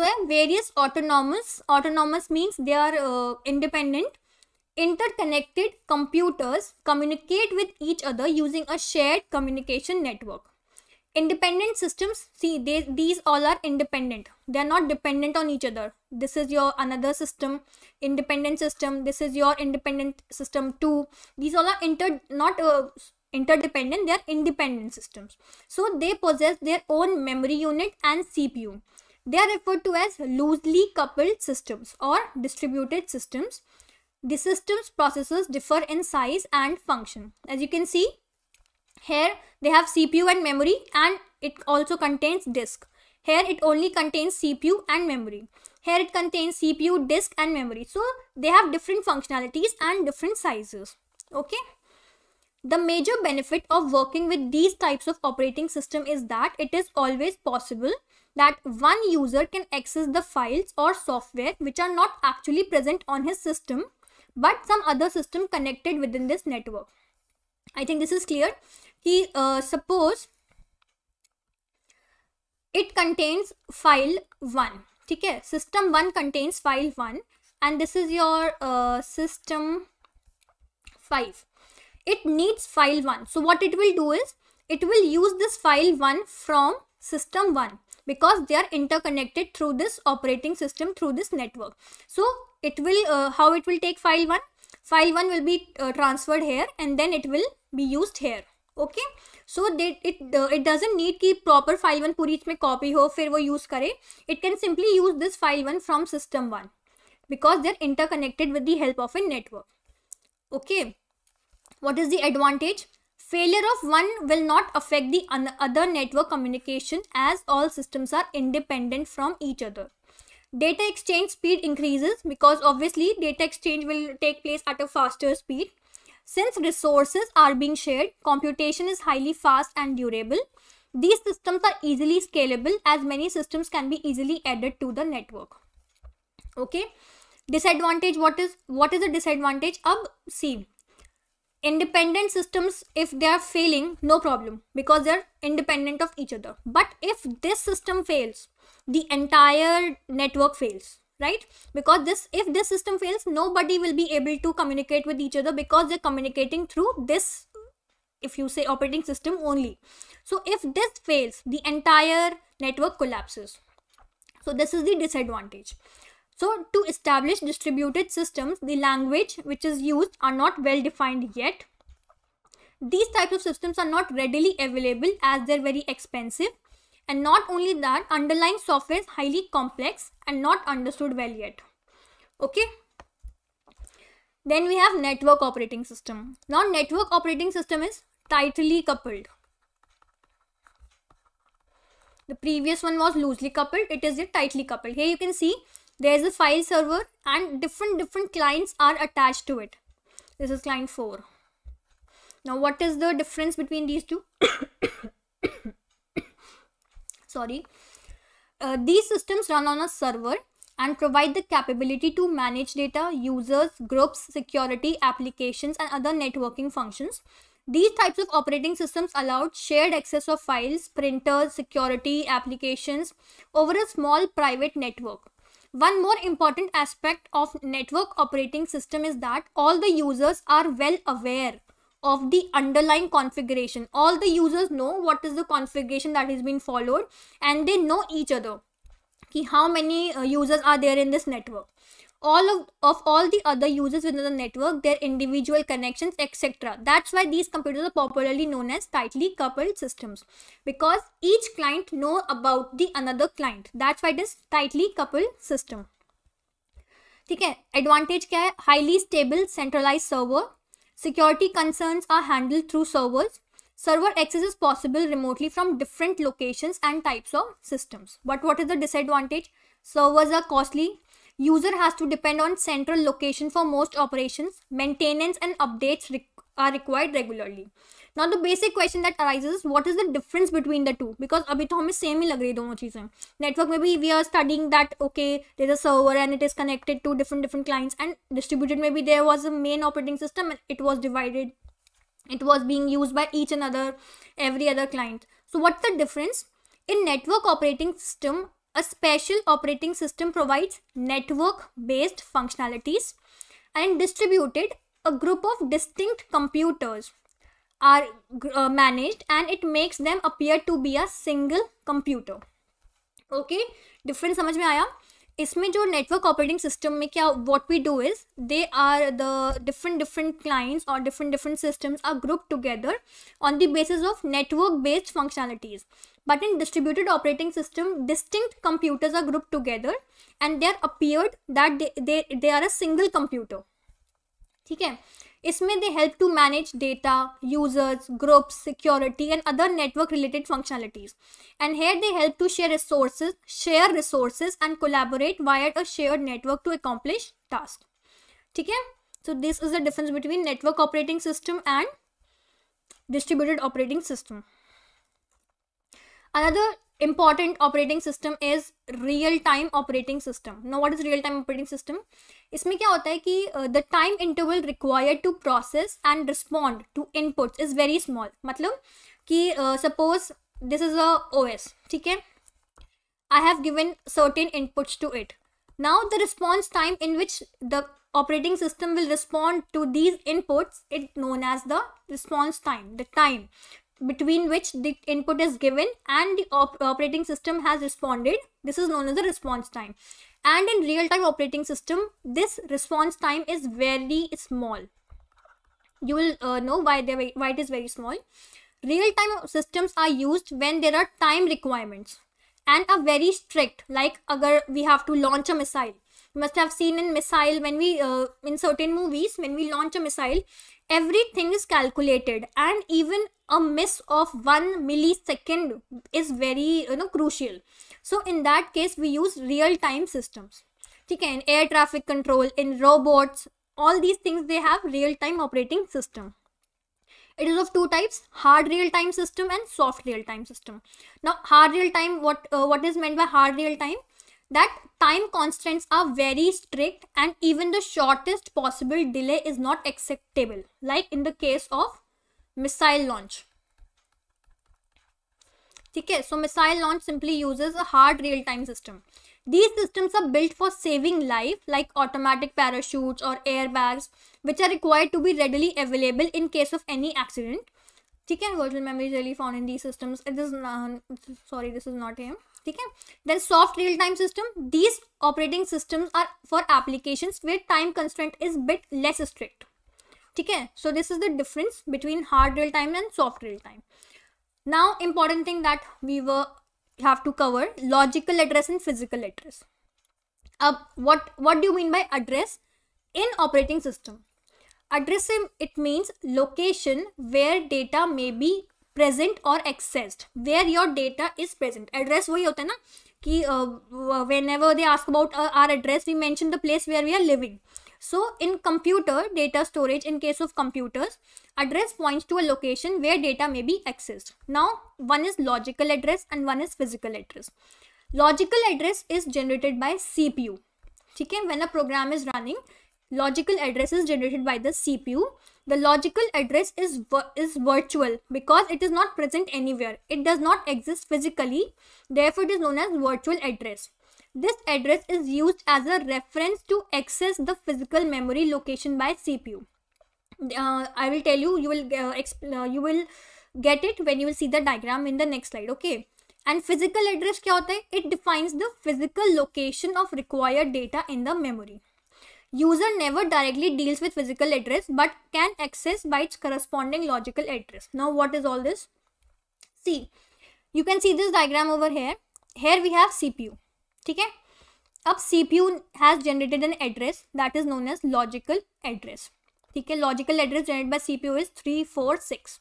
So various autonomous, autonomous means they are uh, independent, interconnected computers communicate with each other using a shared communication network. Independent systems, see these all are independent. They are not dependent on each other. This is your another system, independent system. This is your independent system too. These all are inter, not uh, interdependent, they are independent systems. So they possess their own memory unit and CPU they are referred to as loosely coupled systems or distributed systems. The system's processors differ in size and function. As you can see, here they have CPU and memory and it also contains disk. Here it only contains CPU and memory. Here it contains CPU, disk and memory. So they have different functionalities and different sizes. Okay. The major benefit of working with these types of operating system is that it is always possible that one user can access the files or software which are not actually present on his system but some other system connected within this network. I think this is clear. He uh, suppose it contains file 1 Okay, system 1 contains file 1 and this is your uh, system 5 it needs file 1 so what it will do is it will use this file 1 from system 1 because they are interconnected through this operating system through this network so it will uh, how it will take file 1 file 1 will be uh, transferred here and then it will be used here okay so that it uh, it doesn't need ki proper file 1 पूरी इसमें copy हो फिर वो use करे it can simply use this file 1 from system 1 because they're interconnected with the help of a network okay what is the advantage Failure of one will not affect the other network communication as all systems are independent from each other. Data exchange speed increases because obviously data exchange will take place at a faster speed. Since resources are being shared, computation is highly fast and durable. These systems are easily scalable as many systems can be easily added to the network. Okay. Disadvantage what is what is the disadvantage? Ab see independent systems if they are failing no problem because they're independent of each other. But if this system fails the entire network fails right? Because this if this system fails nobody will be able to communicate with each other because they're communicating through this if you say operating system only. So if this fails the entire network collapses. So this is the disadvantage so to establish distributed systems, the language which is used are not well defined yet. These types of systems are not readily available as they're very expensive. And not only that, underlying software is highly complex and not understood well yet. Okay. Then we have network operating system. Now network operating system is tightly coupled. The previous one was loosely coupled. It is tightly coupled. Here you can see there is a file server and different different clients are attached to it. This is client 4 now what is the difference between these two? Sorry. Uh, these systems run on a server and provide the capability to manage data users groups security applications and other networking functions. These types of operating systems allowed shared access of files printers security applications over a small private network one more important aspect of network operating system is that all the users are well aware of the underlying configuration. All the users know what is the configuration that is being followed and they know each other. कि how many uh, users are there in this network all of, of all the other users within the network their individual connections etc that's why these computers are popularly known as tightly coupled systems because each client know about the another client that's why it is tightly coupled system ठीक है advantage क्या है highly stable centralise server security concerns are handle through servers server access is possible remotely from different locations and types of systems but what is the disadvantage servers are costly user has to depend on central location for most operations. Maintenance and updates re are required regularly. Now the basic question that arises is what is the difference between the two? Because abhi to hame same hi lag rahi dono cheeze network maybe we are studying that okay there's a server and it is connected to different different clients and distributed maybe there was a main operating system and it was divided. It was being used by each and other every other client. So what's the difference? In network operating system a special operating system provides network based functionalities and distributed a group of distinct computers are uh, managed and it makes them appear to be a single computer okay different समझ में आया इसमें जो network operating system में क्या what we do is they are the different different clients और different different system are group together on the basis of network based functionalities but in distributed operating system distinct computers are group together and they are appeared that they are a single computer ठीक है? इसमें they help to manage data users groups security and other network related functionalities and here they help to share resources share resources and collaborate via a shared network to accomplish tasks ठीक है so this is the difference between network operating system and distributed operating system another important operating system is real time operating system now what is real time operating system इसमें क्या होता है कि the time interval required to process and respond to inputs is very small मतलब कि suppose this is a O S ठीक है I have given certain inputs to it. Now the response time in which the operating system will respond to these inputs is known as the response time, the time between which the input is given and the op operating system has responded. This is known as the response time. And in real-time operating system, this response time is very small. You will uh, know why, they why it is very small. Real-time systems are used when there are time requirements and are very strict. Like agar we have to launch a missile. You must have seen in missile when we uh, in certain movies when we launch a missile everything is calculated and even a miss of one millisecond is very you know crucial. So in that case we use real time systems okay in air traffic control in robots all these things they have real time operating system. It is of two types hard real time system and soft real time system. Now hard real time what uh, what is meant by hard real time that time constraints are very strict and even the shortest possible delay is not acceptable like in the case of missile launch. Okay so missile launch simply uses a hard real-time system. These systems are built for saving life like automatic parachutes or airbags which are required to be readily available in case of any accident. Okay virtual memory is really found in these systems. It is not, sorry this is not here ठीक है then soft real time system these operating systems are for applications where time constraint is bit less strict ठीक है so this is the difference between hard real time and soft real time now important thing that we were have to cover logical address and physical address uh, what what do you mean by address in operating system address it means location where data may be present और accessed where your data is present address वही होता है ना कि whenever they ask about our address we mention the place where we are living so in computer data storage in case of computers address points to a location where data may be accessed now one is logical address and one is physical address logical address is generated by cpu okay when a program is running logical address is generated by the CPU. The logical address is, is virtual because it is not present anywhere. It does not exist physically. Therefore, it is known as virtual address. This address is used as a reference to access the physical memory location by CPU. Uh, I will tell you, you will, uh, uh, you will get it when you will see the diagram in the next slide, okay? And physical address kya hota hai? It defines the physical location of required data in the memory. User never directly deals with physical address but can access by its corresponding logical address now what is all this C you can see this diagram over here here we have C P you ठीक है अब सी P you has generated an address that is known as logical address ठीक है logical address generate bye C P you is three four six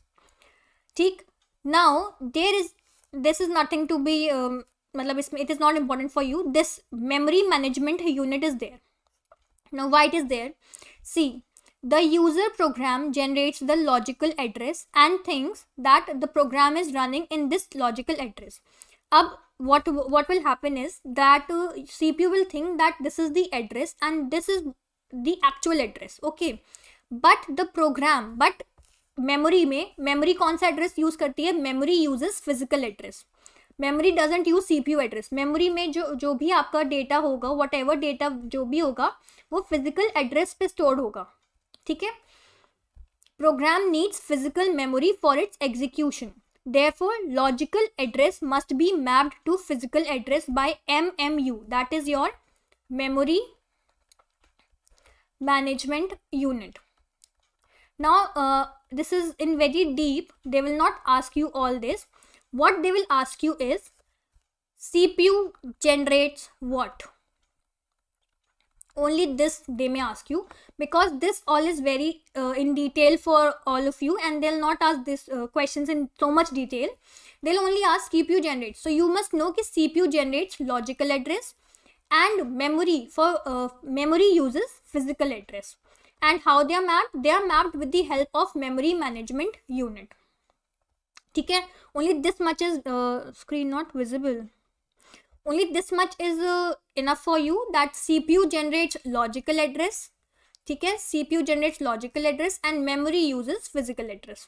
ठीक now there is this is nothing to be um, it is not important for you this memory management unit is there now why it is there see the user program generates the logical address and thinks that the program is running in this logical address अब what what will happen is that uh, cpu will think that this is the address and this is the actual address okay but the program but memory में memory कौन सा address use करती है memory uses physical address memory doesn't use C P you address memory में जो जो भी आपका डेटा होगा वट एवर डेटा जो भी होगा वो फ़िज़िकल एड्रेस पे स्टोर्ड होगा ठीक है program needs physical memory for its execution therefore logical address must be mapped to physical address by mmu that is your memory management unit now uh, this is in very deep they will not ask you all this what they will ask you is cpu generates what only this they may ask you because this all is very uh, in detail for all of you and they'll not ask this uh, questions in so much detail. They'll only ask cpu generates. So you must know that cpu generates logical address and memory for uh, memory uses physical address. And how they are mapped? They are mapped with the help of memory management unit. okay only this much is uh, screen not visible only this much is uh, enough for you that cpu generates logical address okay cpu generates logical address and memory uses physical address.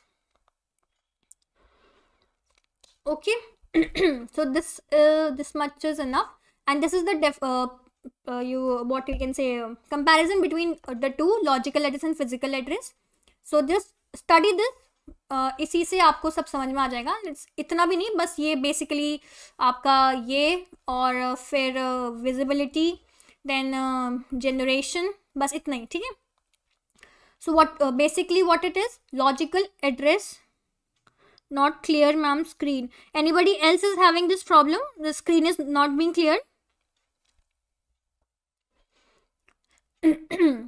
Okay? So this uh, this much is enough. And this is the def uh, uh, you what you can say uh, comparison between uh, the two logical address and physical address. So just study this इसी से आपको सब समझ में आ जाएगा। इतना भी नहीं, बस ये बेसिकली आपका ये और फिर विजिबिलिटी देन जनरेशन बस इतना ही, ठीक है? So what basically what it is logical address not clear ma'am screen anybody else is having this problem the screen is not being clear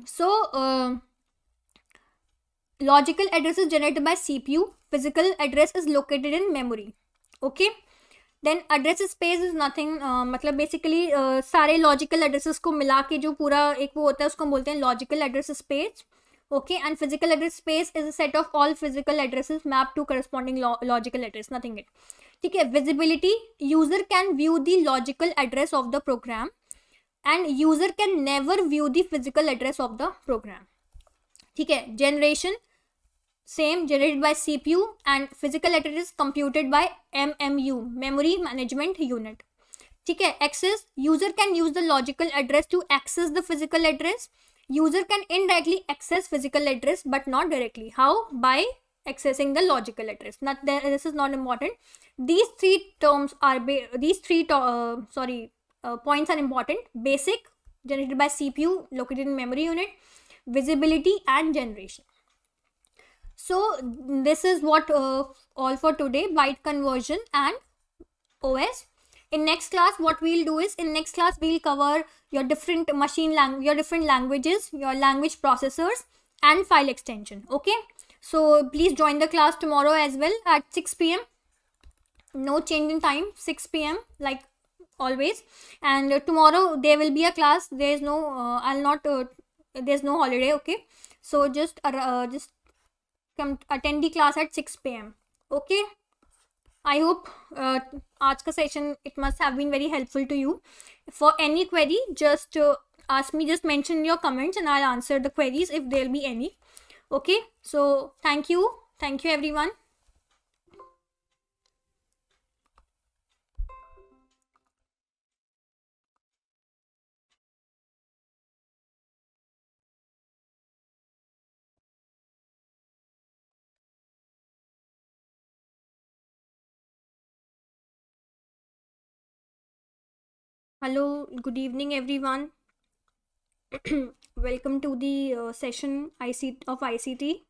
so logical logical generate is C P U physical address is located in memory okay then address space is nothing मतलब basically uh, सारे logical addresses को मिला के जो पूरा एक वो होता है उसको हम बोलते हैं logical address space okay and physical address space is a set of all physical addresses map to corresponding logical address nothing it ठीक है? Visibility user can view the logical address of the program and user can never view the physical address of the program ठीक है same generated by cpu and physical address is computed by mmu memory management unit ठीक है user can use the logical address to access the physical address user can indirectly access physical address but not directly how by accessing the logical address not this is not important these three terms are these three uh, sorry uh, points are important basic generated by cpu located in memory unit visibility and generation. So this is what uh, all for today byte conversion and os in next class what we'll do is in next class we'll cover your different machine language your different languages your language processors and file extension okay? So please join the class tomorrow as well at 6 p.m no change in time 6 p.m like always. And tomorrow there will be a class. There is no uh, i'll not uh, there's no holiday okay? So just uh, just come attend the class at 6 pm okay? I hope uh, aaj ka session it must have been very helpful to you. For any query just uh, ask me just mention your comments and i'll answer the queries if there'll be any okay? So thank you. Thank you everyone Hello, good evening, everyone. Welcome to the uh, session IC of ICT.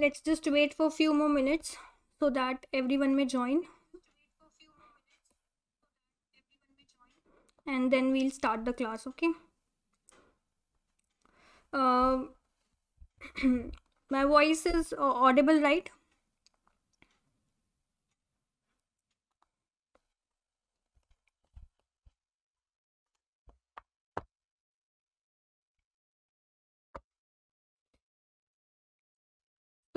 Let's just wait for a few more minutes so that everyone may join. And then we'll start the class, okay? Uh, my voice is uh, audible, right?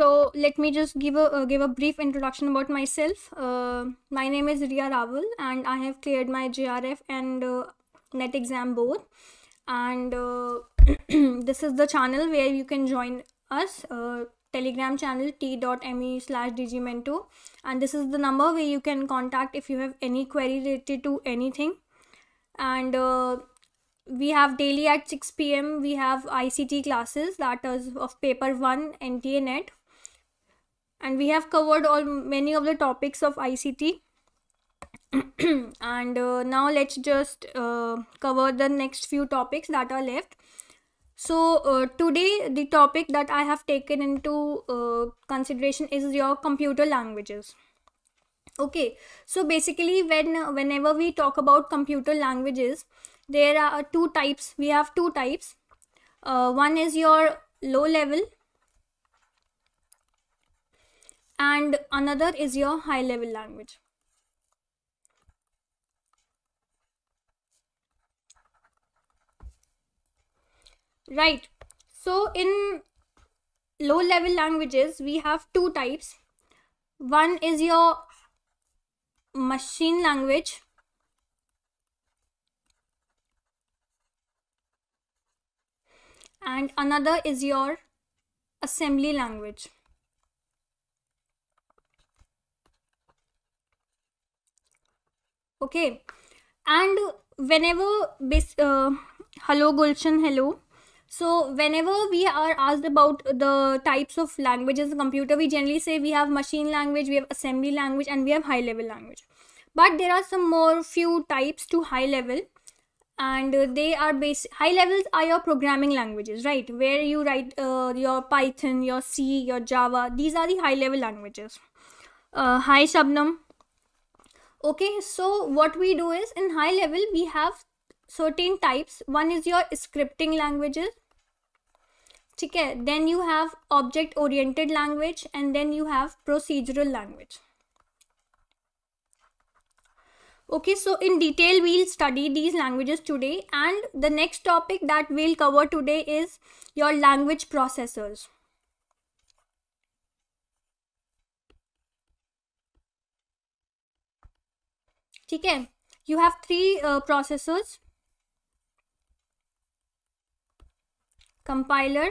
So let me just give a uh, give a brief introduction about myself. Uh, my name is Ria Raval, and I have cleared my JRF and uh, NET exam both. And uh, this is the channel where you can join us. Uh, Telegram channel t.me slash dgmento and this is the number where you can contact if you have any query related to anything and uh, we have daily at 6 pm we have ict classes that is of paper 1 nta net and we have covered all many of the topics of ict and uh, now let's just uh, cover the next few topics that are left. So uh, today the topic that i have taken into uh, consideration is your computer languages. Okay so basically when whenever we talk about computer languages there are two types we have two types. Uh, one is your low level and another is your high level language. Right. So in low level languages we have two types. One is your machine language. And another is your assembly language okay. And whenever this uh, hello gulshan hello. So whenever we are asked about the types of languages in computer we generally say we have machine language we have assembly language and we have high level language. But there are some more few types to high level and they are base high levels are your programming languages right? Where you write uh, your python your c your java these are the high level languages. Uh, hi shabnam okay so what we do is in high level we have certain types. One is your scripting languages. Okay then you have object oriented language and then you have procedural language. Okay so in detail we'll study these languages today. And the next topic that we'll cover today is your language processors ठीक है you have three uh, processors compiler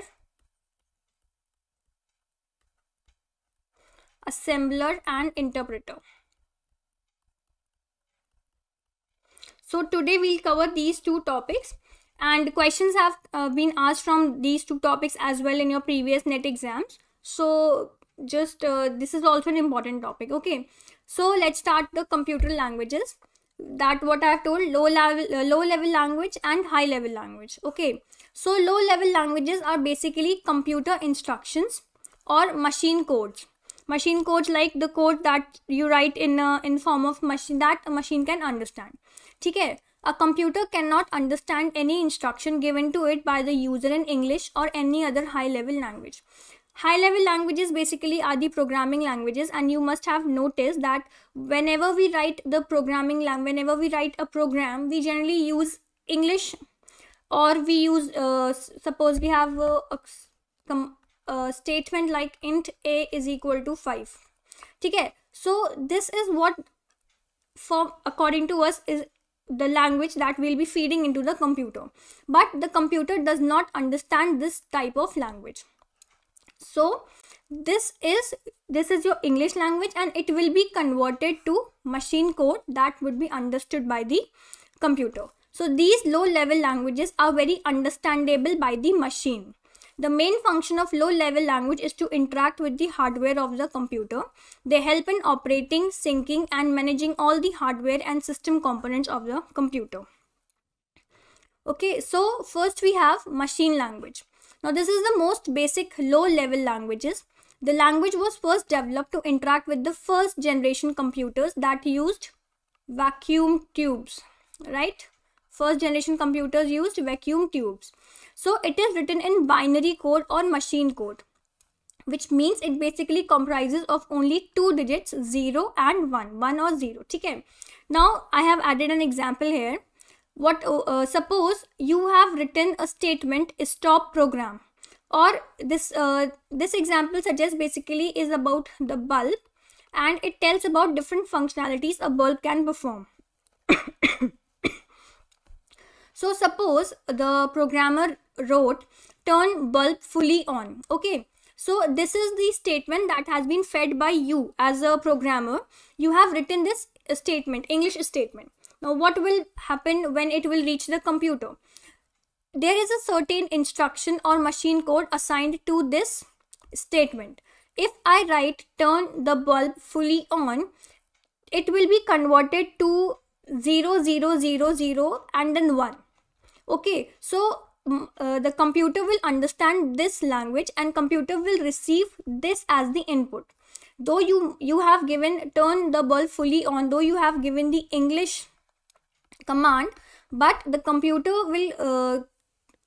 assembler and interpreter so today we'll cover these two topics and questions have uh, been asked from these two topics as well in your previous net exams so just uh, this is also an important topic okay So let's start the computer languages. That what i have told low level uh, low level language and high level language. Okay. So low level languages are basically computer instructions or machine codes. Machine codes like the code that you write in a, in form of machine that a machine can understand. Okay a computer cannot understand any instruction given to it by the user in english or any other high level language high level languages basically are the programming languages and you must have noticed that whenever we write the programming language whenever we write a program we generally use english or we use uh, suppose we have a, a, a, statement like int a is equal to 5 okay so this is what for according to us is the language that we'll be feeding into the computer. But the computer does not understand this type of language so this is this is your english language and it will be converted to machine code that would be understood by the computer so these low level languages are very understandable by the machine the main function of low level language is to interact with the hardware of the computer. They help in operating, syncing and managing all the hardware and system components of the computer. Okay, so first we have machine language. Now this is the most basic low level languages. The language was first developed to interact with the first generation computers that used vacuum tubes, right? First generation computers used vacuum tubes. So it is written in binary code or machine code which means it basically comprises of only two digits 0 and 1 1 or 0 okay now i have added an example here what uh, uh, suppose you have written a statement stop program or this uh, this example suggests basically is about the bulb and it tells about different functionalities a bulb can perform. So suppose the programmer wrote turn bulb fully on okay? So this is the statement that has been fed by you as a programmer. You have written this statement english statement now what will happen when it will reach the computer? There is a certain instruction or machine code assigned to this statement. If I write turn the bulb fully on, it will be converted to 0, 0, 0, 0 and then 1. Okay, so mm, uh, the computer will understand this language and computer will receive this as the input though you you have given turn the bulb fully on though you have given the english command but the computer will uh,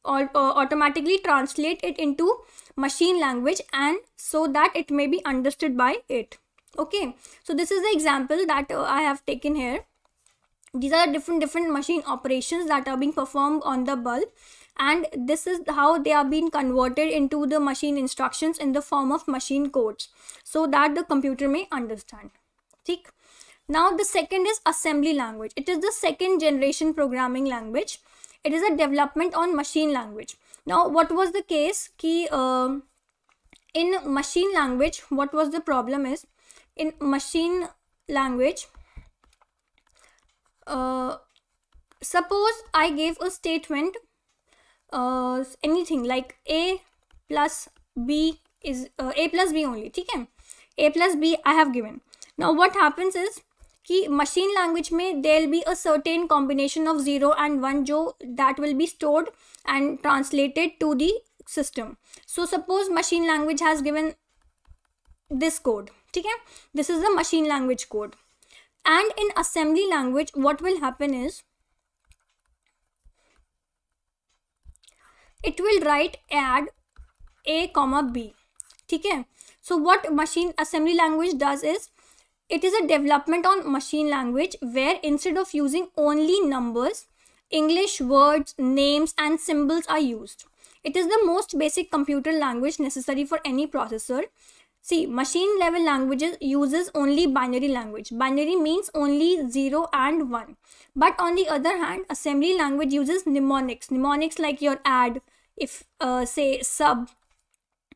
uh, automatically translate it into machine language and so that it may be understood by it. Okay. So this is the example that uh, i have taken here. These are different different machine operations that are being performed on the bulb and this is how they are being converted into the machine instructions in the form of machine codes so that the computer may understand. ठीक now the second is assembly language. It is the second generation programming language. It is a development on machine language. Now what was the case? Ki, uh, in machine language, what was the problem is in machine language, uh, suppose I gave a statement uh, anything like a plus b is uh, a plus b only okay a plus b i have given now what happens is कि machine language में there be a certain combination of zero and one जो that will be stored and translated to the system so suppose machine language has given this code okay this is the machine language code and in assembly language what will happen is it will write add a comma b okay so what machine assembly language does is it is a development on machine language where instead of using only numbers, English words, names and symbols are used. It is the most basic computer language necessary for any processor. See, machine level languages uses only binary language. Binary means only 0 and 1. But on the other hand, assembly language uses mnemonics. Mnemonics like your add, if uh, say sub,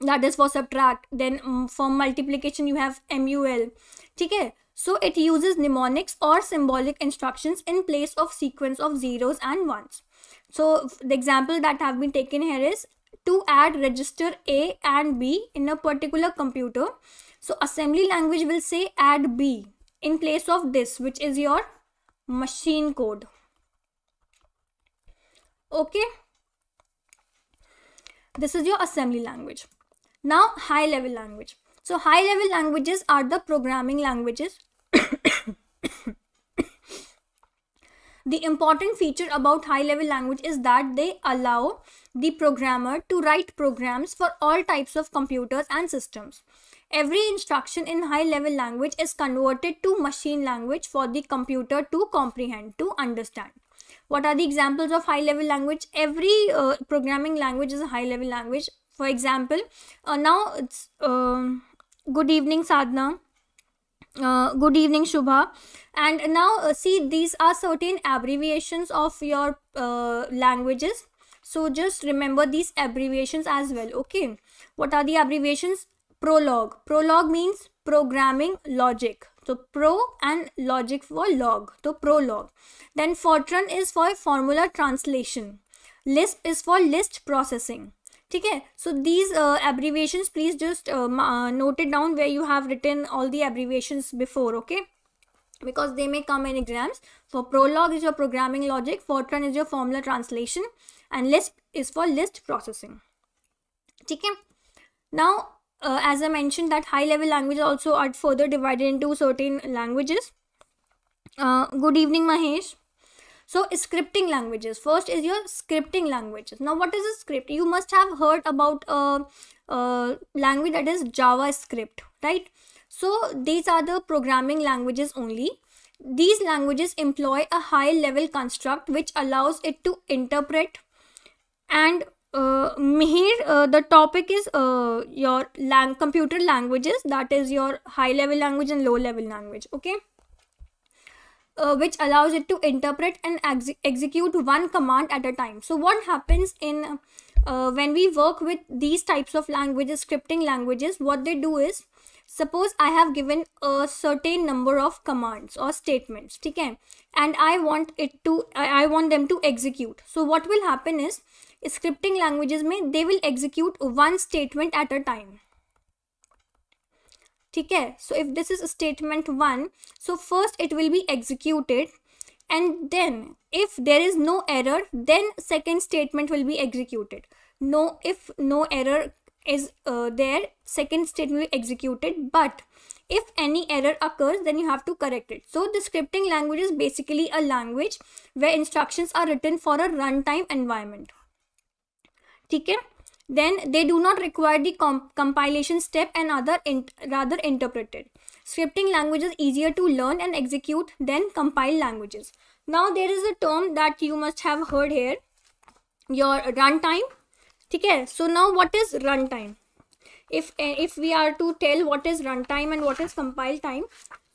that is for subtract. Then um, for multiplication you have mul ठीक है so it uses mnemonics or symbolic instructions in place of sequence of zeros and ones so the example that have been taken here is to add register a and b in a particular computer so assembly language will say add b in place of this which is your machine code okay this is your assembly language now high level language so high level languages are the programming languages. The important feature about high level language is that they allow the programmer to write programs for all types of computers and systems. Every instruction in high level language is converted to machine language for the computer to comprehend to understand. What are the examples of high level language? Every uh, programming language is a high level language. For example uh, now it's uh, good evening sadhna. Uh, good evening shubha. And now uh, see these are certain abbreviations of your uh, languages. So just remember these abbreviations as well okay? What are the abbreviations? Prolog. Prolog means programming logic. So pro and logic for log. So prolog. Then fortran is for formula translation. Lisp is for list processing okay so these uh, abbreviations please just uh, uh, note it down where you have written all the abbreviations before okay? Because they may come in exams. For prolog is your programming logic fortran is your formula translation and lisp is for list processing. okay now as I mentioned that high level languages also are further divided into certain languages. Good evening Mahesh. So scripting languages. First is your scripting languages. Now what is a script? You must have heard about a, a language that is JavaScript, right? So these are the programming languages only. These languages employ a high level construct which allows it to interpret and uh, Mihir, uh, the topic is uh, your lang computer languages, that is your high level language and low level language, okay? Uh, which allows it to interpret and ex execute one command at a time. So, what happens in uh, when we work with these types of languages, scripting languages, what they do is suppose I have given a certain number of commands or statements, okay? And I want it to, I, I want them to execute. So, what will happen is scripting languages में they will execute one statement at a time ठीक है so if this is statement one so first it will be executed and then if there is no error then second statement will be executed no if no error is uh, there second statement will be executed but if any error occurs then you have to correct it so the scripting language is basically a language where instructions are written for a runtime environment ठीक है then they do not require the compilation step and other rather interpreted. Scripting languages easier to learn and execute than compiled languages. Now there is a term that you must have heard here. Your runtime. Okay so now what is runtime? If if we are to tell what is runtime and what is compile time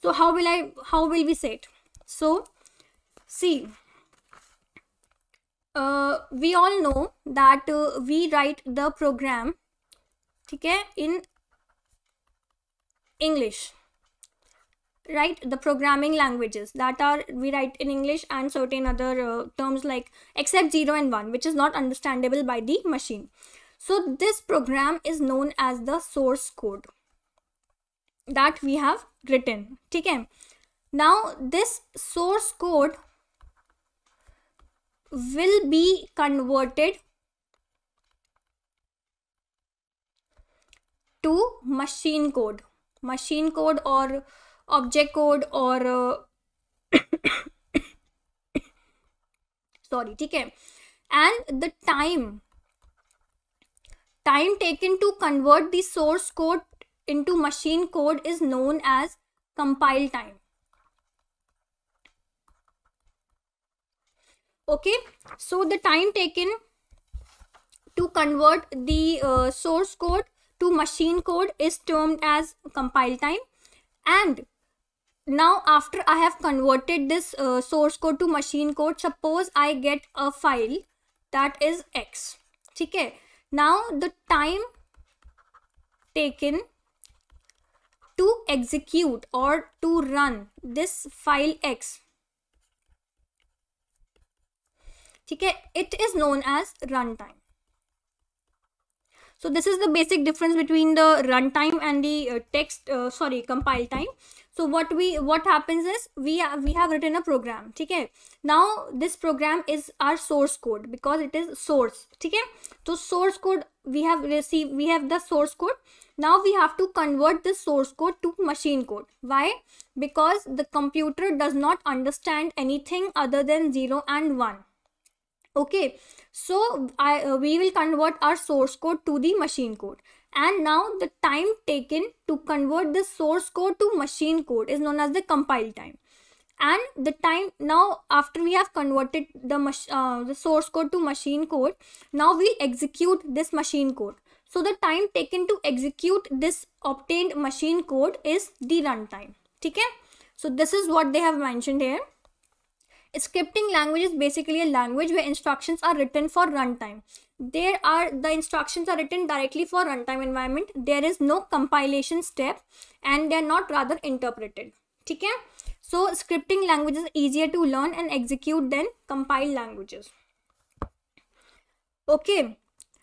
so how will i how will we say it? So see uh, we all know that uh, we write the program okay in english. Right the programming languages that are we write in english and certain other uh, terms like except 0 and 1 which is not understandable by the machine. So this program is known as the source code that we have written okay. Now this source code will be converted to machine code. Machine code or object code or uh, sorry okay and the time. Time taken to convert the source code into machine code is known as compile time okay so the time taken to convert the uh, source code to machine code is termed as compile time. And now after i have converted this uh, source code to machine code suppose i get a file that is x. Okay now the time taken to execute or to run this file x ठीक है it is known as runtime so this is the basic difference between the runtime and the uh, text uh, sorry compile time so what we what happens is we have, we have written a program okay now this program is our source code because it is source okay so source code we have received we have the source code now we have to convert this source code to machine code why because the computer does not understand anything other than 0 and 1 okay so I, uh, we will convert our source code to the machine code. And now the time taken to convert the source code to machine code is known as the compile time. And the time now after we have converted the uh, the source code to machine code now we execute this machine code. So the time taken to execute this obtained machine code is the runtime. Okay? So this is what they have mentioned here scripting language is basically a language where instructions are written for runtime there are the instructions are written directly for runtime environment there is no compilation step and they are not rather interpreted okay so scripting languages easier to learn and execute than compiled languages. Okay.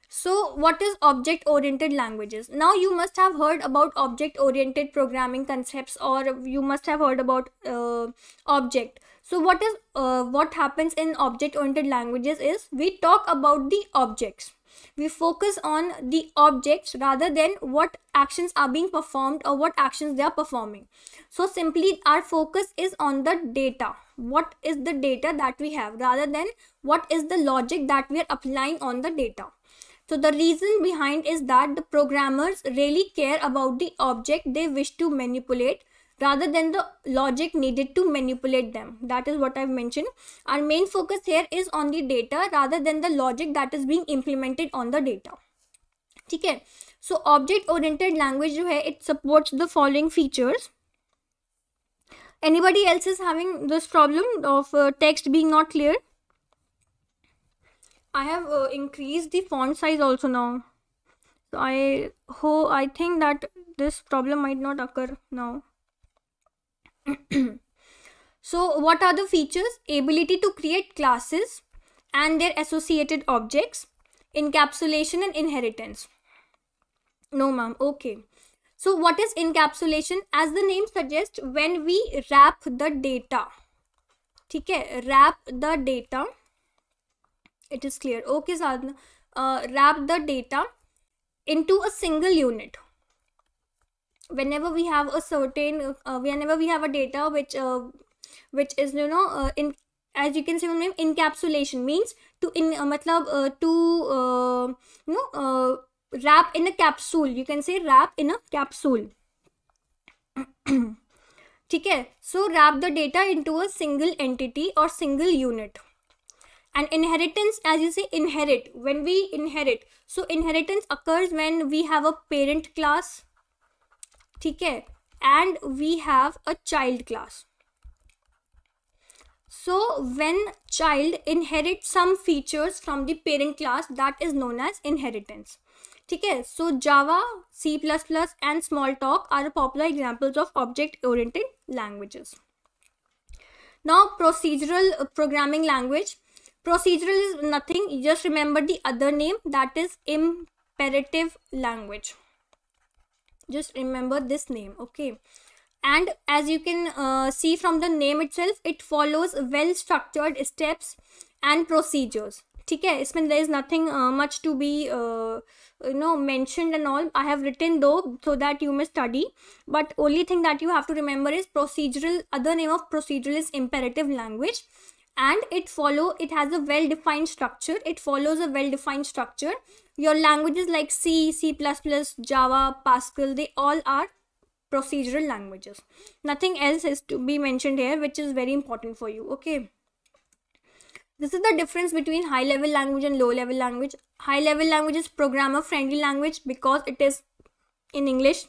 So what is object oriented languages? Now you must have heard about object oriented programming concepts or you must have heard about uh, object. So what is uh, what happens in object oriented languages is we talk about the objects. We focus on the objects rather than what actions are being performed or what actions they are performing. So simply our focus is on the data. What is the data that we have rather than what is the logic that we are applying on the data. So the reason behind is that the programmers really care about the object they wish to manipulate rather than the logic needed to manipulate them. That is what I've mentioned. Our main focus here is on the data rather than the logic that is being implemented on the data. Okay. So object oriented language it supports the following features. Anybody else is having this problem of uh, text being not clear? I have uh, increased the font size also now. So I hope I think that this problem might not occur now. So what are the features? Ability to create classes and their associated objects, encapsulation and inheritance. No ma'am, okay. So what is encapsulation? As the name suggests, when we wrap the data, okay, wrap the data, it is clear. Okay, Sadhana, uh, wrap the data into a single unit whenever we have a certain uh, whenever we have a data which uh, which is you know uh, in as you can see name encapsulation means to in uh, matlab, uh, to uh, you know wrap in a capsule. You can say wrap in a capsule. Okay so wrap the data into a single entity or single unit. And inheritance as you say inherit. When we inherit. So inheritance occurs when we have a parent class ठीक है and we have a child class so when child inherits some features from the parent class that is known as inheritance okay so java c++ and smalltalk are popular examples of object oriented languages now procedural programming language procedural is nothing just remember the other name that is imperative language just remember this name okay and as you can uh, see from the name itself it follows well structured steps and procedures ठीक है इसमें there is nothing uh, much to be uh, you know mentioned and all i have written though so that you may study but only thing that you have to remember is procedural other name of procedural is imperative language and it follow it has a well defined structure it follows a well defined structure your languages like c c++ java pascal they all are procedural languages. Nothing else is to be mentioned here which is very important for you okay? This is the difference between high level language and low level language. High level language is programmer friendly language because it is in english.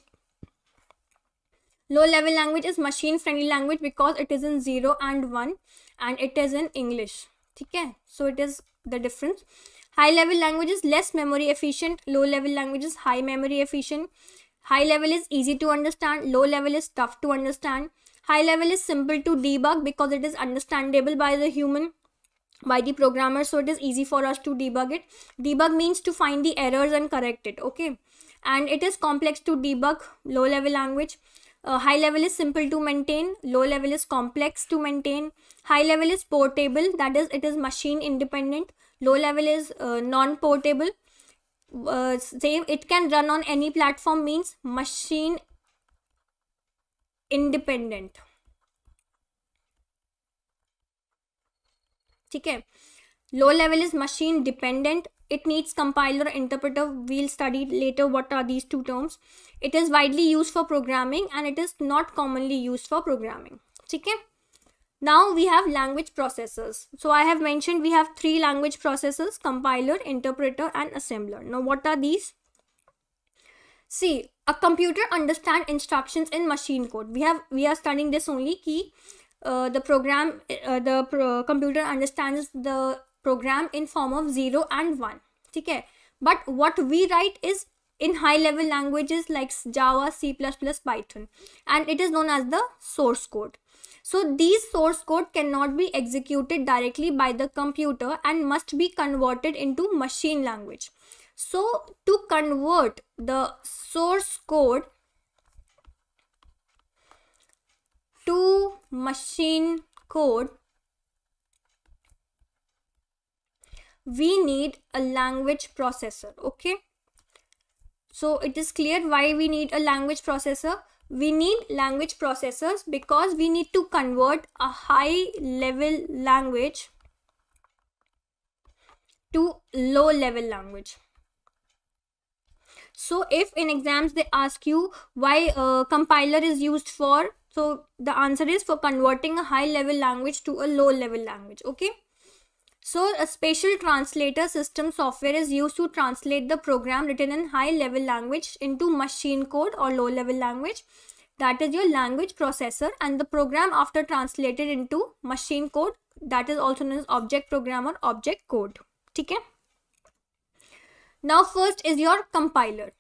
Low level language is machine friendly language because it is in 0 and 1 and it is in english. Okay so it is the difference high level language is less memory efficient low level language is high memory efficient. High level is easy to understand low level is tough to understand. High level is simple to debug because it is understandable by the human by the programmer so it is easy for us to debug it. Debug means to find the errors and correct it okay? And it is complex to debug low level language. Uh, high level is simple to maintain low level is complex to maintain. High level is portable that is it is machine independent low level is uh, non portable uh, say it can run on any platform means machine independent. Okay. low level is machine dependent. It needs compiler interpreter we'll study later what are these two terms? It is widely used for programming and it is not commonly used for programming. Okay. Now we have language processors. So i have mentioned we have three language processors compiler interpreter and assembler. Now what are these? See a computer understand instructions in machine code. We have we are studying this only key. Uh, the program uh, the pro computer understands the program in form of 0 and 1 okay. But what we write is in high level languages like java c++ python. And it is known as the source code so these source code cannot be executed directly by the computer and must be converted into machine language. So to convert the source code to machine code we need a language processor okay? So it is clear why we need a language processor we need language processors because we need to convert a high level language to low level language. So if in exams they ask you why a compiler is used for so the answer is for converting a high level language to a low level language okay so a spatial translator system software is used to translate the program written in high level language into machine code or low level language. That is your language processor and the program after translated into machine code. That is also known as object program or object code. okay now first is your compiler.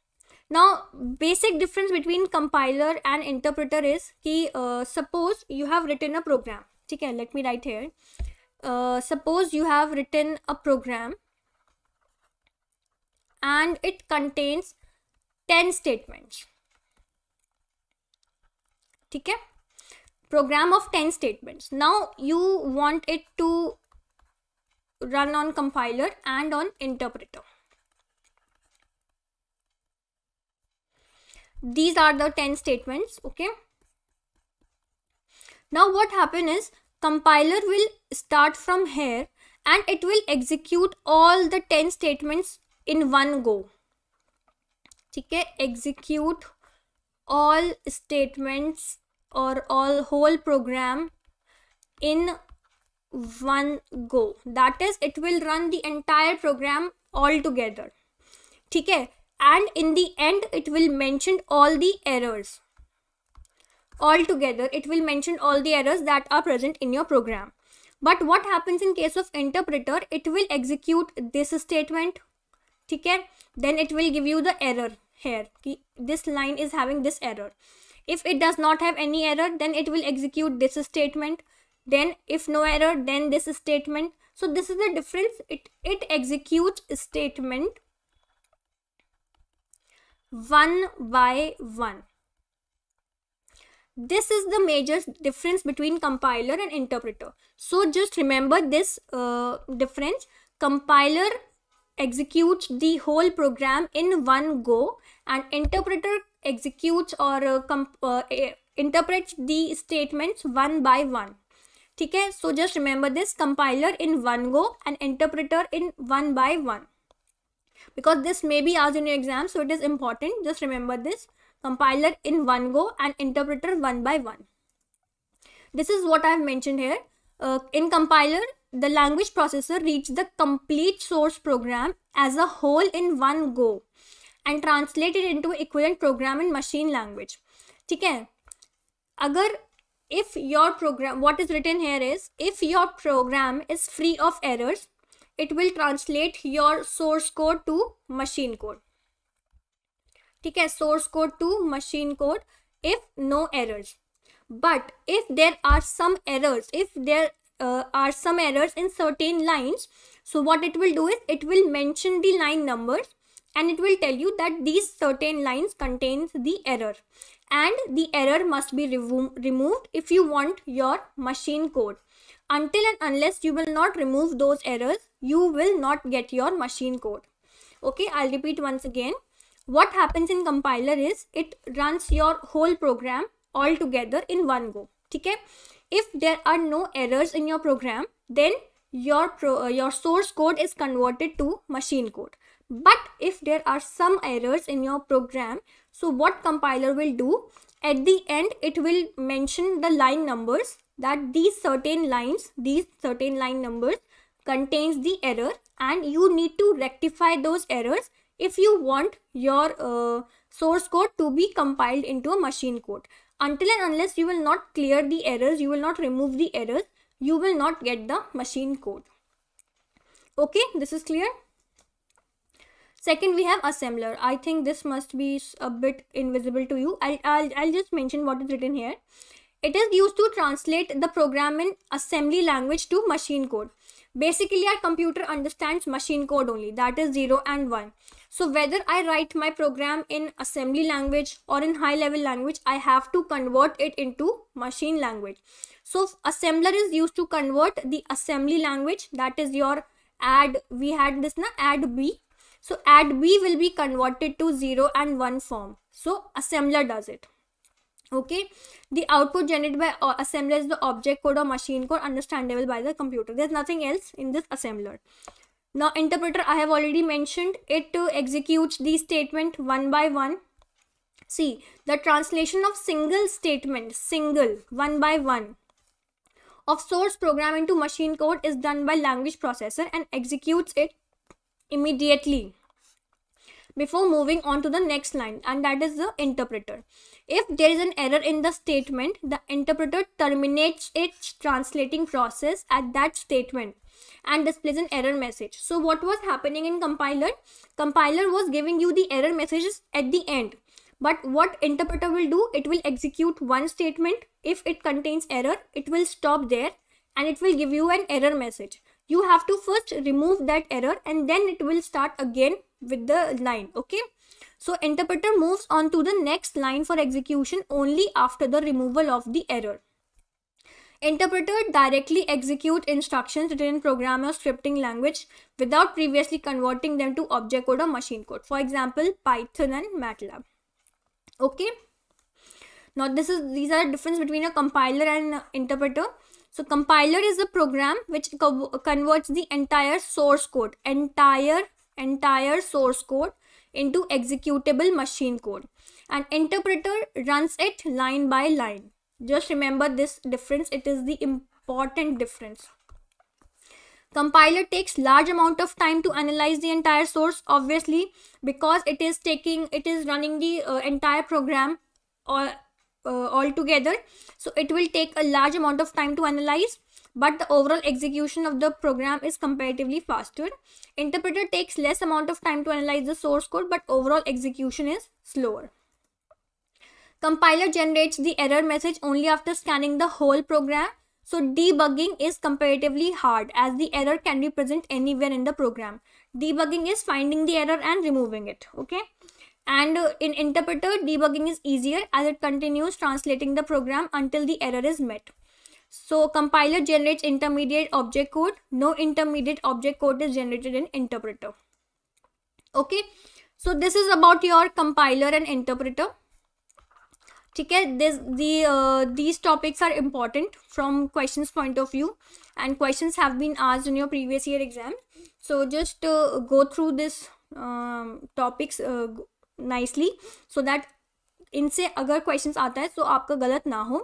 Now basic difference between compiler and interpreter is ki, uh, suppose you have written a program. okay let me write here uh, suppose you have written a program and it contains 10 statements. Okay? Program of 10 statements. Now you want it to run on compiler and on interpreter. These are the 10 statements okay? Now what happen is compiler will start from here and it will execute all the 10 statements in one go. okay execute all statements or all whole program in one go. That is it will run the entire program all together. okay and in the end it will mention all the errors altogether it will mention all the errors that are present in your program. But what happens in case of interpreter it will execute this statement okay? Then it will give you the error here this line is having this error. If it does not have any error then it will execute this statement. Then if no error then this statement. So this is the difference. It it executes statement one by one this is the major difference between compiler and interpreter. So just remember this uh, difference. Compiler executes the whole program in one go and interpreter executes or uh, uh, interprets the statements one by one. Okay so just remember this compiler in one go and interpreter in one by one. Because this may be asked in your exam so it is important. Just remember this compiler in one go and interpreter one by one. This is what I have mentioned here. Uh, in compiler, the language processor reads the complete source program as a whole in one go and translate it into equivalent program in machine language. Okay. Agar if your program, what is written here is, if your program is free of errors, it will translate your source code to machine code ठीक है source code to machine code if no errors but if there are some errors if there uh, are some errors in certain lines so what it will do is it will mention the line numbers and it will tell you that these certain lines contains the error and the error must be remo removed if you want your machine code until and unless you will not remove those errors you will not get your machine code okay i'll repeat once again what happens in compiler is it runs your whole program all together in one go okay? If there are no errors in your program then your pro, uh, your source code is converted to machine code. But if there are some errors in your program so what compiler will do? At the end it will mention the line numbers that these certain lines these certain line numbers contains the error and you need to rectify those errors if you want your uh, source code to be compiled into a machine code until and unless you will not clear the errors you will not remove the errors you will not get the machine code. Okay this is clear? Second we have assembler. I think this must be a bit invisible to you. I'll, I'll, I'll just mention what is written here. It is used to translate the program in assembly language to machine code. Basically our computer understands machine code only. That is 0 and 1 so whether I write my program in assembly language or in high level language, I have to convert it into machine language. So assembler is used to convert the assembly language that is your add we had this na add b. So add b will be converted to 0 and 1 form. So assembler does it. Okay? The output generated by uh, assembler is the object code or machine code understandable by the computer. There's nothing else in this assembler now interpreter I have already mentioned it to execute the statement one by one. See the translation of single statement single one by one of source program into machine code is done by language processor and executes it immediately before moving on to the next line and that is the interpreter. If there is an error in the statement, the interpreter terminates its translating process at that statement and displays an error message. So what was happening in compiler? Compiler was giving you the error messages at the end. But what interpreter will do? It will execute one statement. If it contains error, it will stop there and it will give you an error message. You have to first remove that error and then it will start again with the line. Okay. So interpreter moves on to the next line for execution only after the removal of the error. Interpreter directly execute instructions written in program or scripting language without previously converting them to object code or machine code. For example, Python and MATLAB. Okay. Now this is these are the difference between a compiler and interpreter. So compiler is a program which co converts the entire source code, entire entire source code into executable machine code. And interpreter runs it line by line just remember this difference. It is the important difference. Compiler takes large amount of time to analyze the entire source obviously because it is taking it is running the uh, entire program or uh, all together so it will take a large amount of time to analyze but the overall execution of the program is comparatively faster. Interpreter takes less amount of time to analyze the source code but overall execution is slower Compiler generates the error message only after scanning the whole program. So debugging is comparatively hard as the error can be present anywhere in the program. Debugging is finding the error and removing it. Okay. And uh, in interpreter, debugging is easier as it continues translating the program until the error is met. So compiler generates intermediate object code. No intermediate object code is generated in interpreter. Okay. So this is about your compiler and interpreter ठीक है this these topics are important from questions point of view and questions have been asked in your previous year exam so just uh, go through this um, topics uh, nicely so that इनसे अगर questions आता है तो आपका गलत ना हो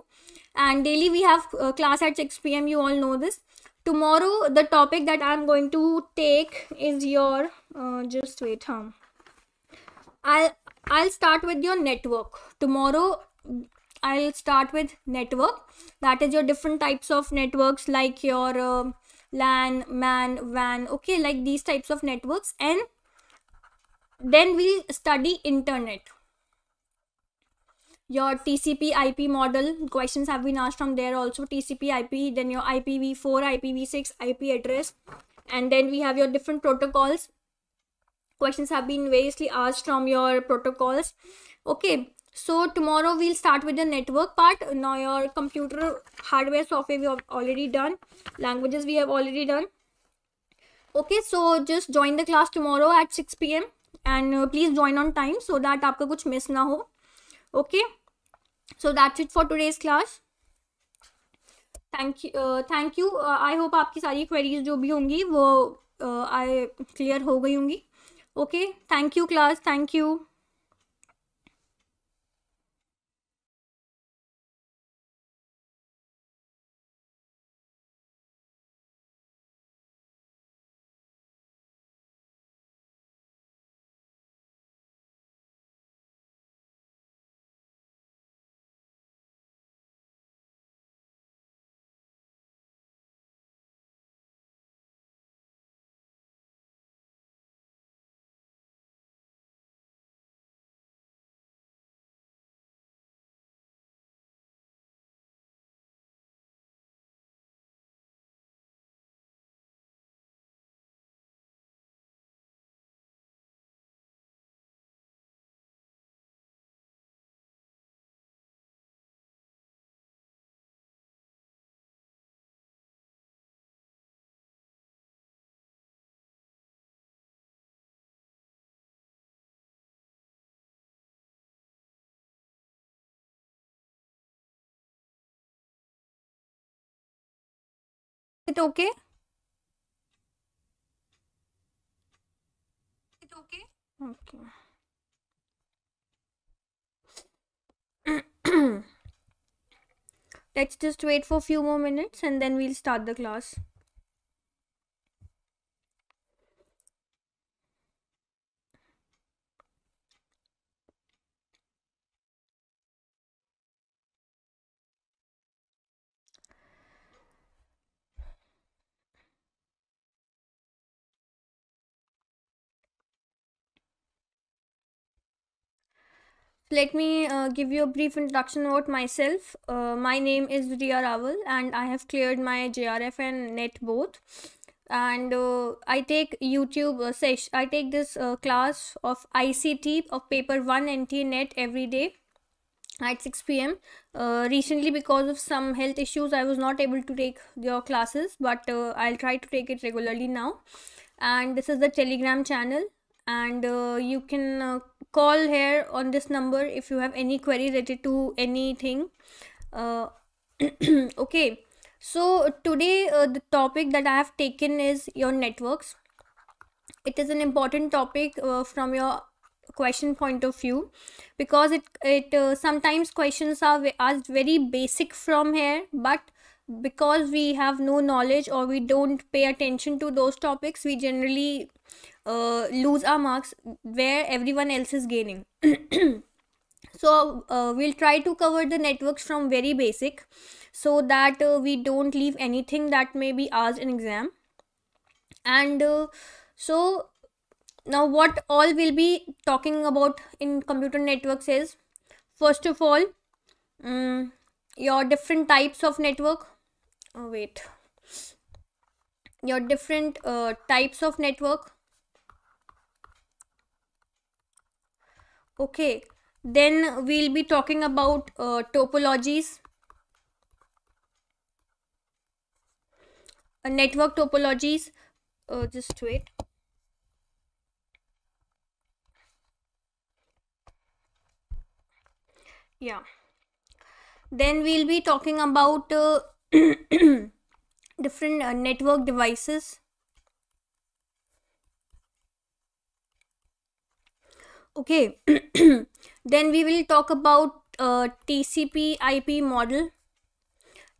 and daily we have class at six P M you all know this tomorrow the topic that i'm going to take is your uh, just wait huh i'll i'll start with your network tomorrow I'll start with network. That is your different types of networks like your uh, LAN, MAN, WAN. Okay, like these types of networks. And then we study internet. Your TCP IP model questions have been asked from there also. TCP IP, then your IPv4, IPv6, IP address. And then we have your different protocols. Questions have been variously asked from your protocols. Okay, so tomorrow we'll start with the network part now your computer hardware software we have already done languages we have already done okay so just join the class tomorrow at 6 pm and uh, please join on time so that आपका कुछ miss ना हो okay so that's it for today's class thank you thank you I hope आपकी सारी queries जो भी होंगी वो आई uh, क्लियर हो गई होंगी okay thank you class thank you it okay? It okay? Okay. Let's just wait for a few more minutes and then we'll start the class let me uh, give you a brief introduction about myself. Uh, my name is Riya Rawal and I have cleared my JRF and NET both. And uh, I take YouTube uh, session. I take this uh, class of ICT of paper 1 NTA NET every day at 6 pm. Uh, recently, because of some health issues, I was not able to take your classes, but I'll try to take it regularly now. And this is the Telegram channel and uh, you can uh, call here on this number if you have any query related to anything. Uh, okay. So today uh, the topic that i have taken is your networks. It is an important topic uh, from your question point of view because it it uh, sometimes questions are asked very basic from here but because we have no knowledge or we don't pay attention to those topics we generally uh, lose our marks where everyone else is gaining. So uh, we'll try to cover the networks from very basic so that uh, we don't leave anything that may be asked in exam. And uh, so now what all we'll be talking about in computer networks is first of all um, your different types of network. Oh wait. Your different uh, types of network okay then we'll be talking about uh, topologies. Uh, network topologies. Uh, just wait. Yeah. Then we'll be talking about uh, different uh, network devices okay. Then we will talk about uh, tcp ip model.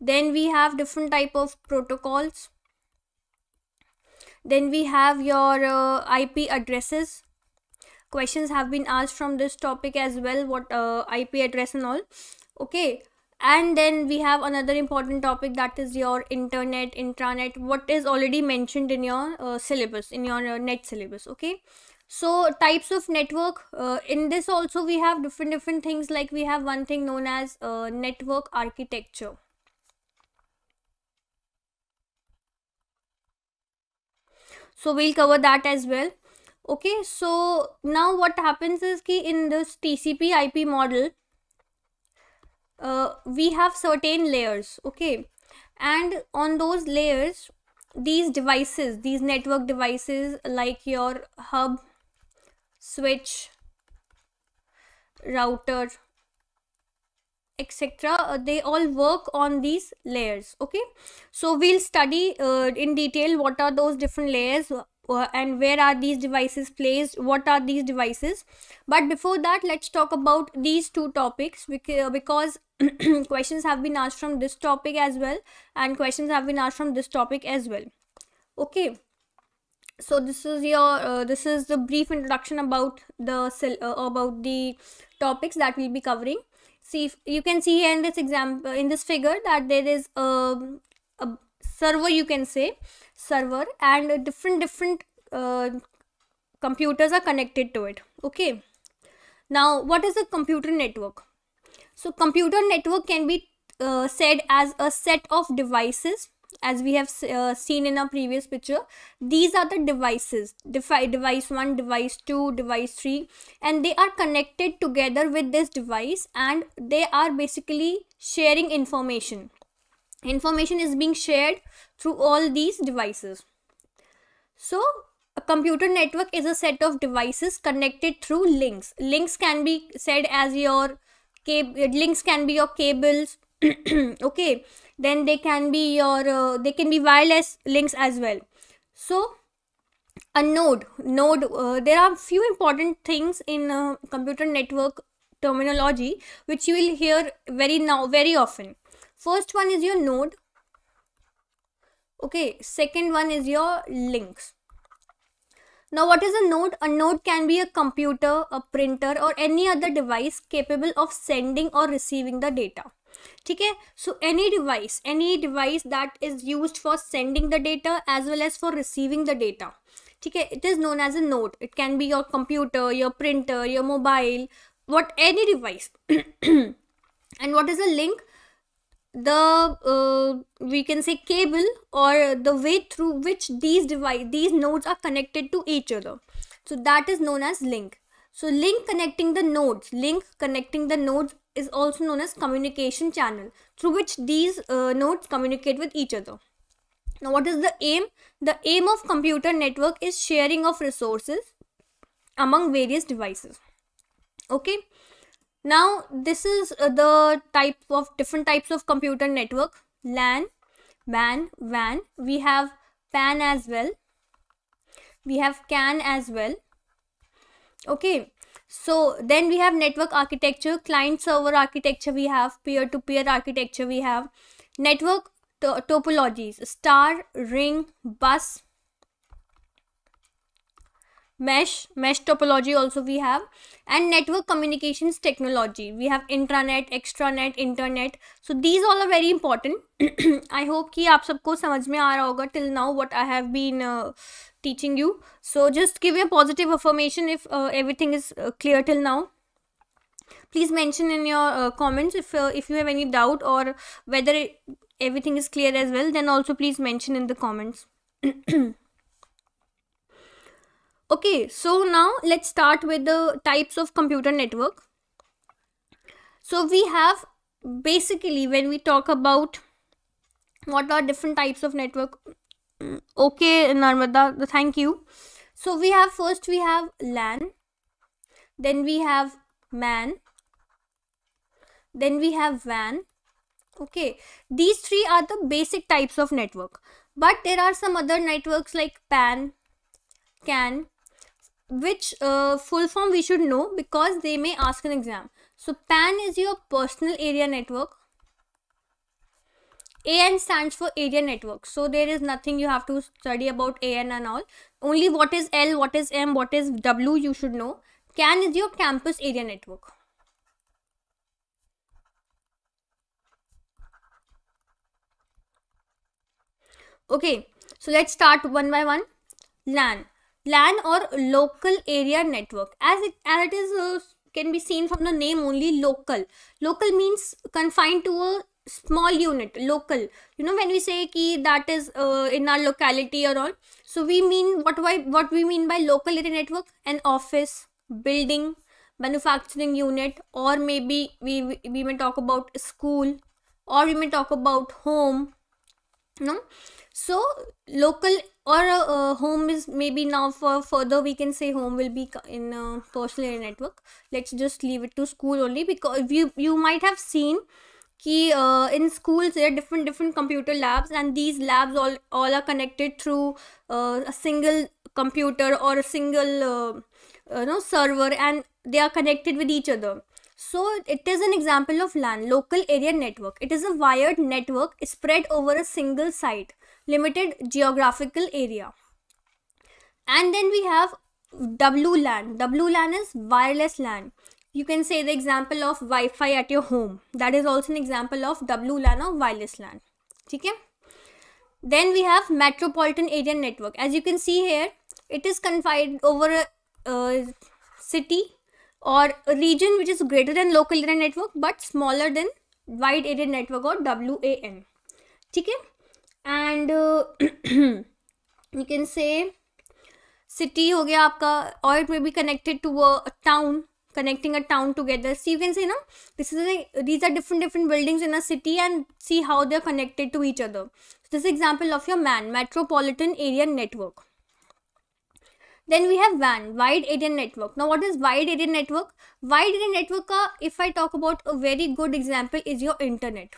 Then we have different type of protocols. Then we have your uh, ip addresses. Questions have been asked from this topic as well what uh, ip address and all. Okay. And then we have another important topic that is your internet intranet. What is already mentioned in your uh, syllabus in your uh, net syllabus okay so types of network uh, in this also we have different different things like we have one thing known as uh, network architecture. So we'll cover that as well. Okay so now what happens is key in this tcp ip model uh, we have certain layers okay? And on those layers these devices these network devices like your hub switch router etc. Uh, they all work on these layers okay? So we'll study uh, in detail what are those different layers uh, and where are these devices placed what are these devices. But before that let's talk about these two topics because questions have been asked from this topic as well and questions have been asked from this topic as well okay so this is your uh, this is the brief introduction about the uh, about the topics that we'll be covering. See if you can see here in this example in this figure that there is a, a server you can say server and different different uh, computers are connected to it. Okay. Now what is a computer network? So computer network can be uh, said as a set of devices as we have uh, seen in our previous picture these are the devices Defi device 1 device 2 device 3 and they are connected together with this device and they are basically sharing information. Information is being shared through all these devices. So a computer network is a set of devices connected through links. Links can be said as your cable links can be your cables okay then they can be your uh, they can be wireless links as well. So a node node uh, there are few important things in uh, computer network terminology which you will hear very now very often. First one is your node. Okay second one is your links. Now what is a node? A node can be a computer a printer or any other device capable of sending or receiving the data okay so any device any device that is used for sending the data as well as for receiving the data. okay it is known as a node it can be your computer your printer your mobile what any device. And what is a link? The uh, we can say cable or the way through which these device these nodes are connected to each other. So that is known as link. So link connecting the nodes link connecting the nodes is also known as communication channel through which these uh, nodes communicate with each other. Now what is the aim? The aim of computer network is sharing of resources among various devices. Okay. Now this is uh, the type of different types of computer network LAN, WAN, WAN. We have PAN as well. We have CAN as well. Okay so then we have network architecture client server architecture we have peer to peer architecture we have network to topologies star ring bus mesh mesh topology also we have and network communications technology we have intranet extranet internet so these all are very important i hope ki aap sabko samajh mein aa raha hoga till now what i have been uh, teaching you. So just give a positive affirmation if uh, everything is uh, clear till now. Please mention in your uh, comments if uh, if you have any doubt or whether it, everything is clear as well then also please mention in the comments. Okay so now let's start with the types of computer network. So we have basically when we talk about what are different types of network okay narmada thank you. So we have first we have lan then we have man then we have wan. Okay these three are the basic types of network. But there are some other networks like pan can which uh, full form we should know because they may ask an exam. So pan is your personal area network AN stands for area network. So there is nothing you have to study about AN and all. Only what is L, what is M, what is W you should know. CAN is your campus area network. Okay, so let's start one by one. LAN. LAN or local area network. As it, as it is uh, can be seen from the name only local. Local means confined to a small unit local. You know when we say ki that is uh, in our locality or all so we mean what why what we mean by local area network? An office building manufacturing unit or maybe we we may talk about school or we may talk about home no? So local or uh, home is maybe now for further we can say home will be in a personal area network. Let's just leave it to school only because you you might have seen ki in schools there are different different computer labs and these labs all all are connected through uh, a single computer or a single uh, uh, no server and they are connected with each other so it is an example of LAN, local area network. It is a wired network spread over a single site, limited geographical area. And then we have WLAN. WLAN is wireless LAN. You can say the example of Wi-Fi at your home. That is also an example of WLAN or wireless LAN. Okay? Then we have metropolitan area network. As you can see here, it is confined over a city or a region which is greater than local area network but smaller than wide area network or WAN. Okay? And uh, you can say city ho gaya aapka or it may be connected to a, a town connecting a town together see you can say no this is a, these are different different buildings in a city and see how they're connected to each other so this is example of your man metropolitan area network then we have WAN, wide area network. Now, what is wide area network? Wide area network, uh, if I talk about a very good example, is your internet.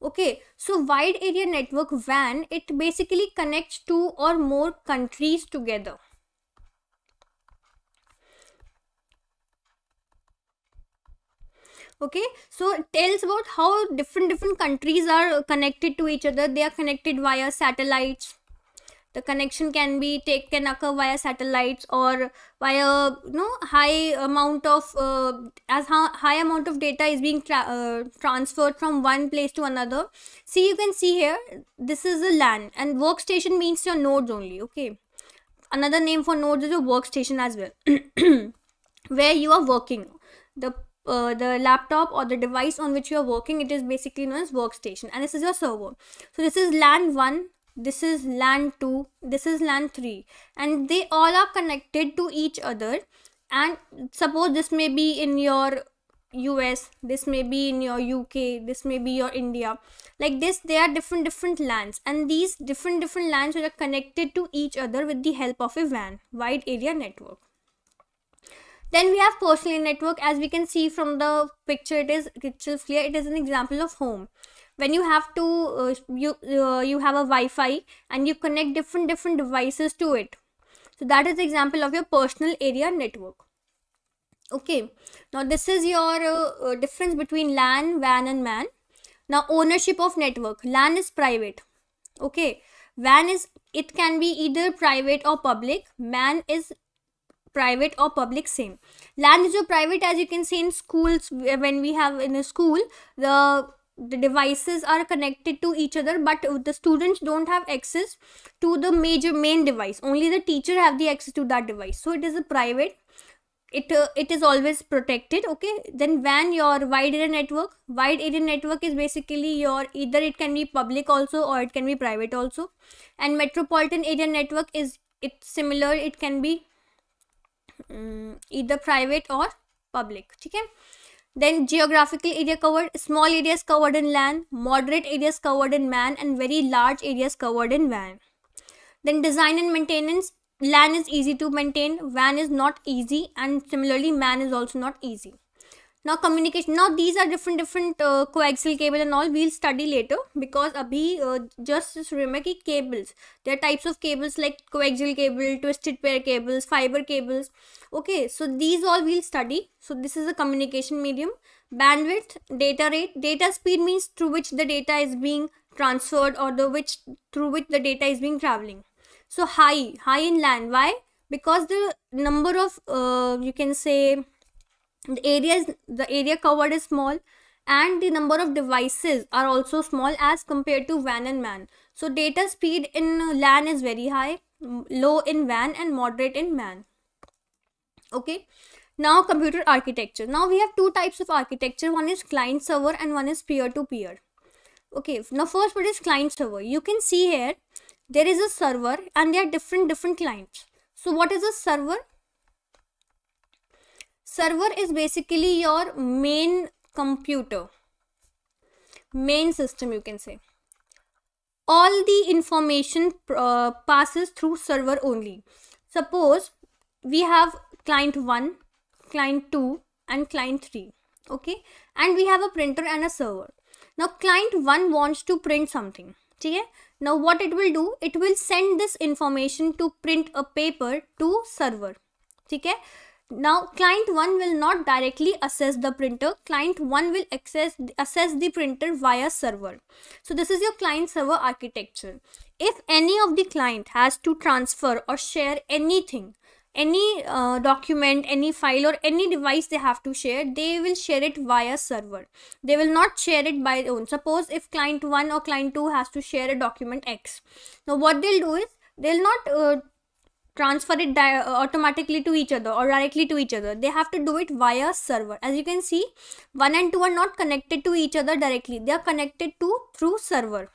Okay, so wide area network WAN, it basically connects two or more countries together. Okay? So it tells about how different different countries are connected to each other. They are connected via satellites. The connection can be take can occur via satellites or via you know high amount of uh, as high amount of data is being tra uh, transferred from one place to another. See you can see here this is a LAN and workstation means your nodes only okay? Another name for nodes is your workstation as well where you are working. The uh, the laptop or the device on which you are working it is basically known as workstation and this is your server. So this is lan 1 this is LAN 2 this is LAN 3 and they all are connected to each other. And suppose this may be in your US this may be in your UK this may be your India. Like this they are different different LANs and these different different LANs are connected to each other with the help of a WAN wide area network then we have personal network. As we can see from the picture it is itself clear. It is an example of home. When you have to uh, you uh, you have a wi-fi and you connect different different devices to it. So that is example of your personal area network. Okay. Now this is your uh, uh difference between lan wan and man. Now ownership of network. Lan is private. Okay. Wan is it can be either private or public. Man is private or public same. LAN is your private as you can see in schools when we have in a school the the devices are connected to each other but the students don't have access to the major main device. Only the teacher have the access to that device. So it is a private. It uh, it is always protected okay? Then WAN your wide area network. Wide area network is basically your either it can be public also or it can be private also. And metropolitan area network is it's similar. It can be either private or public okay then geographical area covered, small areas covered in LAN moderate areas covered in MAN and very large areas covered in WAN. Then design and maintenance, LAN is easy to maintain, WAN is not easy and similarly MAN is also not easy now communication now these are different different uh, coaxial cable and all we'll study later because abhi uh, just remember ki cables there are types of cables like coaxial cable twisted pair cables fiber cables. Okay so these all we'll study. So this is a communication medium. Bandwidth data rate data speed means through which the data is being transferred or the which through which the data is being traveling. So high high in LAN. Why? Because the number of uh, you can say the area is the area covered is small and the number of devices are also small as compared to WAN and MAN. So data speed in LAN is very high, low in WAN and moderate in MAN. Okay. Now computer architecture. Now we have two types of architecture. One is client server and one is peer to peer. Okay. Now first what is client server? You can see here there is a server and there are different different clients. So what is a server? Server is basically your main computer main system you can say. All the information uh, passes through server only. Suppose we have client 1 client 2 and client 3 okay? And we have a printer and a server. Now client 1 wants to print something okay? Now what it will do it will send this information to print a paper to server okay now client 1 will not directly access the printer. Client 1 will access assess the printer via server. So this is your client server architecture. If any of the client has to transfer or share anything any uh, document any file or any device they have to share they will share it via server. They will not share it by own. Suppose if client 1 or client 2 has to share a document x. Now what they'll do is they'll not uh, transfer it automatically to each other or directly to each other. They have to do it via server. As you can see 1 and 2 are not connected to each other directly. They are connected to through server.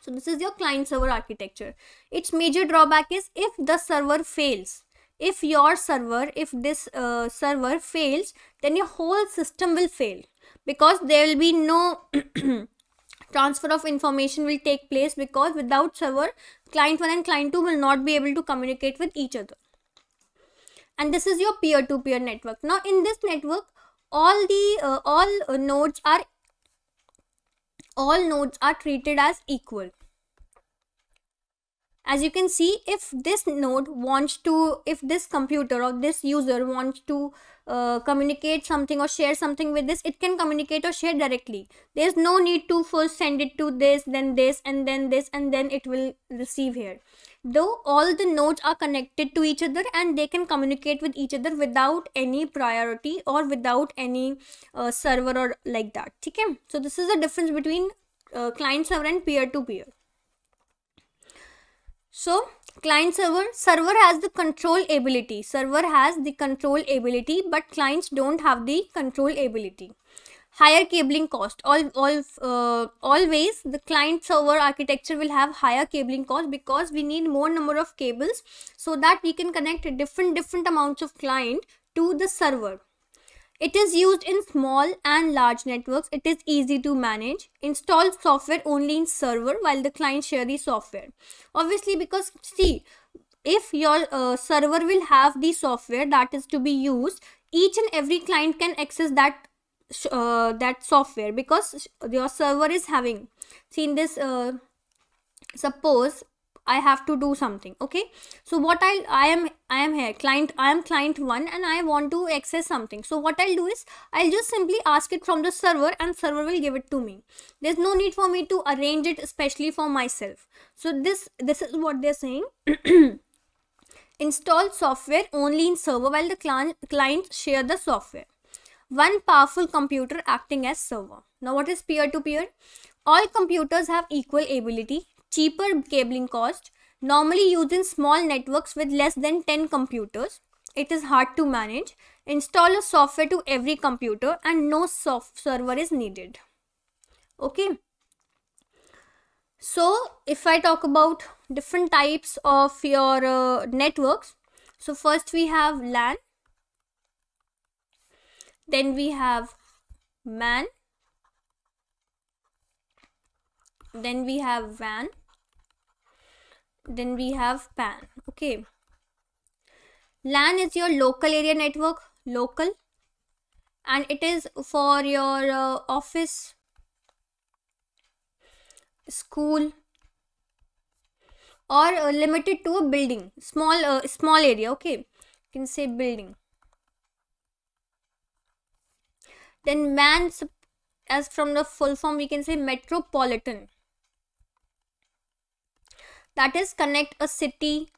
So this is your client server architecture. Its major drawback is if the server fails if your server if this uh, server fails then your whole system will fail because there will be no transfer of information will take place because without server client 1 and client 2 will not be able to communicate with each other. And this is your peer to peer network. Now in this network all the uh, all uh, nodes are all nodes are treated as equal as you can see if this node wants to if this computer or this user wants to uh, communicate something or share something with this it can communicate or share directly. There's no need to first send it to this then this and then this and then it will receive here. Though all the nodes are connected to each other and they can communicate with each other without any priority or without any uh, server or like that okay? So this is the difference between uh, client server and peer to peer so client server server has the control ability. Server has the control ability but clients don't have the control ability. Higher cabling cost. All all uh, always the client server architecture will have higher cabling cost because we need more number of cables so that we can connect different different amounts of client to the server it is used in small and large networks. It is easy to manage. Install software only in server while the client share the software. Obviously because see if your uh, server will have the software that is to be used each and every client can access that uh, that software because your server is having see in this uh, suppose I have to do something okay? So what I'll I am I am here client I am client 1 and I want to access something. So what I'll do is I'll just simply ask it from the server and server will give it to me. There's no need for me to arrange it especially for myself. So this this is what they're saying. Install software only in server while the client clients share the software. One powerful computer acting as server. Now what is peer to peer all computers have equal ability cheaper cabling cost, normally used in small networks with less than 10 computers. It is hard to manage. Install a software to every computer and no soft server is needed. Okay. So if I talk about different types of your uh, networks. So first we have LAN. Then we have MAN. Then we have WAN. Then we have pan. Okay. Lan is your local area network local. And it is for your uh, office school or uh, limited to a building. Small uh, small area okay. You can say building. Then man as from the full form we can say metropolitan that is connect a city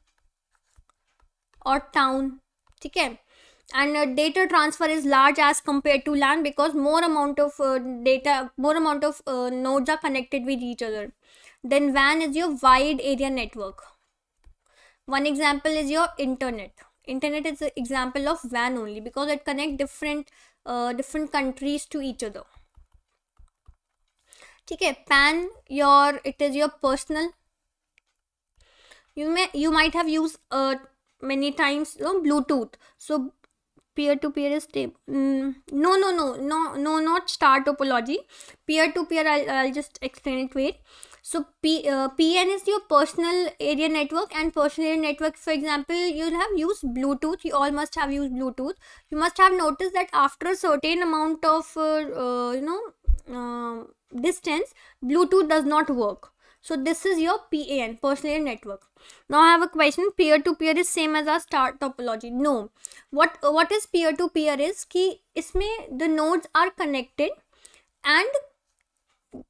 or town okay? And uh, data transfer is large as compared to LAN because more amount of uh, data more amount of uh, nodes are connected with each other. Then WAN is your wide area network. One example is your internet. Internet is an example of WAN only because it connect different different countries to each other. Okay pan your it is your personal you may you might have used uh many times you know, bluetooth. So peer to peer is stable. Mm, no no no no no not star topology. Peer to peer I'll, I'll just explain it. Wait. So P, uh, pn is your personal area network and personal area network. For example you'll have used bluetooth. You all must have used bluetooth. You must have noticed that after a certain amount of uh, uh, you know uh, distance bluetooth does not work so this is your pan personal area network. Now i have a question. Peer to peer is same as our star topology. No. What what is peer to peer is ki isme the nodes are connected and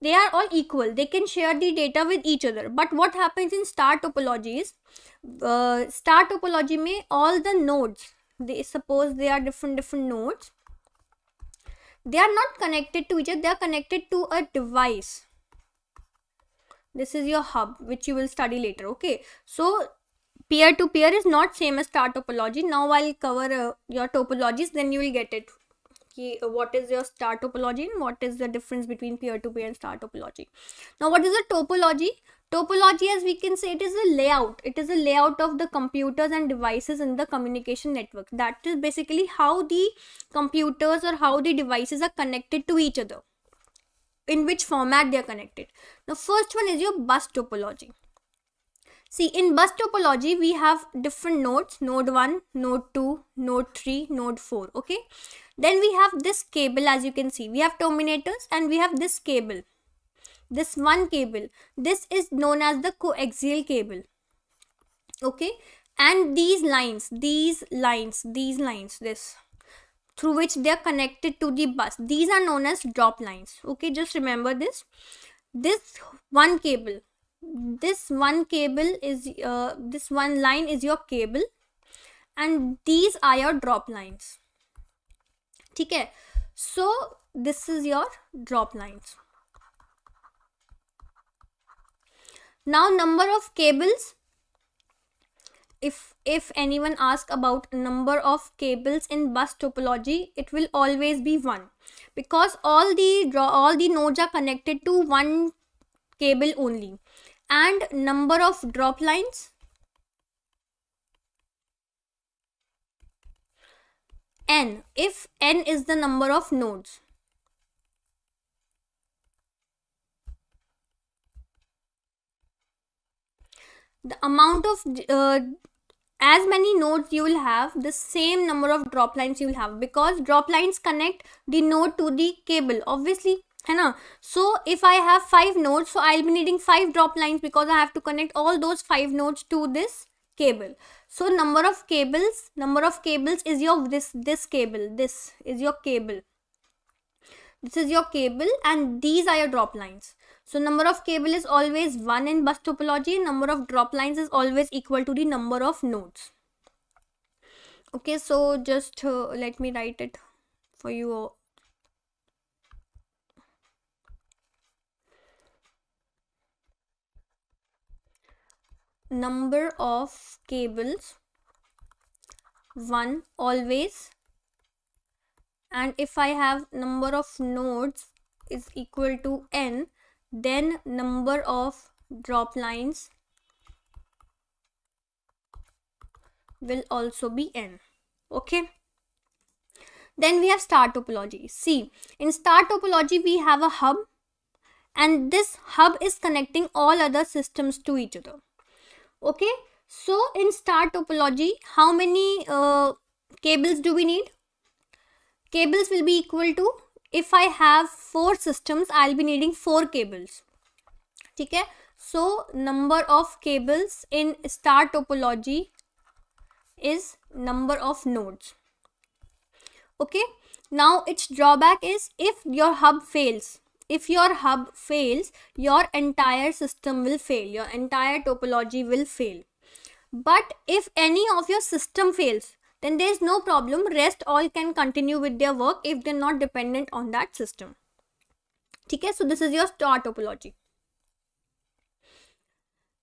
they are all equal. They can share the data with each other. But what happens in star topology is uh, star topology may all the nodes they suppose they are different different nodes they are not connected to each other. They are connected to a device this is your hub which you will study later okay? So peer to peer is not same as star topology. Now i'll cover uh, your topologies then you will get it. What is your star topology and what is the difference between peer-to-peer and star topology? Now what is a topology? Topology as we can say it is a layout. It is a layout of the computers and devices in the communication network. That is basically how the computers or how the devices are connected to each other in which format they are connected the first one is your bus topology See, in bus topology, we have different nodes, node 1, node 2, node 3, node 4, okay? Then we have this cable as you can see. We have terminators and we have this cable. This one cable. This is known as the coaxial cable, okay? And these lines, these lines, these lines, this through which they are connected to the bus. These are known as drop lines, okay? Just remember this. This one cable this one cable is uh, this one line is your cable and these are your drop lines okay so this is your drop lines now number of cables if if anyone asks about number of cables in bus topology it will always be one. Because all the all the nodes are connected to one cable only. And number of drop lines? N. If n is the number of nodes. The amount of uh, as many nodes you will have the same number of drop lines you will have because drop lines connect the node to the cable obviously है ना so if i have five nodes so i'll be needing five drop lines because i have to connect all those five nodes to this cable. So number of cables number of cables is your this this cable this is your cable. This is your cable and these are your drop lines so number of cable is always 1 in bus topology. Number of drop lines is always equal to the number of nodes. Okay so just uh, let me write it for you number of cables 1 always. And if I have number of nodes is equal to n then number of drop lines will also be n okay? Then we have star topology. See in star topology we have a hub and this hub is connecting all other systems to each other okay? So in star topology how many uh, cables do we need? Cables will be equal to if i have four systems i'll be needing four cables. Okay? So number of cables in star topology is number of nodes. Okay? Now its drawback is if your hub fails if your hub fails your entire system will fail your entire topology will fail. But if any of your system fails then there is no problem. Rest all can continue with their work if they're not dependent on that system. Okay so this is your star topology.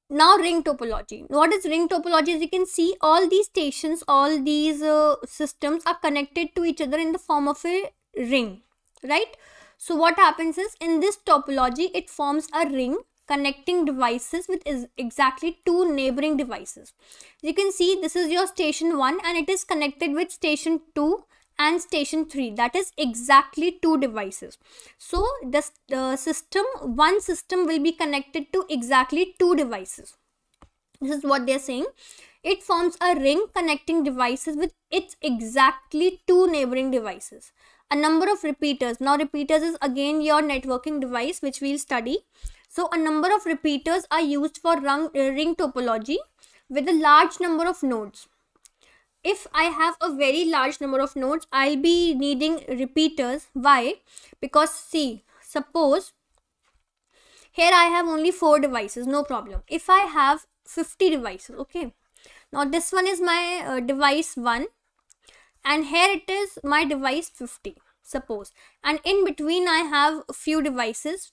Now ring topology. What is ring topology? As you can see all these stations all these uh, systems are connected to each other in the form of a ring right? So what happens is in this topology, it forms a ring connecting devices with is exactly two neighboring devices. You can see this is your station 1 and it is connected with station 2 and station 3 that is exactly two devices. So the system one system will be connected to exactly two devices. This is what they're saying. It forms a ring connecting devices with its exactly two neighboring devices. A number of repeaters. Now repeaters is again your networking device which we'll study so a number of repeaters are used for ring, uh, ring topology with a large number of nodes if I have a very large number of nodes, I'll be needing repeaters. Why? Because see, suppose here I have only 4 devices, no problem. If I have 50 devices, okay. Now this one is my uh, device 1 and here it is my device 50, suppose. And in between I have a few devices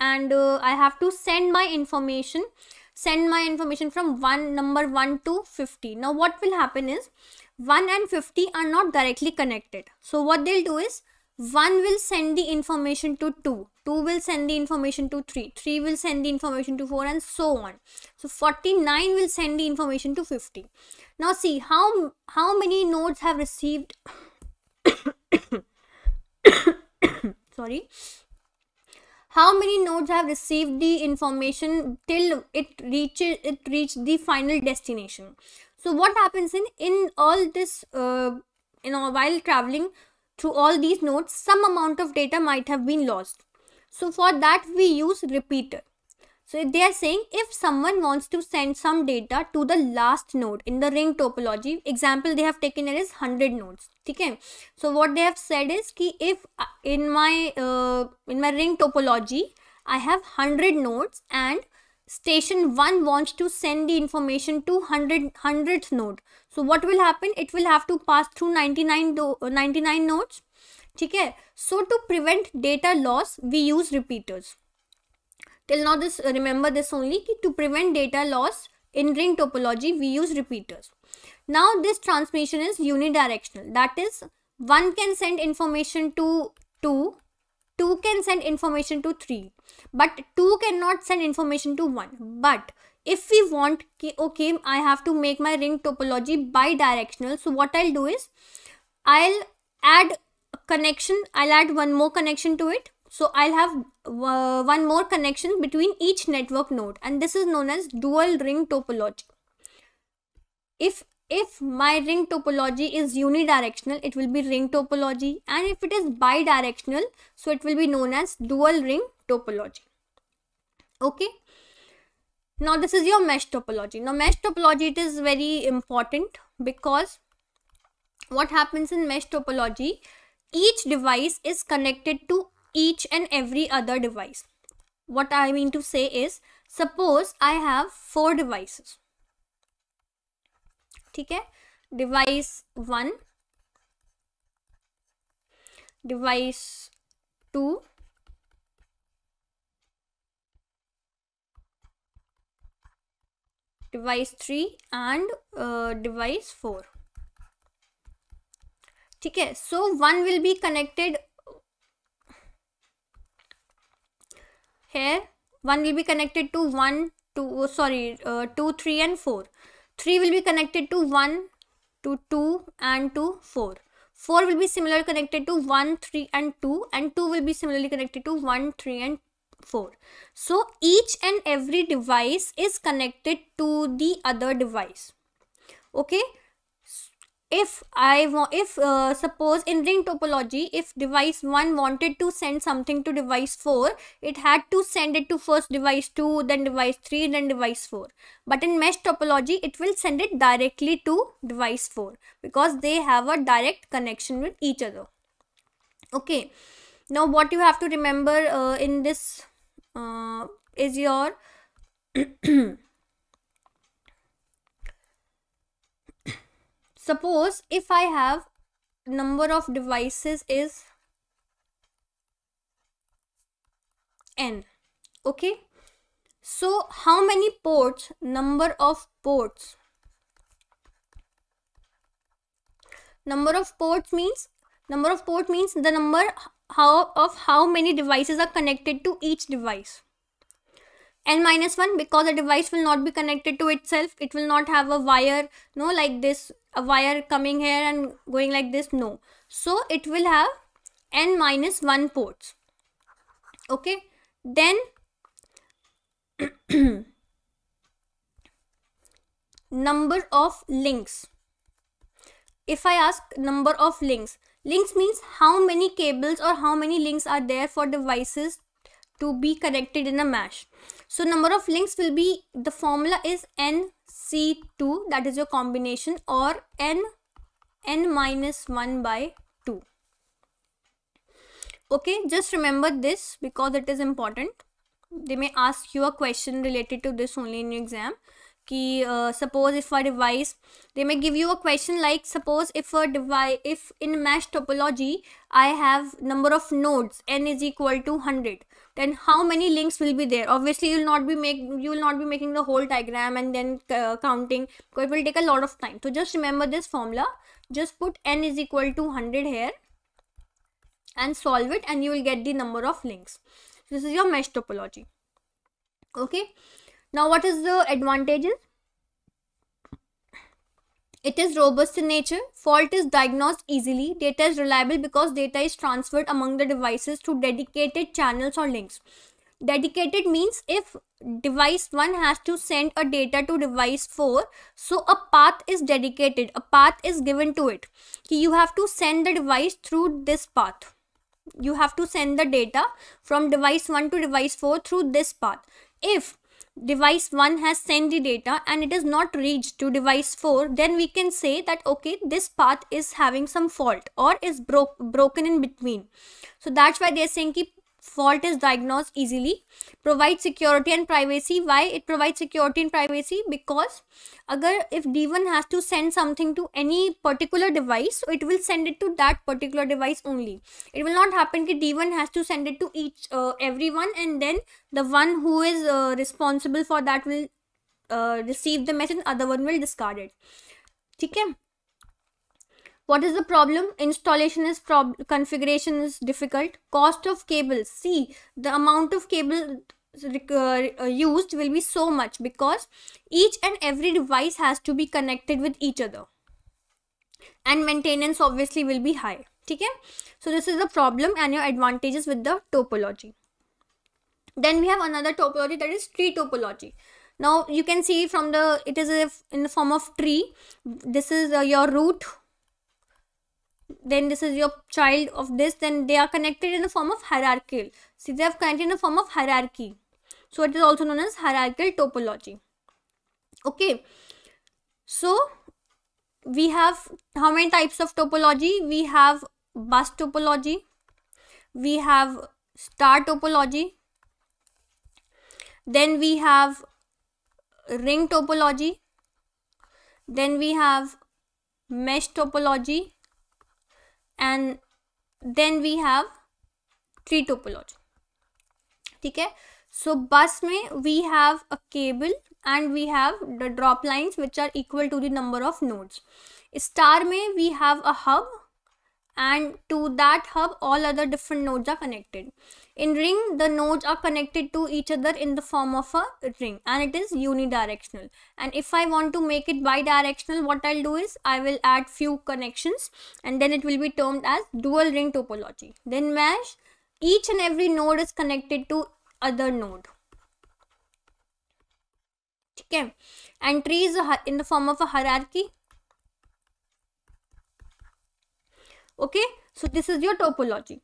and uh, I have to send my information send my information from one number 1 to 50 now what will happen is 1 and 50 are not directly connected. So what they'll do is 1 will send the information to 2 2 will send the information to 3 3 will send the information to 4 and so on. So 49 will send the information to 50 now see how how many nodes have received sorry how many nodes have received the information till it reaches it reached the final destination? So what happens in in all this uh, you know while traveling through all these nodes some amount of data might have been lost. So for that we use repeater. So they are saying if someone wants to send some data to the last node in the ring topology, example they have taken here is 100 nodes. So what they have said is ki if uh, in my uh, in my ring topology, I have 100 nodes and station 1 wants to send the information to 100 100th node. So what will happen? It will have to pass through 99 99 nodes. Okay. So to prevent data loss, we use repeaters till now this remember this only to prevent data loss in ring topology we use repeaters now this transmission is unidirectional. That is one can send information to 2 2 can send information to 3 but 2 cannot send information to 1 but if we want okay i have to make my ring topology bidirectional so what i'll do is i'll add a connection i'll add one more connection to it. So I'll have uh, one more connection between each network node and this is known as dual ring topology. If if my ring topology is unidirectional, it will be ring topology and if it is bidirectional, so it will be known as dual ring topology. Okay. Now this is your mesh topology. Now mesh topology it is very important because what happens in mesh topology, each device is connected to each and every other device. What I mean to say is, suppose I have four devices. Okay, device 1 device 2 device 3 and uh, device 4 Okay, so one will be connected here. One will be connected to 1 2 oh, sorry uh, 2 3 and 4 3 will be connected to 1 to 2 and to 4 4 will be similarly connected to 1 3 and 2 and 2 will be similarly connected to 1 3 and 4 so each and every device is connected to the other device. Okay if I want, if uh, suppose in ring topology, if device 1 wanted to send something to device 4, it had to send it to first device 2, then device 3, then device 4. But in mesh topology, it will send it directly to device 4 because they have a direct connection with each other. Okay. Now what you have to remember uh, in this uh, is your suppose if I have number of devices is n okay? So how many ports number of ports? Number of ports means number of port means the number how of how many devices are connected to each device n minus 1 because the device will not be connected to itself. It will not have a wire no like this a wire coming here and going like this no. So it will have n minus 1 ports. Okay? Then number of links. If i ask number of links links means how many cables or how many links are there for devices to be connected in a mesh so number of links will be the formula is nc2 that is your combination or n n minus 1 by 2 okay just remember this because it is important. They may ask you a question related to this only in your exam. Uh, suppose if a device they may give you a question like suppose if a device if in mesh topology i have number of nodes n is equal to 100 then how many links will be there? Obviously you will not be make you will not be making the whole diagram and then uh, counting. It will take a lot of time. So just remember this formula. Just put n is equal to 100 here and solve it and you will get the number of links. This is your mesh topology. Okay? Now what is the advantages it is robust in nature. Fault is diagnosed easily. Data is reliable because data is transferred among the devices through dedicated channels or links. Dedicated means if device 1 has to send a data to device 4 so a path is dedicated. A path is given to it. You have to send the device through this path. You have to send the data from device 1 to device 4 through this path. If device 1 has sent the data and it is not reached to device 4 then we can say that okay this path is having some fault or is broke broken in between. So that's why they're saying keep fault is diagnosed easily provides security and privacy. Why it provides security and privacy? Because agar if d1 has to send something to any particular device so it will send it to that particular device only. It will not happen that d1 has to send it to each uh, everyone and then the one who is uh, responsible for that will uh, receive the message other one will discard it. okay what is the problem? Installation is prob configuration is difficult. Cost of cables see the amount of cable uh, used will be so much because each and every device has to be connected with each other. And maintenance obviously will be high. okay so this is the problem and your advantages with the topology. Then we have another topology that is tree topology. Now you can see from the it is in the form of tree. This is uh, your root then this is your child of this then they are connected in the form of hierarchical. See they have connected in the form of hierarchy. So it is also known as hierarchical topology. Okay. So we have how many types of topology? We have bus topology. We have star topology. Then we have ring topology. Then we have mesh topology and then we have tree topology ठीक है so bus में we have a cable and we have the drop lines which are equal to the number of nodes star में we have a hub and to that hub all other different nodes are connected in ring the nodes are connected to each other in the form of a ring and it is unidirectional. And if i want to make it bidirectional what i'll do is i will add few connections and then it will be termed as dual ring topology. Then mesh each and every node is connected to other node. Okay. And tree is in the form of a hierarchy. Okay. So this is your topology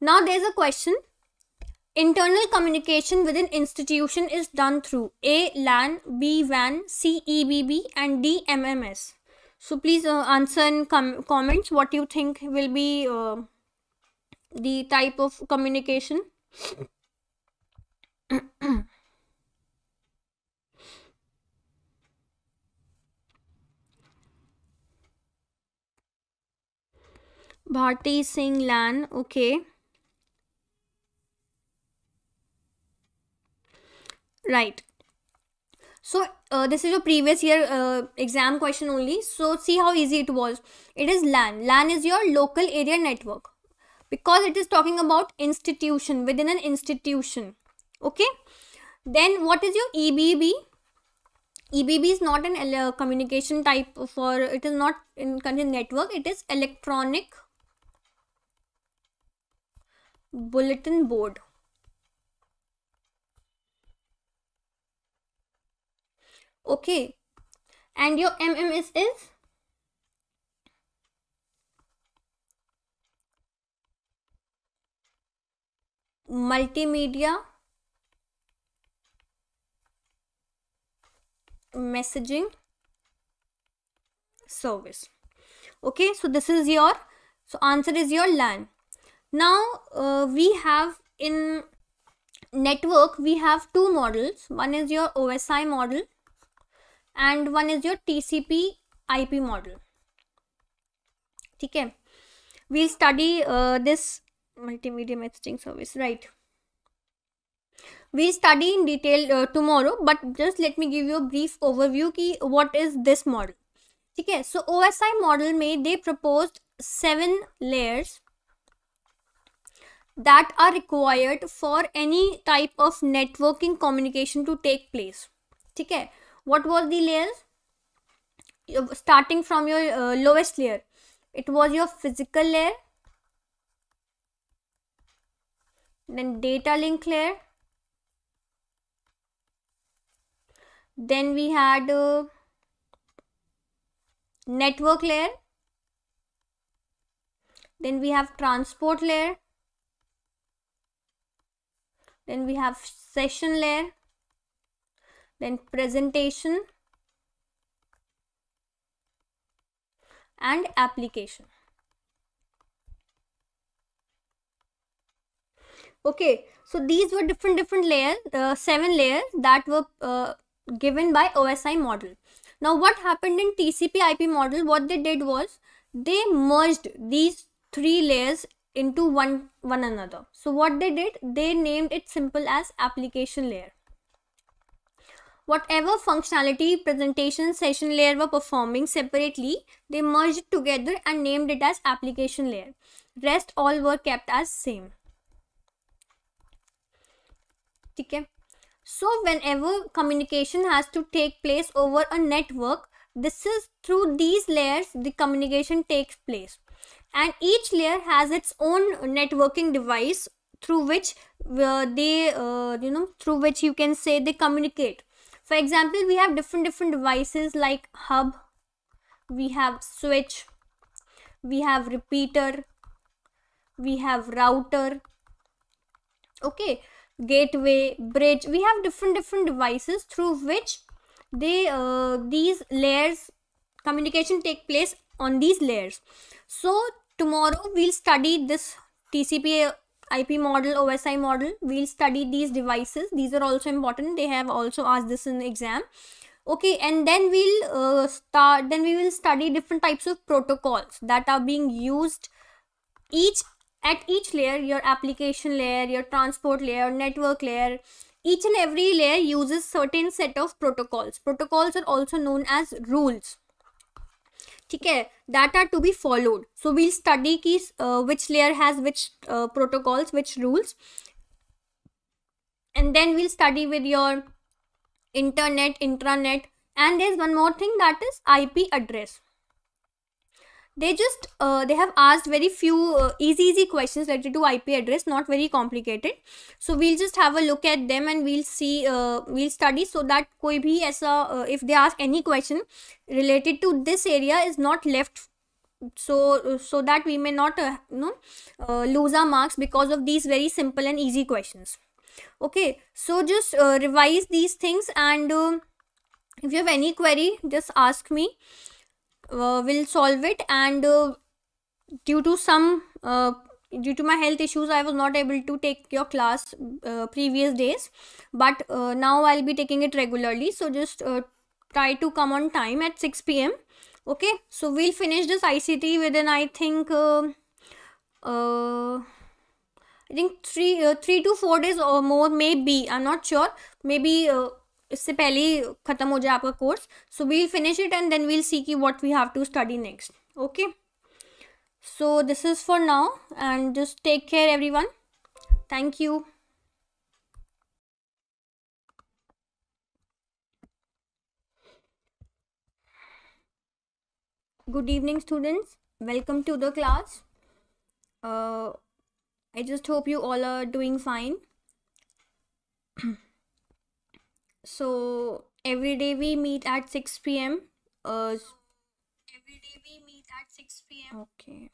now there's a question. Internal communication within institution is done through a lan b wan c ebb and d mms so please uh, answer in com comments what you think will be uh, the type of communication. Bharti Singh Lan, okay. Right. So uh, this is your previous year uh, exam question only. So see how easy it was. It is LAN. LAN is your local area network because it is talking about institution within an institution. Okay. Then what is your EBB? EBB is not an uh, communication type for it is not in network it is electronic bulletin board okay. And your MMS is multimedia messaging service. Okay so this is your so answer is your LAN. Now uh, we have in network we have two models. One is your OSI model and one is your TCP IP model. Okay. We'll study uh, this multimedia messaging service. Right. We'll study in detail uh, tomorrow but just let me give you a brief overview ki what is this model. Okay. So osi model में they proposed seven layers that are required for any type of networking communication to take place. Okay what was the layers starting from your uh, lowest layer. It was your physical layer. Then data link layer. Then we had uh, network layer. Then we have transport layer. Then we have session layer then presentation and application okay so these were different different layers uh, seven layers that were uh, given by OSI model. Now what happened in TCP IP model, what they did was they merged these three layers into one, one another. So what they did, they named it simple as application layer. Whatever functionality presentation session layer were performing separately, they merged together and named it as application layer. Rest all were kept as same. Okay. So whenever communication has to take place over a network, this is through these layers the communication takes place. And each layer has its own networking device through which uh, they, uh, you know, through which you can say they communicate. For example, we have different different devices like hub, we have switch, we have repeater, we have router. Okay, gateway bridge. We have different different devices through which they uh, these layers communication take place on these layers. So tomorrow we'll study this tcp ip model osi model. We'll study these devices. These are also important. They have also asked this in exam. Okay and then we'll uh, start then we will study different types of protocols that are being used each at each layer your application layer your transport layer network layer. Each and every layer uses certain set of protocols. Protocols are also known as rules that are to be followed. So we'll study keys uh, which layer has which uh, protocols which rules. And then we'll study with your internet intranet. And there's one more thing that is ip address they just uh, they have asked very few uh, easy easy questions related to ip address not very complicated. So we'll just have a look at them and we'll see uh, we'll study so that koi bhi aisa uh, if they ask any question related to this area is not left so so that we may not uh, you know uh, lose our marks because of these very simple and easy questions. Okay so just uh, revise these things and uh, if you have any query just ask me. uh, will solve it. And uh, due to some uh, due to my health issues i was not able to take your class uh, previous days. But uh, now i'll be taking it regularly. So just uh, try to come on time at 6 pm okay? So we'll finish this ict within i think uh, uh, i think 3 uh, 3 to 4 days or more maybe. I'm not sure. Maybe uh, इससे पहले ही ख़त्म हो जाए आपका course so we'll finish it and then we'll see की what we have to study next okay so this is for now and just take care everyone thank you good evening students welcome to the class I just hope you all are doing fine so every day we meet at 6 p.m uh every day we meet at 6 p.m okay.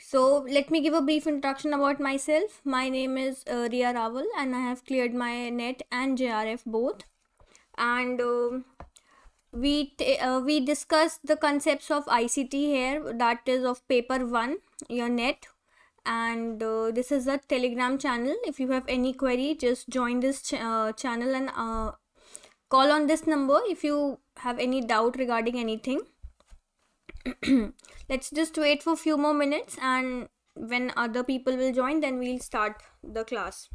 So let me give a brief introduction about myself. My name is uh, ria raval and i have cleared my net and jrf both. And um we t- uh, we discussed the concepts of ict here that is of paper 1 your net and uh, this is a telegram channel. If you have any query just join this ch- uh, channel and uh, call on this number if you have any doubt regarding anything. Let's just wait for a few more minutes and when other people will join then we'll start the class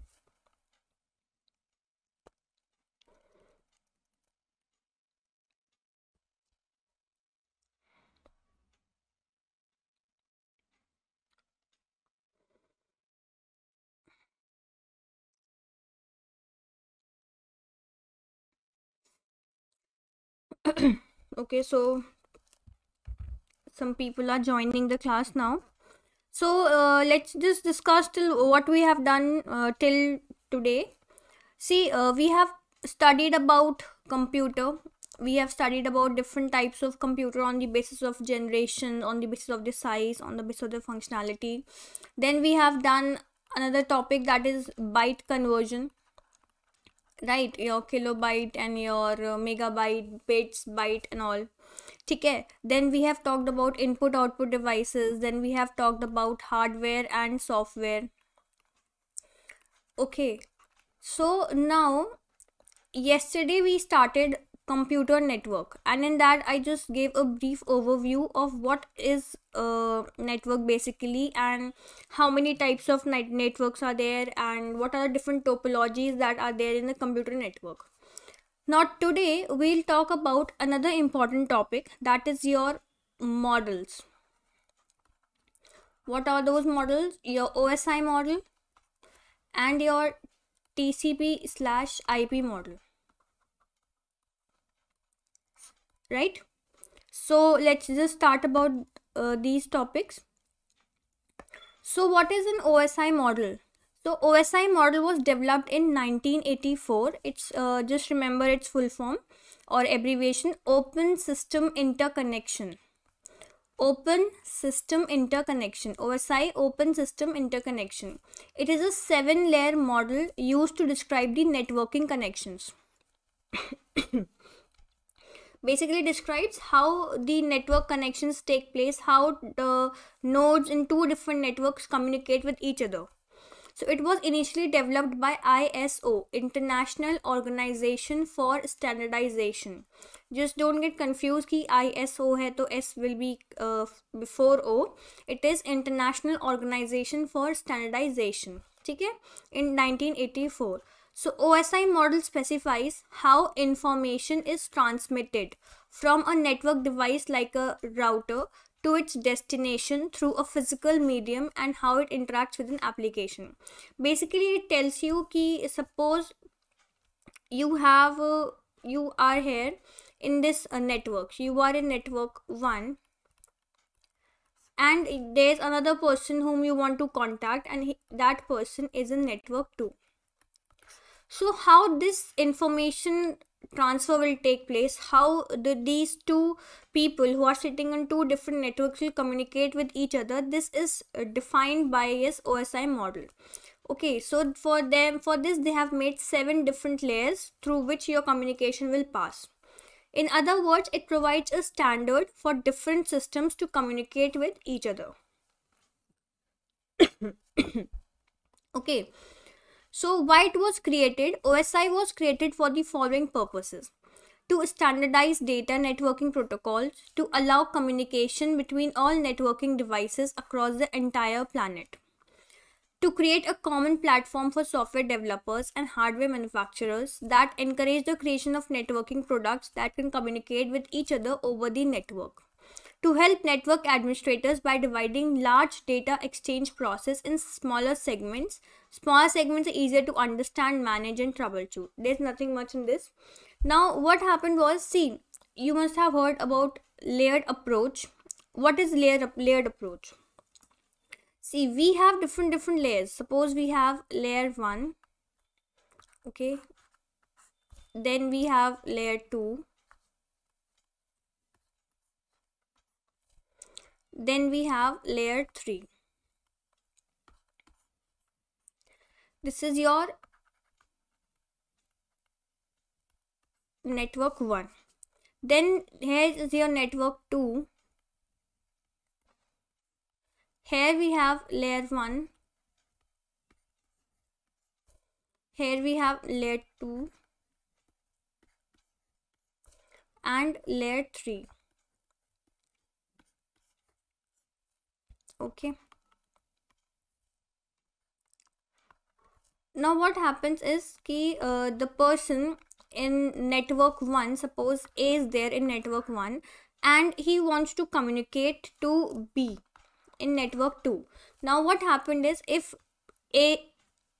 okay so some people are joining the class now. So uh, let's just discuss till what we have done uh, till today. See uh, we have studied about computer. We have studied about different types of computer on the basis of generation on the basis of the size on the basis of the functionality. Then we have done another topic that is byte conversion right your kilobyte and your uh, megabyte bits byte and all. okay then we have talked about input output devices. Then we have talked about hardware and software. Okay. So now yesterday we started computer network. And in that i just gave a brief overview of what is a network basically and how many types of net- networks are there and what are the different topologies that are there in the computer network. Now today we'll talk about another important topic that is your models. What are those models? Your osi model and your tcp slash ip model. Right? So let's just start about uh, these topics. So what is an osi model? So osi model was developed in 1984 it's uh, just remember its full form or abbreviation open system interconnection. Open system interconnection. Osi open system interconnection. It is a seven layer model used to describe the networking connections basically describes how the network connections take place how the nodes in two different networks communicate with each other so it was initially developed by iso international organization for standardization just don't get confused ki iso hai to s will be uh, before o it is international organization for standardization ठीक है in 1984 so OSI model specifies how information is transmitted from a network device like a router to its destination through a physical medium and how it interacts with an application. Basically, it tells you ki suppose you have uh, you are here in this uh, network. You are in network 1 and there's another person whom you want to contact and he, that person is in network 2 so how this information transfer will take place how the, these two people who are sitting on two different networks will communicate with each other this is uh, defined by his osi model. Okay so for them for this they have made seven different layers through which your communication will pass. In other words it provides a standard for different systems to communicate with each other. Okay so why it was created? OSI was created for the following purposes. To standardize data networking protocols to allow communication between all networking devices across the entire planet. To create a common platform for software developers and hardware manufacturers that encourage the creation of networking products that can communicate with each other over the network to help network administrators by dividing large data exchange process in smaller segments smaller segments are easier to understand manage and troubleshoot. There's nothing much in this. Now what happened was see you must have heard about layered approach. What is layered layered approach? See we have different different layers. Suppose we have layer 1 okay? Then we have layer 2 then we have layer 3 this is your network 1 then here is your network 2 here we have layer 1 here we have layer 2 and layer 3 okay now what happens is ki, uh, the person in network 1 suppose a is there in network 1 and he wants to communicate to b in network 2 now what happened is if a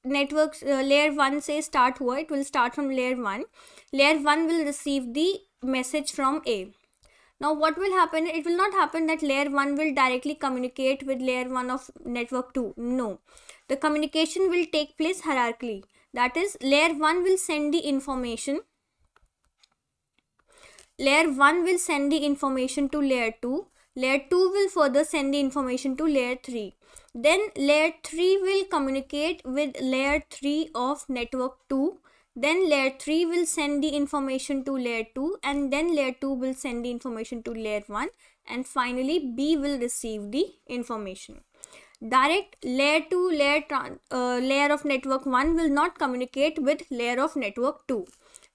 networks uh, layer 1 say start here it will start from layer 1 layer 1 will receive the message from a. Now what will happen it will not happen that layer 1 will directly communicate with layer 1 of network 2 no the communication will take place hierarchically. That is layer 1 will send the information. Layer 1 will send the information to layer 2 layer 2 will further send the information to layer 3 then layer 3 will communicate with layer 3 of network 2 then layer 3 will send the information to layer 2 and then layer 2 will send the information to layer 1 and finally b will receive the information direct layer 2 layer uh, layer of network 1 will not communicate with layer of network 2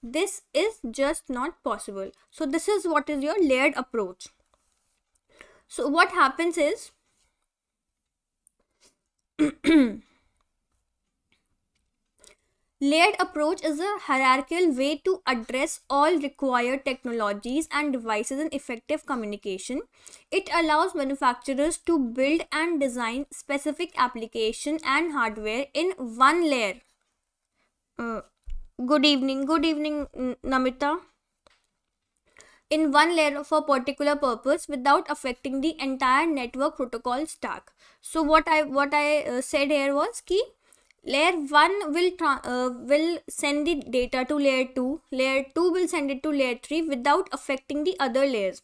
this is just not possible. So this is what is your layered approach. So what happens is Layered approach is a hierarchical way to address all required technologies and devices in effective communication. It allows manufacturers to build and design specific application and hardware in one layer. Uh, good evening, good evening, Namita. In one layer for particular purpose without affecting the entire network protocol stack. So what I what I uh, said here was key layer 1 will uh, will send the data to layer 2 layer 2 will send it to layer 3 without affecting the other layers.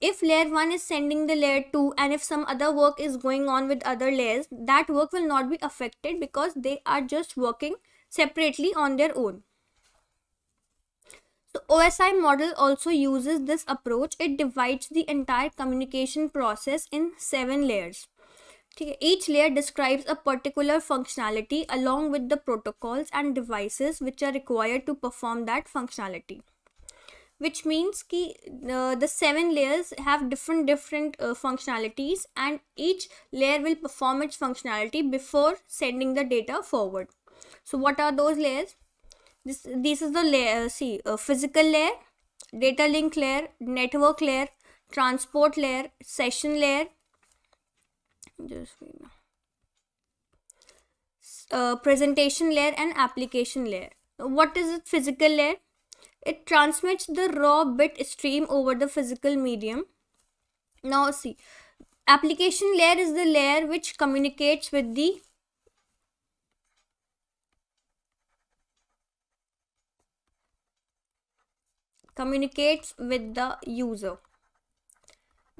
If layer 1 is sending the layer 2 and if some other work is going on with other layers that work will not be affected because they are just working separately on their own. So OSI model also uses this approach. It divides the entire communication process in seven layers each layer describes a particular functionality along with the protocols and devices which are required to perform that functionality. Which means ki, uh, the seven layers have different different uh, functionalities and each layer will perform its functionality before sending the data forward. So what are those layers? This this is the layer see a physical layer data link layer network layer transport layer session layer just wait uh, presentation layer and application layer. What is it? Physical layer? It transmits the raw bit stream over the physical medium. Now see. Application layer is the layer which communicates with the communicates with the user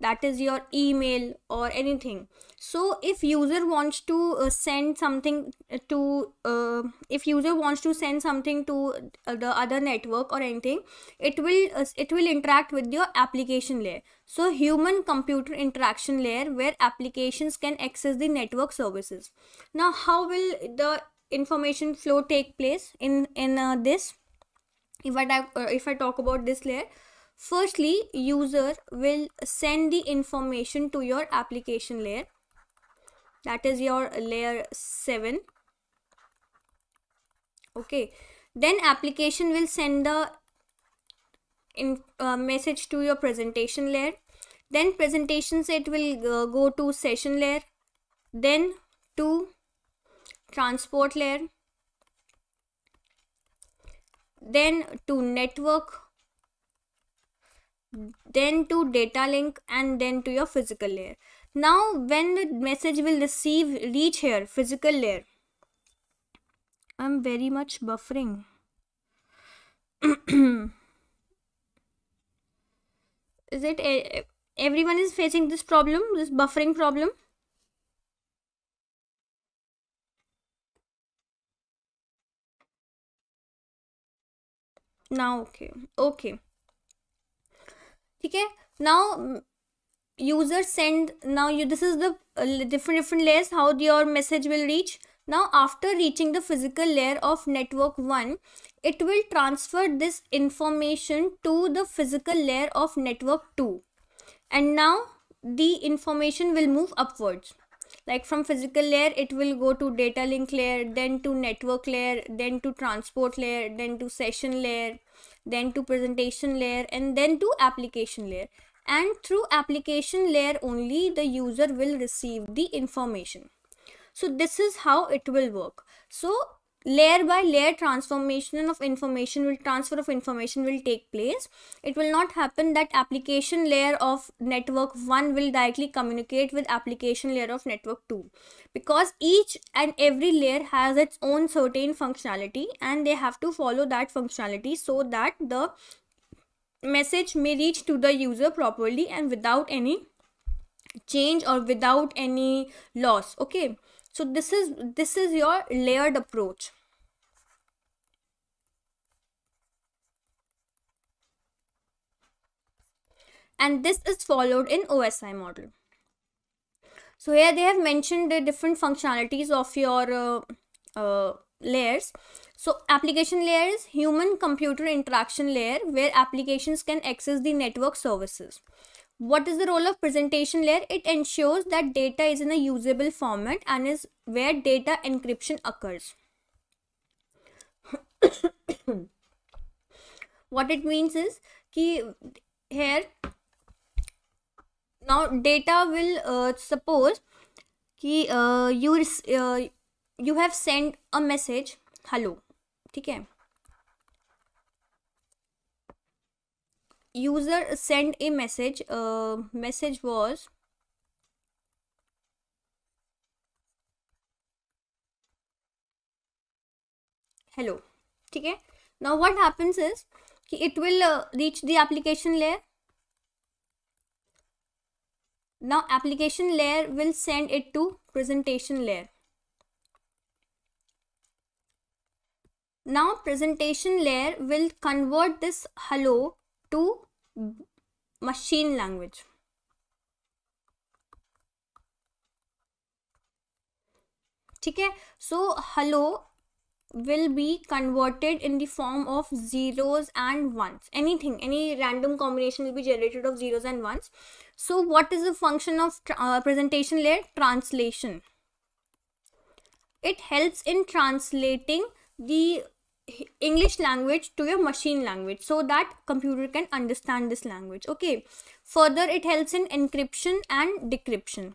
that is your email or anything. So if user wants to uh, send something to uh, if user wants to send something to uh, the other network or anything it will uh, it will interact with your application layer. So human computer interaction layer where applications can access the network services. Now how will the information flow take place in in uh, this? If i uh, if i talk about this layer Firstly, user will send the information to your application layer. That is your layer 7. Okay. Then application will send the in, uh, message to your presentation layer. Then presentation set will uh, go to session layer. Then to transport layer. Then to network then to data link and then to your physical layer. Now when the message will receive reach here physical layer i'm very much buffering. Is it eh, everyone is facing this problem this buffering problem? Now okay. Okay okay now user send now you this is the uh, different different layers how your message will reach. Now after reaching the physical layer of network 1 it will transfer this information to the physical layer of network 2 and now the information will move upwards. Like from physical layer it will go to data link layer then to network layer then to transport layer then to session layer then to presentation layer and then to application layer. And through application layer only the user will receive the information. So this is how it will work. So layer by layer transformation of information will transfer of information will take place. It will not happen that application layer of network 1 will directly communicate with application layer of network 2 because each and every layer has its own certain functionality and they have to follow that functionality so that the message may reach to the user properly and without any change or without any loss. Okay so this is this is your layered approach. And this is followed in osi model. So here they have mentioned the different functionalities of your uh, uh, layers. So application layer is human computer interaction layer where applications can access the network services what is the role of presentation layer it ensures that data is in a usable format and is where data encryption occurs what it means is ki here now data will uh, suppose ki uh, you uh, you have sent a message hello ठीक है user sent a message uh, message was hello ठीक है now what happens is it will uh, reach the application layer now application layer will send it to presentation layer now presentation layer will convert this hello to machine language. okay so hello will be converted in the form of zeros and ones. Anything any random combination will be generated of zeros and ones. So what is the function of uh, presentation layer? Translation. It helps in translating the english language to your machine language so that computer can understand this language. Okay. Further it helps in encryption and decryption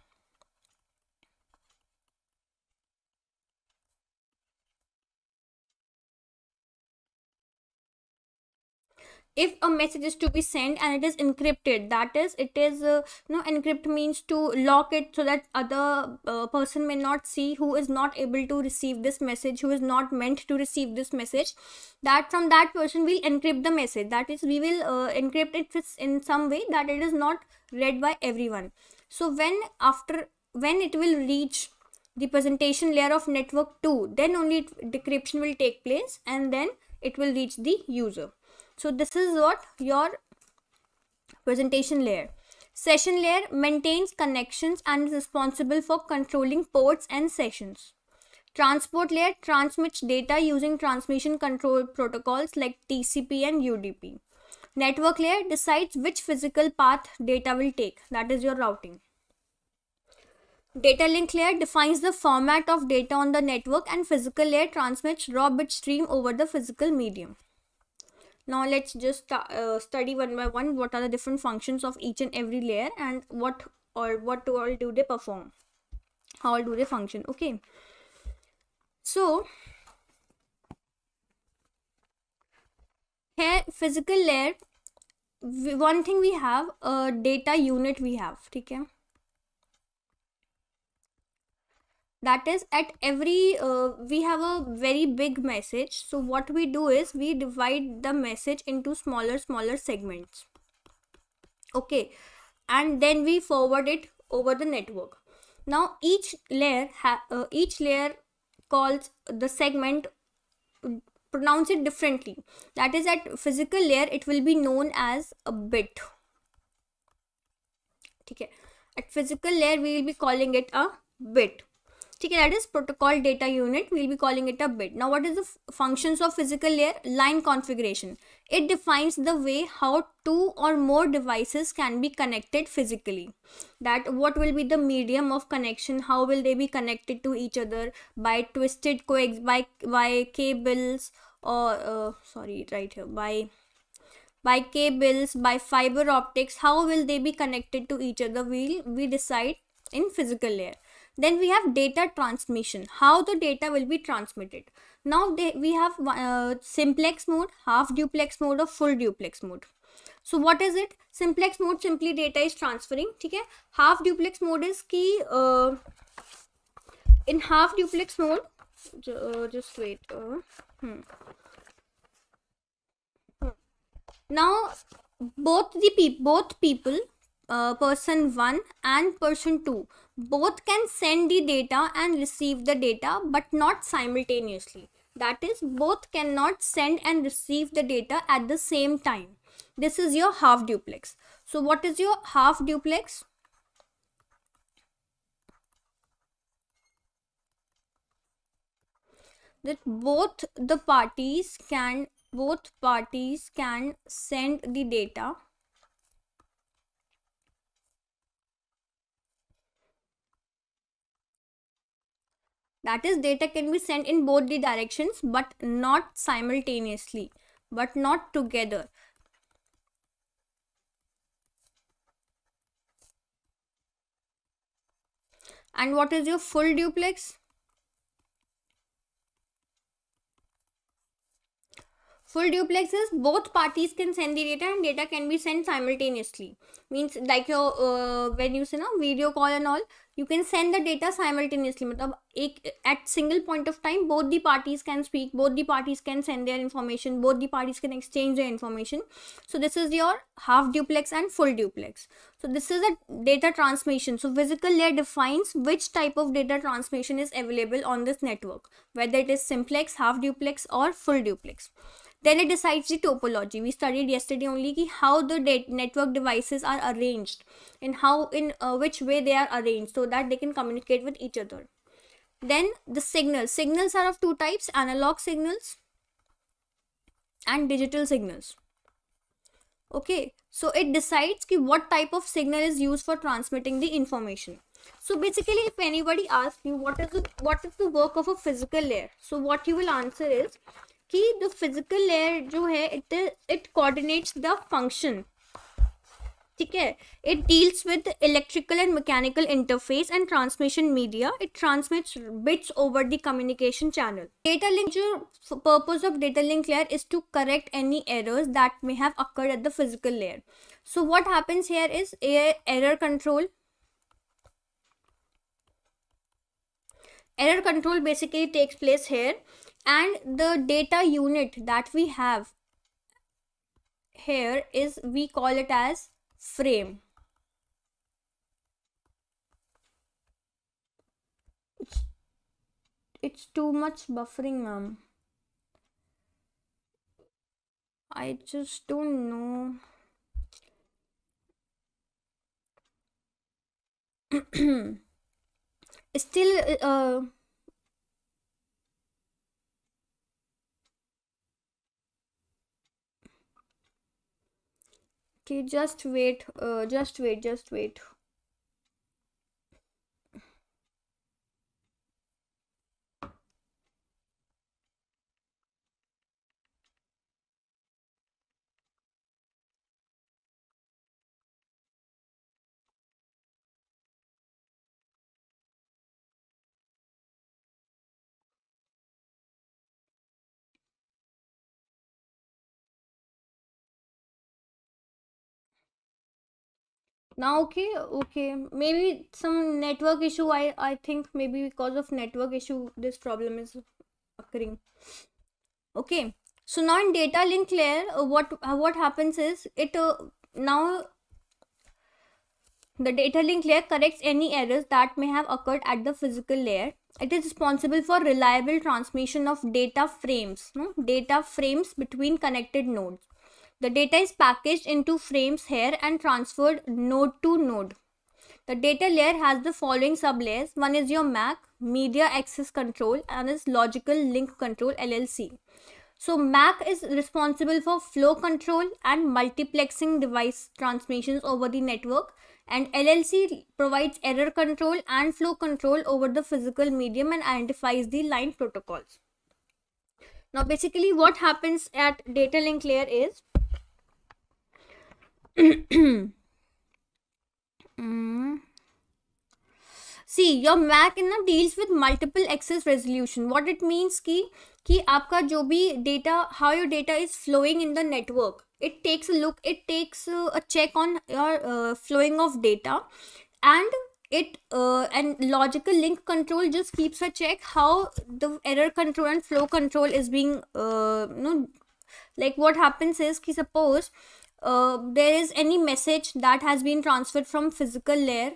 if a message is to be sent and it is encrypted that is it is uh, you know encrypt means to lock it so that other uh, person may not see who is not able to receive this message who is not meant to receive this message. That from that person we encrypt the message. That is we will uh, encrypt it in some way that it is not read by everyone. So when after when it will reach the presentation layer of network 2 then only decryption will take place and then it will reach the user so this is what your presentation layer. Session layer maintains connections and is responsible for controlling ports and sessions. Transport layer transmits data using transmission control protocols like tcp and udp network layer decides which physical path data will take. That is your routing. Data link layer defines the format of data on the network and physical layer transmits raw bit stream over the physical medium now let's just uh, study one by one what are the different functions of each and every layer and what or what all do they perform. How do they function okay? So here physical layer one thing we have a data unit we have okay that is at every uh, we have a very big message. So what we do is we divide the message into smaller smaller segments. Okay. And then we forward it over the network. Now each layer uh, each layer calls the segment pronounce it differently. That is at physical layer it will be known as a bit. Okay. At physical layer we will be calling it a bit okay that is protocol data unit. We'll be calling it a bit. Now what is the functions of physical layer? Line configuration. It defines the way how two or more devices can be connected physically. That what will be the medium of connection? How will they be connected to each other? By twisted coax by by cables or uh, sorry right here. By by cables by fiber optics how will they be connected to each other? We'll we decide in physical layer then we have data transmission. How the data will be transmitted? Now they, we have uh, simplex mode half duplex mode or full duplex mode. So what is it? Simplex mode simply data is transferring okay half duplex mode is key uh, in half duplex mode uh, just wait uh, hmm. now both the both people uh, person 1 and person 2 both can send the data and receive the data but not simultaneously. That is both cannot send and receive the data at the same time. This is your half duplex. So what is your half duplex? That both the parties can both parties can send the data that is data can be sent in both the directions but not simultaneously but not together. And what is your full duplex? Full duplex is both parties can send the data and data can be sent simultaneously. Means like your uh, when you say no video call and all you can send the data simultaneously मतलब एक at single point of time both the parties can speak both the parties can send their information both the parties can exchange their information so this is your half duplex and full duplex so this is a data transmission so physical layer defines which type of data transmission is available on this network whether it is simplex half duplex और full duplex then it decides the topology. We studied yesterday only ki how the network devices are arranged and how in uh, which way they are arranged so that they can communicate with each other. Then the signals. Signals are of two types analog signals and digital signals. Okay so it decides ki what type of signal is used for transmitting the information. So basically if anybody asks you what is the what is the work of a physical layer? So what you will answer is कि the physical layer जो है it it coordinates the function ठीक है? It deals with electrical and mechanical interface and transmission media it transmits bits over the communication channel data link जो purpose of data link layer is to correct any errors that may have occurred at the physical layer so what happens here is error control. Error control basically takes place here. And the data unit that we have here is we call it as frame. It's, it's too much buffering ma'am. I just don't know. Still uh okay just wait uh, just wait just wait now okay okay. Maybe some network issue i i think maybe because of network issue this problem is occurring. Okay. So now in data link layer uh, what uh, what happens is it uh, now the data link layer corrects any errors that may have occurred at the physical layer. It is responsible for reliable transmission of data frames no? data frames between connected nodes the data is packaged into frames here and transferred node to node. The data layer has the following sublayers. One is your MAC, Media Access Control, and is Logical Link Control LLC. So MAC is responsible for flow control and multiplexing device transmissions over the network and LLC provides error control and flow control over the physical medium and identifies the line protocols. Now basically what happens at data link layer is mm. See, your Mac in deals with multiple access resolution. What it means ki कि आपका जो भी data, how your data is flowing in the network, it takes a look, it takes a check on your uh, flowing of data, and it uh, and logical link control just keeps a check how the error control and flow control is being uh, you know like what happens is ki suppose uh, there is any message that has been transferred from physical layer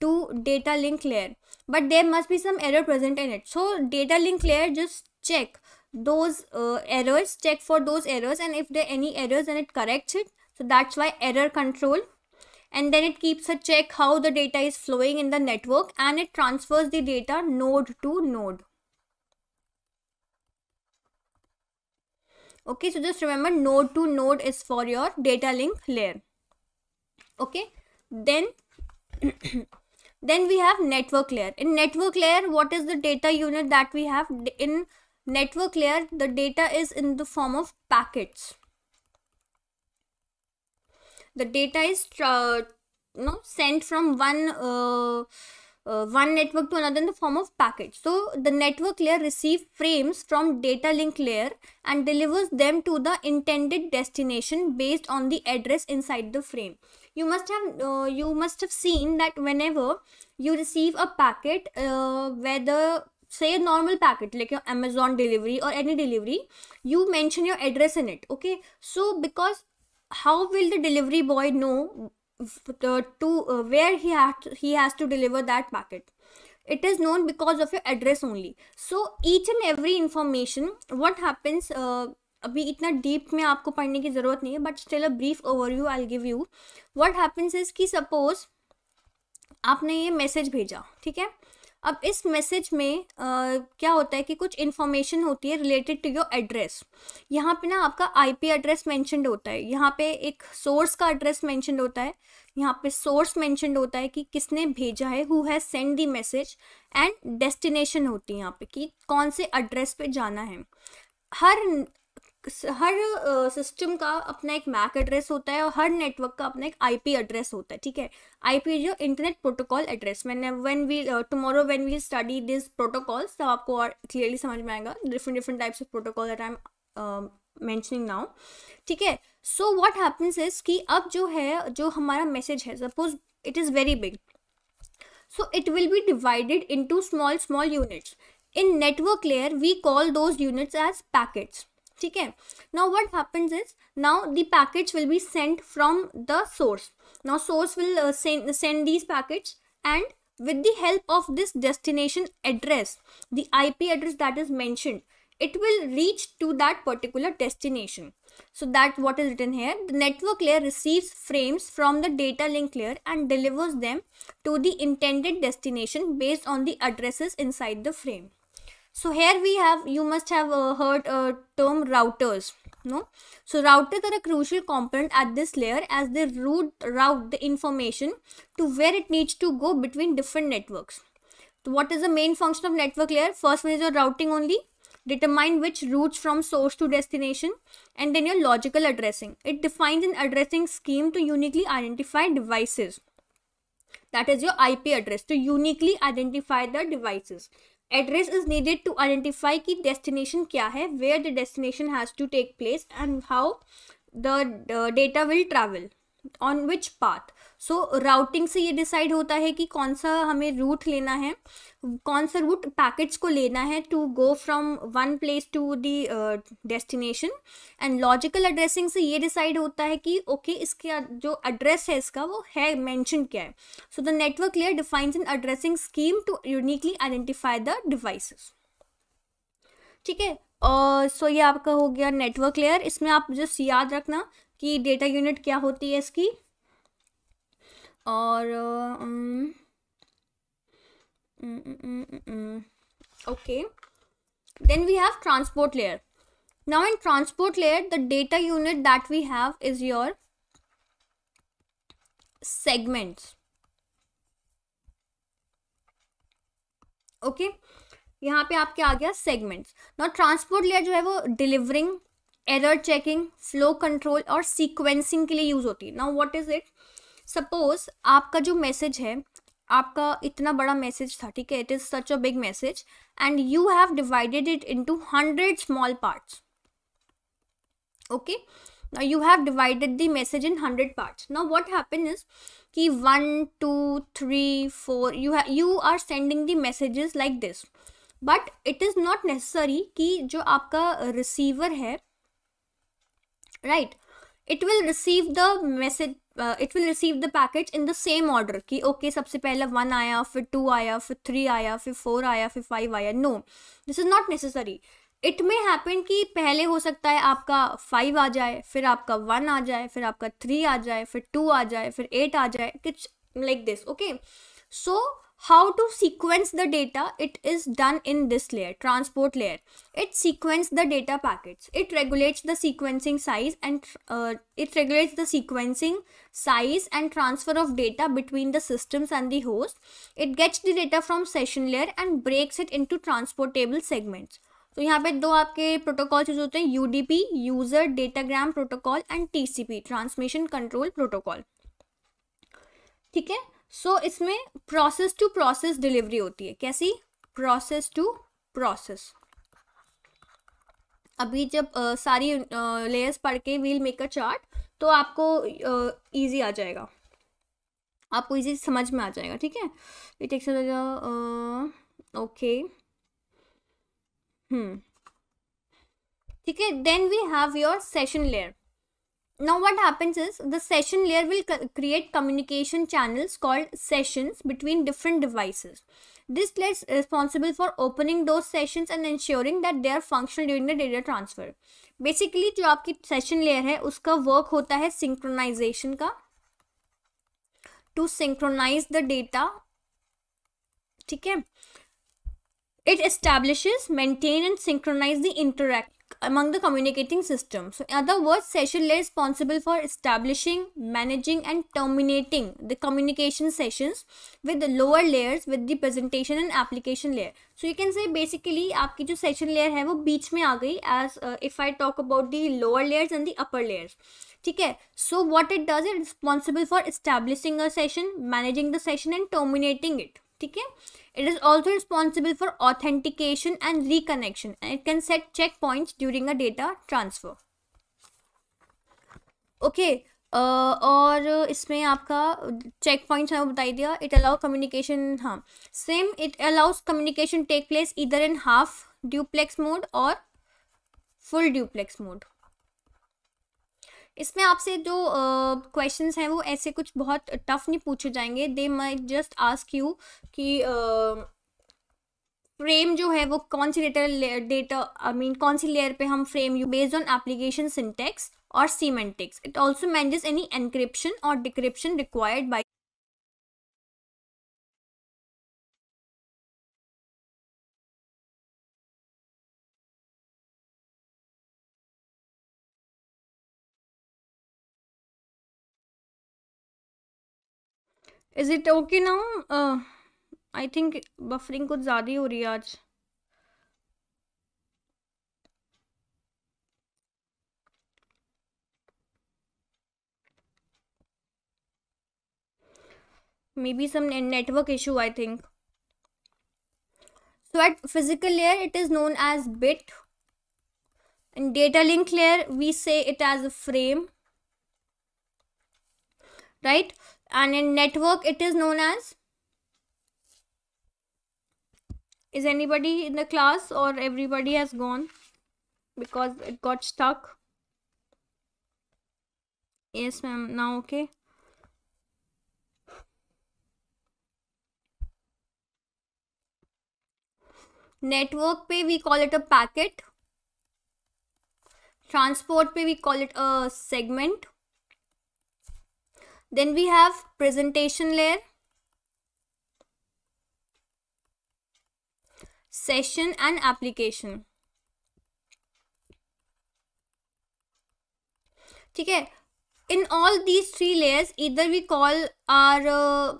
to data link layer but there must be some error present in it. So data link layer just check those uh, errors check for those errors and if there are any errors then it corrects it. So that's why error control. And then it keeps a check how the data is flowing in the network and it transfers the data node to node okay so just remember node to node is for your data link layer. Okay then then we have network layer. In network layer what is the data unit that we have? In network layer the data is in the form of packets. The data is uh, no sent from one uh, uh, one network to another in the form of packets. So the network layer receives frames from data link layer and delivers them to the intended destination based on the address inside the frame. You must have uh, you must have seen that whenever you receive a packet, uh, whether say a normal packet like your Amazon delivery or any delivery, you mention your address in it. Okay, so because how will the delivery boy know uh, to uh, where he has he has to deliver that packet it is known because of your address only so each and every information what happens uh, अभी इतना deep में आपको पढ़ने की ज़रूरत नहीं है but still a brief overview I give you what happens is कि सपोज़ आपने ये मैसेज भेजा ठीक है अब इस मैसेज में आ, क्या होता है कि कुछ इन्फॉर्मेशन होती है रिलेटेड टू योर एड्रेस यहाँ पे ना आपका आईपी एड्रेस मेंशनड होता है। यहाँ पे एक सोर्स का एड्रेस मेंशनड होता है। यहाँ पे सोर्स मेंशनड होता है कि किसने भेजा है who has send the message and destination होती है यहाँ पे कि कौन से एड्रेस पे जाना है। हर हर सिस्टम का अपना एक मैक एड्रेस होता है और हर नेटवर्क का अपना एक आईपी एड्रेस होता है, ठीक है? आईपी जो इंटरनेट प्रोटोकॉल एड्रेस मैंने when we tomorrow when we study this protocols तब आपको और क्लियरली समझ में आएगा different different types of protocol that I am mentioning now ठीक है? सो वॉट हैपन्स इज़ कि अब जो है, जो हमारा मैसेज है suppose it is very big so it will be divided into small small units in network layer, we call those units as packets. ठीक है now what happens is now the packets will be sent from the source now source will uh, send, send these packets and with the help of this destination address the ip address that is mentioned it will reach to that particular destination so that what is written here the network layer receives frames from the data link layer and delivers them to the intended destination based on the addresses inside the frame so here we have you must have uh, heard uh, term routers no? So routers are a crucial component at this layer as they route route the information to where it needs to go between different networks. So what is the main function of network layer? First one is your routing only. Determine which routes from source to destination and then your logical addressing. It defines an addressing scheme to uniquely identify devices. That is your ip address to uniquely identify the devices address is needed to identify कि destination क्या है where the destination has to take place and how the data will travel on which path so routing से ये decide होता है कि कौन सा हमें रूट लेना है कौन सा रूट पैकेट्स को लेना है to go from one place to the destination and logical addressing से ये डिसाइड होता है कि ओके okay, इसके जो एड्रेस है इसका वो है मैंशन क्या है? So the network layer defines an addressing scheme to uniquely identify the devices ठीक है? और सो ये आपका हो गया नेटवर्क लेयर इसमें आप जस्ट याद रखना कि डेटा यूनिट क्या होती है इसकी? और Mm okay. Then we have transport layer. Now in transport layer, the data unit that we have is your segments. Okay okay? यहाँ पे आपके आ गया सेगमेंट्स नॉट ट्रांसपोर्ट लेयर जो है वो delivering error checking flow control और sequencing के लिए यूज़ होती है now what is it suppose आपका जो मैसेज है आपका इतना बड़ा मैसेज था, ठीक है? It is such a big message and you have divided it into hundred small parts okay now you have divided the message in 100 parts. Now what happen is ki 1 2 3 4 you have you are sending the messages like this. But it is not necessary कि जो आपका receiver है right it will receive the message it will receive the package in the same order कि okay okay, सबसे पहले one आया फिर to आया फिर थ्री आया फिर फोर आया फिर फाइव आया no this is not necessary it may happen कि पहले हो सकता है आपका फाइव आ जाए फिर आपका वन आ जाए फिर आपका थ्री आ जाए फिर टू आ जाए फिर एट आ जाए कुछ like this okay so how to sequence the data it is done in this layer transport layer it sequence the data packets it regulates the sequencing size and uh, it regulates the sequencing size and transfer of data between the systems and the host it gets the data from session layer and breaks it into transportable segments तो यहाँ पे दो आपके protocol use होते हैं UDP user datagram protocol and TCP transmission control protocol ठीक है so so, इसमें प्रोसेस टू प्रोसेस डिलीवरी होती है। कैसी? प्रोसेस टू प्रोसेस अभी जब uh, सारी लेयर्स पढ़ के वील मेक अ चार्ट तो आपको इजी आ जाएगा। आपको इजी समझ में आ जाएगा ठीक है? It takes okay hmm. ठीक है? Then we have your session layer now what happens is the session layer will create communication channels called sessions between different devices this layer is responsible for opening those sessions and ensuring that they are functional during the data transfer basically जो आपकी session layer है उसका work होता है synchronization का to synchronize the data ठीक है it establishes maintain and synchronize the interact among the communicating system. So in other words, session layer is responsible for establishing, managing and terminating the communication sessions with the lower layers with the presentation and application layer. So you can say basically आपकी जो session layer है वो बीच में आ गई as uh, if I talk about the lower layers and the upper layers. ठीक है so what it does is responsible for establishing a session, managing the session and terminating it. ठीक है it is also responsible for authentication and reconnection and it can set checkpoints during a data transfer. Okay, uh, और इसमें आपका check points है वो बताई दिया it allow communication हाँ same it allows communication take place इधर इन हाफ ड्यूप्लेक्स मोड और फुल ड्यूप्लेक्स मोड इसमें आपसे जो क्वेश्चंस हैं वो ऐसे कुछ बहुत टफ नहीं पूछे जाएँगे। They may just ask you कि फ्रेम uh, जो है वो कौन सी डेटा डेटा आई मीन कौन सी लेयर पे हम frame you based on application syntax और semantics it also manages any encryption और decryption required by is it okay now I think buffering कुछ ज़्यादा ही हो रही है आज maybe some network issue i think so at physical layer it is known as bit in data link layer we say it as a frame right and in network it is known as is anybody in the class or everybody has gone? Because it got stuck. Yes ma'am. Now okay. Network pay we call it a packet. Transport pay we call it a segment then we have presentation layer session and application Okay. in all these three layers either we call our uh,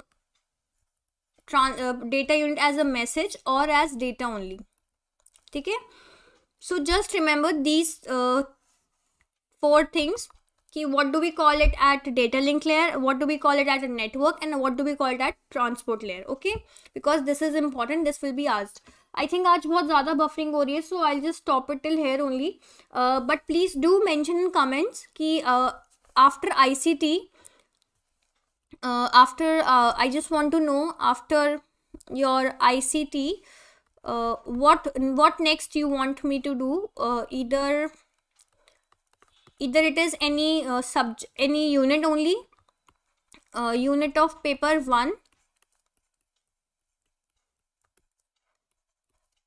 uh, data unit as a message or as data only Okay. so just remember these uh, four things Ki what do we call it at data link layer what do we call it at a network and what do we call it at transport layer okay because this is important this will be asked I think आज बहुत ज़्यादा buffering हो रही है so I'll just stop it till here only uh, but please do mention in comments कि uh, after ICT uh, after uh, I just want to know after your ICT uh, what what next you want me to do uh, either either it is any uh, sub any unit only uh, unit of paper 1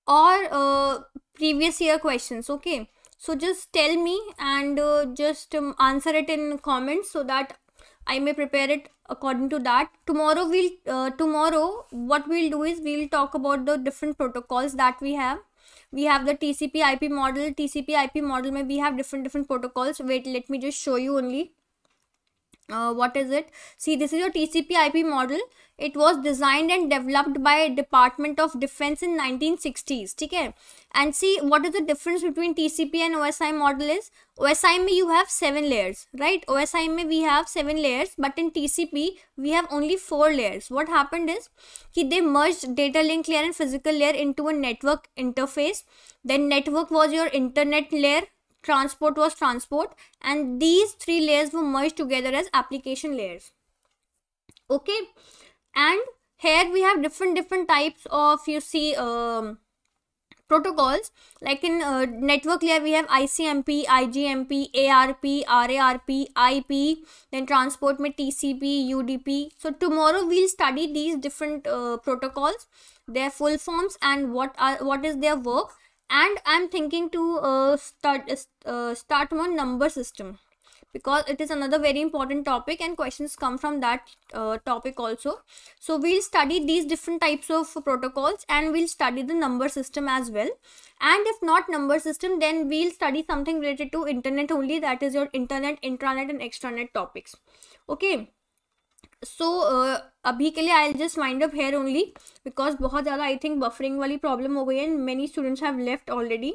or uh, previous year questions okay? So just tell me and uh, just um, answer it in comments so that i may prepare it according to that. Tomorrow we'll uh, tomorrow what we'll do is we'll talk about the different protocols that we have we have the tcp ip model. Tcp ip model may we have different different protocols. Wait let me just show you only uh, what is it? See this is your tcp ip model. It was designed and developed by department of defense in 1960s okay and see what is the difference between tcp and osi model is osi may you have seven layers right? Osi may we have seven layers but in tcp we have only four layers. What happened is ki they merged data link layer and physical layer into a network interface. Then network was your internet layer transport was transport and these three layers were merged together as application layers. Okay? And here we have different different types of you see um, protocols. Like in uh, network layer we have icmp igmp arp rarp ip then transport में tcp udp so tomorrow we'll study these different uh, protocols their full forms and what are what is their work and i'm thinking to uh, start uh, start one number system because it is another very important topic and questions come from that uh, topic also. So we'll study these different types of protocols and we'll study the number system as well. And if not number system then we'll study something related to internet only that is your internet intranet and extranet topics. Okay so so, uh, अभी के लिए I just mind up here only because बहुत ज़्यादा I think buffering वाली problem हो गई है and many students have left already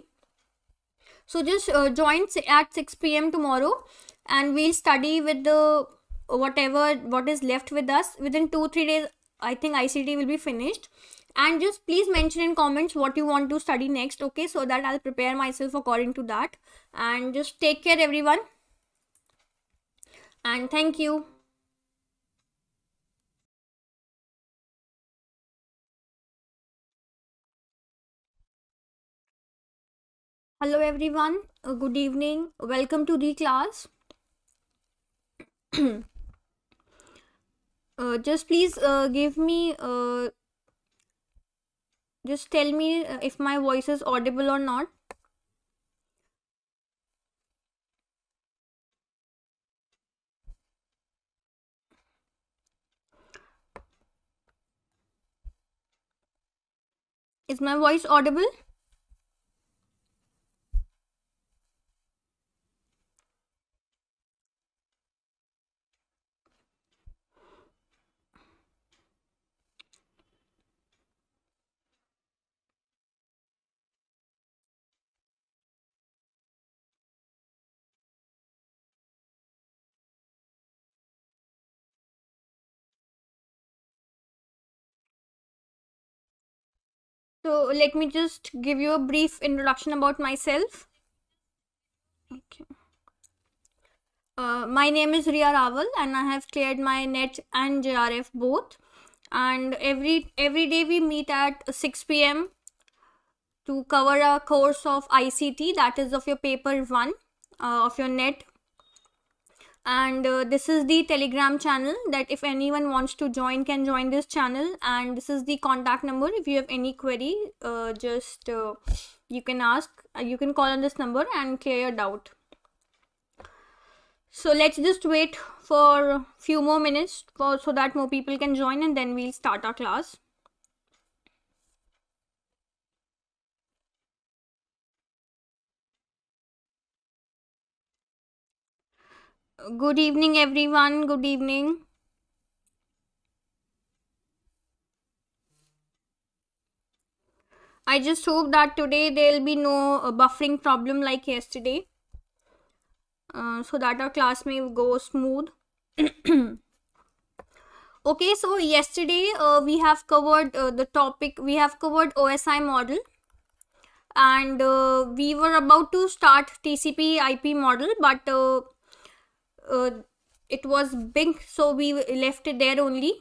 so just uh, join at 6 p.m tomorrow and we'll study with the whatever what is left with us within two three days i think ict will be finished and just please mention in comments what you want to study next okay so that i'll prepare myself according to that and just take care everyone and thank you hello everyone. Uh, good evening. Welcome to the class. Uh, just please uh, give me uh, just tell me uh, if my voice is audible or not. Is my voice audible So let me just give you a brief introduction about myself. Okay. Uh, my name is Ria Raval and I have cleared my NET and JRF both. And every every day we meet at 6 p.m. to cover a course of ICT that is of your paper one uh, of your NET. And uh, this is the Telegram channel that if anyone wants to join can join this channel. And this is the contact number. If you have any query, uh, just uh, you can ask. Uh, you can call on this number and clear your doubt so let's just wait for a few more minutes for, so that more people can join and then we'll start our class good evening everyone. Good evening. I just hope that today there will be no uh, buffering problem like yesterday. Uh, so that our class may go smooth. Okay so yesterday uh, we have covered uh, the topic we have covered osi model. And uh, we were about to start tcp ip model but uh, it was big so we left it there only.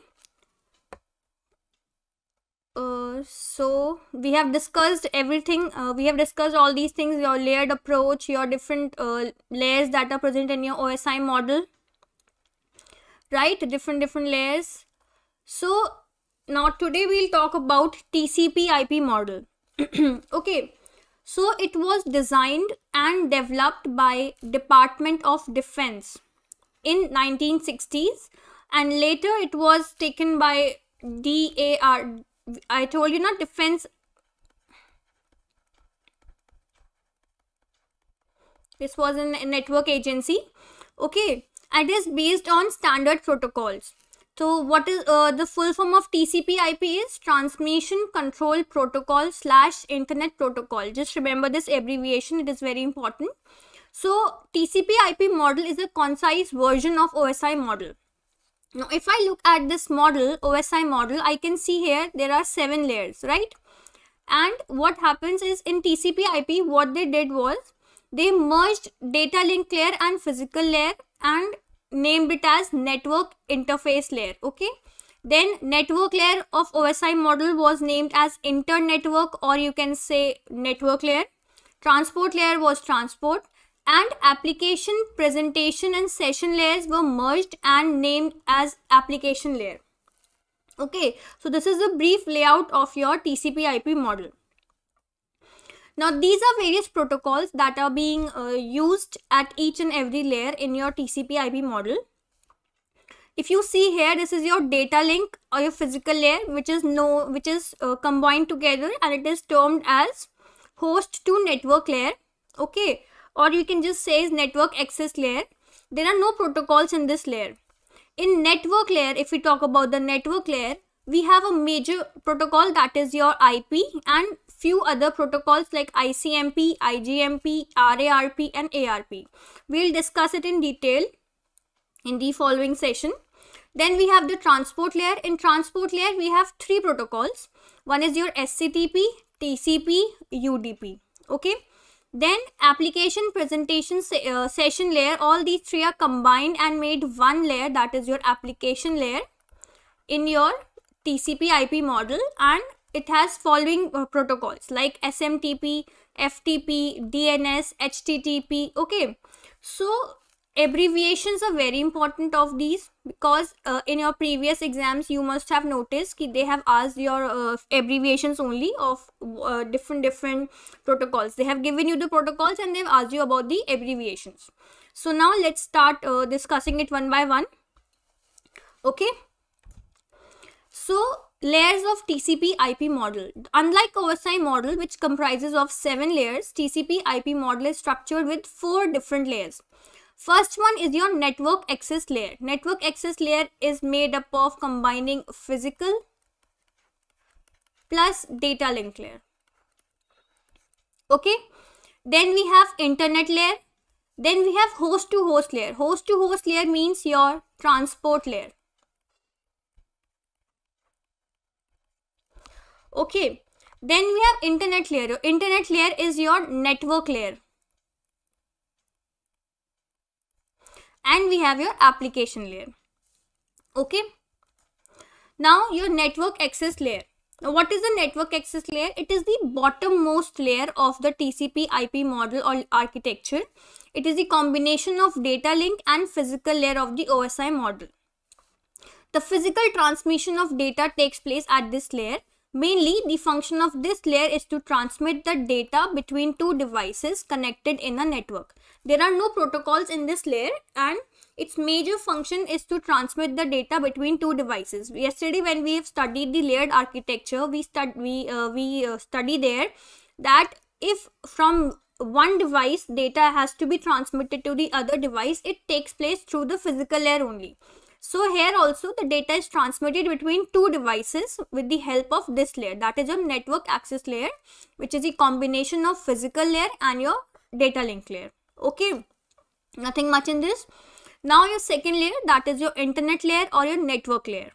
Uh, so we have discussed everything. Uh, we have discussed all these things your layered approach your different uh, layers that are present in your osi model. Right? Different different layers. So now today we'll talk about tcp ip model. Okay. So it was designed and developed by department of defense in 1960s and later it was taken by dar I told you not defense. This was a network agency. Okay. And is based on standard protocols. So what is uh, the full form of TCP IP is transmission control protocol slash internet protocol. Just remember this abbreviation. It is very important. So TCP IP model is a concise version of OSI model. Now, if I look at this model, OSI model, I can see here there are seven layers, right? And what happens is in TCP IP, what they did was they merged data link layer and physical layer and named it as network interface layer, okay? Then network layer of OSI model was named as internetwork or you can say network layer. Transport layer was transport and application presentation and session layers were merged and named as application layer. Okay so this is a brief layout of your tcp ip model. Now these are various protocols that are being uh, used at each and every layer in your tcp ip model. If you see here this is your data link or your physical layer which is no which is uh, combined together and it is termed as host to network layer. Okay or you can just say is network access layer. There are no protocols in this layer. In network layer if we talk about the network layer we have a major protocol that is your ip and few other protocols like icmp igmp rarp and arp we'll discuss it in detail in the following session. Then we have the transport layer. In transport layer we have three protocols. One is your sctp tcp udp okay then application presentation se uh, session layer, all these three are combined and made one layer that is your application layer in your TCP IP model and it has following uh, protocols like SMTP, FTP, DNS, HTTP. Okay. So abbreviations are very important of these because uh, in your previous exams you must have noticed that they have asked your uh, abbreviations only of uh, different different protocols. They have given you the protocols and they've asked you about the abbreviations. So now let's start uh, discussing it one by one. Okay? So layers of tcp ip model. Unlike osi model which comprises of seven layers tcp ip model is structured with four different layers First one is your network access layer. Network access layer is made up of combining physical plus data link layer. Okay. Then we have internet layer. Then we have host to host layer. Host to host layer means your transport layer. Okay. Then we have internet layer. Internet layer is your network layer. And we have your application layer. Okay. Now your network access layer. Now what is the network access layer? It is the bottommost layer of the tcp ip model or architecture. It is the combination of data link and physical layer of the osi model. The physical transmission of data takes place at this layer Mainly, the function of this layer is to transmit the data between two devices connected in a network. There are no protocols in this layer and its major function is to transmit the data between two devices. Yesterday when we have studied the layered architecture, we, stud we, uh, we uh, study there that if from one device data has to be transmitted to the other device, it takes place through the physical layer only. So here also the data is transmitted between two devices with the help of this layer that is your network access layer which is a combination of physical layer and your data link layer. Okay, nothing much in this. Now your second layer that is your internet layer or your network layer.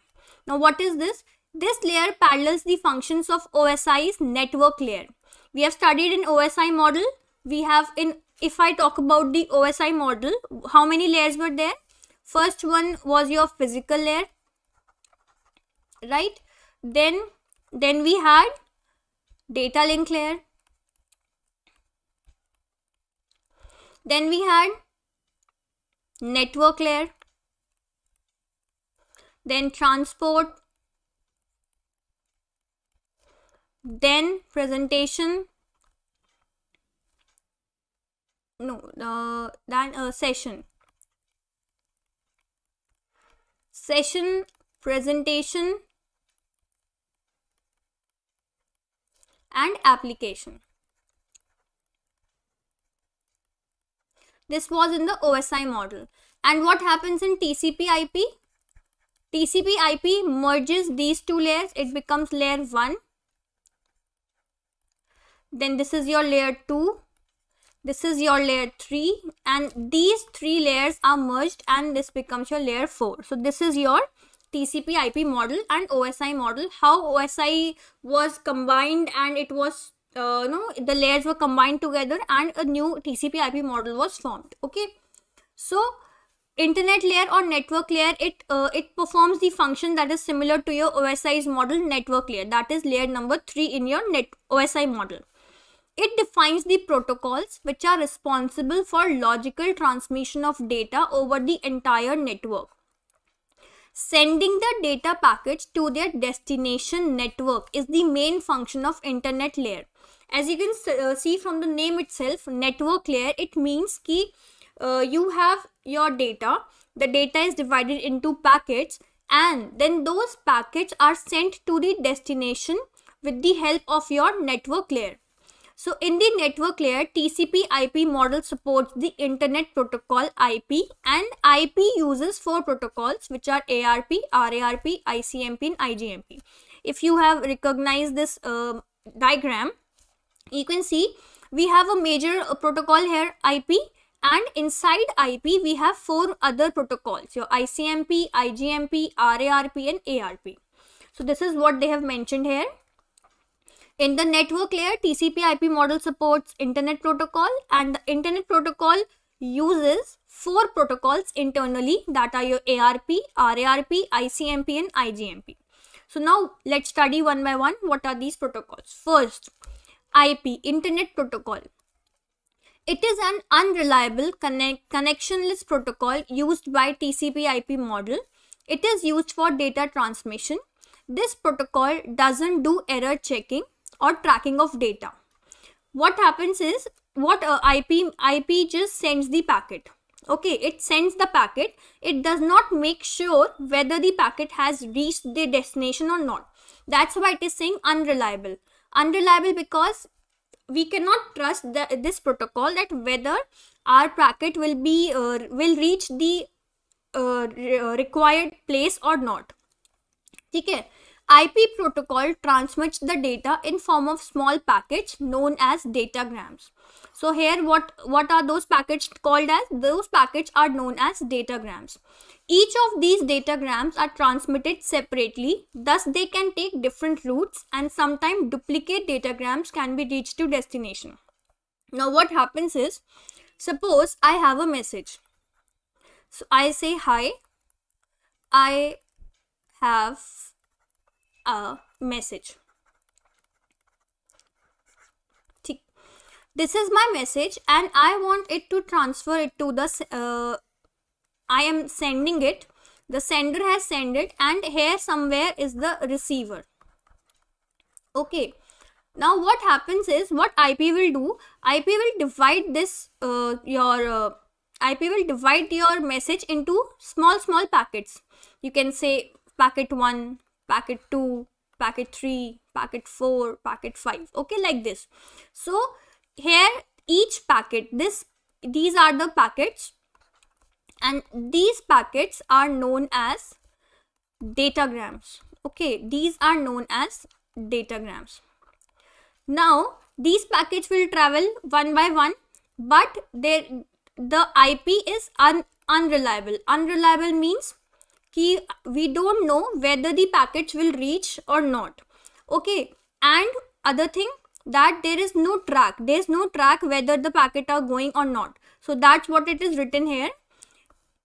Now what is this? This layer parallels the functions of OSI's network layer. We have studied in OSI model. We have in if I talk about the OSI model, how many layers were there? First one was your physical layer right? Then then we had data link layer. Then we had network layer. Then transport. Then presentation. No uh, then a uh, session session presentation and application. This was in the OSI model. And what happens in TCP IP? TCP IP merges these two layers. It becomes layer 1. Then this is your layer 2 this is your layer 3 and these three layers are merged and this becomes your layer 4 so this is your tcp ip model and osi model. How osi was combined and it was uh, no the layers were combined together and a new tcp ip model was formed okay? So internet layer or network layer it uh, it performs the function that is similar to your osi's model network layer. That is layer number 3 in your net osi model it defines the protocols which are responsible for logical transmission of data over the entire network. Sending the data packets to their destination network is the main function of internet layer. As you can uh, see from the name itself, network layer, it means ki, uh, you have your data. The data is divided into packets and then those packets are sent to the destination with the help of your network layer. So in the network layer, TCP IP model supports the Internet Protocol IP and IP uses four protocols which are ARP, RARP, ICMP and IGMP. If you have recognized this uh, diagram, you can see we have a major uh, protocol here IP and inside IP we have four other protocols your ICMP, IGMP, RARP and ARP. So this is what they have mentioned here. In the network layer, TCP IP model supports internet protocol and the internet protocol uses four protocols internally that are your ARP, RARP, ICMP and IGMP. So now let's study one by one what are these protocols. First, IP, Internet Protocol. It is an unreliable connect connectionless protocol used by TCP IP model. It is used for data transmission. This protocol doesn't do error checking or tracking of data. What happens is what uh, IP IP just sends the packet. Okay, it sends the packet. It does not make sure whether the packet has reached the destination or not. That's why it is saying unreliable. Unreliable because we cannot trust the, this protocol that whether our packet will be uh, will reach the uh, required place or not. Okay. IP protocol transmits the data in form of small packets known as datagrams. So here what, what are those packets called as? Those packets are known as datagrams. Each of these datagrams are transmitted separately, thus they can take different routes and sometimes duplicate datagrams can be reached to destination. Now what happens is, suppose I have a message. so I say hi I have a message. This is my message and I want it to transfer it to the uh, I am sending it. The sender has sent it and here somewhere is the receiver. Okay. Now what happens is what ip will do ip will divide this uh, your uh, ip will divide your message into small small packets. You can say packet 1 packet 2 packet 3 packet 4 packet 5 okay like this. So here each packet this these are the packets and these packets are known as datagrams okay these are known as datagrams. Now these packets will travel one by one but the ip is un, unreliable. Unreliable means we don't know whether the packets will reach or not. Okay and other thing that there is no track. There is no track whether the packet are going or not. So that's what it is written here.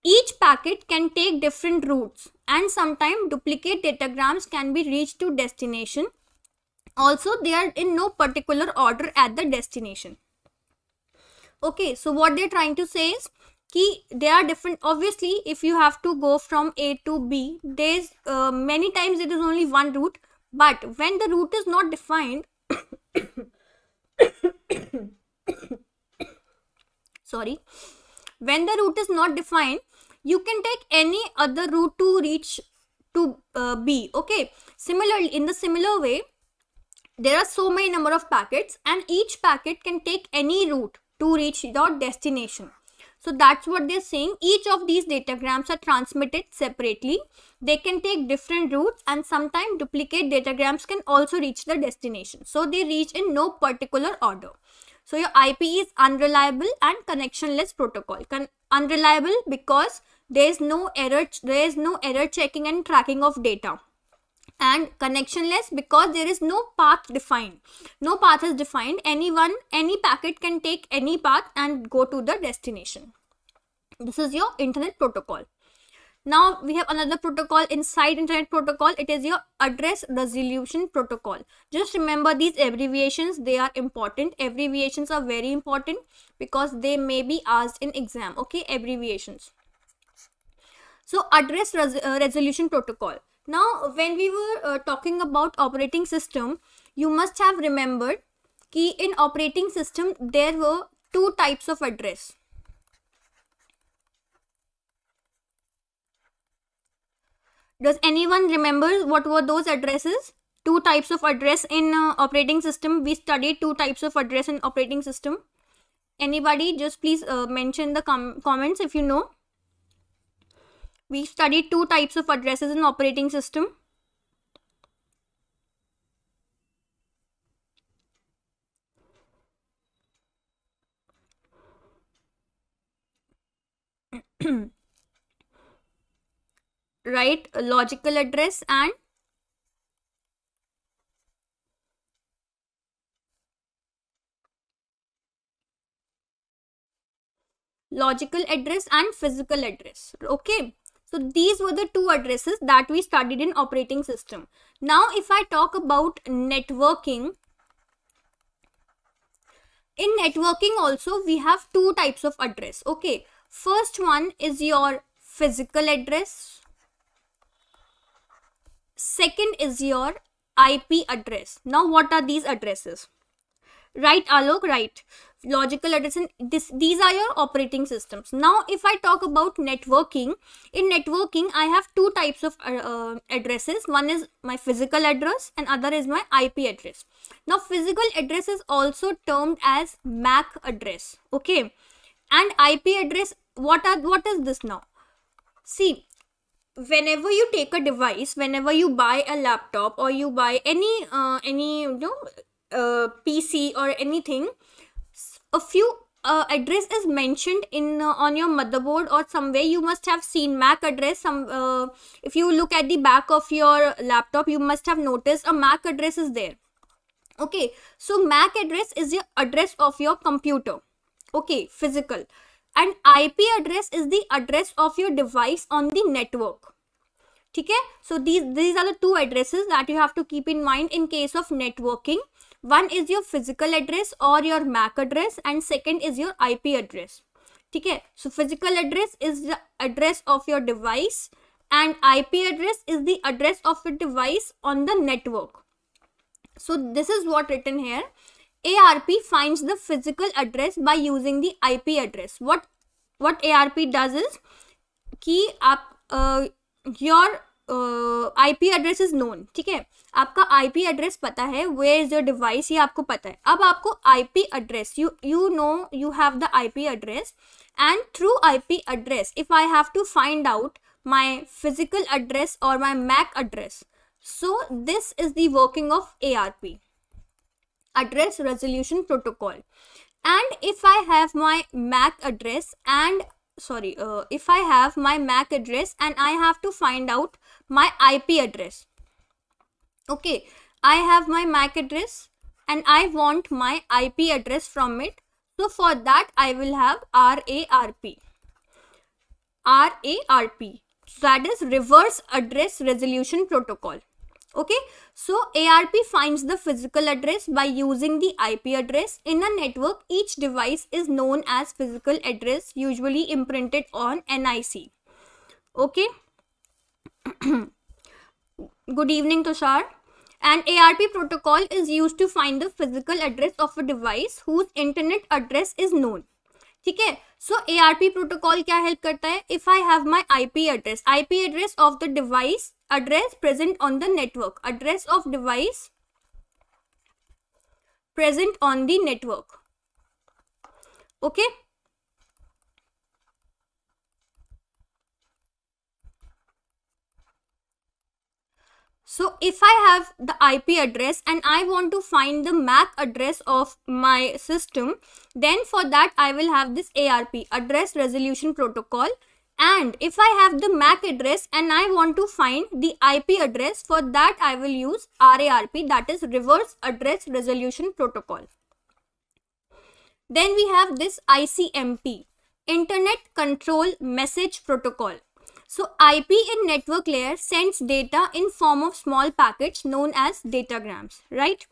Each packet can take different routes and sometimes duplicate datagrams can be reached to destination. Also they are in no particular order at the destination. Okay so what they're trying to say is key they are different. Obviously if you have to go from a to b there's uh, many times it is only one route. But when the route is not defined sorry when the route is not defined you can take any other route to reach to uh, b okay? Similarly in the similar way there are so many number of packets and each packet can take any route to reach your destination so that's what they're saying. Each of these datagrams are transmitted separately. They can take different routes and sometimes duplicate datagrams can also reach the destination. So they reach in no particular order. So your ip is unreliable and connectionless protocol. Con unreliable because there is no error there is no error checking and tracking of data and connectionless because there is no path defined. No path is defined. Anyone any packet can take any path and go to the destination. This is your internet protocol. Now we have another protocol inside internet protocol. It is your address resolution protocol. Just remember these abbreviations. They are important. Abbreviations are very important because they may be asked in exam. Okay abbreviations. So address res uh, resolution protocol now, when we were uh, talking about operating system, you must have remembered key in operating system there were two types of address. Does anyone remember what were those addresses? Two types of address in uh, operating system. We studied two types of address in operating system. Anybody just please uh, mention the com comments if you know we studied two types of addresses in operating system. right logical address and logical address and physical address okay so these were the two addresses that we studied in operating system. Now if I talk about networking, in networking also we have two types of address. Okay, first one is your physical address. Second is your IP address. Now what are these addresses? Right Alok, right logical address and this these are your operating systems. Now if i talk about networking in networking i have two types of uh, uh, addresses. One is my physical address and other is my ip address. Now physical address is also termed as mac address okay? And ip address what are what is this now? See whenever you take a device whenever you buy a laptop or you buy any uh, any you know uh, pc or anything a few uh, address is mentioned in uh, on your motherboard or somewhere. You must have seen mac address. Some uh, if you look at the back of your laptop you must have noticed a mac address is there. Okay so mac address is the address of your computer. Okay physical. And ip address is the address of your device on the network. Okay so these these are the two addresses that you have to keep in mind in case of networking one is your physical address or your mac address and second is your ip address okay so physical address is the address of your device and ip address is the address of your device on the network so this is what written here ARP finds the physical address by using the IP address. What what ARP does is कि आप uh, your IP address is known ठीक है? आपका IP address पता है वे is your device ये आपको पता है। अब आपको IP address you you know you have the IP address and through IP address if I have to find out my physical address और my MAC address so this is the working of A R P address resolution protocol and if I have my MAC address and sorry if I have my MAC address and I have to find out my ip address. Okay i have my mac address and i want my ip address from it. So for that i will have RARP RARP so that is reverse address resolution protocol. Okay so arp finds the physical address by using the ip address in a network. Each device is known as physical address usually imprinted on nic okay good evening Tushar and A R P protocol is use to find the physical address of a device whose internet address is known ठीक है? So A R P protocol क्या help करता है? If I have my I P address I P address of the device address present on the network address of device present on the network okay? So if I have the IP address and I want to find the MAC address of my system, then for that I will have this ARP, Address Resolution Protocol and if I have the MAC address and I want to find the IP address, for that I will use RARP that is Reverse Address Resolution Protocol. Then we have this ICMP, Internet Control Message Protocol. So IP in network layer sends data in form of small packets known as datagrams, right?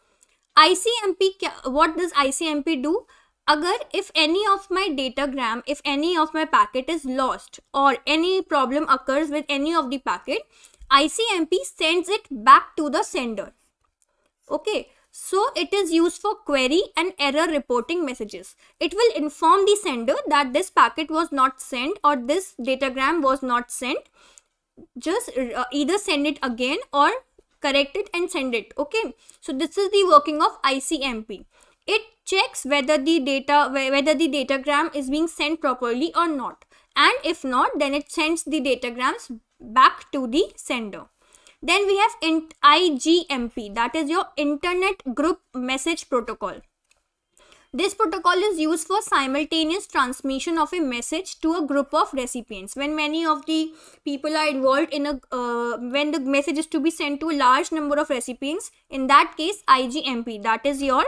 ICMP, what does ICMP do? if any of my datagram if any of my packet is lost or any problem occurs with any of the packet icmp sends it back to the sender okay so it is used for query and error reporting messages. It will inform the sender that this packet was not sent or this datagram was not sent. Just uh, either send it again or correct it and send it okay? So this is the working of icmp it checks whether the data whether the datagram is being sent properly or not. And if not then it sends the datagrams back to the sender then we have IGMP that is your internet group message protocol. This protocol is used for simultaneous transmission of a message to a group of recipients. When many of the people are involved in a uh, when the message is to be sent to a large number of recipients in that case IGMP that is your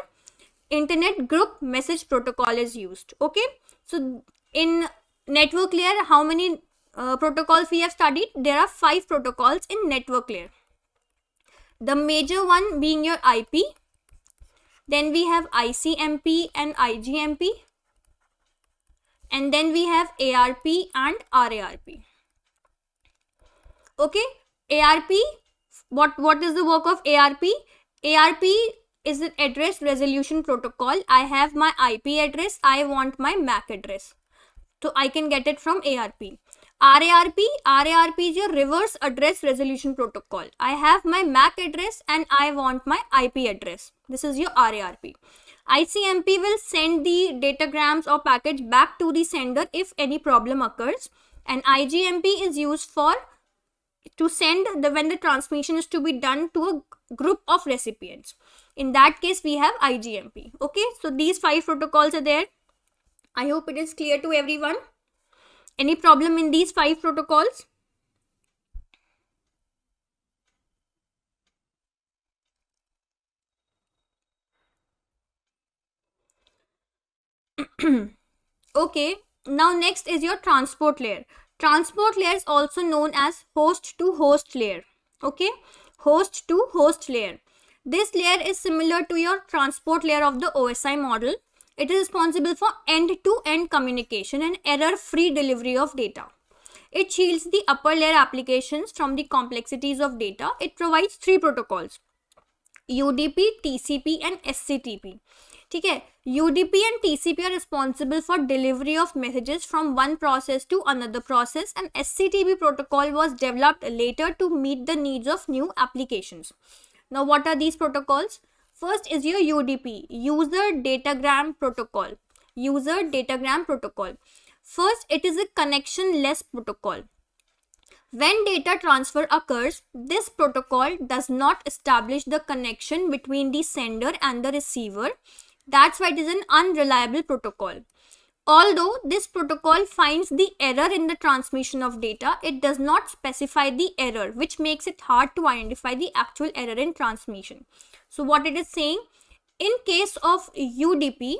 internet group message protocol is used. Okay? So in network layer how many uh, protocols we have studied there are five protocols in network layer the major one being your ip then we have icmp and igmp and then we have arp and rarp okay arp what what is the work of arp arp is an address resolution protocol. I have my IP address. I want my MAC address. So I can get it from ARP. RARP, RARP is your reverse address resolution protocol. I have my MAC address and I want my IP address. This is your RARP. ICMP will send the datagrams or package back to the sender if any problem occurs. And IGMP is used for to send the when the transmission is to be done to a group of recipients in that case we have igmp okay so these five protocols are there i hope it is clear to everyone any problem in these five protocols? Okay now next is your transport layer. Transport layer is also known as host to host layer. Okay host to host layer. This layer is similar to your transport layer of the osi model it is responsible for end-to-end communication and error-free delivery of data. It shields the upper layer applications from the complexities of data. It provides three protocols. UDP, TCP and SCTP. Okay, UDP and TCP are responsible for delivery of messages from one process to another process and SCTP protocol was developed later to meet the needs of new applications. Now what are these protocols? First is your UDP, User Datagram Protocol. User Datagram Protocol. First, it is a connectionless protocol. When data transfer occurs, this protocol does not establish the connection between the sender and the receiver. That's why it is an unreliable protocol. Although this protocol finds the error in the transmission of data, it does not specify the error, which makes it hard to identify the actual error in transmission. So what it is saying, in case of UDP,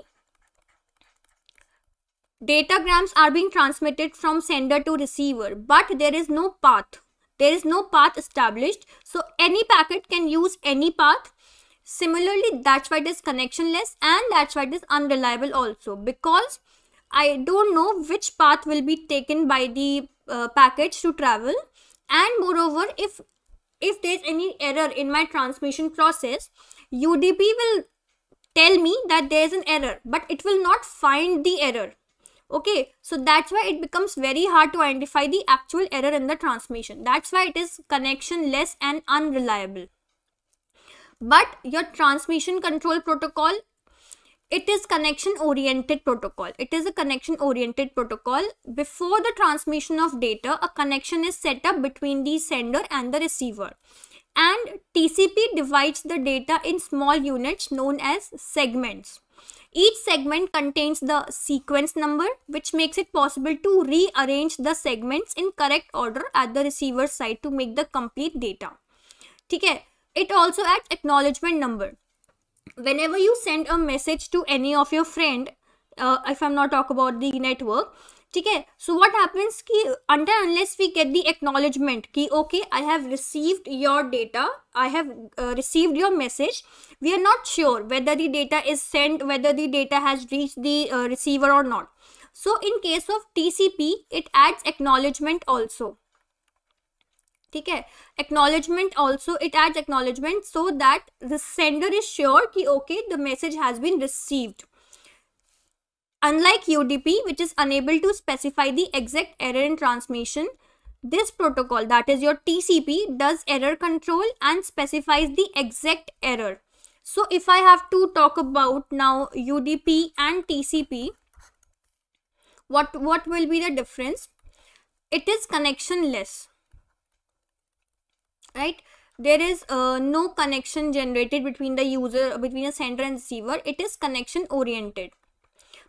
datagrams are being transmitted from sender to receiver, but there is no path. There is no path established. So any packet can use any path. Similarly, that's why it is connectionless and that's why it is unreliable also because I don't know which path will be taken by the uh, package to travel and moreover if if there's any error in my transmission process UDP will tell me that there's an error but it will not find the error. Okay so that's why it becomes very hard to identify the actual error in the transmission. That's why it is connectionless and unreliable. But your transmission control protocol it is connection oriented protocol. It is a connection oriented protocol. Before the transmission of data a connection is set up between the sender and the receiver. And tcp divides the data in small units known as segments. Each segment contains the sequence number which makes it possible to rearrange the segments in correct order at the receiver side to make the complete data. Okay it also adds acknowledgement number whenever you send a message to any of your friend uh, if i'm not talk about the network so what happens ki until unless we get the acknowledgement ki okay i have received your data i have uh, received your message we are not sure whether the data is sent whether the data has reached the uh, receiver or not. So in case of tcp it adds acknowledgement also ठीक है acknowledgement also it adds acknowledgement so that the sender is sure कि okay the message has been received unlike UDP which is unable to specify the exact error in transmission this protocol that is your TCP does error control and specifies the exact error so if I have to talk about now UDP and TCP what what will be the difference it is connectionless right there is uh, no connection generated between the user between a sender and receiver it is connection oriented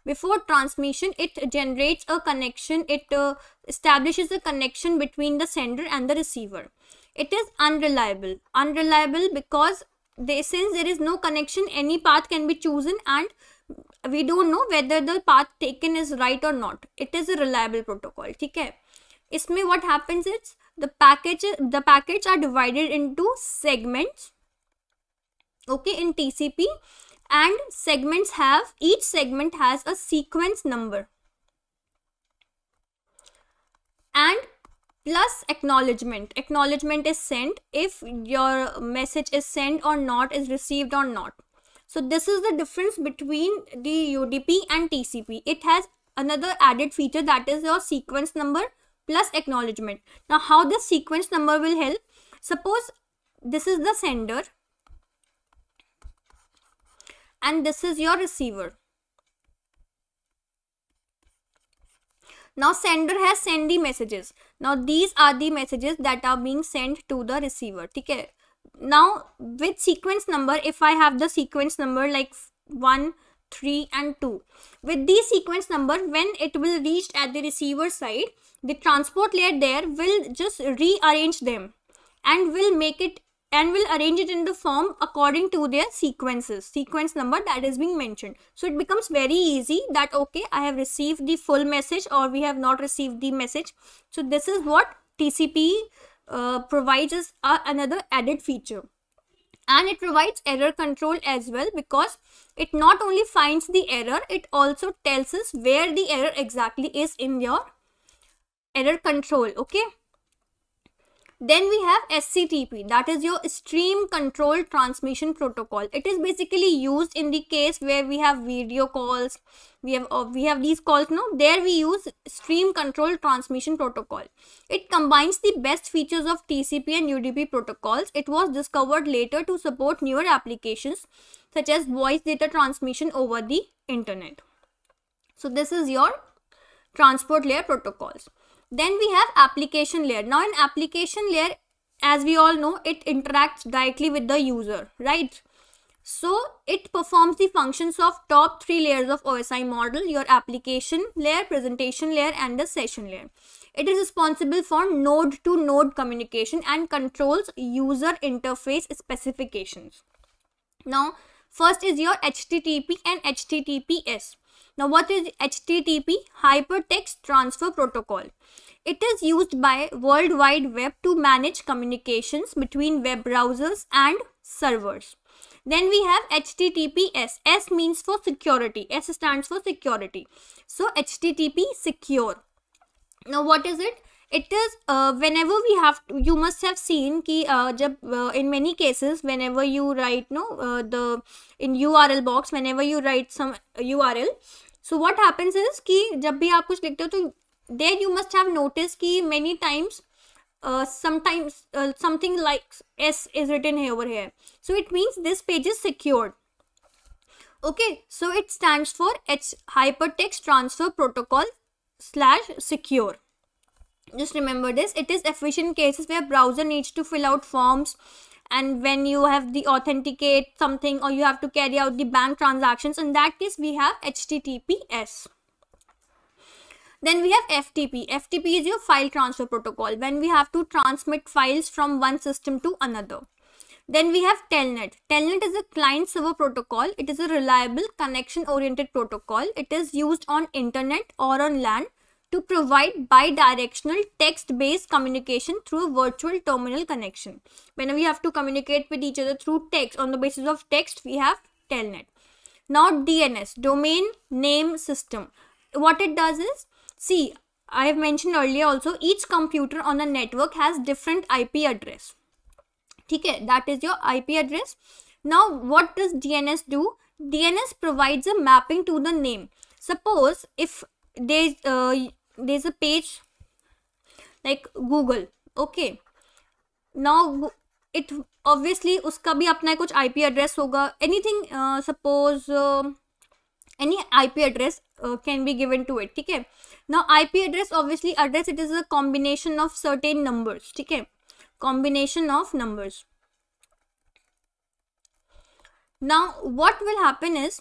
before transmission it generates a connection it uh, establishes a connection between the sender and the receiver it is unreliable unreliable because they since there is no connection any path can be chosen and we don't know whether the path taken is right or not it is a reliable protocol okay इसमें what happens is the package the packets are divided into segments okay in tcp and segments have each segment has a sequence number. And plus acknowledgement. Acknowledgement is sent if your message is sent or not is received or not. So this is the difference between the udp and tcp it has another added feature that is your sequence number plus acknowledgement. Now how the sequence number will help? Suppose this is the sender and this is your receiver. Now sender has sent the messages. Now these are the messages that are being sent to the receiver. Okay. Now with sequence number, if I have the sequence number like 1, 3 and 2. With these sequence number, when it will reach at the receiver side, the transport layer there will just rearrange them and will make it and will arrange it in the form according to their sequences sequence number that is being mentioned. So it becomes very easy that okay i have received the full message or we have not received the message. So this is what tcp uh, provides us uh, another added feature. And it provides error control as well because it not only finds the error it also tells us where the error exactly is in your error control okay then we have SCTP that is your stream control transmission protocol. It is basically used in the case where we have video calls. We have uh, we have these calls now. There we use stream control transmission protocol. It combines the best features of TCP and UDP protocols. It was discovered later to support newer applications such as voice data transmission over the internet. So this is your transport layer protocols. Then we have application layer. Now in application layer, as we all know, it interacts directly with the user, right? So it performs the functions of top three layers of OSI model, your application layer, presentation layer and the session layer. It is responsible for node to node communication and controls user interface specifications. Now, first is your HTTP and HTTPS. Now what is HTTP? Hypertext Transfer Protocol. It is used by World Wide Web to manage communications between web browsers and servers. Then we have HTTPS. S means for security. S stands for security. So HTTP secure. Now what is it? it is uh, whenever we have to, you must have seen ki uh, jab, uh, in many cases whenever you write no uh, the in url box whenever you write some url so what happens is कि जब भी आप कुछ लिखते हो तो there you must have notice कि many times something like S is written है here so it means this page is secured okay so it stand for H hyper text transfer protocol slash secure just remember this it is efficient cases where browser needs to fill out forms and when you have the authenticate something or you have to carry out the bank transactions in that case we have https then we have ftp ftp is your file transfer protocol. When we have to transmit files from one system to another. Then we have telnet. Telnet is a client server protocol. It is a reliable connection oriented protocol. It is used on internet or on lan to provide bidirectional text-based communication through a virtual terminal connection. When we have to communicate with each other through text, on the basis of text, we have Telnet. Now DNS, Domain Name System. What it does is, see, I have mentioned earlier also, each computer on a network has different IP address. Okay, that is your IP address. Now, what does DNS do? DNS provides a mapping to the name. Suppose if there's uh, there's a page like google okay? Now it obviously उसका भी अपना कुछ IP address होगा। Anything suppose any IP address can be given to it ठीक है? ना IP address obviously address it is a combination of certain numbers ठीक है? Combination of numbers now what will happen is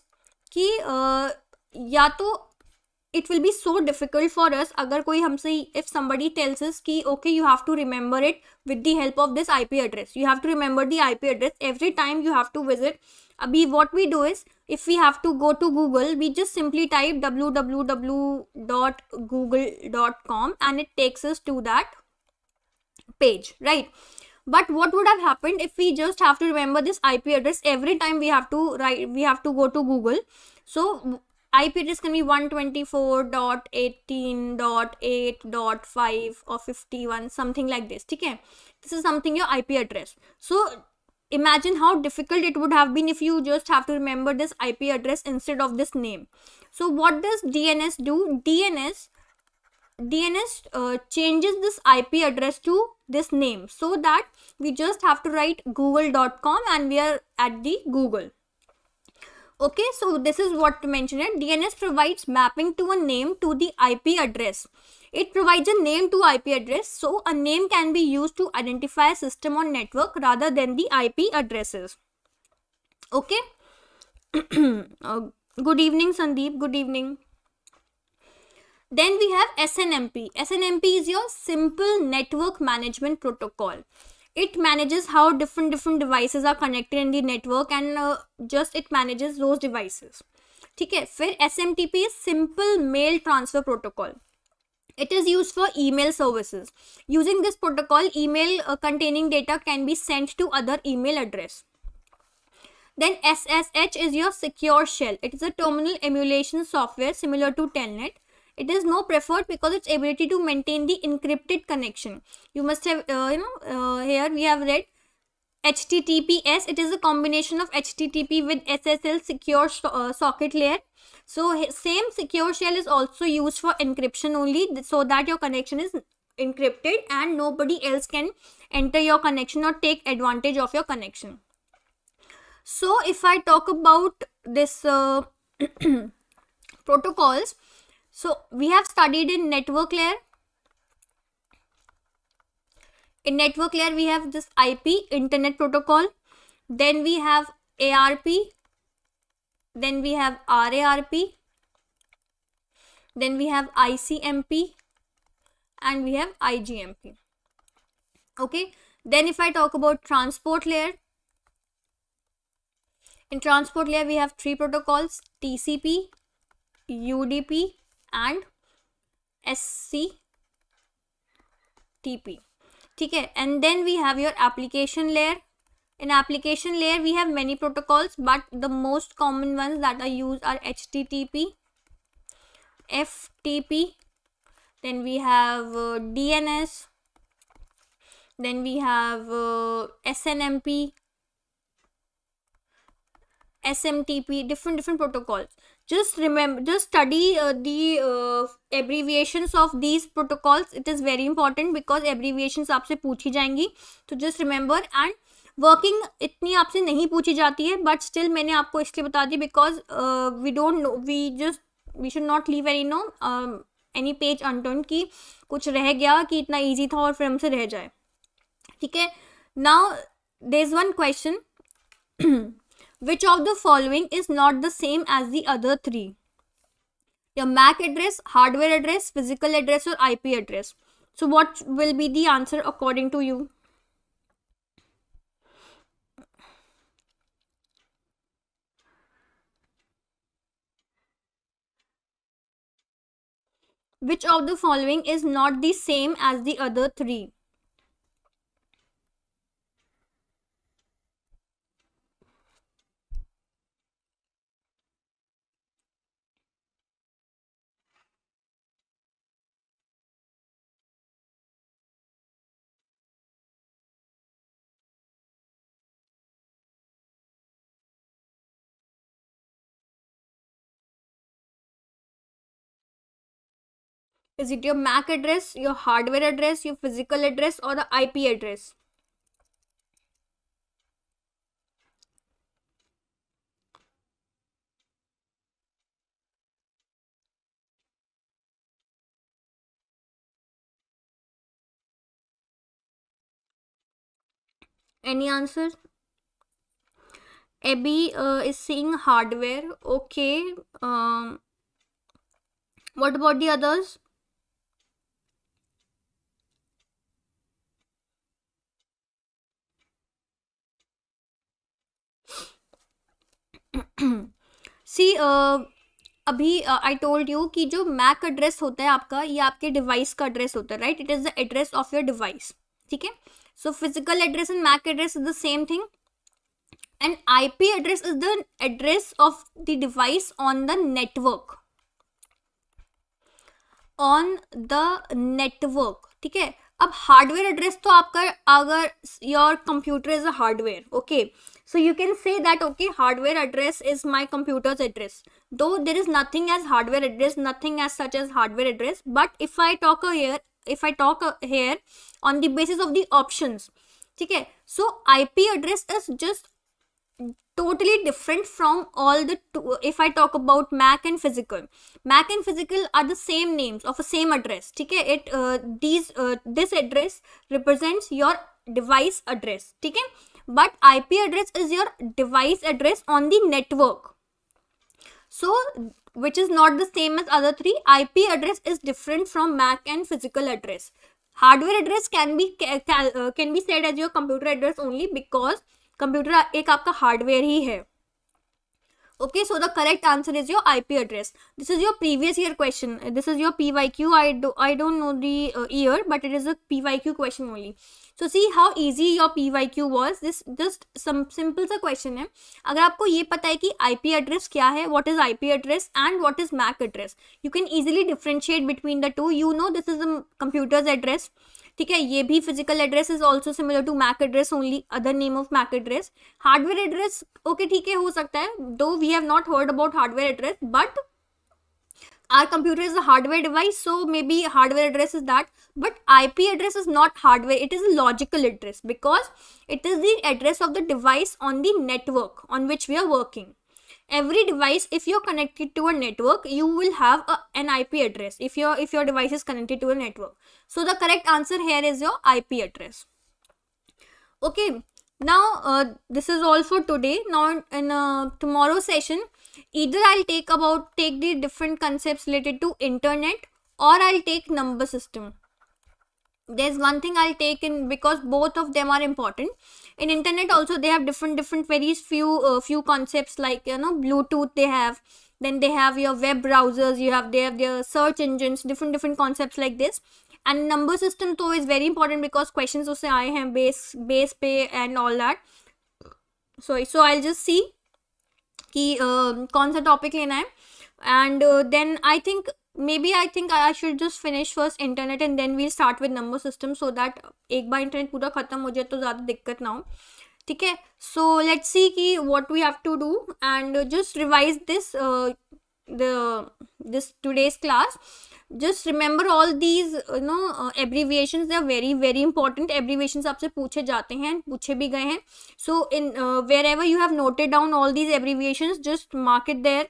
कि uh, या तो it will be so difficult for us. If somebody tells us ki okay you have to remember it with the help of this ip address. You have to remember the ip address every time you have to visit. Abhi what we do is if we have to go to google we just simply type www.google.com and it takes us to that page right? But what would have happened if we just have to remember this ip address every time we have to write we have to go to google? So IP address can be 124.18.8.5 or 51 something like this okay? This is something your IP address. So imagine how difficult it would have been if you just have to remember this IP address instead of this name. So what does DNS do? DNS DNS uh, changes this IP address to this name so that we just have to write google.com and we are at the Google okay so this is what to mention it dns provides mapping to a name to the ip address. It provides a name to ip address so a name can be used to identify a system on network rather than the ip addresses. Okay? Uh, good evening sandeep. Good evening. Then we have snmp snmp is your simple network management protocol it manages how different different devices are connected in the network and uh, just it manages those devices ठीक है फिर S M T P is simple mail transfer protocol it is used for email services using this protocol email uh, containing data can be sent to other email address then ssh is your secure shell it is a terminal emulation software similar to telnet it is no preferred because its ability to maintain the encrypted connection. You must have uh, you know uh, here we have read https it is a combination of http with ssl secure uh, socket layer. So same secure shell is also used for encryption only so that your connection is encrypted and nobody else can enter your connection or take advantage of your connection. So if i talk about this uh, protocols so we have studied in network layer. In network layer, we have this IP, Internet Protocol. Then we have ARP. Then we have RARP. Then we have ICMP. And we have IGMP. Okay. Then if I talk about transport layer, in transport layer we have three protocols TCP, UDP and SCTP okay and then we have your application layer. In application layer we have many protocols but the most common ones that are used are http ftp then we have uh, dns then we have uh, snmp smtp different different protocols just remember just study uh, the uh, abbreviations of these protocols. It is very important because abbreviations आपसे पूछी जाएँगी। तो just remember and working इतनी आपसे नहीं पूछी जाती है बट स्टिल मैंने आपको इसलिए बता दी because we don't know we just we should not leave any no any page unturned की कुछ रह गया कि इतना ईजी था और फिर हमसे रह जाए। ठीक है? Now there is one question Which of the following is not the same as the other three? Your MAC address, hardware address, physical address or IP address. So what will be the answer according to you? Which of the following is not the same as the other three? Is it your MAC address, your hardware address, your physical address or the IP address? Any answers? Abby uh, is saying hardware. Okay. Um, what about the others? See uh, अभी I told you कि जो Mac address होता है आपका ये आपके device का address होता है right it is the address of your device ठीक है? So physical address and MAC address is the same thing and I P address is the address of the device on the network on the network ठीक है? अब hardware address तो आपका अगर your computer is a hardware okay so you can say that okay hardware address is my computer's address. Though there is nothing as hardware address nothing as such as hardware address but if i talk here if i talk here on the basis of the options okay? So ip address is just totally different from all the two if i talk about mac and physical. Mac and physical are the same names of a same address okay? It uh, these uh, this address represents your device address okay but ip address is your device address on the network so which is not the same as other three ip address is different from mac and physical address hardware address can B can be said as your computer address only because computer एक आपका hardware ही है okay so the correct answer is your ip address this is your previous year question this is your pyq i do i don't know the uh, year but it is a pyq question only So see how easy your P Y Q was this just simple सा question है अगर आपको ये पता है कि I P address क्या है what is I P address and what is MAC address you can easily differentiate between the two you know this is the computer's address ठीक है, ये भी physical address is also similar to MAC address only other name of MAC address hardware address okay ठीक है, हो सकता है दो we have not heard about hardware address but our computer is a hardware device so maybe hardware address is that but ip address is not hardware it is a logical address because it is the address of the device on the network on which we are working. Every device if you're connected to a network you will have a, an ip address if your if your device is connected to a network. So the correct answer here is your ip address. Okay now uh, this is all for today. Now in uh, tomorrow session either i'll take about take the different concepts related to internet or i'll take number system. There's one thing i'll take in because both of them are important. In internet also they have different different very few uh, few concepts like you know bluetooth they have. Then they have your web browsers you have they have their search engines different different concepts like this. And number system though is very important because questions also i have base base pay and all that. So so i'll just see कि uh, कौन सा topic लेना है? And then I think maybe I think I should just finish first internet and then we'll start with number system so that एक बार internet पूरा खत्म हो जाए तो ज़्यादा दिक्कत ना हो। ठीक है? सो लेट सी की what we have to do and just revise this this today's class just remember all these no abbreviation they are very very important abbreviation आपसे पूछे जाते हैं, पूछे भी गए हैं। So in wherever you have noted down all these abbreviation just mark it there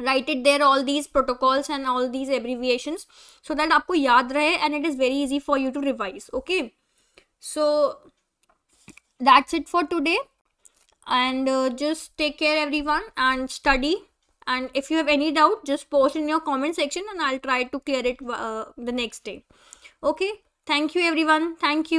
write it there all these protocols and all these abbreviation so that आपको याद रहे and it is very easy for you to revise okay so that's it for today and just take care everyone and study and if you have any doubt just post in your comment section and i'll try to clear it uh, the next day. Okay? Thank you everyone. Thank you